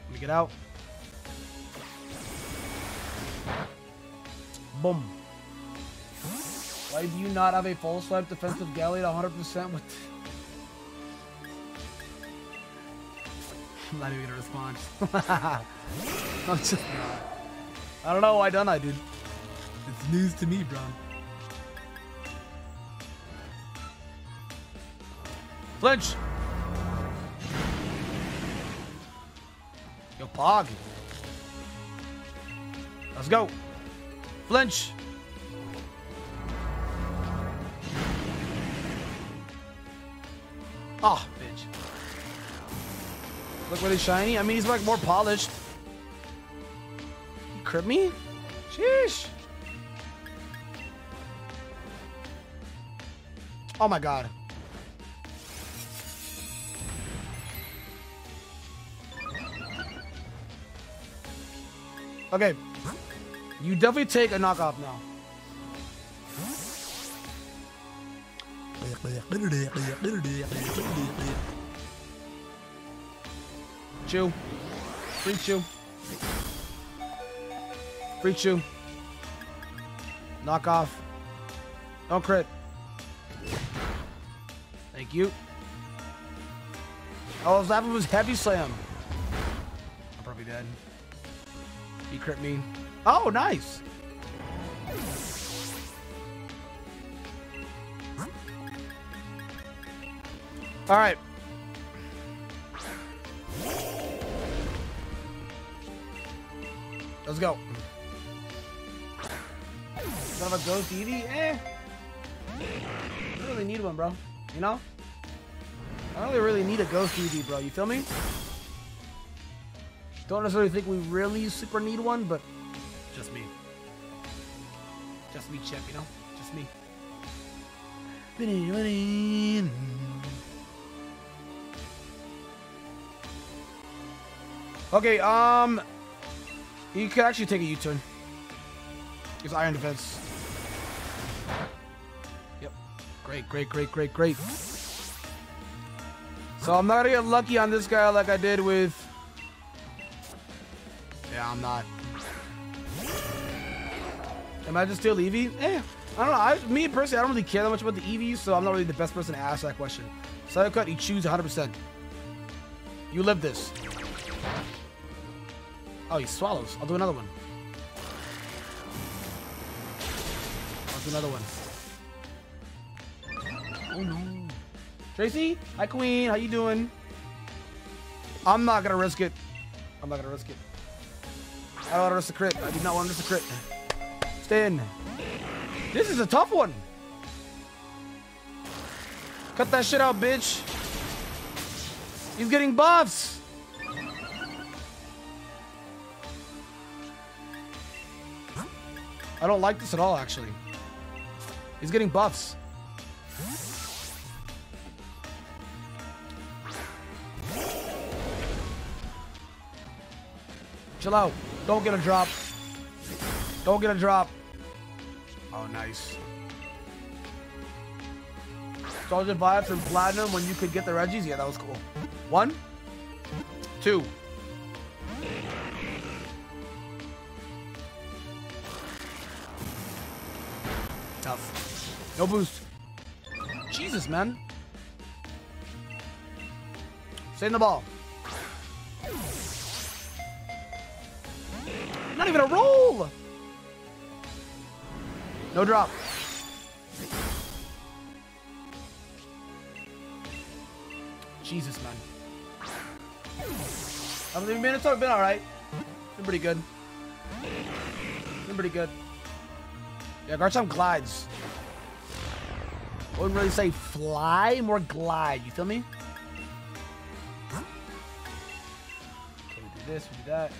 Let me get out. Boom. Why do you not have a full swipe defensive galley at 100% with... I'm not even gonna respond. I'm just. I don't know why don't I, dude. It's news to me, bro. Flinch! Yo, Pog. Let's go. Flinch. Oh, bitch. Look really shiny. I mean, he's like more polished. You crit me? Sheesh. Oh my god. Okay. You definitely take a knockoff now. Chew. Free chew. Free chew. Knock off. Don't crit. Thank you. Oh, that was heavy slam. I'm probably dead. He crit me. Oh, nice. All right. Let's go. Son of a ghost Eevee? Eh. I don't really need one, bro. You know? I don't really, need a ghost Eevee, bro. You feel me? Don't necessarily think we really super need one, but. Just me, Chip, you know? Just me. Okay, um... You could actually take a U-turn. It's Iron Defense. Yep. Great, great, great, great, great. So I'm not gonna get lucky on this guy like I did with... Yeah, I'm not. Am I just still Eevee? Eh, I don't know. I, me personally, I don't really care that much about the Eevees, so I'm not really the best person to ask that question. Psycho Cut, you choose 100%. You live this. Oh, he swallows. I'll do another one. I'll do another one. Oh no. Tracy? Hi Queen, how you doing? I'm not gonna risk it. I'm not gonna risk it. I don't want to risk the crit. I do not want to risk the crit. This is a tough one. Cut that shit out, bitch. He's getting buffs. I don't like this at all, actually. He's getting buffs. Chill out. Don't get a drop. Don't get a drop. Oh, nice. Soldier vibes from Platinum when you could get the Regis? Yeah, that was cool. One. Two. Tough. No boost. Jesus, man. Stay in the ball. Not even a roll. No drop. Jesus, man. Many minutes have been all right? Been pretty good. Been pretty good. Yeah, Garchomp glides. I wouldn't really say fly, more glide. You feel me? Okay, we do this, we do that.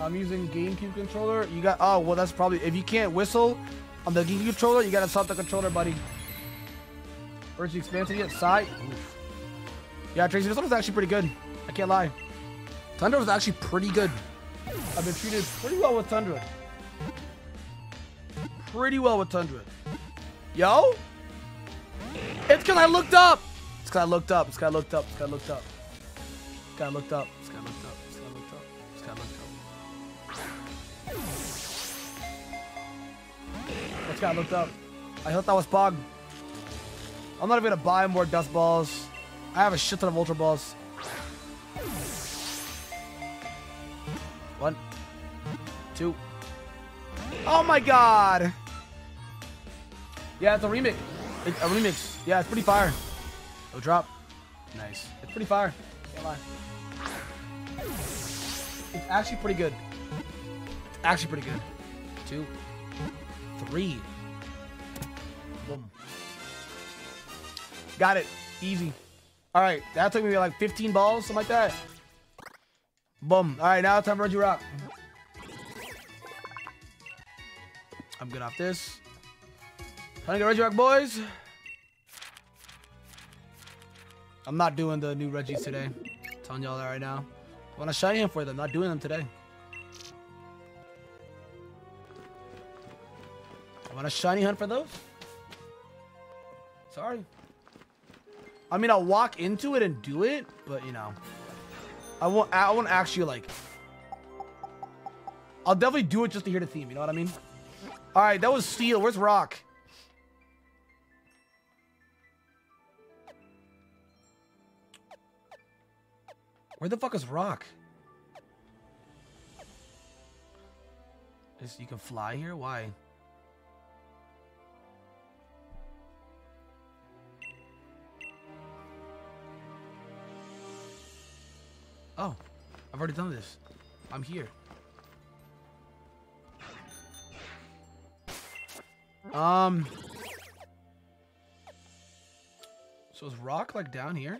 I'm using GameCube controller. You got oh well that's probably if you can't whistle on the GameCube controller, you gotta stop the controller, buddy. Where's the expansion yet? Side. Oof. Yeah, Tracy, this one was actually pretty good. I can't lie. Tundra was actually pretty good. I've been treated pretty well with Tundra. Pretty well with Tundra. Yo? It's because I looked up. It's because I looked up. It's because I looked up. It's because I looked up. This guy looked up. Guy looked up. I thought that was Pog. I'm not even gonna buy more dusk balls. I have a shit ton of ultra balls. One, two. Oh my god! Yeah, it's a remix. It's a remix. Yeah, it's pretty fire. No drop. Nice. It's pretty fire. Can't lie. It's actually pretty good. It's actually pretty good. Two, three. Got it. Easy. All right, that took me like 15 balls, something like that. Boom. All right, now it's time for Regirock. I'm good off this. Time to get Regirock, boys. I'm not doing the new Regis today. I'm telling y'all that right now. I want to shiny him for them. Not doing them today. I want a shiny hunt for those. Sorry. I mean, I'll walk into it and do it, but you know, I won't. I won't actually like. I'll definitely do it just to hear the theme. You know what I mean? All right, that was steel. Where's rock? Where the fuck is rock? Is you can fly here? Why? Oh, I've already done this. I'm here. Um. So is rock like down here?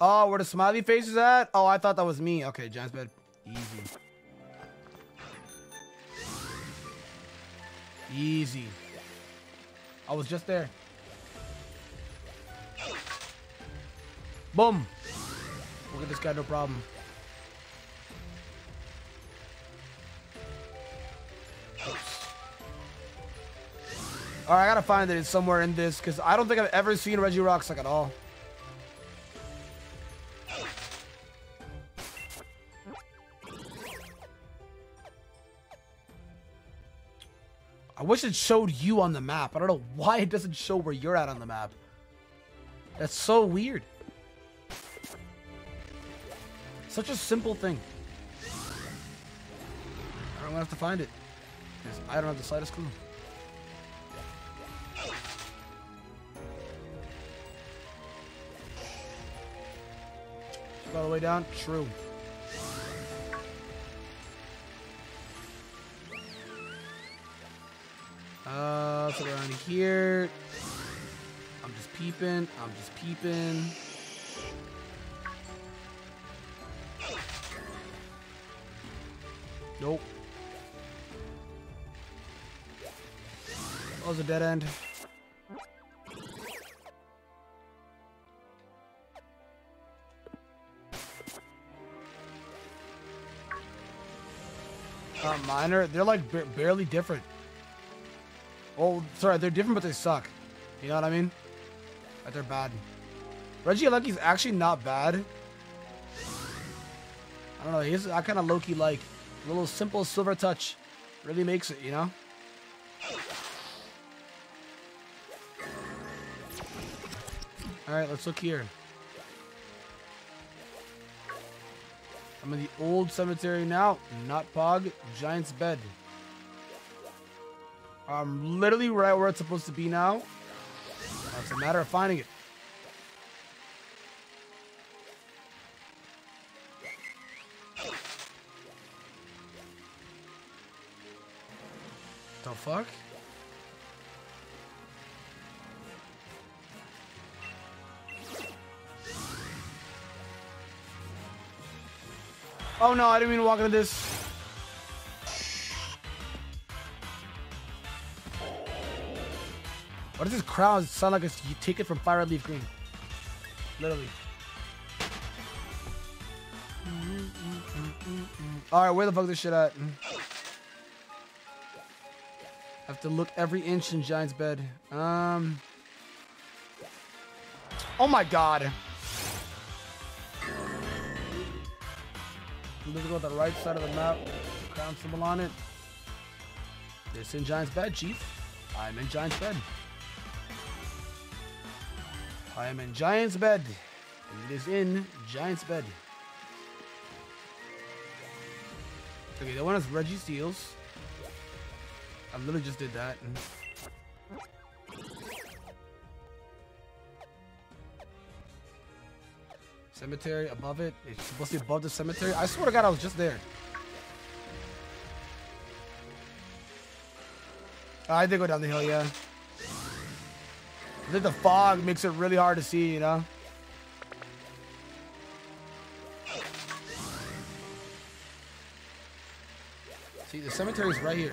Oh, where the smiley face is at? Oh, I thought that was me. Okay, Giant's bed. Easy. Easy. I was just there. Boom. We'll get this guy no problem. Alright, I gotta find it somewhere in this because I don't think I've ever seen Regirocks like at all. I wish it showed you on the map. I don't know why it doesn't show where you're at on the map. That's so weird. Such a simple thing. I'm gonna have to find it. Because I don't have the slightest clue. All the way down? True. Uh, so around here. I'm just peeping. I'm just peeping. Nope. That was a dead end. Uh, minor, they're like barely different. Oh, sorry, they're different, but they suck. You know what I mean? Like they're bad. Regieleki's actually not bad. I don't know. He's I kind of low key like a little simple silver touch. Really makes it, you know. All right, let's look here. I'm in the old cemetery now. Not Pog. Giant's bed. I'm literally right where it's supposed to be now. It's a matter of finding it. Fuck? Oh no, I didn't mean to walk into this. What does this crown sound like? It's, you take it from Fire Leaf Green. Literally. Alright, where the fuck is this shit at? Mm-hmm. To look every inch in Giant's bed. Um. Oh my god. Gonna go to the right side of the map. Down symbol on it. This in Giant's bed, Chief. I'm in Giant's bed. I am in Giant's bed. It is in Giant's bed. Okay, the one has Registeel's. I literally just did that. Cemetery above it. It's supposed to be above the cemetery. I swear to God, I was just there. I did go down the hill, yeah. I think the fog makes it really hard to see, you know? See, the cemetery is right here.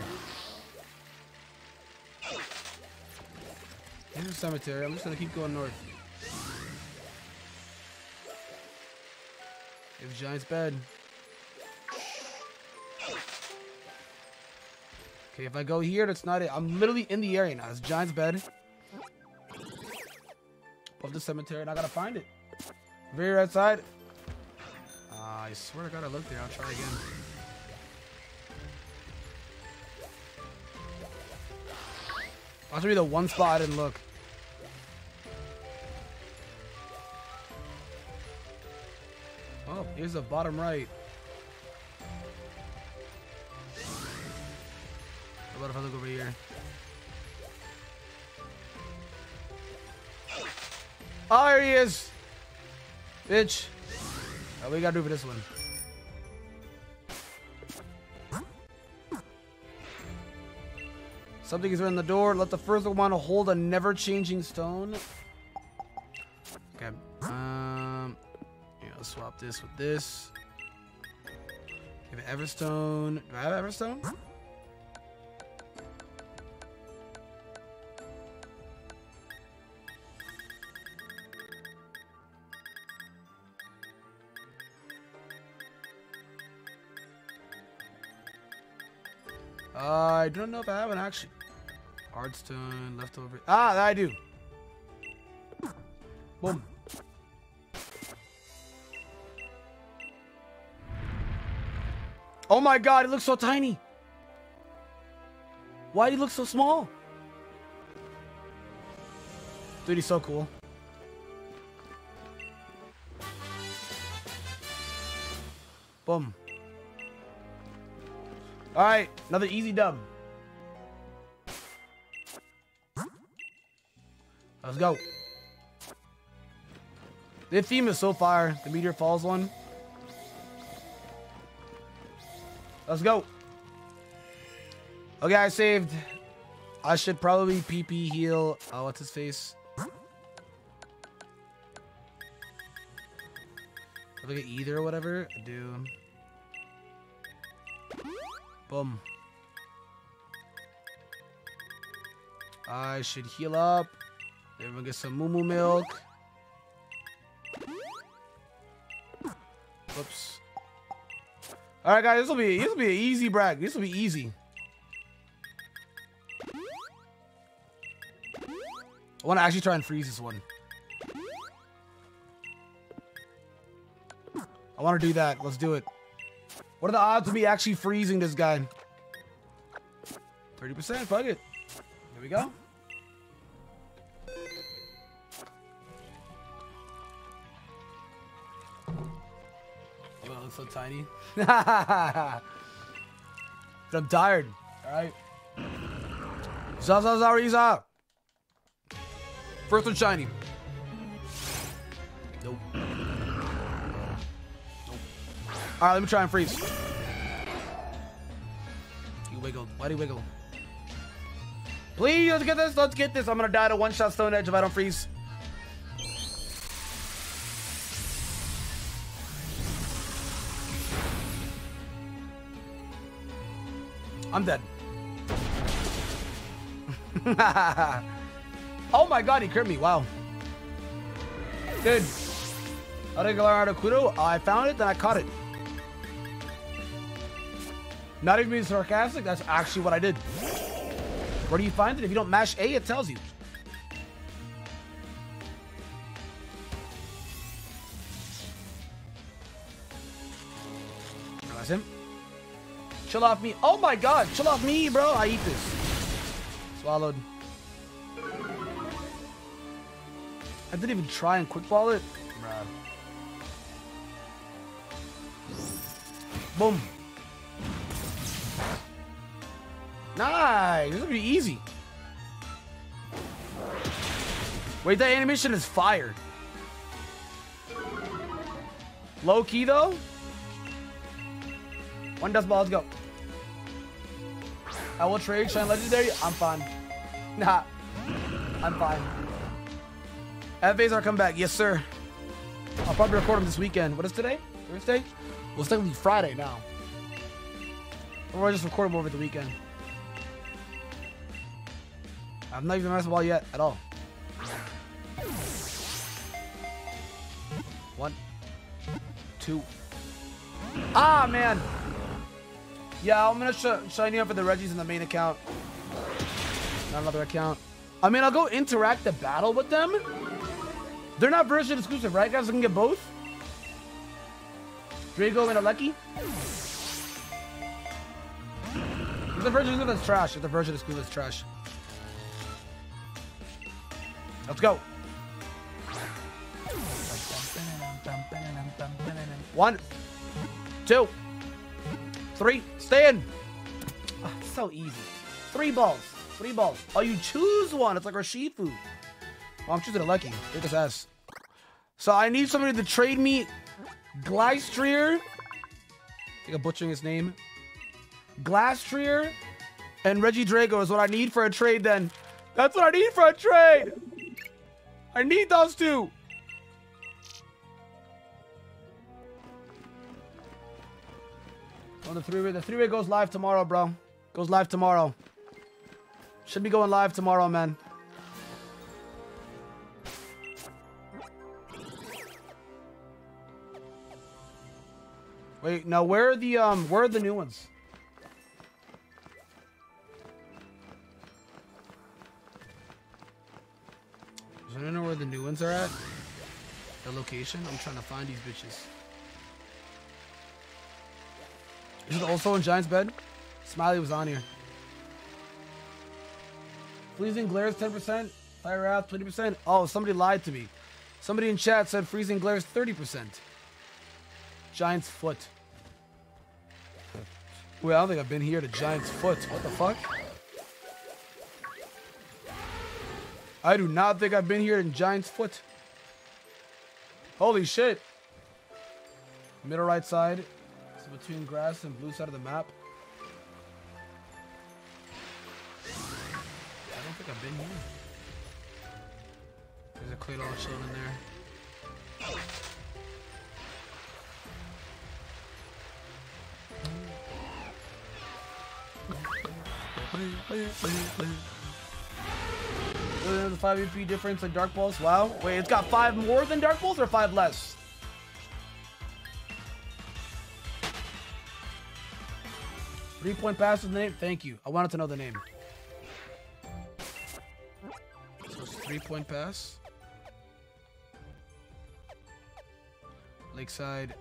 Here's the cemetery. I'm just gonna keep going north. Here's Giant's bed. Okay, if I go here, that's not it. I'm literally in the area now. It's Giant's bed. Above the cemetery, and I gotta find it. Very right side. Uh, I swear to God, I looked there. I'll try again. Watch be the one spot I didn't look. Here's the bottom right. How about if I look over here? Oh, there he is! Bitch. Oh, we gotta do for this one. Something is in the door. Let the first one hold a never-changing stone. This with this. Give it Everstone. Do I have Everstone? I don't know if I have an actually. Hardstone, leftover. Ah, I do. Boom. Oh my god, it looks so tiny. Why do he look so small? Dude, he's so cool. Boom. All right, another easy dub. Let's go. The theme is so fire. The Meteor Falls one. Let's go. Okay, I saved. I should probably PP heal. Oh, what's his face? I get either or whatever, do. Boom. I should heal up. Everyone get some moo milk. Whoops. All right, guys, this will be this will be an easy brag. This will be easy. I want to actually try and freeze this one. I want to do that. Let's do it. What are the odds of me actually freezing this guy? 30%, fuck it. Here we go. So tiny. I'm tired. Alright. Zazazariza. First one shiny. Nope. All right, let me try and freeze. You wiggle. Why do you wiggle? Please, let's get this. Let's get this. I'm gonna die to one-shot Stone Edge if I don't freeze. I'm dead. oh my god, he crit me. Wow. Dude. Irregular Kudo. I found it, then I caught it. Not even being sarcastic, that's actually what I did. Where do you find it? If you don't mash A, it tells you. That's him. Chill off me. Oh my god, chill off me, bro. I eat this. Swallowed. I didn't even try and quick ball it. Bruh. Boom. Nice. This is gonna be easy. Wait, that animation is fire. Low key though. One dusk ball, let's go. I will trade Shine Legendary. I'm fine. Nah. I'm fine. FAs are coming back. Yes, sir. I'll probably record them this weekend. What is today? Thursday? Well, it's technically Friday now. Or I just record them over the weekend. I'm not even master ball yet at all. One, two. Ah, man. Yeah, I'm gonna sh shine you up for the Regis in the main account. Not another account. I mean, I'll go interact the battle with them. They're not version exclusive, right, guys? I can get both. Drago and Eleki. If the version exclusive is trash. If the version exclusive is trash. Let's go. One, two, three. Stay in. Oh, ah, so easy. Three balls. Three balls. Oh, you choose one. It's like Urshifu. Well, I'm choosing a lucky. Take this ass. So I need somebody to trade me Glystrier. I think I'm butchering his name. Glastrier and Regidrago is what I need for a trade then. That's what I need for a trade. I need those two. Oh, the three-way, the three-way goes live tomorrow, bro. Goes live tomorrow. Should be going live tomorrow, man. Wait, now where are the um where are the new ones? Does anyone know where the new ones are at? The location? I'm trying to find these bitches. Is it also in Giant's bed? Smiley was on here. Freezing glares 10%. Fiery Wrath 20%. Oh, somebody lied to me. Somebody in chat said freezing glares 30%. Giant's foot. Wait, I don't think I've been here to Giant's foot. What the fuck? I do not think I've been here in Giant's foot. Holy shit. Middle right side. Between grass and blue side of the map. I don't think I've been here. There's a Claydol chilling in there. The 5 EP difference in Dark Pulse. Wow. Wait, it's got 5 more than Dark Pulse or 5 less? Three point pass with the name? Thank you. I wanted to know the name. So it's three point pass. Lakeside,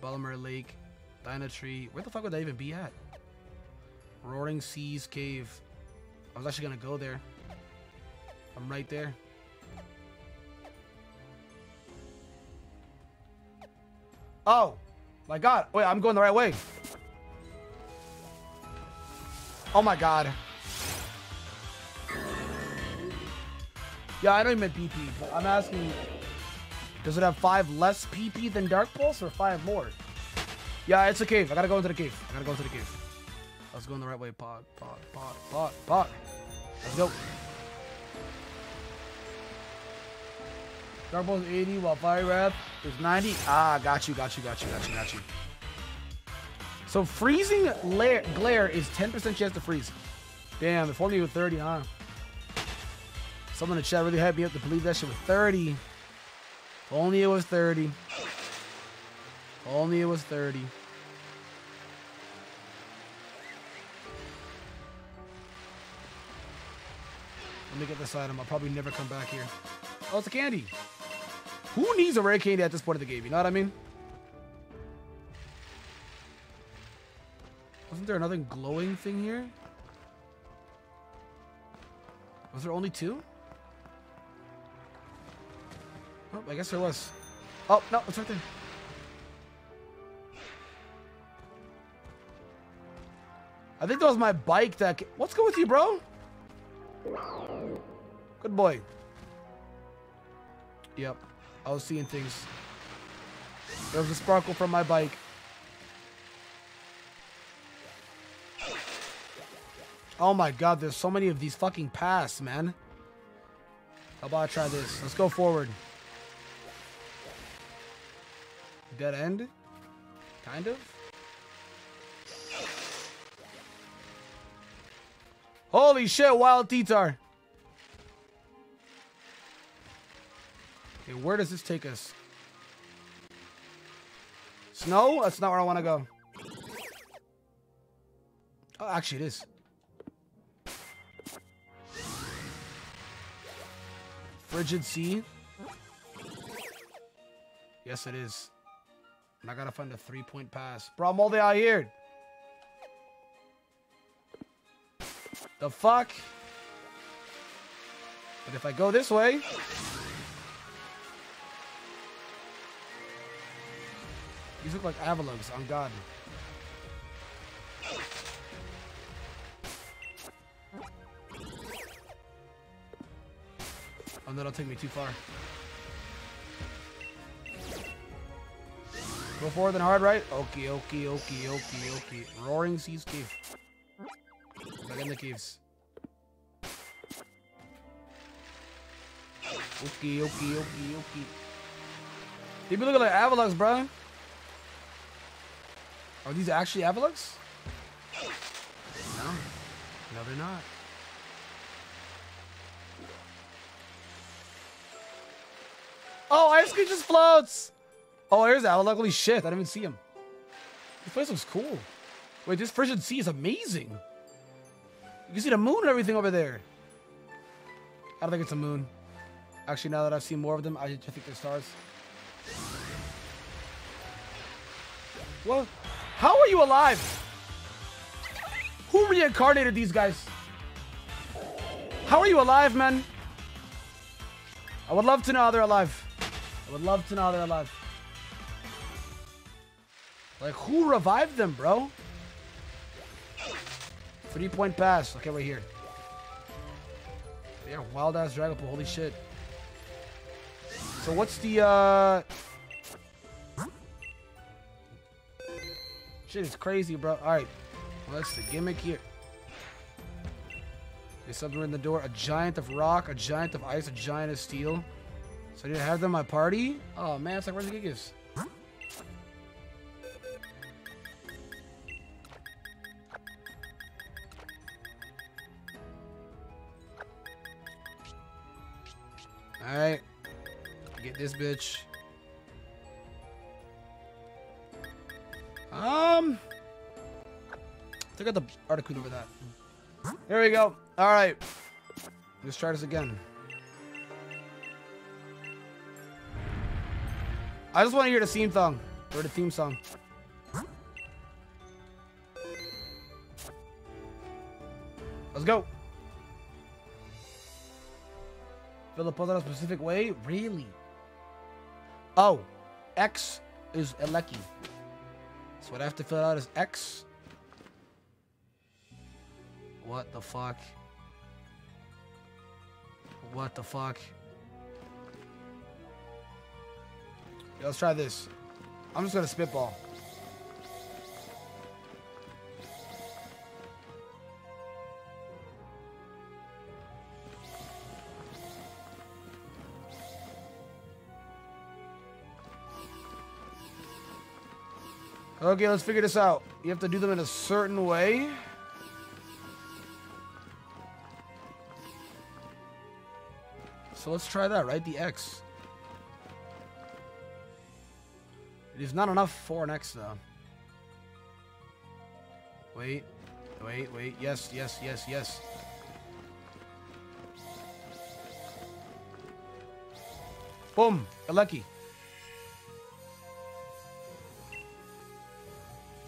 Ballimere Lake, Tree. Where the fuck would that even be at? Roaring Seas Cave. I was actually gonna go there. I'm right there. Oh, my God. Wait, I'm going the right way. Oh my God. Yeah, I you meant PP, but I'm asking, does it have five less PP than Dark Pulse or five more? Yeah, it's a cave. I gotta go into the cave. I gotta go into the cave. I was going the right way. Pod, pod, pod, pod, pod. Let's go. Dark Pulse 80 while Fiery Wrath is 90. Ah, got you, got you, got you, got you, got you. So freezing glare, is 10% chance to freeze. Damn, if only with 30, huh? Someone in the chat really had me up to believe that shit was 30. If only it was 30. If only it was 30. Let me get this item. I'll probably never come back here. Oh, it's a candy. Who needs a rare candy at this point of the game? You know what I mean? Wasn't there another glowing thing here? Was there only two? Oh, I guess there was. Oh, no, it's right there. I think that was my bike that... What's good with you, bro? Good boy. Yep. I was seeing things. There was a sparkle from my bike. Oh my god, there's so many of these fucking paths, man. How about I try this? Let's go forward. Dead end? Kind of? Holy shit, wild Titar. Okay, where does this take us? Snow? That's not where I want to go. Oh, actually, it is. Frigid Sea? Yes, it is. And I gotta find a three-point pass. Bro, I'm all the way out here. The fuck? But if I go this way... These look like Avaluggs, on God. Oh, that'll take me too far. Go forward and hard right. Okay, okay, okay, okay, okay. Roaring Seas Cave. Back in the caves. Okay, okay, okay, okay. They be looking like Avaluggs, bro. Are these actually Avaluggs? No. No, they're not. Oh, Ice Cream just floats! Oh, there's Avalugg. Holy shit, I didn't even see him. This place looks cool. Wait, this frigid sea is amazing. You can see the moon and everything over there. I don't think it's a moon. Actually, now that I've seen more of them, I, I think they're stars. What? How are you alive? Who reincarnated these guys? How are you alive, man? I would love to know how they're alive. I would love to know they're alive. Like, who revived them, bro? Three point pass. Okay, right here. Yeah, wild ass Dragapult. Holy shit. So what's the uh Shit is crazy, bro. Alright. What's the gimmick here? There's something in the door. A giant of rock, a giant of ice, a giant of steel. So I to have them at my party? Oh man, it's like where's the Gigas? Alright. Get this bitch. Um. Check out the Articuno over that. Here we go. Alright. Let's try this again. I just want to hear the theme song. Or the theme song. Let's go. Fill the puzzle a specific way? Really? Oh, X is Eleki. So what I have to fill out is X. What the fuck? What the fuck? Let's try this. I'm just gonna spitball. Okay, let's figure this out. You have to do them in a certain way. So let's try that, right? The X. Is not enough for an X, though. Wait. Wait, wait. Yes, yes, yes, yes. Boom. Lucky.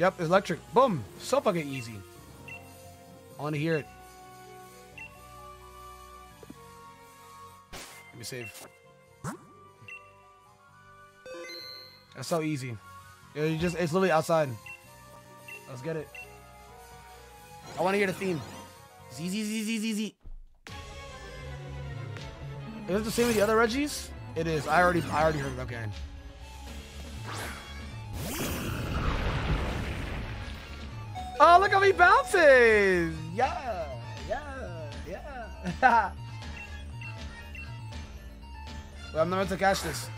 Yep, electric. Boom. So fucking easy. I want to hear it. Let me save. That's so easy. Yeah, you just, it's literally outside. Let's get it. I want to hear the theme. Z, Z, Z, Z, Z, Z. Is it the same with the other Regis? It is. I already, I already heard it. Okay. Oh, look how he bounces! Yeah, yeah, yeah. Wait, I'm not meant to catch this.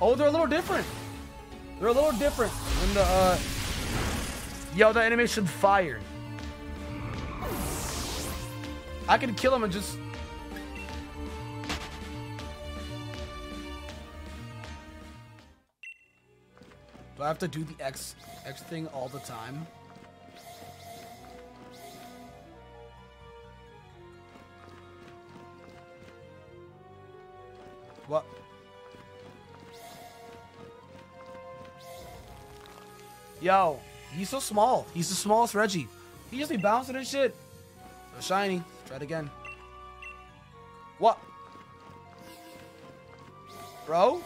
Oh, they're a little different. They're a little different when the uh Yo, the animation fire. I can kill him and just Do I have to do the X X thing all the time? Yo, he's so small. He's the smallest Regi. He just be bouncing and shit. So shiny. Try it again. What? Bro?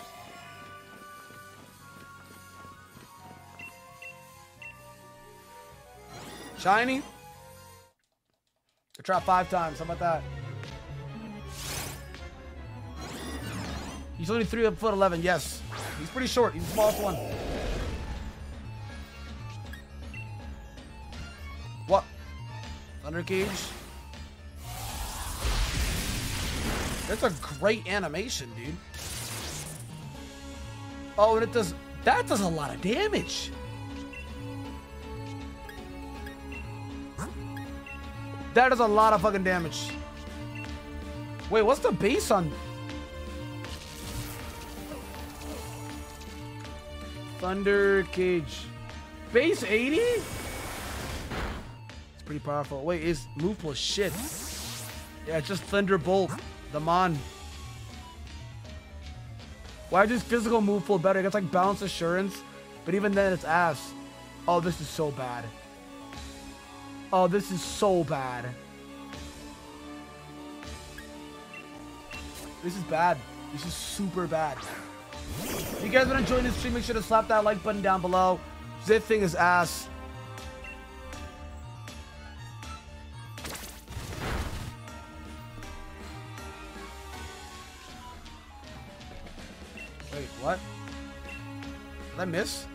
Shiny? I tried five times. How about that? He's only three foot eleven. Yes, he's pretty short. He's the smallest one. Thunder Cage. That's a great animation, dude. Oh, and it does... That does a lot of damage. That does a lot of fucking damage. Wait, what's the base on... Thunder Cage. Base 80? It's pretty powerful. Wait, is move plus shit. Yeah, it's just Thunderbolt. The Mon. Why does physical move pull better? It gets like balance assurance, but even then it's ass. Oh, this is so bad. Oh, this is so bad. This is bad. This is super bad. If you guys to join this stream, make sure to slap that like button down below. This thing is ass. Did I miss?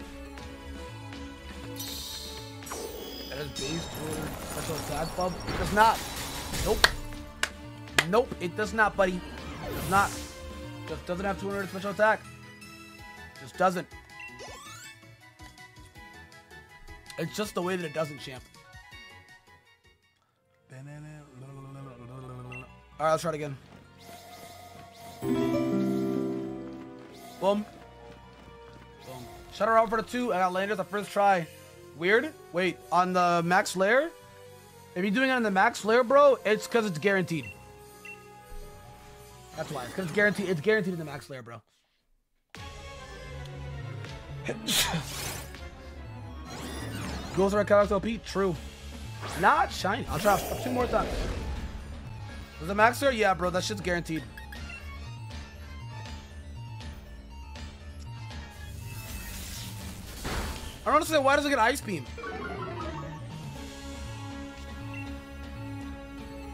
That is special attack bump? It does not. Nope. Nope, it does not, buddy. It does not. Just doesn't have 200 special attack. Just doesn't. It's just the way that it doesn't, champ. Alright, let's try it again. Boom. Shut her out for the two. I got landed the first try. Weird. Wait, on the Max Lair? If you're doing it on the Max Lair, bro, it's because it's guaranteed. That's why. It's because it's guaranteed. It's guaranteed in the Max Lair, bro. Goes around Kyle LP? True. Not shiny. I'll try two more times. Is the Max Lair? Yeah, bro. That shit's guaranteed. I don't understand why does it get ice beam?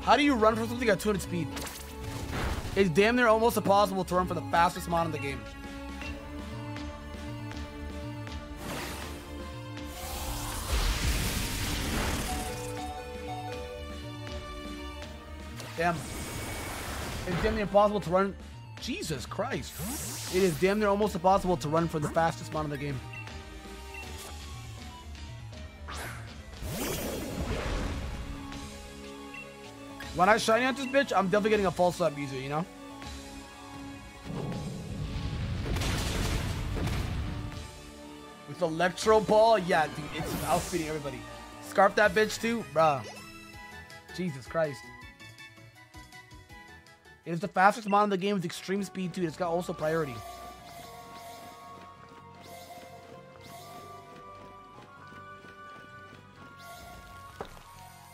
How do you run from something at 200 speed? It's damn near almost impossible to run for the fastest mod in the game. Damn. It's damn near impossible to run. Jesus Christ. It is damn near almost impossible to run for the fastest mod in the game. When I shiny hunt this bitch, I'm definitely getting a false up user, you know? With Electro Ball, yeah, dude, it's outspeeding everybody. Scarf that bitch too, bruh. Jesus Christ. It is the fastest mod in the game with extreme speed too. It's got also priority.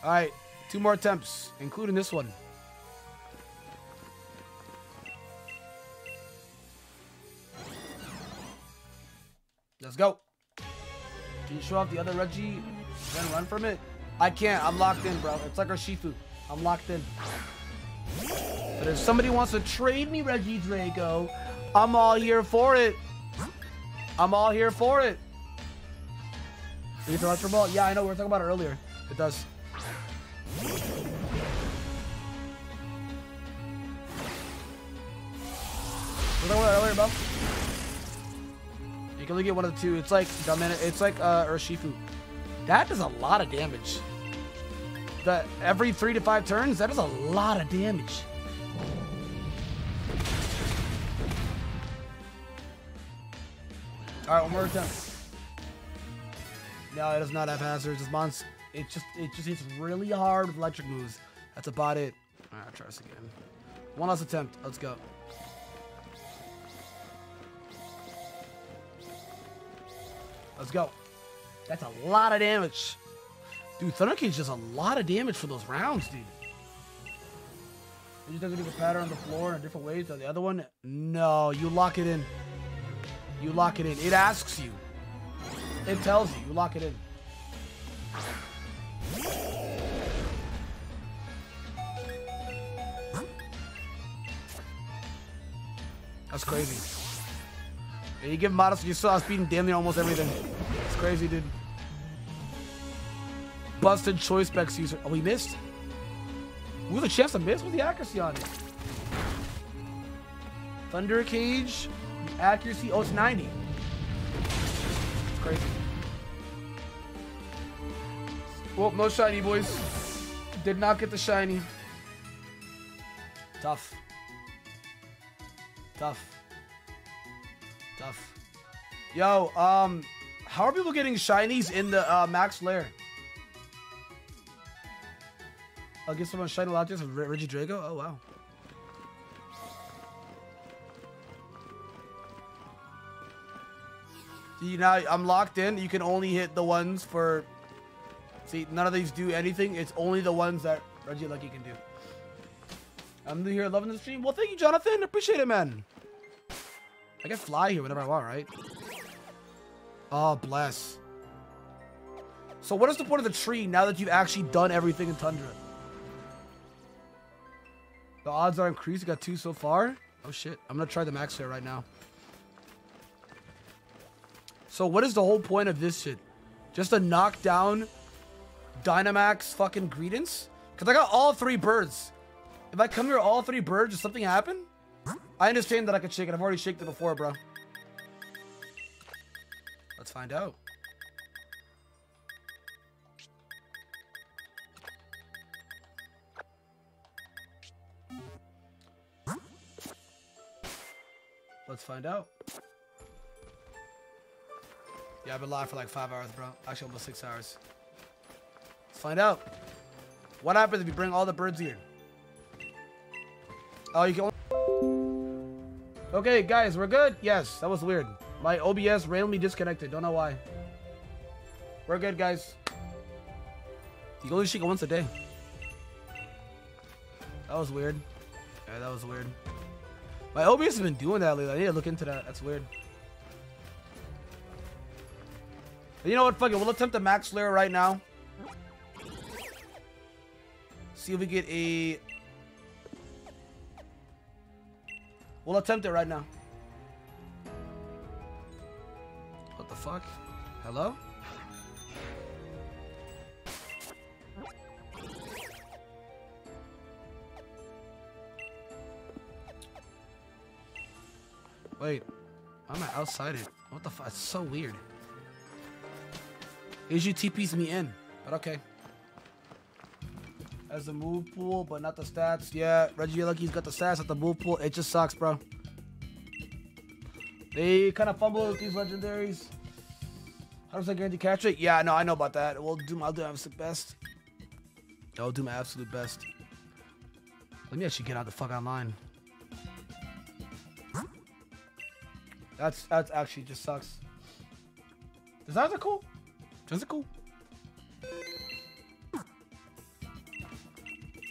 Alright, two more attempts, including this one. Let's go. Can you show off the other Regi, then run from it? I can't. I'm locked in, bro. It's like Urshifu. I'm locked in. But if somebody wants to trade me Regidrago, I'm all here for it. I'm all here for it. Leave Electro Ball? Yeah, I know. We were talking about it earlier. It does. About it earlier, bro. You can only get one of the two. It's like It's like uh, Urshifu. That does a lot of damage. That every three to five turns, that is a lot of damage. All right, one more attempt. No, it does not have hazards. This monster, it just it just hits really hard with electric moves. That's about it. All right, I'll try this again. One last attempt. Let's go. Let's go. That's a lot of damage. Dude, Thunder Cage does a lot of damage for those rounds, dude. It just doesn't do a pattern on the floor in different ways. The other one, no, you lock it in. You lock it in. It asks you. It tells you. You lock it in. That's crazy. Yeah, you give modest, you saw us beating damn near almost everything. It's crazy, dude. Busted choice specs user. Oh, we missed. Ooh, the chance to miss with the accuracy on it. Thunder Cage. Accuracy. Oh, it's 90. It's crazy. Well, no shiny, boys. Did not get the shiny. Tough. Tough. Tough. Yo, um, how are people getting shinies in the uh, max lair? I'll give someone shiny Latios of Regidrago. Oh wow. You now I'm locked in. You can only hit the ones for. See, none of these do anything. It's only the ones that Regieleki can do. I'm here loving the stream. Well, thank you, Jonathan. Appreciate it, man. I can fly here whenever I want, right? Oh, bless. So what is the point of the tree now that you've actually done everything in Tundra? The odds are increased. You got two so far. Oh, shit. I'm going to try the max here right now. So what is the whole point of this shit? Just to knock down Dynamax fucking Greedent? Because I got all three birds. If I come here all three birds, does something happen? I understand that I could shake it. I've already shaked it before, bro. Let's find out. Let's find out. Yeah, I've been live for like five hours, bro. Actually, almost six hours. Find out. What happens if you bring all the birds here? Oh, you can. Okay, guys, we're good. Yes, that was weird. My OBS randomly disconnected. Don't know why. We're good, guys. You only it once a day. That was weird. Yeah, that was weird. My OBS has been doing that lately. I need to look into that. That's weird. You know what? Fuck it. We'll attempt the Max Lair right now. See if we get a... We'll attempt it right now. What the fuck? Hello? Wait, why am I outside it. What the fuck? It's so weird. Usually TPs me in, but okay. As the move pool, but not the stats. Yeah, Regieleki's got the stats at the move pool. It just sucks, bro. They kind of fumble with these legendaries. How does I guarantee catch it? Yeah, no, I know about that. We'll do. I'll do my absolute best. I'll do my absolute best. Let me actually get out the fuck online. That's that's actually just sucks. Designs are cool. Designs are cool.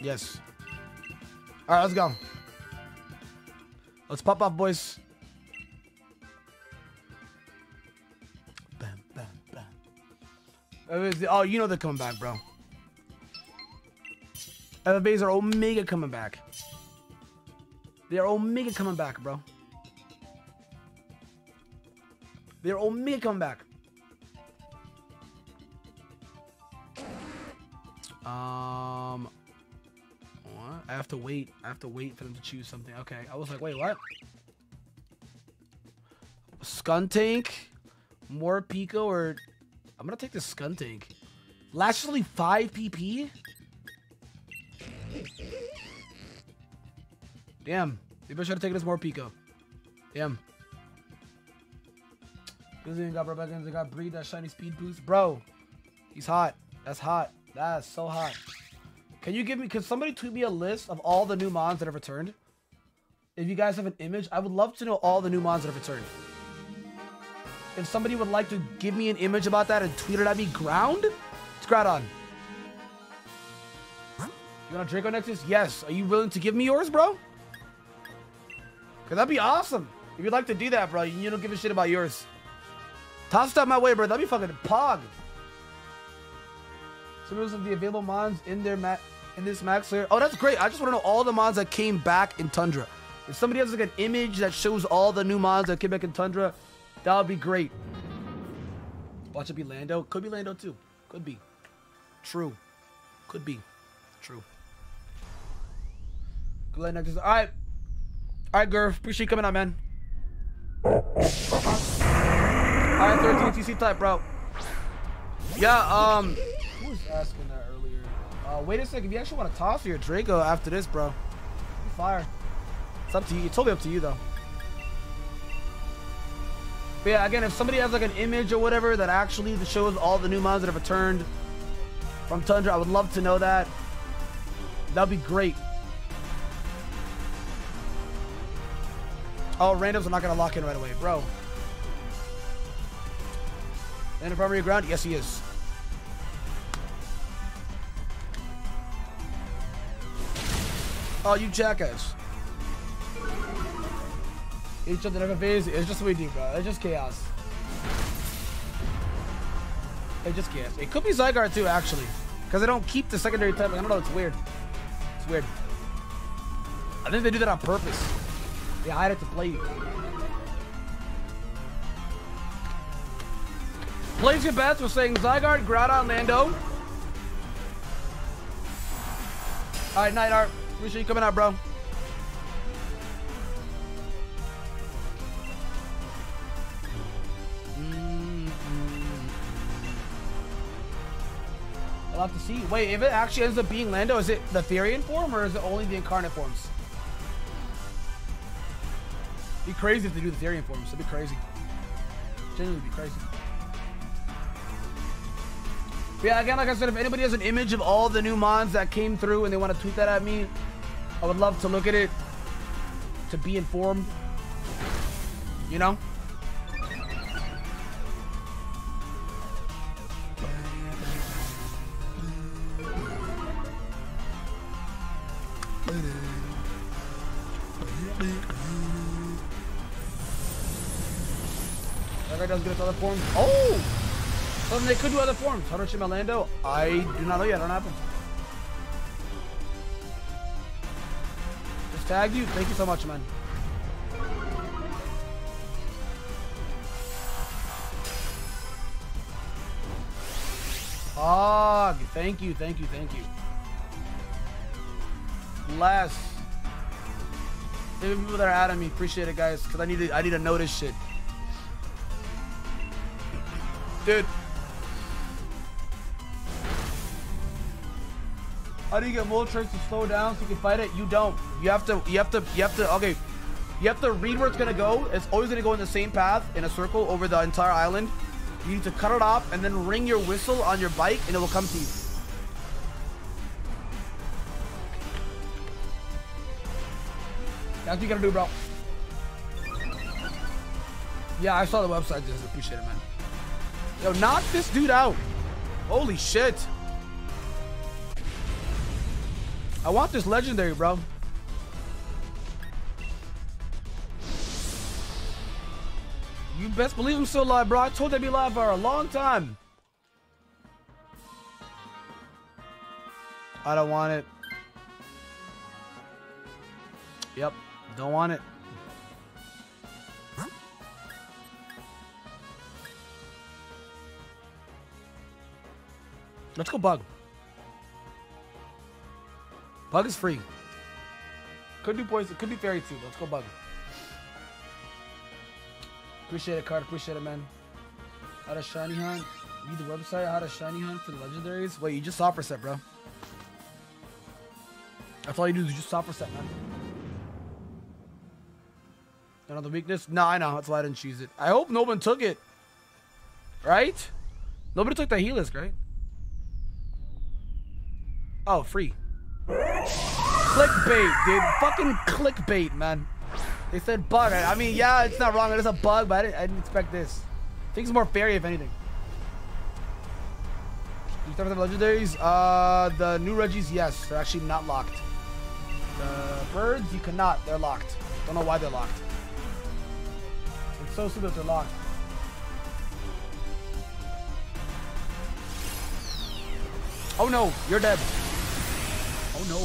Yes. All right, let's go. Let's pop off, boys. Bam, bam, bam. Oh, you know they're coming back, bro. FFAs are Omega coming back. They are Omega coming back, bro. They're Omega coming back. Um? I have to wait. I have to wait for them to choose something. Okay. I was like, wait, what? Skuntank, Morpeko, or I'm gonna take the Skuntank. Only five PP. Damn. Maybe I should have taken this Morpeko. Damn. Guzman got Rebecca and got Breed that shiny speed boost. Bro, he's hot. That's hot. That's so hot. Can you give me, can somebody tweet me a list of all the new mons that have returned? If you guys have an image, I would love to know all the new mons that have returned. If somebody would like to give me an image about that and tweet it at me, ground? It's Groudon. You want a Draco Nexus? Yes. Are you willing to give me yours, bro? Cause that'd be awesome. If you'd like to do that, bro, you don't give a shit about yours. Toss it out my way, bro. That'd be fucking pog. Some of the available mons in their ma in this Max Lair. Oh, that's great. I just want to know all the mods that came back in Tundra. If somebody has like an image that shows all the new mods that came back in Tundra, that would be great. Watch it be Lando. Could be Lando too. Could be. True. Could be. True. Next. All right. All right, Gurf. Appreciate you coming out, man. All right, 13 TC type, bro. Yeah, um, who was asking that Uh, wait a second. You actually want to toss your Draco after this, bro, fire. It's up to you. It's totally up to you, though. But yeah, again, if somebody has like an image or whatever that actually shows all the new mons that have returned from Tundra, I would love to know that. That'd be great. Oh, randoms are not gonna lock in right away, bro. And the primary ground? Yes, he is. Oh, you jackass. Each of the never phase it's just what we do, bro. It's just chaos. It's just chaos. It could be Zygarde too, actually. Because they don't keep the secondary type. I don't know, it's weird. It's weird. I think they do that on purpose. They hide it to play you. Blaze your bets. We're saying Zygarde, Groudon, Lando. All right, Night Art. Appreciate you coming out, bro. Mm-hmm. I'll have to see. Wait, if it actually ends up being Lando, is it the Therian form or is it only the incarnate forms? Be crazy if they do the Therian forms. It'd be crazy. Genuinely be crazy. But yeah, again, like I said, if anybody has an image of all the new mons that came through and they want to tweet that at me, I would love to look at it to be informed. You know? That guy does good other forms. Oh! Then they could do other forms. Hunter Shim Orlando. I do not know yet. I don't happen. Tagged you. Thank you so much, man. Fog. Thank you. Thank you. Thank you. Less. Maybe people that are out of me appreciate it, guys, because I need to. I need to notice shit. Dude. How do you get Moltres to slow down so you can fight it? You don't. You have to, you have to, you have to, okay. You have to read where it's gonna go. It's always gonna go in the same path in a circle over the entire island. You need to cut it off and then ring your whistle on your bike and it will come to you. That's what you gotta do, bro. Yeah, I saw the website. Just appreciate it, man. Yo, knock this dude out. Holy shit. I want this legendary, bro. You best believe I'm still live, bro. I told they'd be live for a long time. I don't want it. Yep, don't want it. Let's go bug. Bug is free. Could do poison, could be fairy too. Let's go bug. Appreciate it, card. Appreciate it, man. How to shiny hunt? Read the website. How to shiny hunt for the legendaries. Wait, you just soft set, bro. That's all you do is just soft reset, man. Another weakness? Nah, I know. That's why I didn't choose it. I hope no one took it. Right? Nobody took the Helix, right? Oh, free. Clickbait, dude. Fucking clickbait, man. They said bug. I mean, yeah, it's not wrong. It is a bug, but I didn't, I didn't expect this. I think it's more fairy, if anything. You start with the legendaries? Uh, the new Regis, yes. They're actually not locked. The birds, you cannot. They're locked. Don't know why they're locked. It's so stupid they're locked. Oh no, you're dead. Oh no.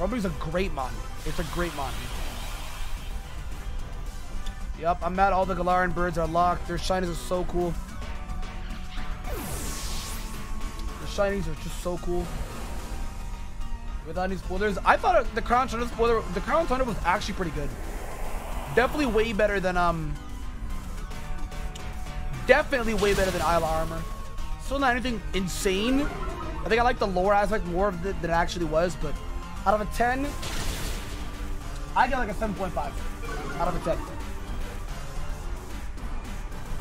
Ruby's a great mon. It's a great mon. Yep, I'm mad all the Galarian birds are locked. Their shinies are so cool. The shinies are just so cool. Without any spoilers. I thought the Crown Tundra spoiler the Crown Tundra was actually pretty good. Definitely way better than um definitely way better than Isle Armor. Still not anything insane. I think I like the lore aspect more than it actually was, but out of a 10, I get like a 7.5 out of a 10.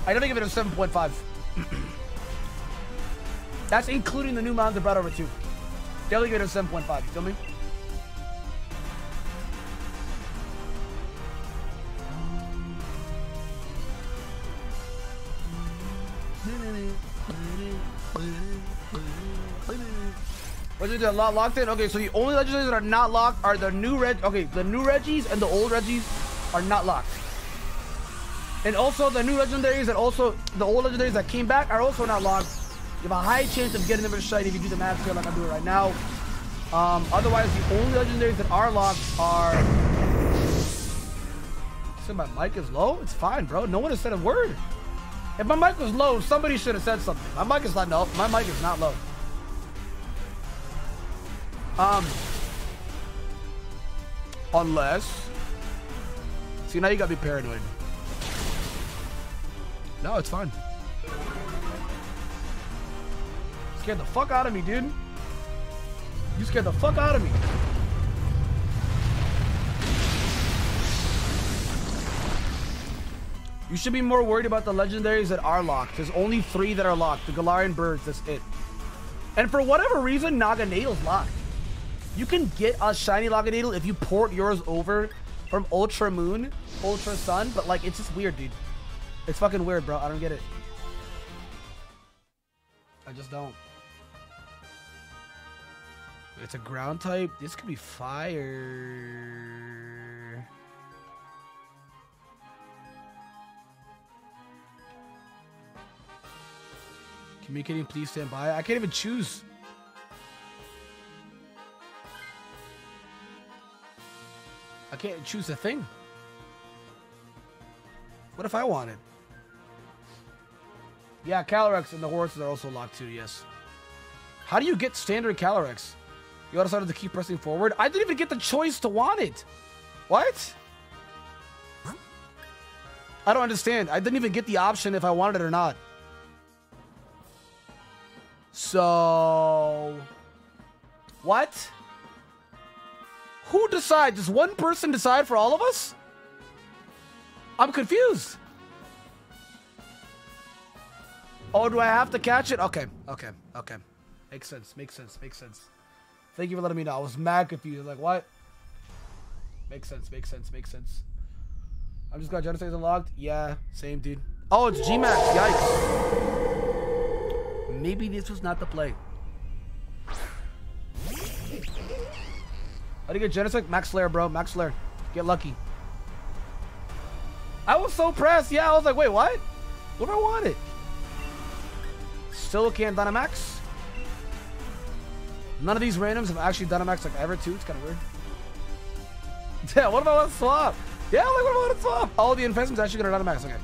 I definitely give it a 7.5. That's including the new they brought over too. Definitely give it a 7.5. You feel me? Legendaries are not locked in? Okay, so the only legendaries that are not locked are the new reg. Okay, the new Regis and the old Regis are not locked. And also the new legendaries and also the old legendaries that came back are also not locked. You have a high chance of getting them in shiny if you do the math here like I'm doing right now. Um, otherwise, the only legendaries that are locked are. So my mic is low. It's fine, bro. No one has said a word. If my mic was low, somebody should have said something. My mic is not low. My mic is not low. Um, unless, see now you gotta be paranoid. No, it's fine. Scared the fuck out of me, dude. You scared the fuck out of me. You should be more worried about the legendaries that are locked. There's only three that are locked. The Galarian birds, that's it. And for whatever reason, Naganadel's locked. You can get a shiny Naganadel if you port yours over from Ultra Moon, Ultra Sun, but like, it's just weird, dude. It's fucking weird, bro. I don't get it. I just don't. It's a ground type. This could be fire. Communicating, please stand by. I can't even choose. I can't choose a thing. What if I wanted? Yeah, Calyrex and the horses are also locked too, yes. How do you get standard Calyrex? You decided to keep pressing forward? I didn't even get the choice to want it. What? I don't understand. I didn't even get the option if I wanted it or not. So... What? Who decides? Does one person decide for all of us? I'm confused. Oh, do I have to catch it? Okay, okay, okay. Makes sense, makes sense, makes sense. Thank you for letting me know. I was mad confused. Like, what? Makes sense, makes sense, makes sense. I'm just glad Genesect's unlocked. Yeah, same, dude. Oh, it's Gmax. Yikes. Maybe this was not the play. How do you get Genesect? Max Lair, bro. Max Lair. Get lucky. I was so pressed. Yeah, I was like, wait, what? What do I want it? Still can't Dynamax. None of these randoms have actually Dynamax like ever too. It's kind of weird. Yeah, what if I want to swap? Yeah, like what if I want to swap? All the investments actually gonna Dynamax. Okay.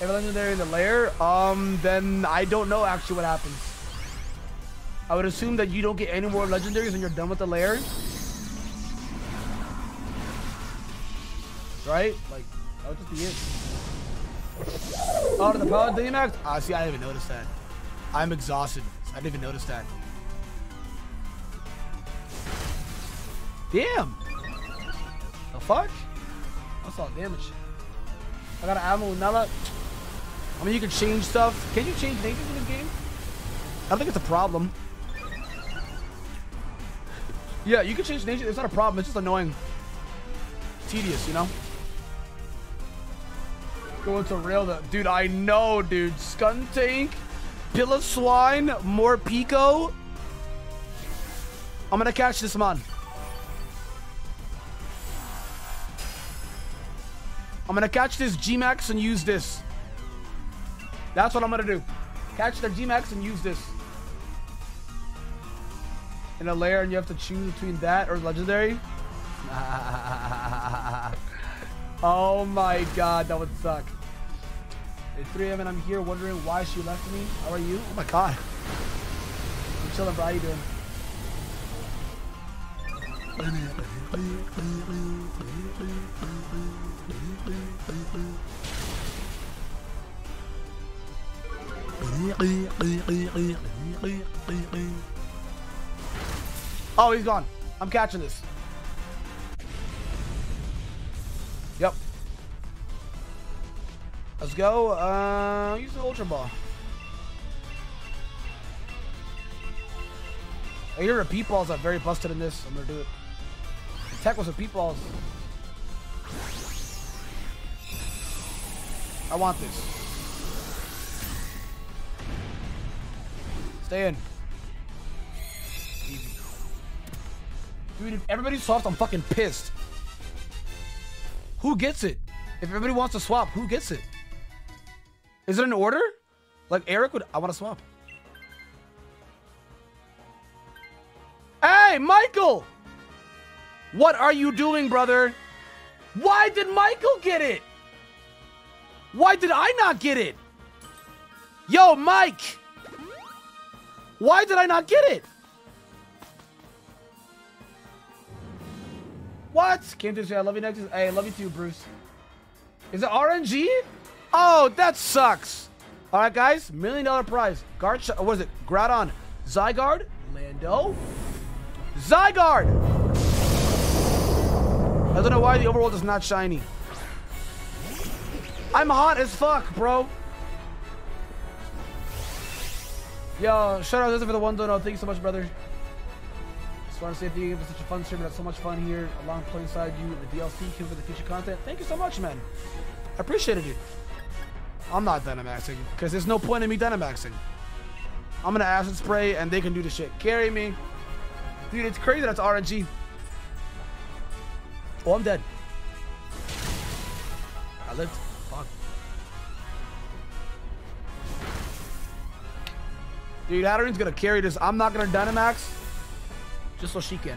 Every legendary in the lair, um, then I don't know actually what happens. I would assume that you don't get any more legendaries when you're done with the lair. Right? Like, that would just be it. Oh, to the power max? Ah, see, I didn't even notice that. I'm exhausted. I didn't even notice that. Damn! The fuck? That's all damage. I got an Ammo Nella. I mean, you can change stuff. Can you change natures in this game? I don't think it's a problem. Yeah, you can change nature. It's not a problem. It's just annoying. Tedious, you know? Going to rail the dude. I know, dude. Skuntank, Pillar Swine, Morpeko. I'm gonna catch this man. I'm gonna catch this G-Max and use this. That's what I'm gonna do. Catch the G-Max and use this. In a layer and you have to choose between that or legendary. oh my god, that would suck. It's 3 a.m. and I'm here wondering why she left me. How are you? Oh my god. I'm chilling, bro. How you doing? Oh, he's gone. I'm catching this. Yep. Let's go. Uh, use the Ultra Ball. I hear repeat balls are very busted in this. I'm gonna do it. Attack was repeat balls. I want this. Stay in. Dude, if everybody's soft, I'm fucking pissed. Who gets it? If everybody wants to swap, who gets it? Is it an order? Like Eric would, I want to swap. Hey, Michael! What are you doing, brother? Why did Michael get it? Why did I not get it? Yo, Mike! Why did I not get it? What? Came to I love you next. Hey, love you too, Bruce. Is it RNG? Oh, that sucks. All right, guys. Million dollar prize. Guard. What is it? Groudon. Zygarde. Lando. Zygarde. I don't know why the overworld is not shiny. I'm hot as fuck, bro. Yo, shout out to for the one dono. Thank you so much, brother. Just want to say thank you for such a fun stream. We had so much fun here, along playing side you, the DLC, came for the future content. Thank you so much, man. I appreciate it, dude. I'm not Dynamaxing, because there's no point in me Dynamaxing. I'm gonna acid spray, and they can do the shit. Carry me. Dude, it's crazy that's RNG. Oh, I'm dead. I lived. Fuck. Dude, Hatterene's gonna carry this. I'm not gonna Dynamax. Just so she can.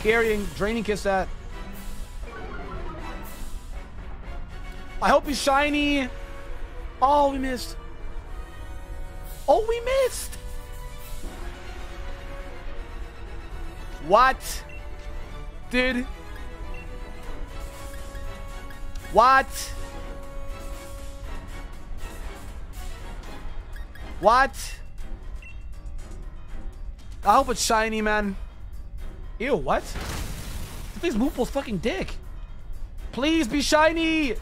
Carrying, draining kiss that. I hope he's shiny. Oh, we missed. Oh, we missed. What? Dude. What? What? I hope it's shiny, man. Ew, what? This was fucking dick. Please be shiny.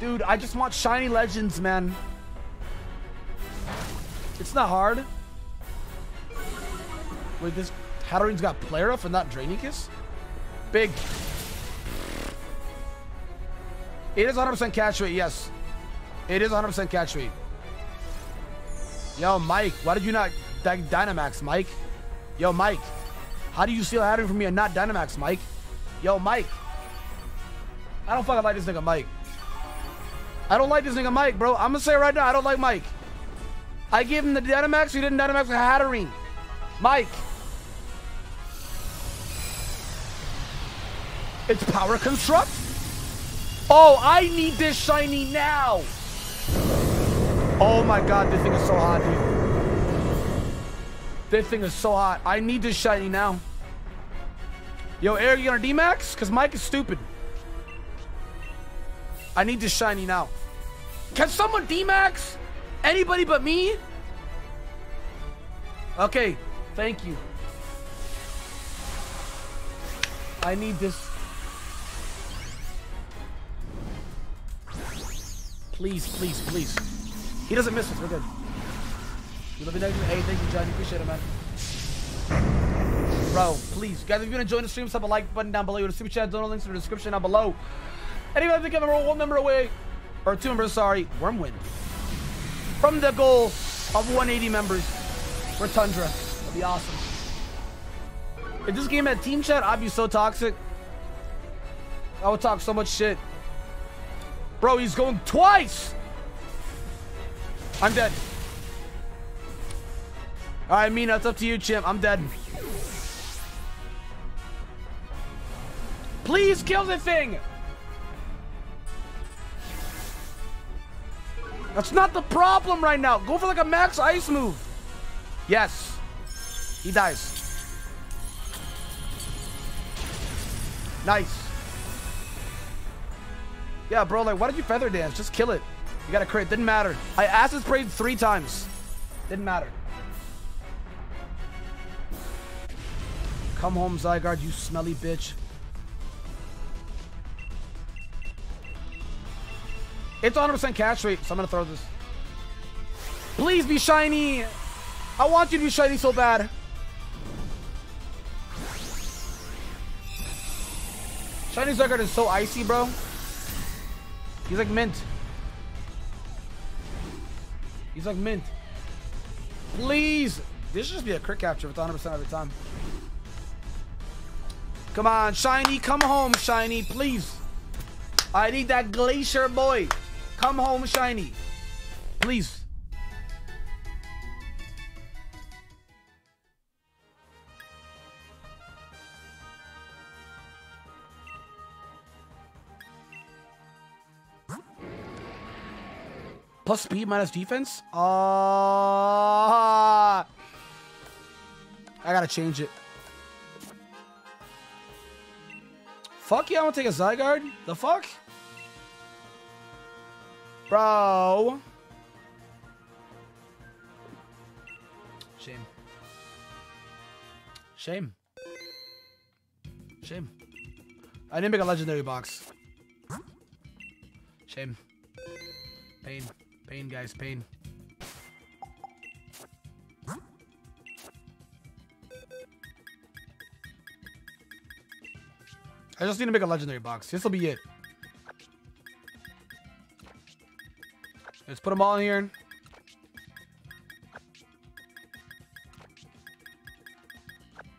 Dude, I just want shiny legends, man. It's not hard. Wait, this Hatterene's got Plera for not Draining Kiss? Big. It is 100% catch rate, yes. It is 100% catch rate. Yo, Mike, why did you not dy- Dynamax, Mike? Yo, Mike, how do you steal Hatterene from me and not Dynamax, Mike? Yo, Mike. I don't fucking like this nigga, Mike. I don't like this nigga, Mike, bro. I'm gonna say it right now, I don't like Mike. I gave him the Dynamax, he didn't Dynamax the Hatterene. Mike. It's Power Construct? Oh, I need this shiny now. Oh my god, this thing is so hot, dude. This thing is so hot. I need this shiny now. Yo, Eric, you gonna D-Max? Because Mike is stupid. I need this shiny now. Can someone D-Max? Anybody but me? Okay, thank you. I need this. Please, please, please. He doesn't miss us. We're good. You love me, Hey, thank you, Johnny. Appreciate it, man. Bro, please. Guys, if you're to join the stream, slap a like button down below. You the super chat, donor links in the description down below. Anybody think I'm one member away, or two members, sorry, Wormwind. From the goal of 180 members for Tundra. That'd be awesome. If this game had team chat, I'd be so toxic. I would talk so much shit. Bro, he's going twice. I'm dead. All right, Mina, it's up to you, Chimp. I'm dead. Please kill the thing. That's not the problem right now. Go for like a max ice move. Yes. He dies. Nice. Yeah, bro, like, why did you feather dance? Just kill it. You got a crit. Didn't matter. I acid sprayed three times. Didn't matter. Come home, Zygarde, you smelly bitch. It's 100% catch rate, so I'm gonna throw this. Please be shiny. I want you to be shiny so bad. Shiny Zygarde is so icy, bro. He's like mint. He's like mint. Please. This should just be a crit capture with 100% every time. Come on, Shiny. Come home, Shiny. Please. I need that Glacier boy. Come home, Shiny. Please. Plus speed minus defense? Uh, I gotta change it. Fuck yeah, I'm gonna take a Zygarde. The fuck? Bro. Shame. Shame. Shame. I didn't make a legendary box. Shame. Pain. Pain, guys. Pain. I just need to make a legendary box. This will be it. Let's put them all in here.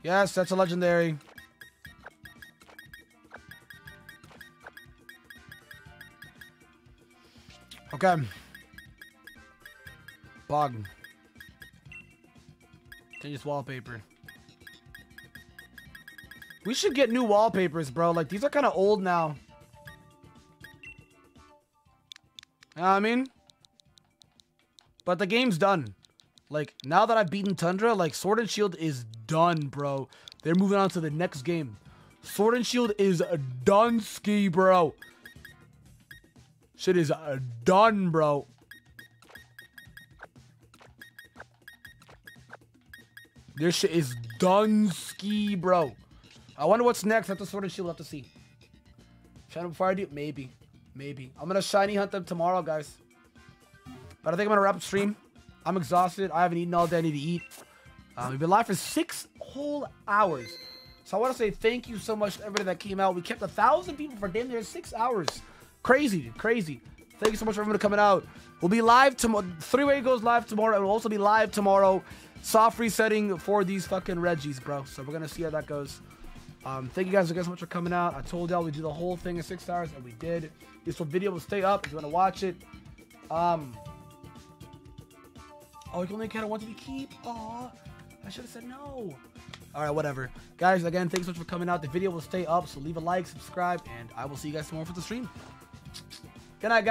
Yes, that's a legendary. Okay. Bog. Change wallpaper. We should get new wallpapers, bro. Like, these are kind of old now. You know what I mean? But the game's done. Like, now that I've beaten Tundra, like, Sword and Shield is done, bro. They're moving on to the next game. Sword and Shield is done ski, bro. Shit is done, bro. This shit is done ski, bro. I wonder what's next after Sword and Shield. We'll have to see. Before I do? Maybe. Maybe. I'm gonna shiny hunt them tomorrow, guys. But I think I'm gonna wrap up stream. I'm exhausted. I haven't eaten all day. I need to eat. Um, we've been live for six whole hours. So I want to say thank you so much to everybody that came out. We kept a thousand people for damn near six hours. Crazy. Crazy. Thank you so much for everyone coming out. We'll be live tomorrow. Three way goes live tomorrow. It will also be live tomorrow. Soft resetting for these fucking Regis, bro. So we're gonna see how that goes. Um, thank you guys again so much for coming out. I told y'all we do the whole thing in six hours, and we did. This video will stay up if you want to watch it. Um. Oh, you can only count one to be keep. Aw, I should have said no. All right, whatever. Guys, again, thanks so much for coming out. The video will stay up, so leave a like, subscribe, and I will see you guys tomorrow for the stream. Good night, guys.